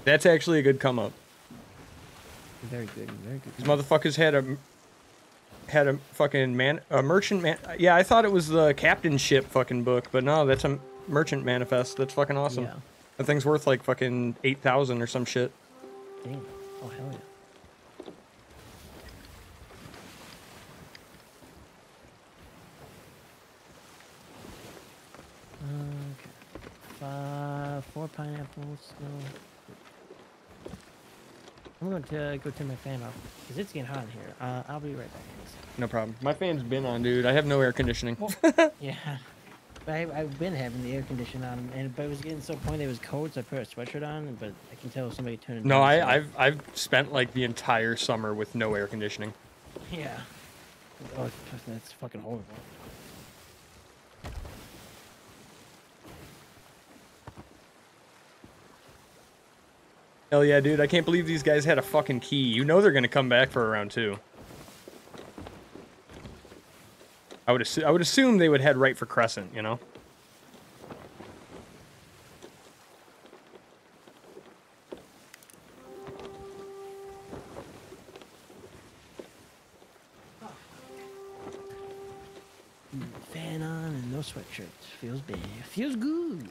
That's actually a good come up. Very good, very good. These motherfuckers had a had a fucking man a merchant man. Yeah, I thought it was the captain ship fucking book, but no, that's a merchant manifest. That's fucking awesome. Yeah. That thing's worth like fucking eight thousand or some shit. Damn. Oh, hell yeah. Okay. Five, four pineapples. No. I'm going to go turn my fan off because it's getting hot in here. Uh, I'll be right back. No problem. My fan's been on, dude. I have no air conditioning. Yeah. I, I've been having the air conditioner on, and but it was getting so the point it was cold, so I put a sweatshirt on. But I can tell somebody turned it no, down, I, so- I've I've spent like the entire summer with no air conditioning. Yeah. Oh, that's fucking horrible. Hell yeah, dude! I can't believe these guys had a fucking key. You know they're gonna come back for a round two. I would I would assume they would head right for Crescent. You know. Fan on and no sweatshirt. Feels bad. Feels good.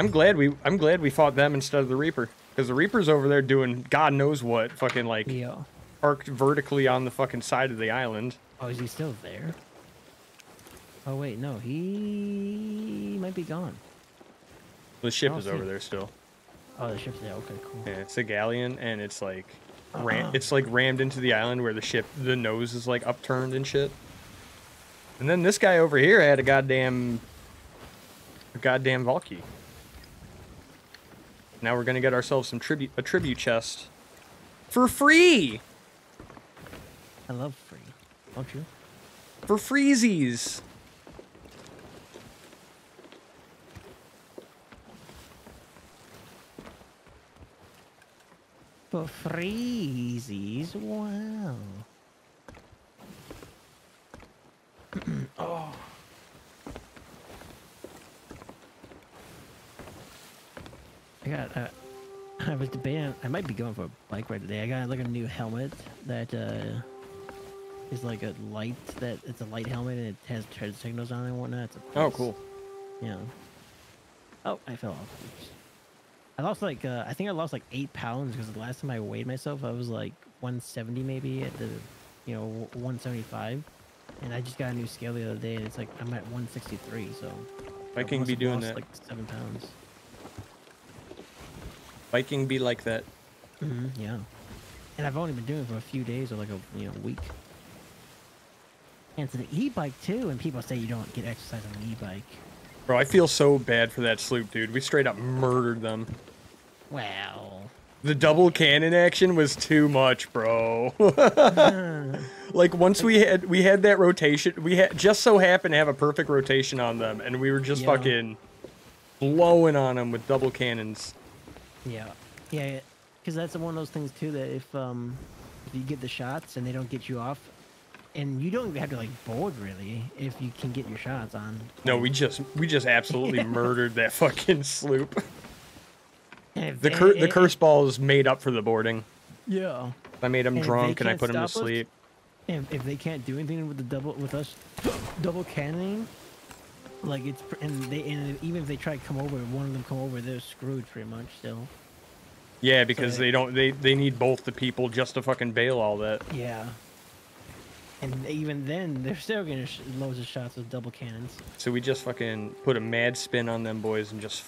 I'm glad we I'm glad we fought them instead of the Reaper because the Reaper's over there doing God knows what, fucking like Yeah. arced vertically on the fucking side of the island. Oh, is he still there? Oh wait, no, he might be gone. The ship Oh, is over there still. Oh, the ship's there. Okay, cool. Yeah, it's a galleon, and it's like, ram- Uh-uh. it's like rammed into the island where the ship, the nose is like upturned and shit. And then this guy over here had a goddamn, a goddamn Valky. Now we're gonna get ourselves some tribute, a tribute chest, for free, I love free. Don't you? for freezies. For freezies, wow. oh. Got. Uh, I was debating. I might be going for a bike ride today. I got like a new helmet that uh, is like a light. That it's a light helmet and it has turn signals on it and whatnot. It's a Oh, cool. Yeah. Oh, I fell off. Oops. I lost like uh, I think I lost like eight pounds because the last time I weighed myself I was like 170 maybe at the you know 175, and I just got a new scale the other day and it's like I'm at 163. So I can be doing lost, that. like seven pounds. Viking be like that. hmm yeah, and I've only been doing it for a few days or like a you know week. And it's an e-bike too, and people say you don't get exercise on an e-bike. Bro, I feel so bad for that sloop, dude. We straight up murdered them. Wow. The double cannon action was too much, bro. like once we had we had that rotation, we had just so happened to have a perfect rotation on them, and we were just Yeah. fucking blowing on them with double cannons. Yeah, yeah, because that's one of those things too that if um if you get the shots and they don't get you off, and you don't even have to like board really if you can get your shots on. No, we just we just absolutely murdered that fucking sloop. If The they- cur- the curse ball is made up for the boarding. Yeah. I made him And drunk and I put him to us, sleep. If, if they can't do anything with the double with us double cannoning, like it's and they and even if they try to come over, one of them come over, they're screwed pretty much still. Yeah, because So- they don't they they need both the people just to fucking bail all that. Yeah. And even then, they're still getting sh- loads of shots with double cannons. So we just fucking put a mad spin on them boys and just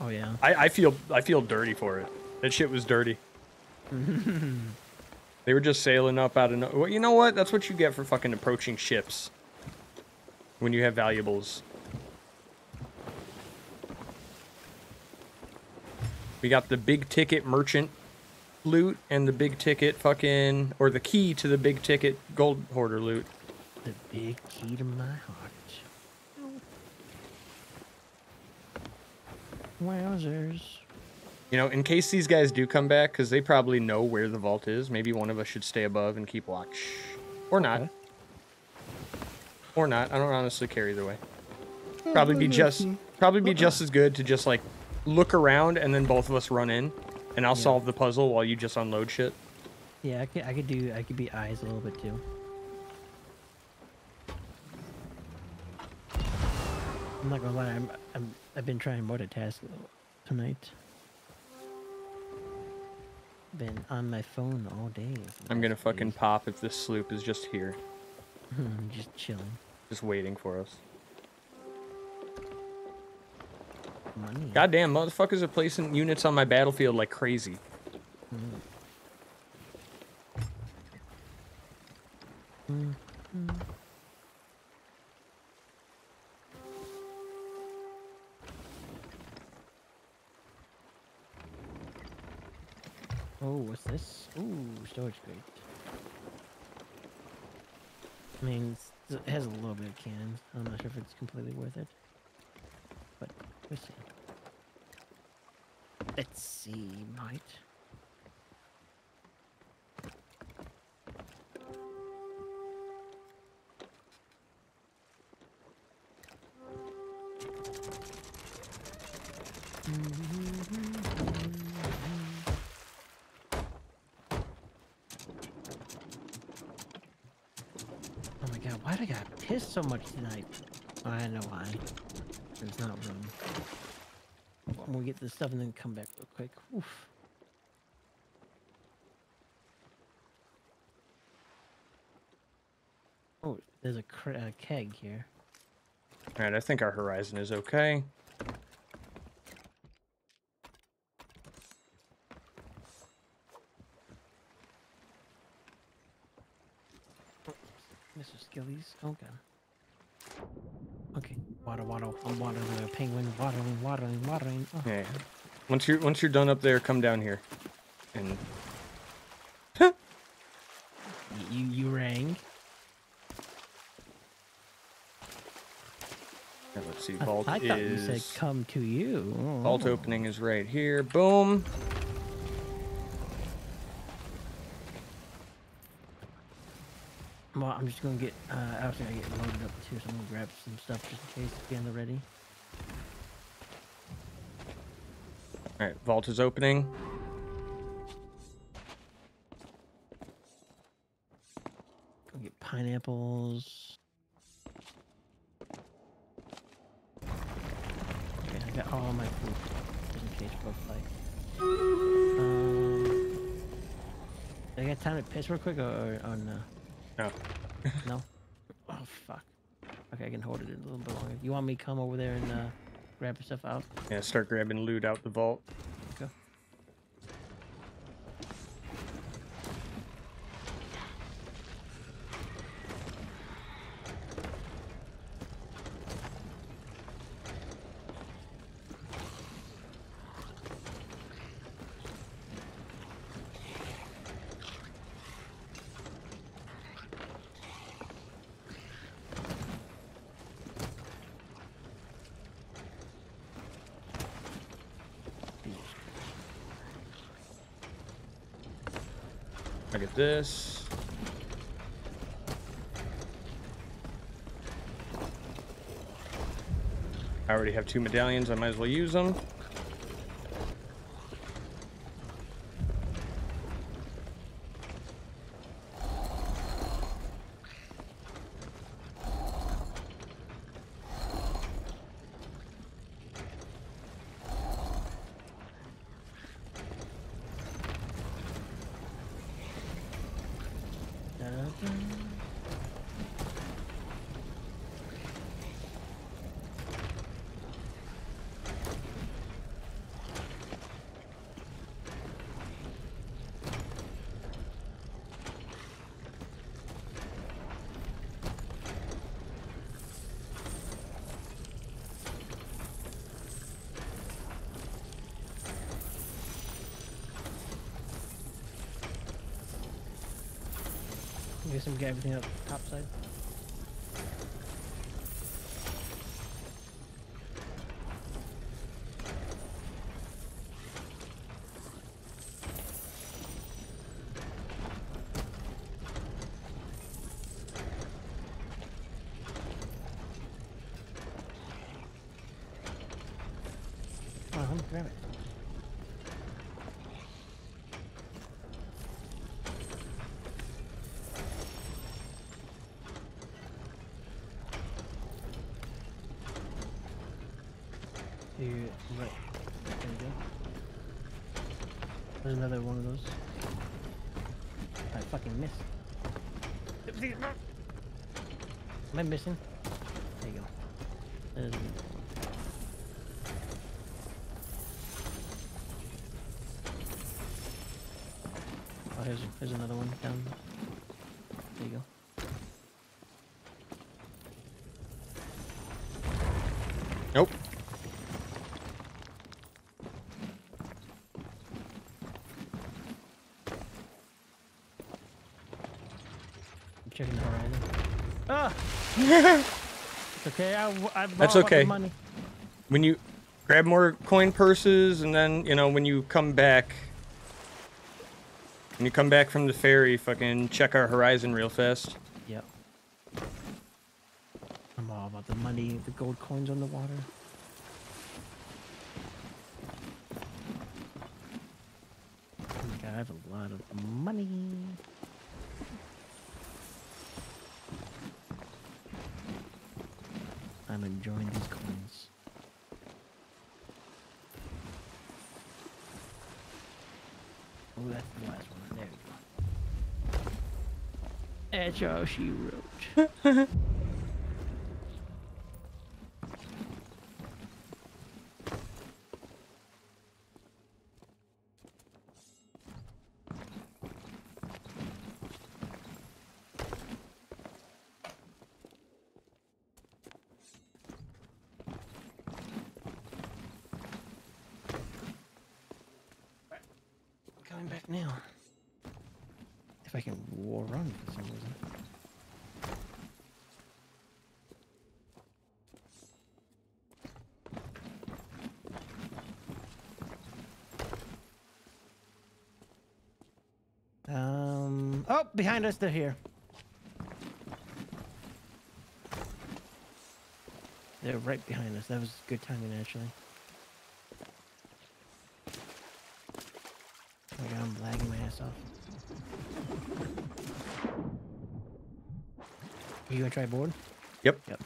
Oh yeah. I, I feel I feel dirty for it. That shit was dirty. They were just sailing up out of no. Well, you know what? That's what you get for fucking approaching ships. When you have valuables. We got the big ticket merchant loot and the big ticket fucking or the key to the big ticket gold hoarder loot. The big key to my heart. Wowzers. You know, in case these guys do come back, because they probably know where the vault is, maybe one of us should stay above and keep watch. Or not. Or not. I don't honestly care either way. Oh, probably be just probably be just as good to just like look around and then both of us run in and I'll Yeah. solve the puzzle while you just unload shit. Yeah, I could, I could do, I could be eyes a little bit too. I'm not gonna lie, I'm, I'm, I've been trying multitask tonight. Been on my phone all day. I'm gonna fucking pop if this sloop is just here. Just chilling. Just waiting for us. Money. Goddamn motherfuckers are placing units on my battlefield like crazy. Mm-hmm. Oh, what's this? Ooh, storage crate. I mean, it has a little bit of cannons. I'm not sure if it's completely worth it. But we'll see. Let's see, might. Oh my why did I got pissed so much tonight? I know why. There's not room. We'll get this stuff and then come back real quick. Oof. Oh, there's a uh, keg here. Alright, I think our horizon is okay. Mr. Skillies. Okay. Okay. Water, water. I'm watering a penguin. Watering, watering, watering. Oh. Yeah. Once you're once you're done up there, come down here. And You, you rang. let's see, I, vault I thought you said come to you. vault Oh. opening is right here. Boom. Well, I'm just gonna get. Uh, I was gonna get loaded up too, so I'm gonna grab some stuff just in case to be on the ready. Alright, vault is opening. Go get pineapples. Okay, I got all my food just in case fight. Um, I got time to piss real quick, or, or, or no? No. no. Oh fuck. Okay, I can hold it a little bit longer. You want me to come over there and uh, grab stuff out? Yeah, start grabbing loot out the vault. This. I already have two medallions. I might as well use them. I guess I'm getting everything up top side. Oh, let me grab it. Here, right. There we go. There's another one of those. I fucking missed. Am I missing? There you go. There's Oh, here's, here's another one down. There you go. Nope. I'm checking the horizon. Ah! it's okay. I, I That's okay. money. When you grab more coin purses, and then you know when you come back, when you come back from the ferry, fucking check our horizon real fast. Yep. I'm all about the money, the gold coins on the water. Oh my god, I have a lot of money. I'm enjoying these coins. Oh, that's the last one. There we go. That's all she wrote. Coming back now. If I can war run for some reason. Um. Oh, behind us, they're here. They're right behind us. That was good timing, actually. Oh my god, I'm lagging my ass off. You gonna try board? Yep. Yep.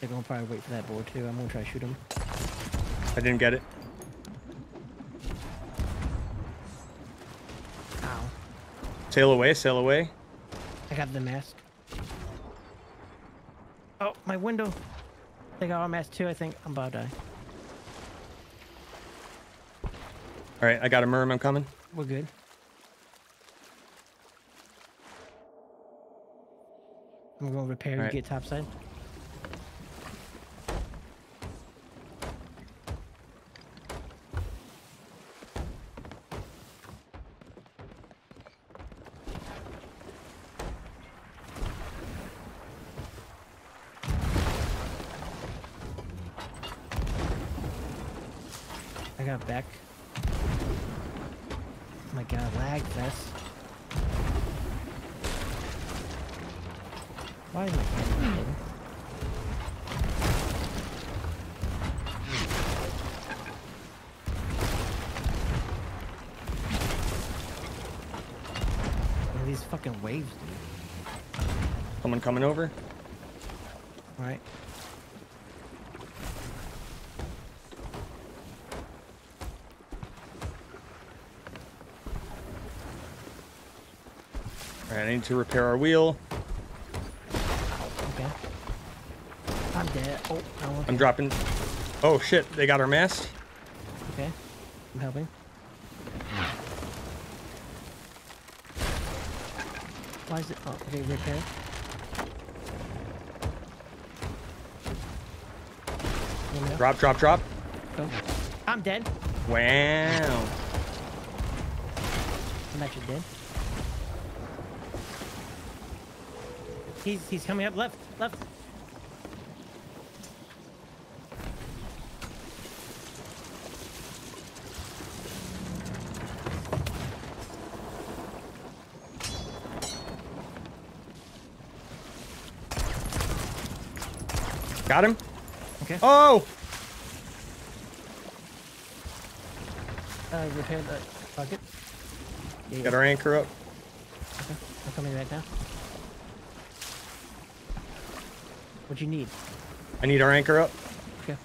They're gonna probably wait for that board too. I'm gonna try to shoot him. I didn't get it. Sail away, sail away. I got the mast. Oh, my window. They got our mast too, I think. I'm about to die. All right, I got a merm. I'm coming. We're good. I'm gonna repair to Alright. get topside. Coming over? Alright. Alright, I need to repair our wheel. Okay. I'm dead. Oh, I want I'm dropping. Oh shit, they got our mast. Okay. I'm helping. Why is it? Oh, okay, repair. Let me know. Drop, drop, drop. I'm dead. Wow. I'm actually dead. He's he's coming up left, left. Got him? Okay. Oh! Uh, repair the bucket. Yeah, Got our anchor up. Okay, I'm coming right now. What you need? I need our anchor up. Okay.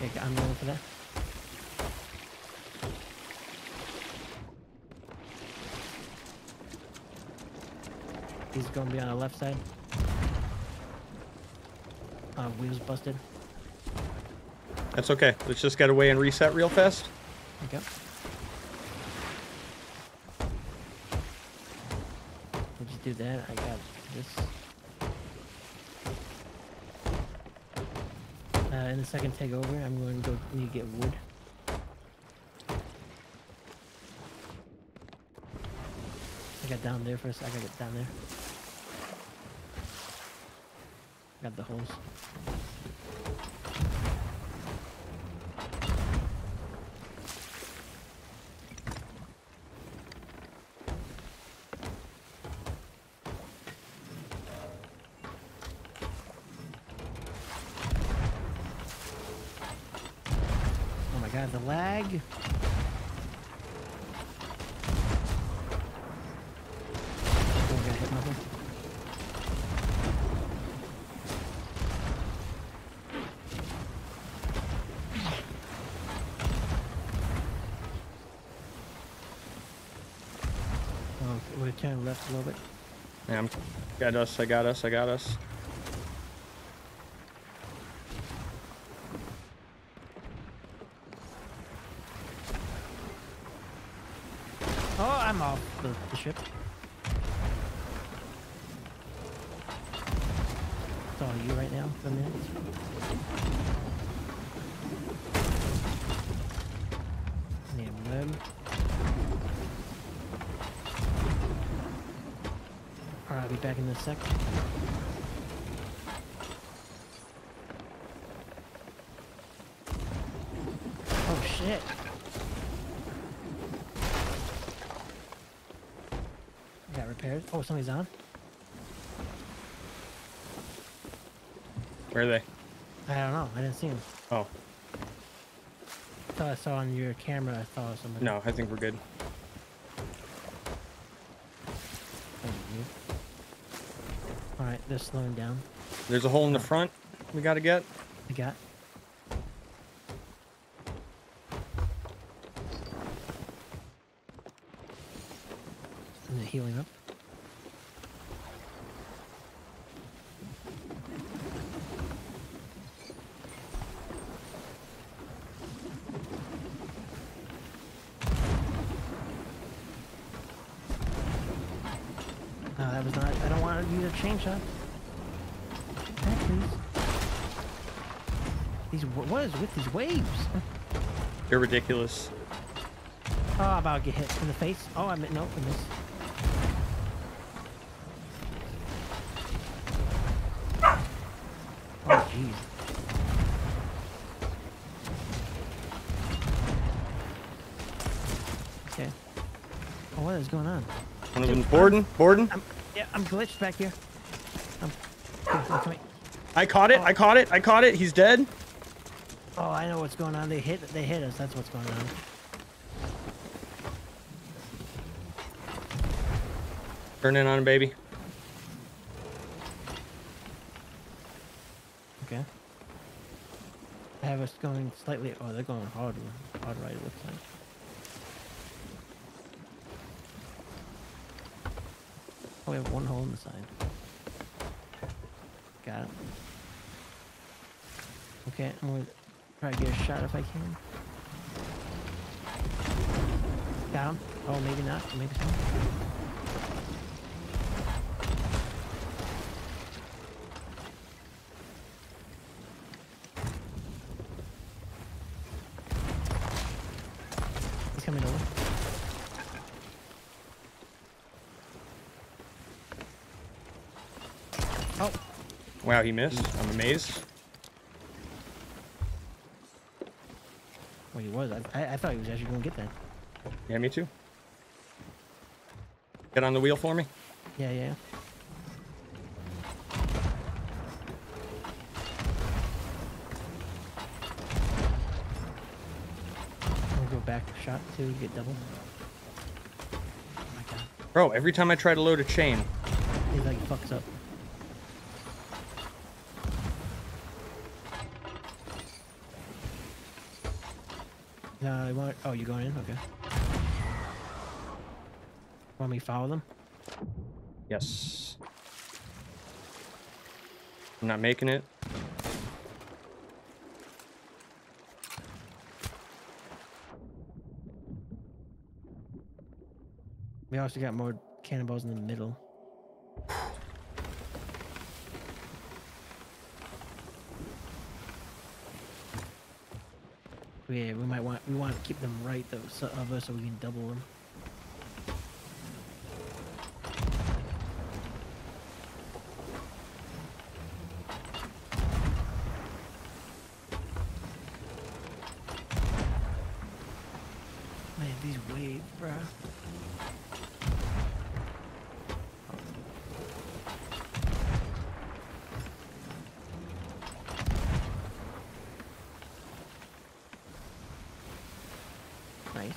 Okay, I'm going for that. He's gonna be on the left side. Uh, wheels busted. That's okay. Let's just get away and reset real fast. Okay. Just do that. I got this. Uh, in the second take over, I'm going to go need to get wood. I got down there first. I gotta get down there. Got the hose. Oh my god, the lag. Oh, I got hit nothing. Oh, we're turning left a little bit. Yeah, I'm, got us. I got us. I got us. Oh, I'm off the, the ship. It's all you right now for a minute. Damn web. Alright, I'll be back in a sec. Oh shit. Got repaired. Oh, somebody's on. Where are they? I don't know. I didn't see him. Oh, I thought I saw on your camera. I saw somebody. no. I think we're good. All right, they're slowing down. There's a hole in the front we got to get. I got. You're ridiculous. Oh, I'm about to get hit in the face. Oh, I meant no, I missed. Oh, jeez. Okay. Oh, what is going on? One of Borden. Borden? I'm, yeah, I'm glitched back here. I'm, I'm I caught it. Oh. I caught it. I caught it. He's dead. I know what's going on. They hit. They hit us. That's what's going on. Turn in on him, baby. Okay. I have us going slightly. Oh, they're going hard. Hard right. It looks like. Oh, we have one hole in the side. Got it. Okay, I'm gonna try to get a shot if I can. Got him. Oh, maybe not. Maybe so. He's coming over. Oh, Wow, he missed. I'm amazed. well, he was. I, I, I thought he was actually gonna get that. Yeah, me too. Get on the wheel for me. Yeah, yeah. We'll go back shot too, get double. Oh my god. Bro, every time I try to load a chain, He like fucks up. No, I want. Oh, you going in? Okay. Want me to follow them? yes. I'm not making it. We also got more cannonballs in the middle. Yeah, we might want we want to keep them right though, so, of us so we can double them. Man, these waves, bruh. Nice.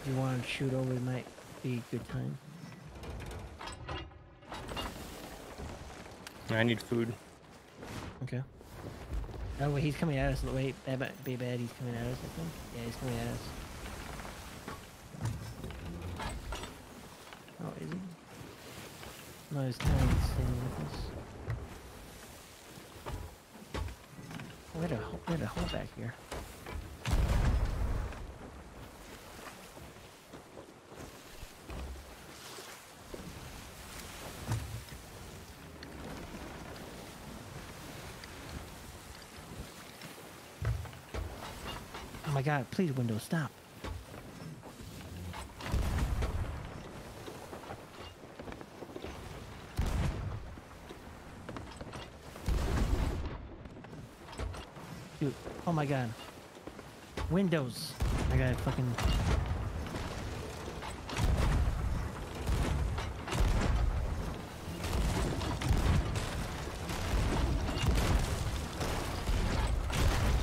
If you want to shoot over, might be a good time. I need food. Okay. Oh wait, he's coming at us. Wait, that might be bad. He's coming at us. I think. Yeah, he's coming at us. Oh, is he? No, he's kind of standing with us. We had a we had a hole back here. God, please Windows, stop. Dude, oh my god. Windows. I gotta fucking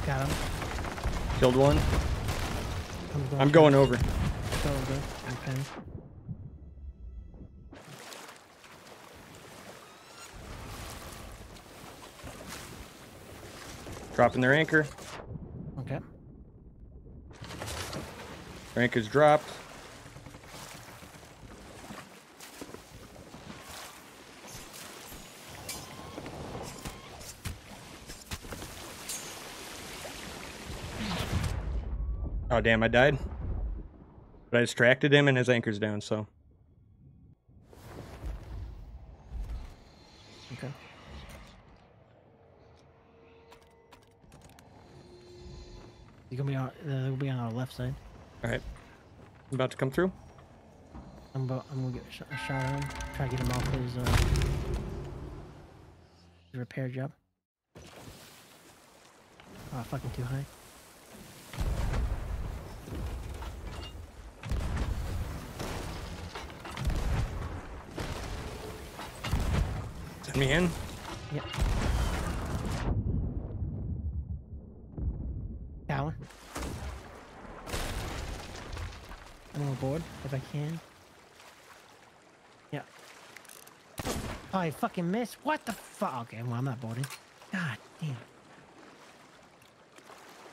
Got him. Killed one. I'm I'm going over. Go over. Okay. Dropping their anchor. Okay. Their anchor's dropped. Oh damn, I died. But I distracted him and his anchor's down, so. Okay. You're gonna be on? Uh, they'll be on our left side. Alright. I'm about to come through. I'm about, I'm gonna get a shot, a shot at him. Try to get him off his uh his repair job. Oh, fucking too high. Me in. Yep. Down. I'm on board if I can. Yeah. Oh, I fucking missed. What the fuck? Okay, well, I'm not boarding. God damn.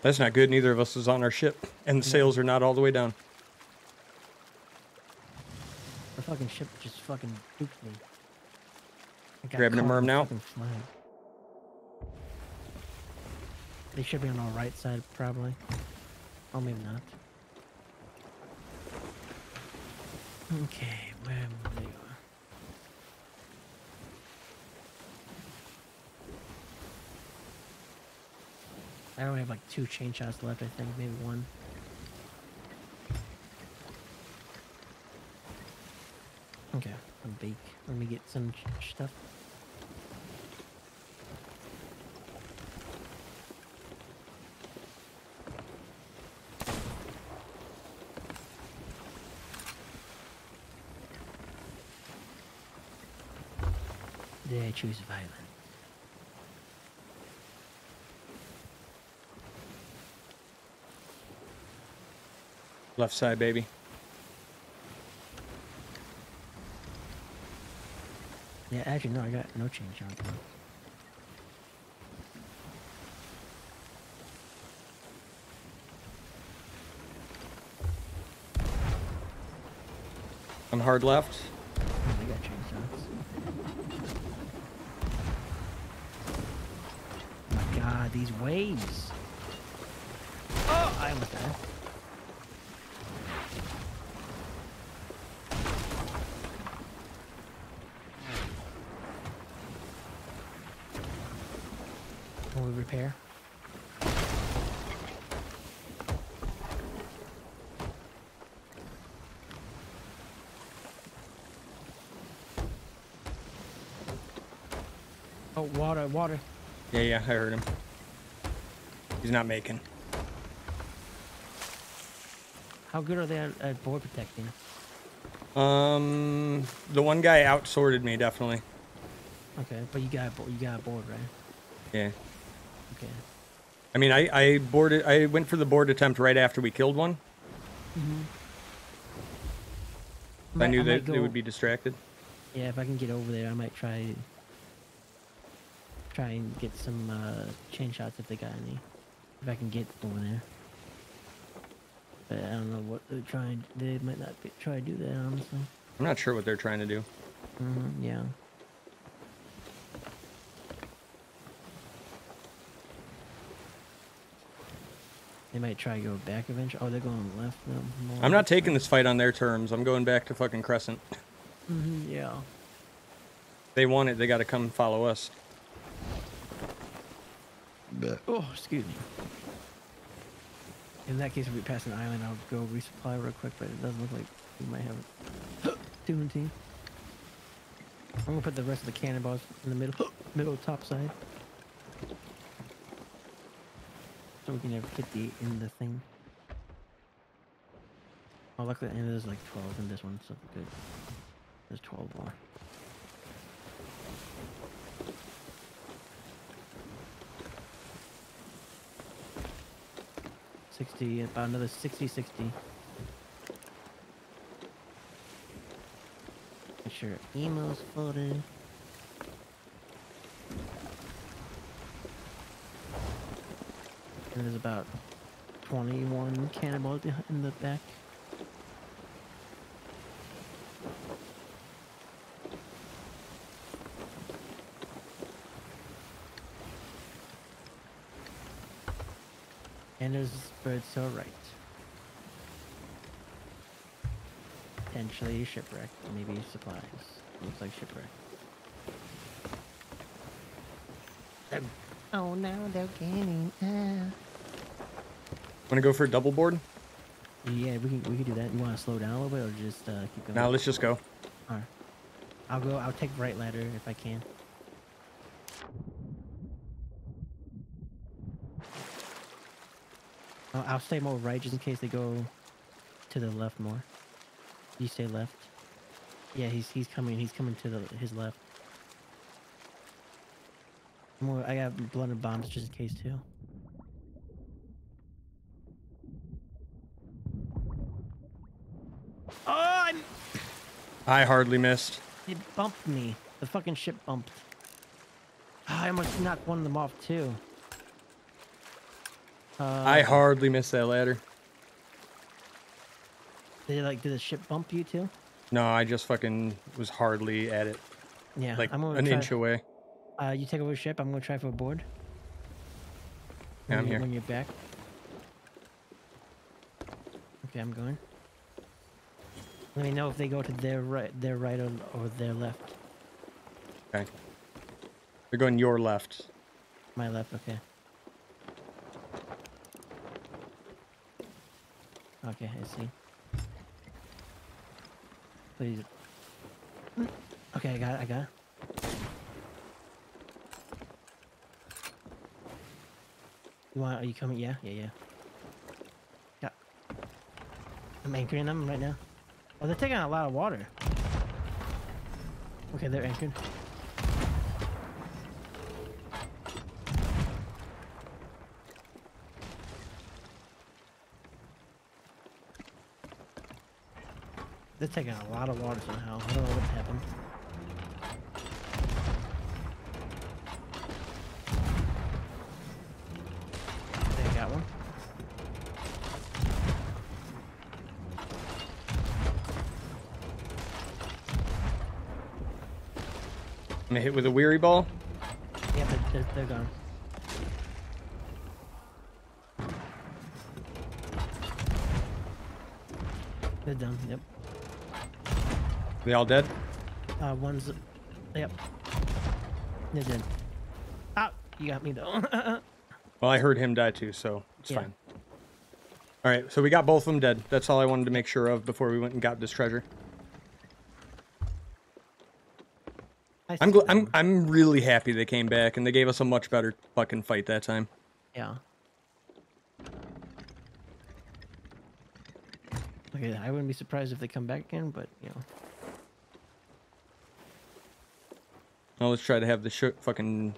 That's not good. Neither of us is on our ship, and the sails are not all the way down. The fucking ship just fucking duped me. Grabbing a merm now? They should be on our right side, probably. Oh, maybe not. Okay, where am I? I only have like two chain shots left, I think, maybe one. Okay, I'm bake. Let me get some stuff. Did I choose violence? Left side, baby. Yeah, actually, no, I got no chain shot. I'm hard left. I got chain shots. Oh my god, these waves. Oh, I almost died. Will we repair? Oh, water, water. Yeah, yeah, I heard him. He's not making. How good are they at, at board protecting? Um, the one guy outsorted me definitely. Okay, but you got you got a board, right? Yeah. I mean, I I boarded. I went for the board attempt right after we killed one. Mm-hmm. I knew that they would be distracted. Yeah, if I can get over there, I might try try and get some uh, chain shots if they got any. If I can get over there. But I don't know what they're trying. They might not be, try to do that, honestly. I'm not sure what they're trying to do. Mm-hmm, yeah. They might try to go back eventually. Oh, they're going left. No, more I'm not taking this fight on their terms. I'm going back to fucking Crescent. Mm-hmm, yeah. They want it. They got to come follow us. But. Oh, excuse me. In that case, if we pass an island, I'll go resupply real quick, but it doesn't look like we might have it. Two and team. I'm gonna put the rest of the cannonballs in the middle, middle top side. We can have 50 in the thing. Oh, luckily, and there's like 12 in this one, so good. There's 12 more. Sixty, about another 60, 60. Make sure emo's full. And there's about 21 cannonballs behind in the back. And there's birds to our right. Potentially shipwreck, maybe supplies. Looks like shipwreck. Um, Oh, now they're gaining. Ah. Want to go for a double board? Yeah, we can we can do that. You want to slow down a little bit or just uh, keep going? Now let's just go. Alright. I'll go. I'll take right ladder if I can. I'll, I'll stay more right just in case they go to the left more. You stay left. Yeah, he's he's coming. He's coming to the his left. More. I got blunderbombs just in case too. Oh, I'm I hardly missed. It bumped me. The fucking ship bumped. Ah, I almost knocked one of them off too. Uh, I hardly missed that ladder. Did it, like did the ship bump you too? No, I just fucking was hardly at it. Yeah, Like I'm an inch away. Uh, you take over ship. I'm gonna try for a board. Yeah, I'm you- here. When you're back. Okay, I'm going. Let me know if they go to their right, their right, or, or their left. Okay. They're going your left. My left. Okay. Okay, I see. Please. Okay, I got it. I got it. You want? Are you coming? Yeah, yeah, yeah. Yeah. I'm anchoring them right now. Oh, they're taking a lot of water. Okay, they're anchored. They're taking a lot of water somehow. I don't know what happened. They got one. I'm gonna hit with a weary ball. Yeah, they're, they're, they're gone. They're done. Yep. They all dead? Uh, one's. Yep. They're dead. Ah, you got me though. Well, I heard him die too, so it's Yeah. fine. All right, so we got both of them dead. That's all I wanted to make sure of before we went and got this treasure. I'm gl- I'm I'm really happy they came back and they gave us a much better fucking fight that time. Yeah. Okay, I wouldn't be surprised if they come back again, but you know. Now let's try to have the sh- fucking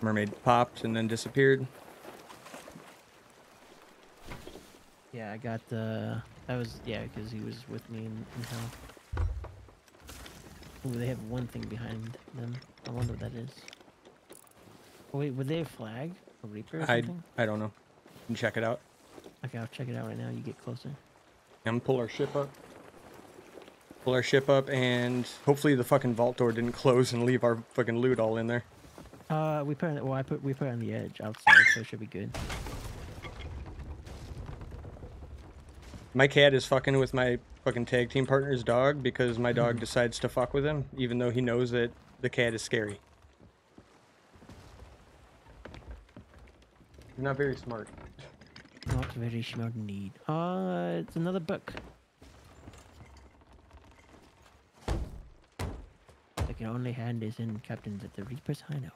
mermaid popped and then disappeared. Yeah, I got the. That was yeah, because he was with me in, in hell. Ooh, they have one thing behind them. I wonder what that is. Oh, wait, would they have flag? A reaper I? I don't know. You can check it out. Okay, I'll check it out right now. You get closer. I'm gonna pull our ship up. Pull our ship up and hopefully the fucking vault door didn't close and leave our fucking loot all in there. Uh, we put it. Well, I put we put it on the edge outside, so it should be good. My cat is fucking with my fucking tag team partner's dog because my dog decides to fuck with him, even though he knows that the cat is scary. You're not very smart. Not very smart indeed. Uh, it's another book. I can only hand this in captains at the Reaper's hideout.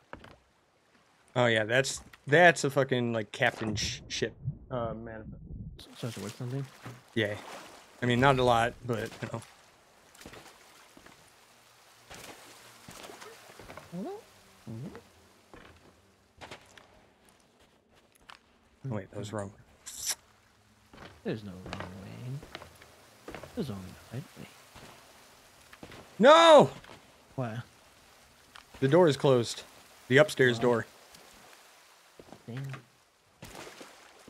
Oh yeah, that's that's a fucking like captain sh- ship uh, manifest. So, so it's worth something. Yeah, I mean not a lot, but you know. Oh, wait, that was wrong. There's no wrong way. There's only the right way. No, What? the door is closed. The upstairs door. Damn.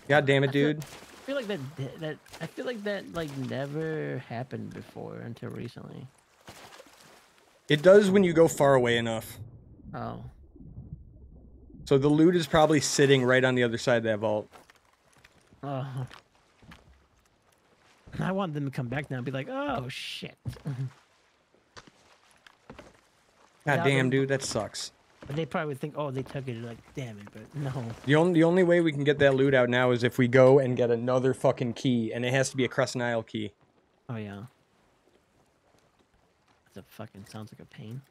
God damn it, dude. I feel like that that I feel like that like never happened before until recently. It does when you go far away enough. Oh. So the loot is probably sitting right on the other side of that vault. Oh. I want them to come back now and be like, oh shit. God damn, dude, that sucks. But they probably would think, oh, they took it. Like, damn it, but no. The only the only way we can get that loot out now is if we go and get another fucking key, and it has to be a Crescent Isle key. Oh yeah. That fucking sounds like a pain.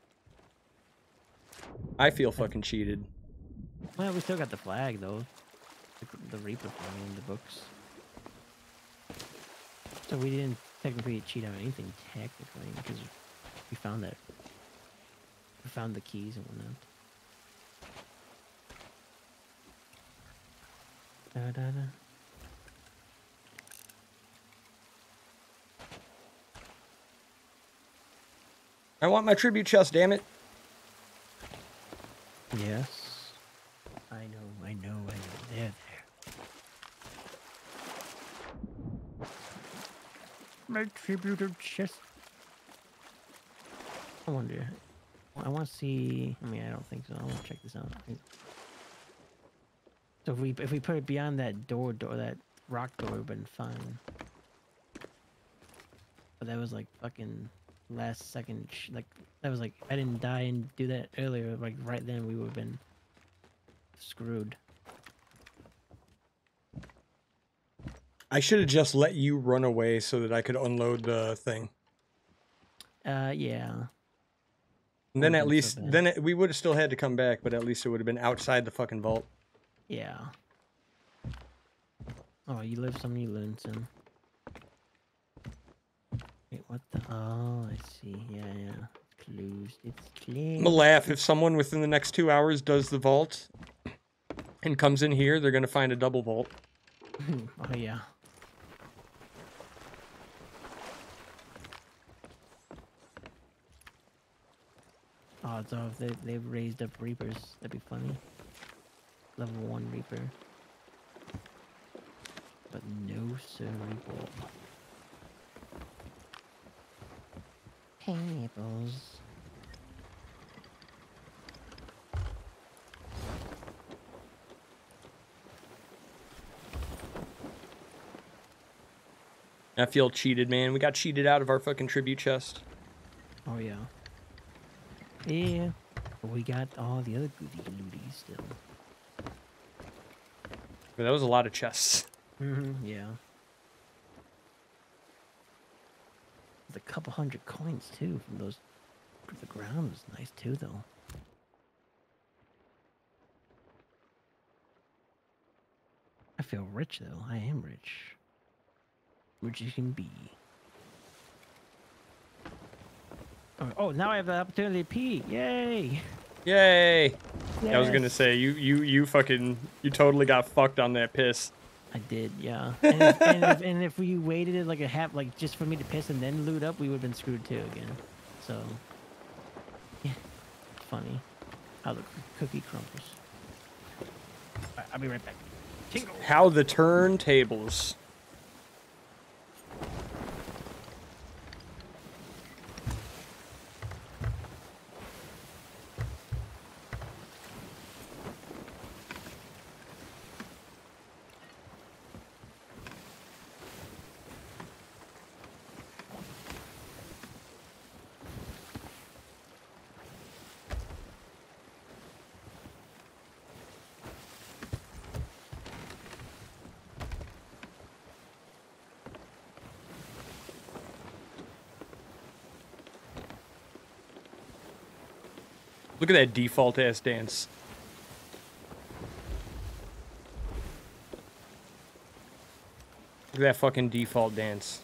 I feel fucking cheated. Well, we still got the flag though. The, the Reaper flag in the books. So we didn't technically cheat on anything technically because we found that. We found the keys and whatnot. Da, da, da. I want my tribute chest, damn it. Yes. I know, I know, I know. There, there. My tribute chest. I wonder. I want to see. I mean, I don't think so. I want to check this out. So if we if we put it beyond that door, door that rock door, would have been fine. But that was like fucking last second. Sh like that was like I didn't die and do that earlier. Like right then, we would have been screwed. I should have just let you run away so that I could unload the thing. Uh, yeah. And then at Would've so least, then it, we would have still had to come back, but at least it would have been outside the fucking vault. Yeah. Oh, you live some, you learn some. Wait, what the? Oh, I see. Yeah, yeah. It's closed. It's closed. I'm gonna laugh if someone within the next two hours does the vault and comes in here. They're gonna find a double vault. oh yeah. Oh, so if they they've raised up reapers, that'd be funny. Level one reaper. But no cerebral. Pineapples. I feel cheated, man. We got cheated out of our fucking tribute chest. Oh yeah. Yeah. But we got all the other goody looties still. But that was a lot of chests. Mm-hmm. Yeah. There's a couple hundred coins too from those. The ground was nice too, though. I feel rich though. I am rich. Rich you can be. Oh, oh, now I have the opportunity to pee. Yay! Yay! I was gonna say you you you fucking you totally got fucked on that piss. I did, yeah. And if, and, if, and if we waited it like a half, like just for me to piss and then loot up, we would have been screwed too again. So, yeah, funny how the cookie crumbles. Alright, I'll be right back. Tingle. How the turntables. Look at that default ass dance. Look at that fucking default dance.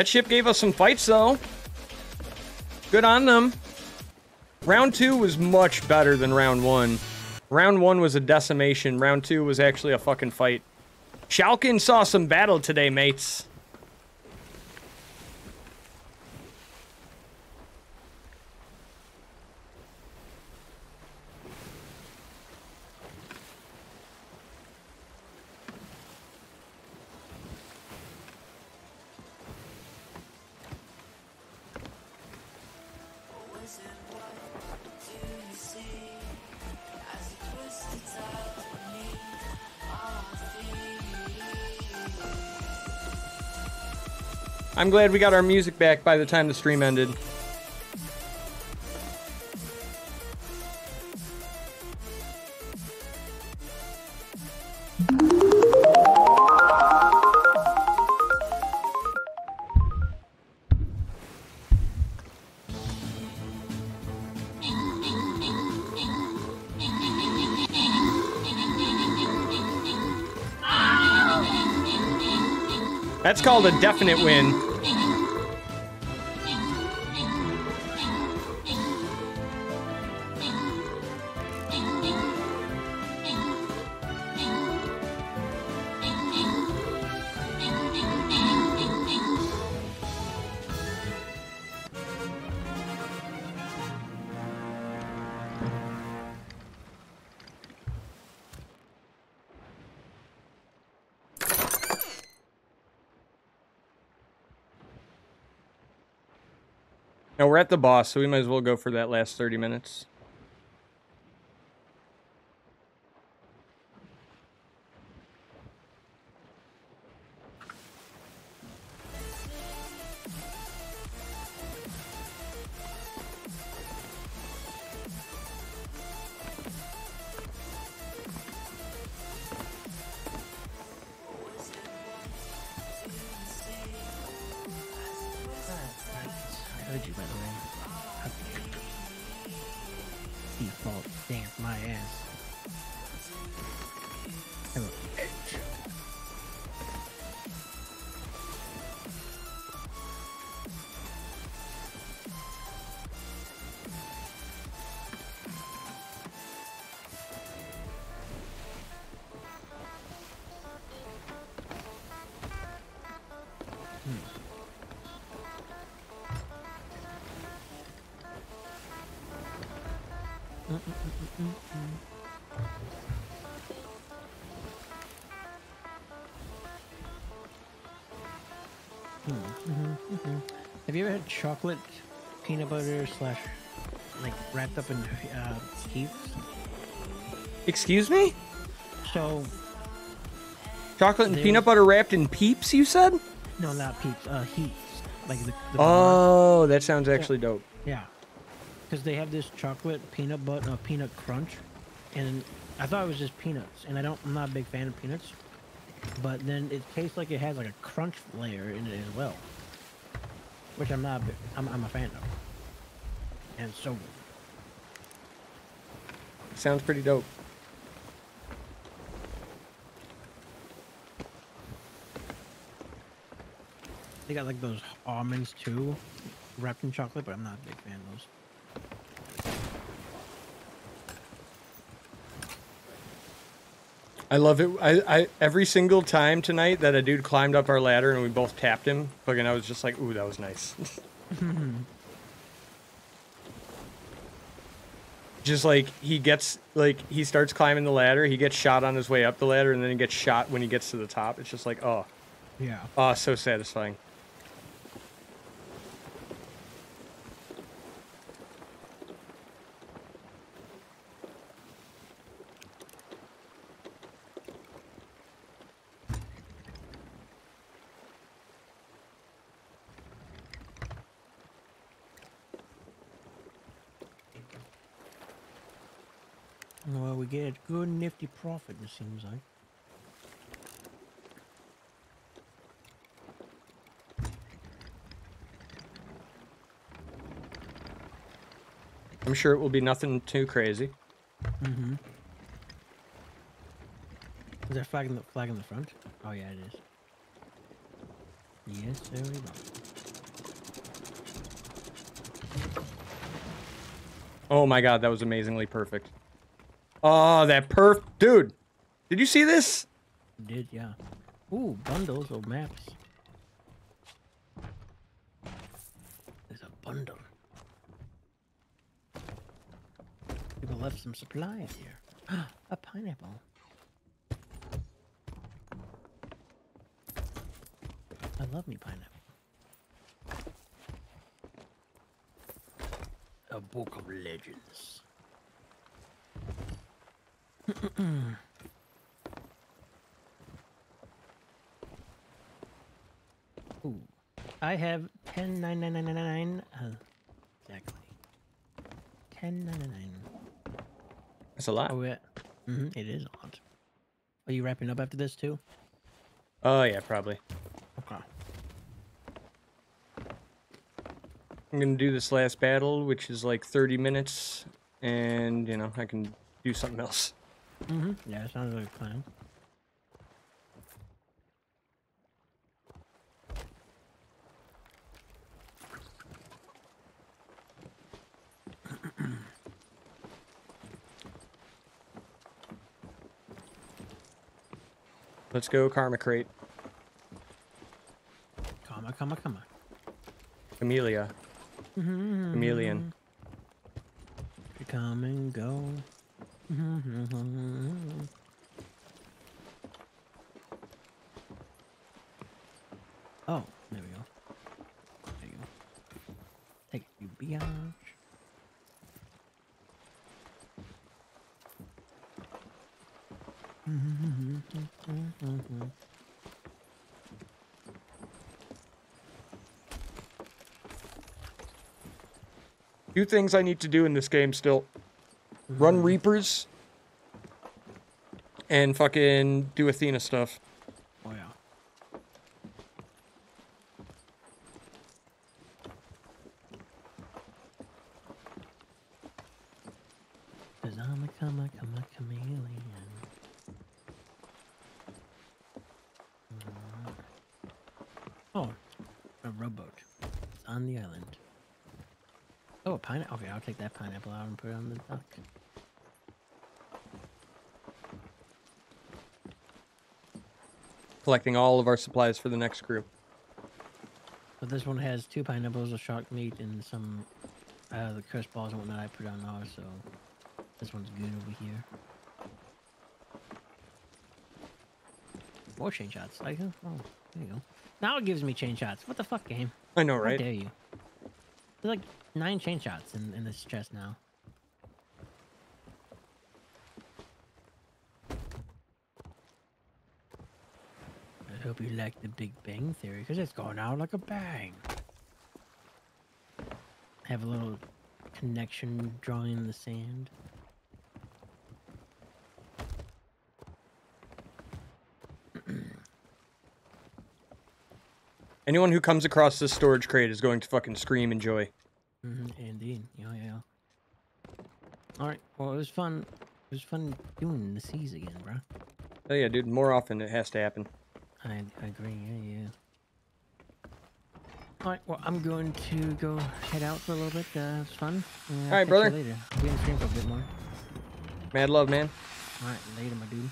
That ship gave us some fights, though. Good on them. Round two was much better than round one. Round one was a decimation. Round two was actually a fucking fight. Shalkin saw some battle today, mates. I'm glad we got our music back by the time the stream ended. That's called a definite win. At the boss, so we might as well go for that last 30 minutes. Have you ever had chocolate peanut butter slash like wrapped up in uh, heaps? Excuse me? So Chocolate and peanut butter wrapped in peeps, you said? no, not peeps. Uh, heaps. Like the. the Oh, that sounds actually dope. Yeah, because they have this chocolate peanut butter uh, peanut crunch, and I thought it was just peanuts, and I don't. I'm not a big fan of peanuts, but then it tastes like it has like a crunch layer in it as well, which I'm not. a I'm, I'm a fan of, and so good. Sounds pretty dope. They got like those almonds too, wrapped in chocolate, but I'm not a big fan of those. I love it. I, I every single time tonight that a dude climbed up our ladder and we both tapped him, fucking I was just like, ooh, that was nice. just like he gets like he starts climbing the ladder, he gets shot on his way up the ladder, and then he gets shot when he gets to the top. It's just like, oh, Yeah. oh, so satisfying. Well, we get a good it seems like. I'm sure it will be nothing too crazy. Mm-hmm. Is there a flag in the flag in the front? Oh yeah, it is. Yes, there we go. Oh my god, that was amazingly perfect. Oh, that perf, dude. Did you see this? Did yeah. Ooh, bundles of maps. There's a bundle. People left some supplies here. a pineapple. I love me pineapple. A book of legends. I have ten nine nine nine nine nine. Uh, exactly. Ten nine nine nine. That's a lot. Oh yeah. hmm It is a lot. Are you wrapping up after this too? Oh yeah, probably. Okay. I'm gonna do this last battle, which is like 30 minutes, and you know I can do something else. Mm-hmm. Yeah, sounds like a plan. Let's go, Karma Crate. Come on, come on, come on. Camellia. Mm-hmm. Chameleon. Come and go. Oh, there we go. There you go. Take you beyond. Few things I need to do in this game still. Run hmm. Reapers. And fucking do Athena stuff. Oh yeah. Cause I'm a come a come a chameleon. Mm. Oh, a rowboat. It's on the island. Oh, a pineapple. Okay, I'll take that pineapple out and put it on the dock. Collecting all of our supplies for the next crew. But this one has two pineapples, a shark meat, and some uh, the cursed balls and whatnot I put on ours. So this one's good over here. More chain shots. Like, oh, there you go. Now it gives me chain shots. What the fuck, game? I know, How right? dare you? There's like nine chain shots in, in this chest now. I hope you like the Big Bang Theory, because it's going out like a bang. Have a little connection drawing in the sand. Anyone who comes across this storage crate is going to fucking scream in joy. hmm indeed. Yeah, yeah. All right. Well, it was fun. It was fun doing the seas again, bro. Oh yeah, dude. More often it has to happen. I, I agree. Yeah, yeah. All right. Well, I'm going to go head out for a little bit. Uh, it was fun. Uh, All right, brother. Later. I'll be on stream for a bit more. Mad love, man. All right. Later, my dude.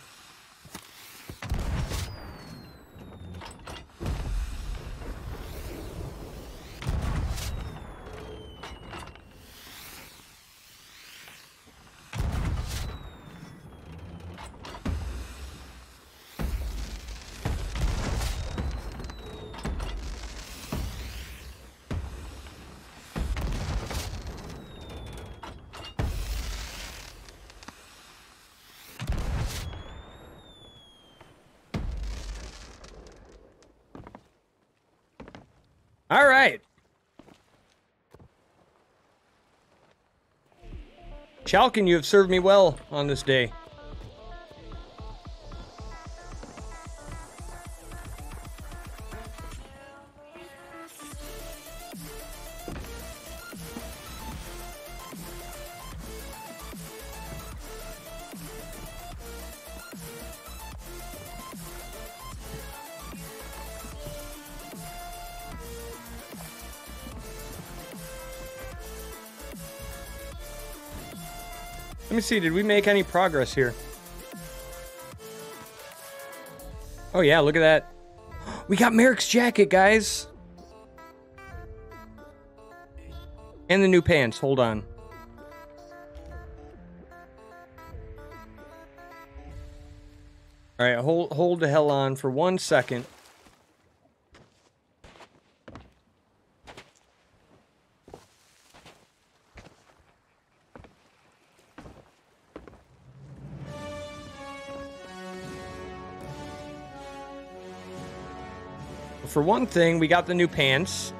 Chalkin, you have served me well on this day. See, did we make any progress here? Oh yeah, look at that. We got Merrick's jacket, guys. And the new pants, hold on. Alright, hold hold the hell on for one second. For one thing, we got the new pants,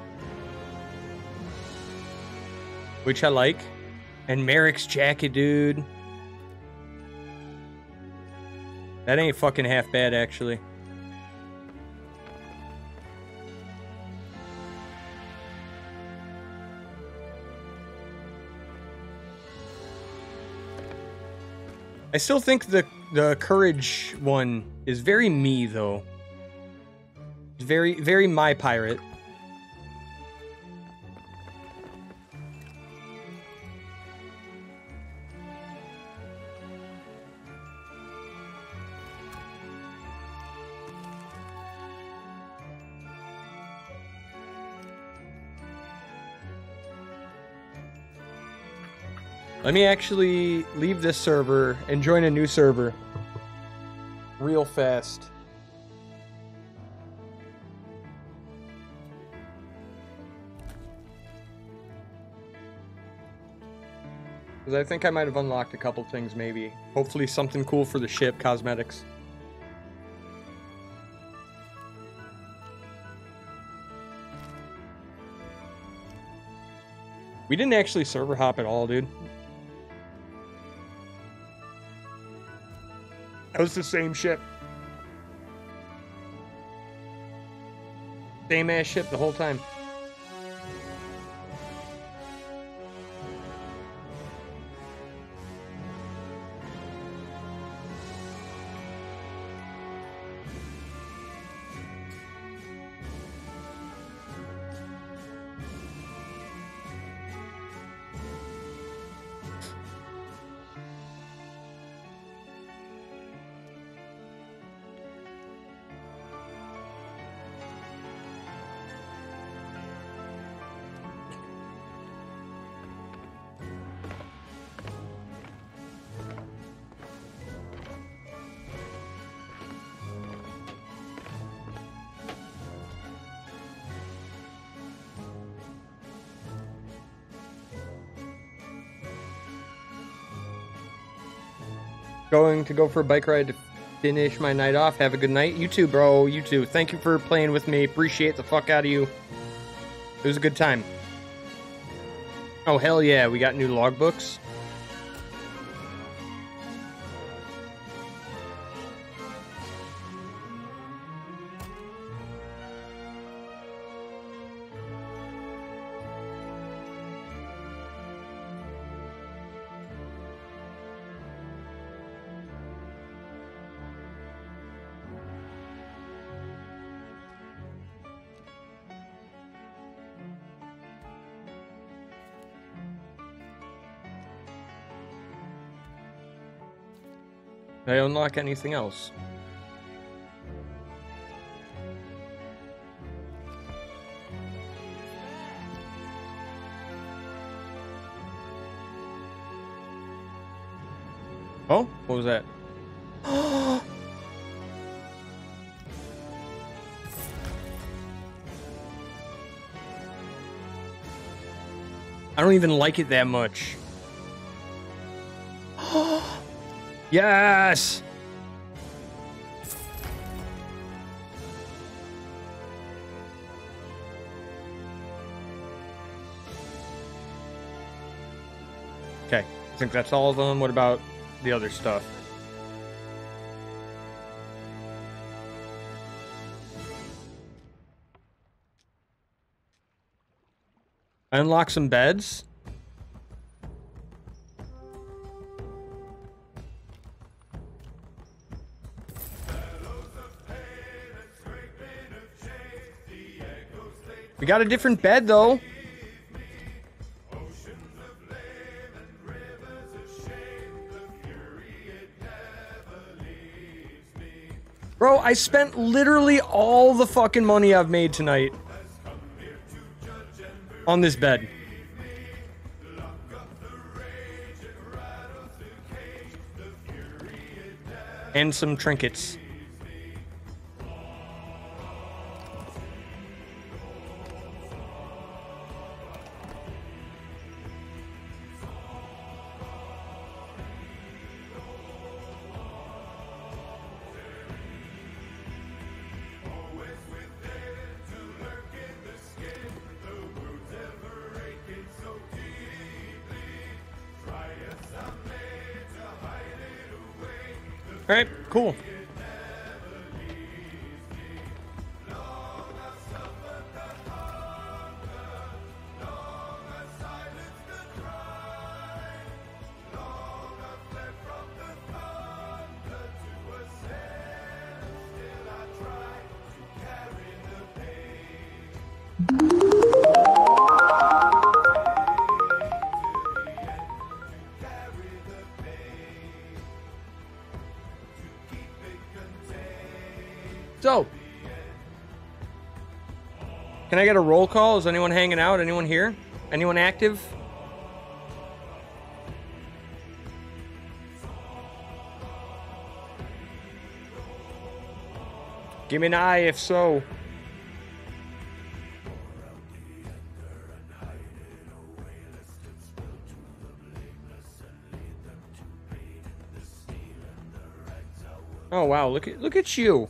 which I like, and Merrick's jacket, dude. That ain't fucking half bad, actually. I still think the the courage one is very me though. Very very my pirate. Let me actually leave this server and join a new server real fast. Because I think I might have unlocked a couple things, maybe. Hopefully, something cool for the ship, cosmetics. We didn't actually server hop at all, dude. That was the same ship. Same ass ship the whole time. Going to go for a bike ride to finish my night off. Have a good night. You too, bro. You too. Thank you for playing with me. Appreciate the fuck out of you. It was a good time. Oh, hell yeah. We got new logbooks. Unlock anything else? Oh, what was that? I don't even like it that much. yes! Think that's all of them. What about the other stuff? Unlock some beds. We got a different bed though. I spent literally all the fucking money I've made tonight on this bed. And some trinkets. So, can I get a roll call? Is anyone hanging out? Anyone here? Anyone active? Give me an eye if so. Oh wow, look at look at you.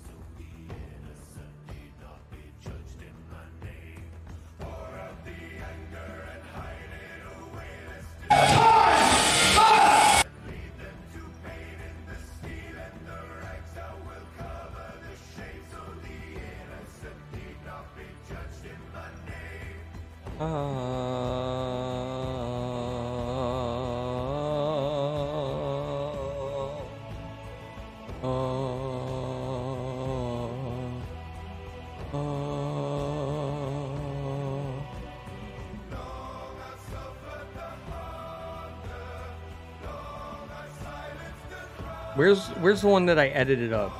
Where's the one that I edited up?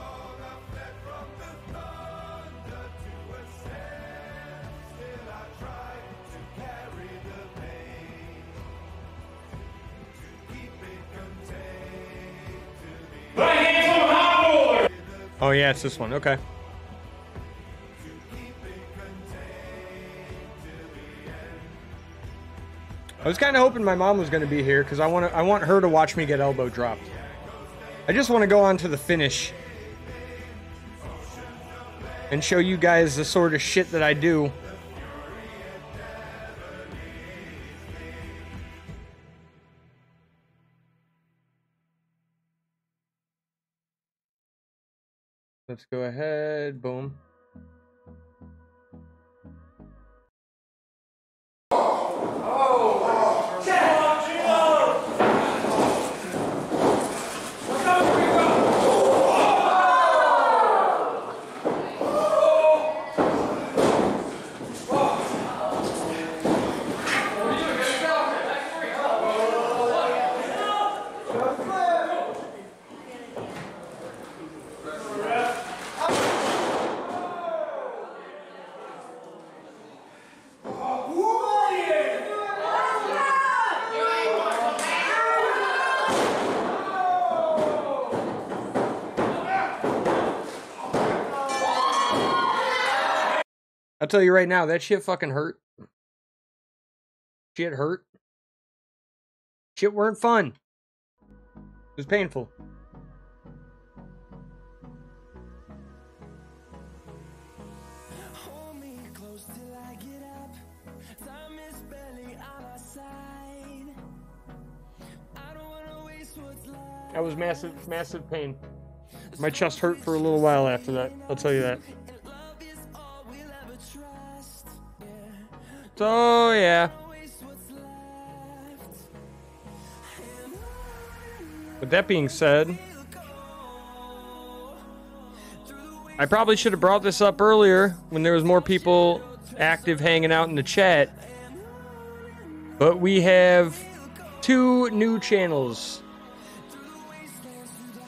Oh yeah, it's this one. Okay. I was kind of hoping my mom was going to be here because I want. I want her to watch me get elbow dropped. I just want to go on to the finish and show you guys the sort of shit that I do. Tell you right now, that shit fucking hurt. Shit hurt. Shit weren't fun. It was painful. That was massive, massive pain. My chest hurt for a little while after that. I'll tell you that. So yeah. With that being said, I probably should have brought this up earlier when there was more people active hanging out in the chat. But we have two new channels.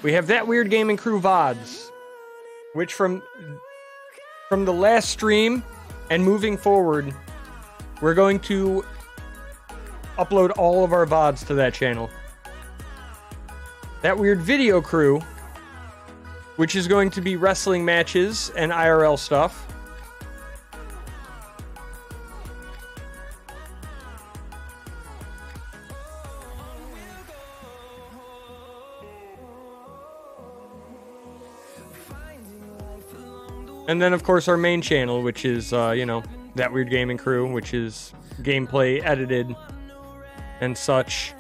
We have that weird gaming crew VODs, which from from the last stream and moving forward, we're going to upload all of our VODs to that channel. That weird video crew, which is going to be wrestling matches and IRL stuff. And then, of course, our main channel, which is, uh, you know, that Weird Gaming Crew, which is gameplay edited and such.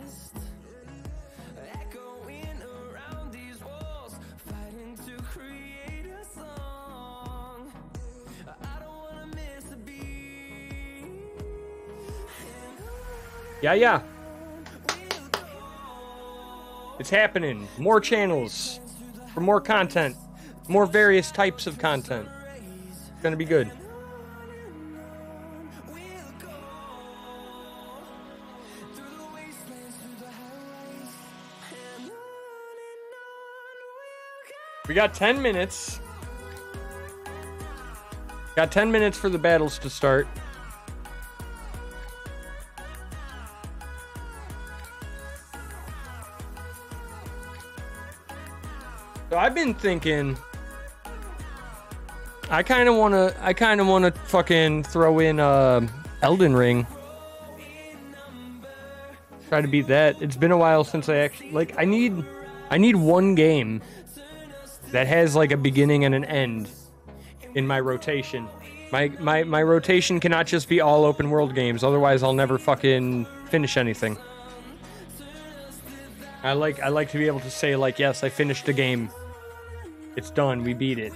Yeah, yeah. It's happening. More channels for more content, more various types of content. It's going to be good. We got 10 minutes. Got 10 minutes for the battles to start. So I've been thinking I kind of want to I kind of want to fucking throw in uh Elden Ring. Try to beat that. It's been a while since I actually like I need I need one game that has like a beginning and an end in my rotation. My my my rotation cannot just be all open world games, otherwise I'll never fucking finish anything. I like I like to be able to say like yes, I finished a game. It's done. We beat it.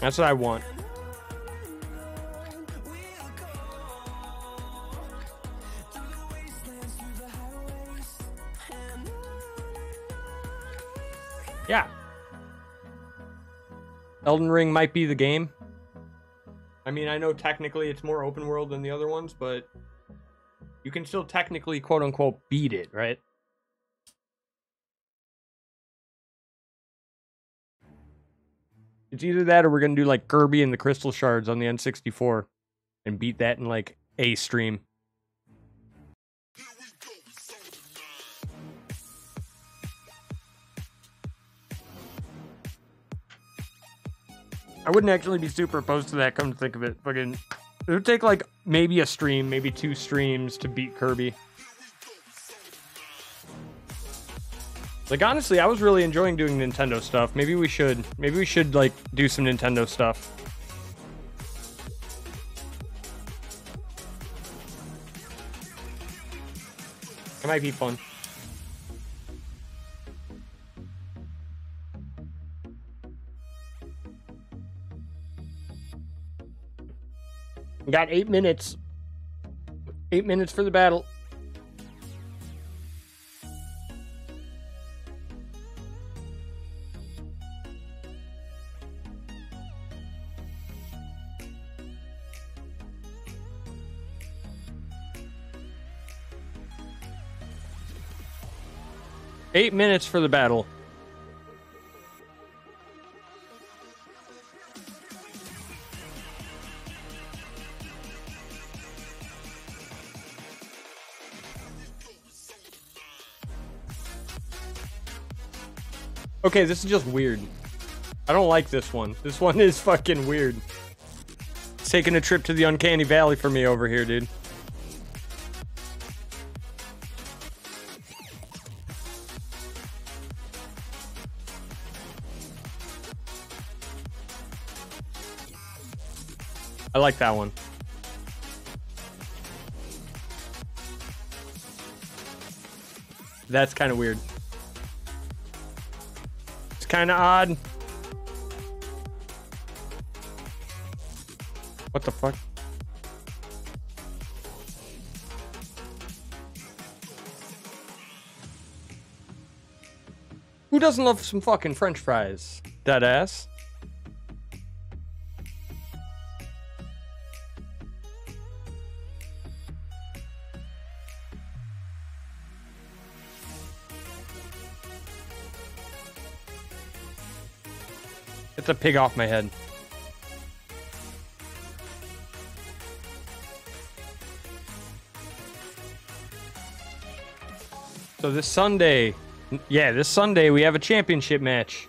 That's what I want. Yeah. Elden Ring might be the game. I mean, I know technically it's more open world than the other ones, but you can still technically quote unquote beat it, right? It's either that or we're gonna do like Kirby and the Crystal Shards on the N64 and beat that in like a stream. I wouldn't actually be super opposed to that, come to think of it. Fucking it would take like maybe a stream, maybe two streams to beat Kirby. Like honestly, I was really enjoying doing Nintendo stuff. Maybe we should maybe we should like do some Nintendo stuff. It might be fun. We got eight minutes. Eight minutes for the battle. Eight minutes for the battle. Okay, this is just weird. I don't like this one. This one is fucking weird. It's taking a trip to the uncanny valley for me over here, dude. I like that one. That's kind of weird. Kind of odd. What the fuck? Who doesn't love some fucking french fries? Dead ass. The pig off my head. So this Sunday, yeah, this Sunday we have a championship match.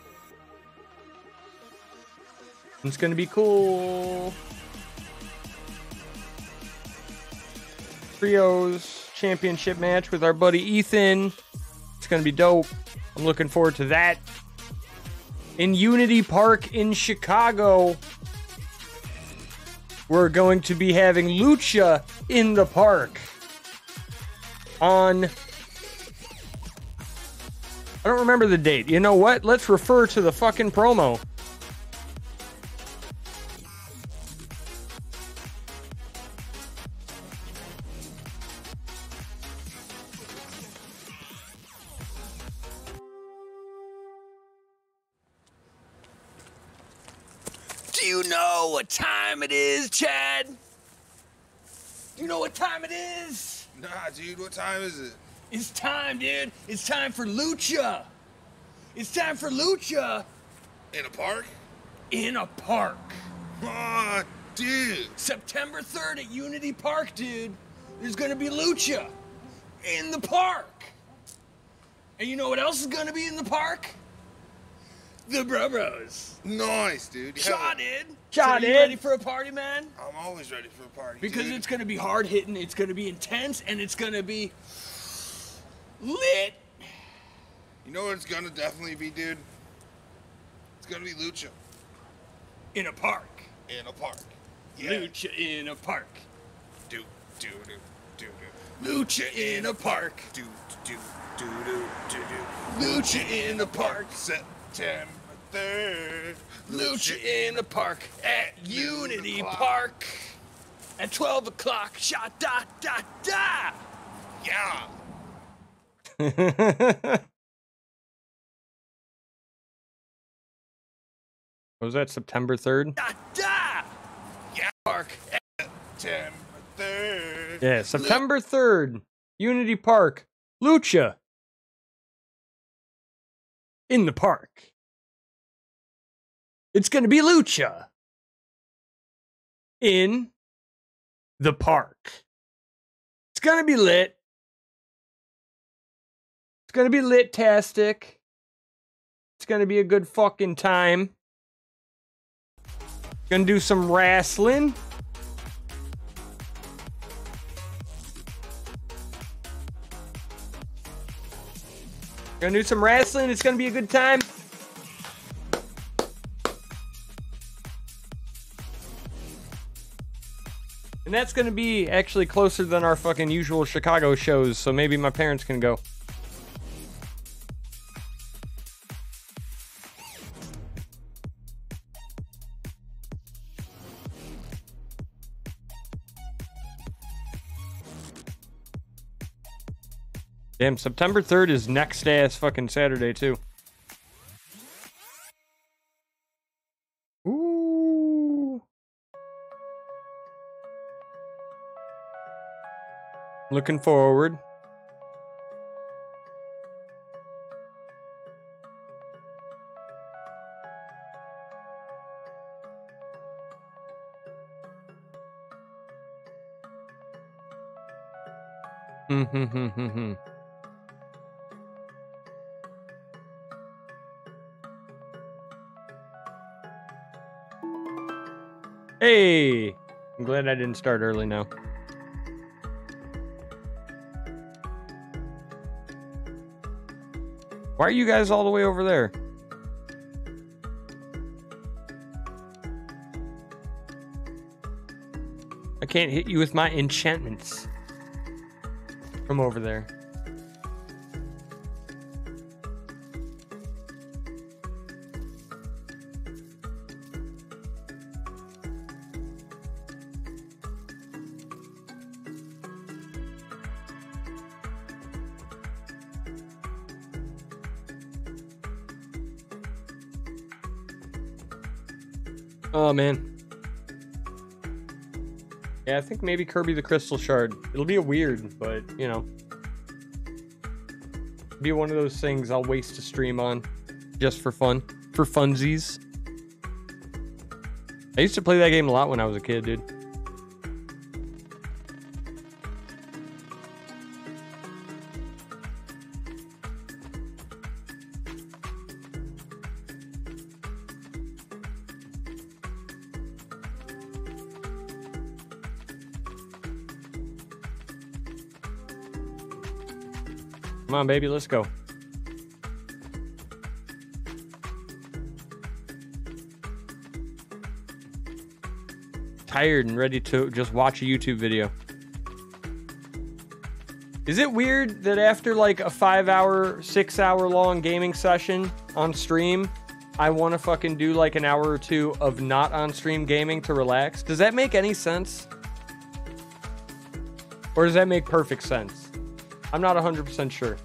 It's gonna be cool. Trios championship match with our buddy Ethan. It's gonna be dope. I'm looking forward to that. In Unity Park in Chicago, we're going to be having Lucha in the park on I don't remember the date. You know what? Let's refer to the fucking promo. Know what time it is? Nah, dude, what time is it? It's time, dude. It's time for Lucha. It's time for Lucha In a park? in a park. Ah, dude. September 3rd at Unity Park, dude. There's gonna be Lucha in the park. And you know what else is gonna be in the park? The Bro Bros. Nice, dude. Shaw Hell, did. Shaw so are you ready for a party, man? I'm always ready for a party. Because dude. it's gonna be hard hitting, it's gonna be intense, and it's gonna be lit. You know what it's gonna definitely be, dude? It's gonna be Lucha In a park. in a park. Yeah. Lucha in a park. Do, do, do, do, do. Lucha in a park. Do, do, do, do, do, do. Lucha in a park. September 3rd. Lucha in the park at Unity Park at 12 o'clock. Shot da da da. Yeah. What was that September 3rd? Da da. Yeah. Park. September 3rd. Yeah, September 3rd, Unity Park, Lucha. In the park. It's going to be Lucha. In the park. It's going to be lit. It's going to be lit-tastic. It's going to be a good fucking time. Gonna do some wrestling. Gonna do some wrestling. It's gonna be a good time. And that's gonna be actually closer than our fucking usual Chicago shows, so maybe my parents can go. Damn, September 3rd is next day. ass fucking Saturday, too. Looking forward. Hmm, hmm, hmm, hmm, hmm. Hey! I'm glad I didn't start early now. Why are you guys all the way over there? I can't hit you with my enchantments from over there. Oh man. Yeah, I think maybe Kirby the Crystal Shard. It'll be a weird, but you know. Be one of those things I'll waste a stream on. Just for fun. For funsies. I used to play that game a lot when I was a kid, dude. On, baby, let's go. Tired and ready to just watch a YouTube video. Is it weird that after like a five hour, six hour long gaming session on stream, I want to fucking do like an hour or two of not on stream gaming to relax? Does that make any sense? Or does that make perfect sense? I'm not 100% sure.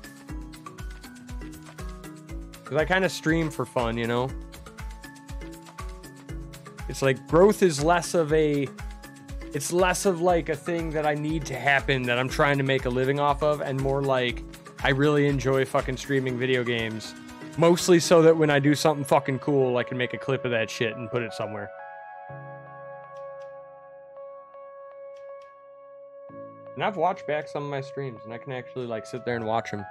Because I kind of stream for fun, you know? It's like growth is less of a it's less of like a thing that I need to happen that I'm trying to make a living off of and more like I really enjoy fucking streaming video games. Mostly so that when I do something fucking cool, I can make a clip of that shit and put it somewhere. And I've watched back some of my streams and I can actually like sit there and watch them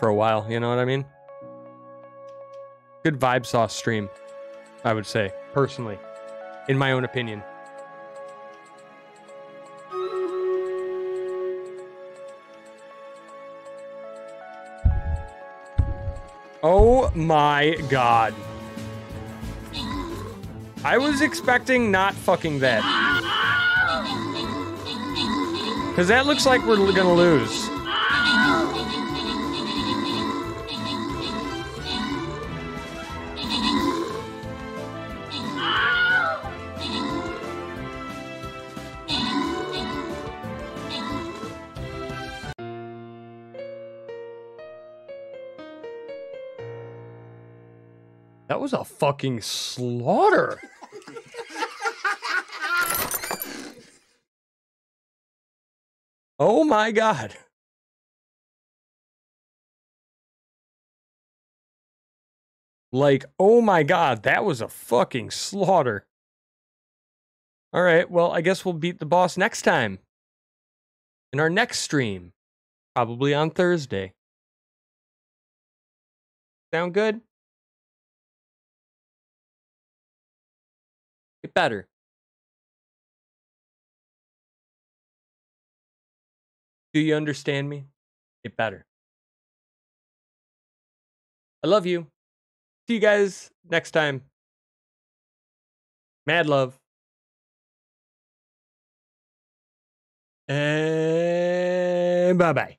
for a while, you know what I mean? Good vibe sauce stream, I would say, personally, in my own opinion. Oh my god. I was expecting not fucking that. Because that looks like we're gonna lose. Fucking slaughter. oh my god. Like, oh my god, that was a fucking slaughter. All right, well, I guess we'll beat the boss next time. In our next stream, probably on Thursday. Sound good? Get better. Do you understand me? Get better. I love you. See you guys next time. Mad love. And bye bye.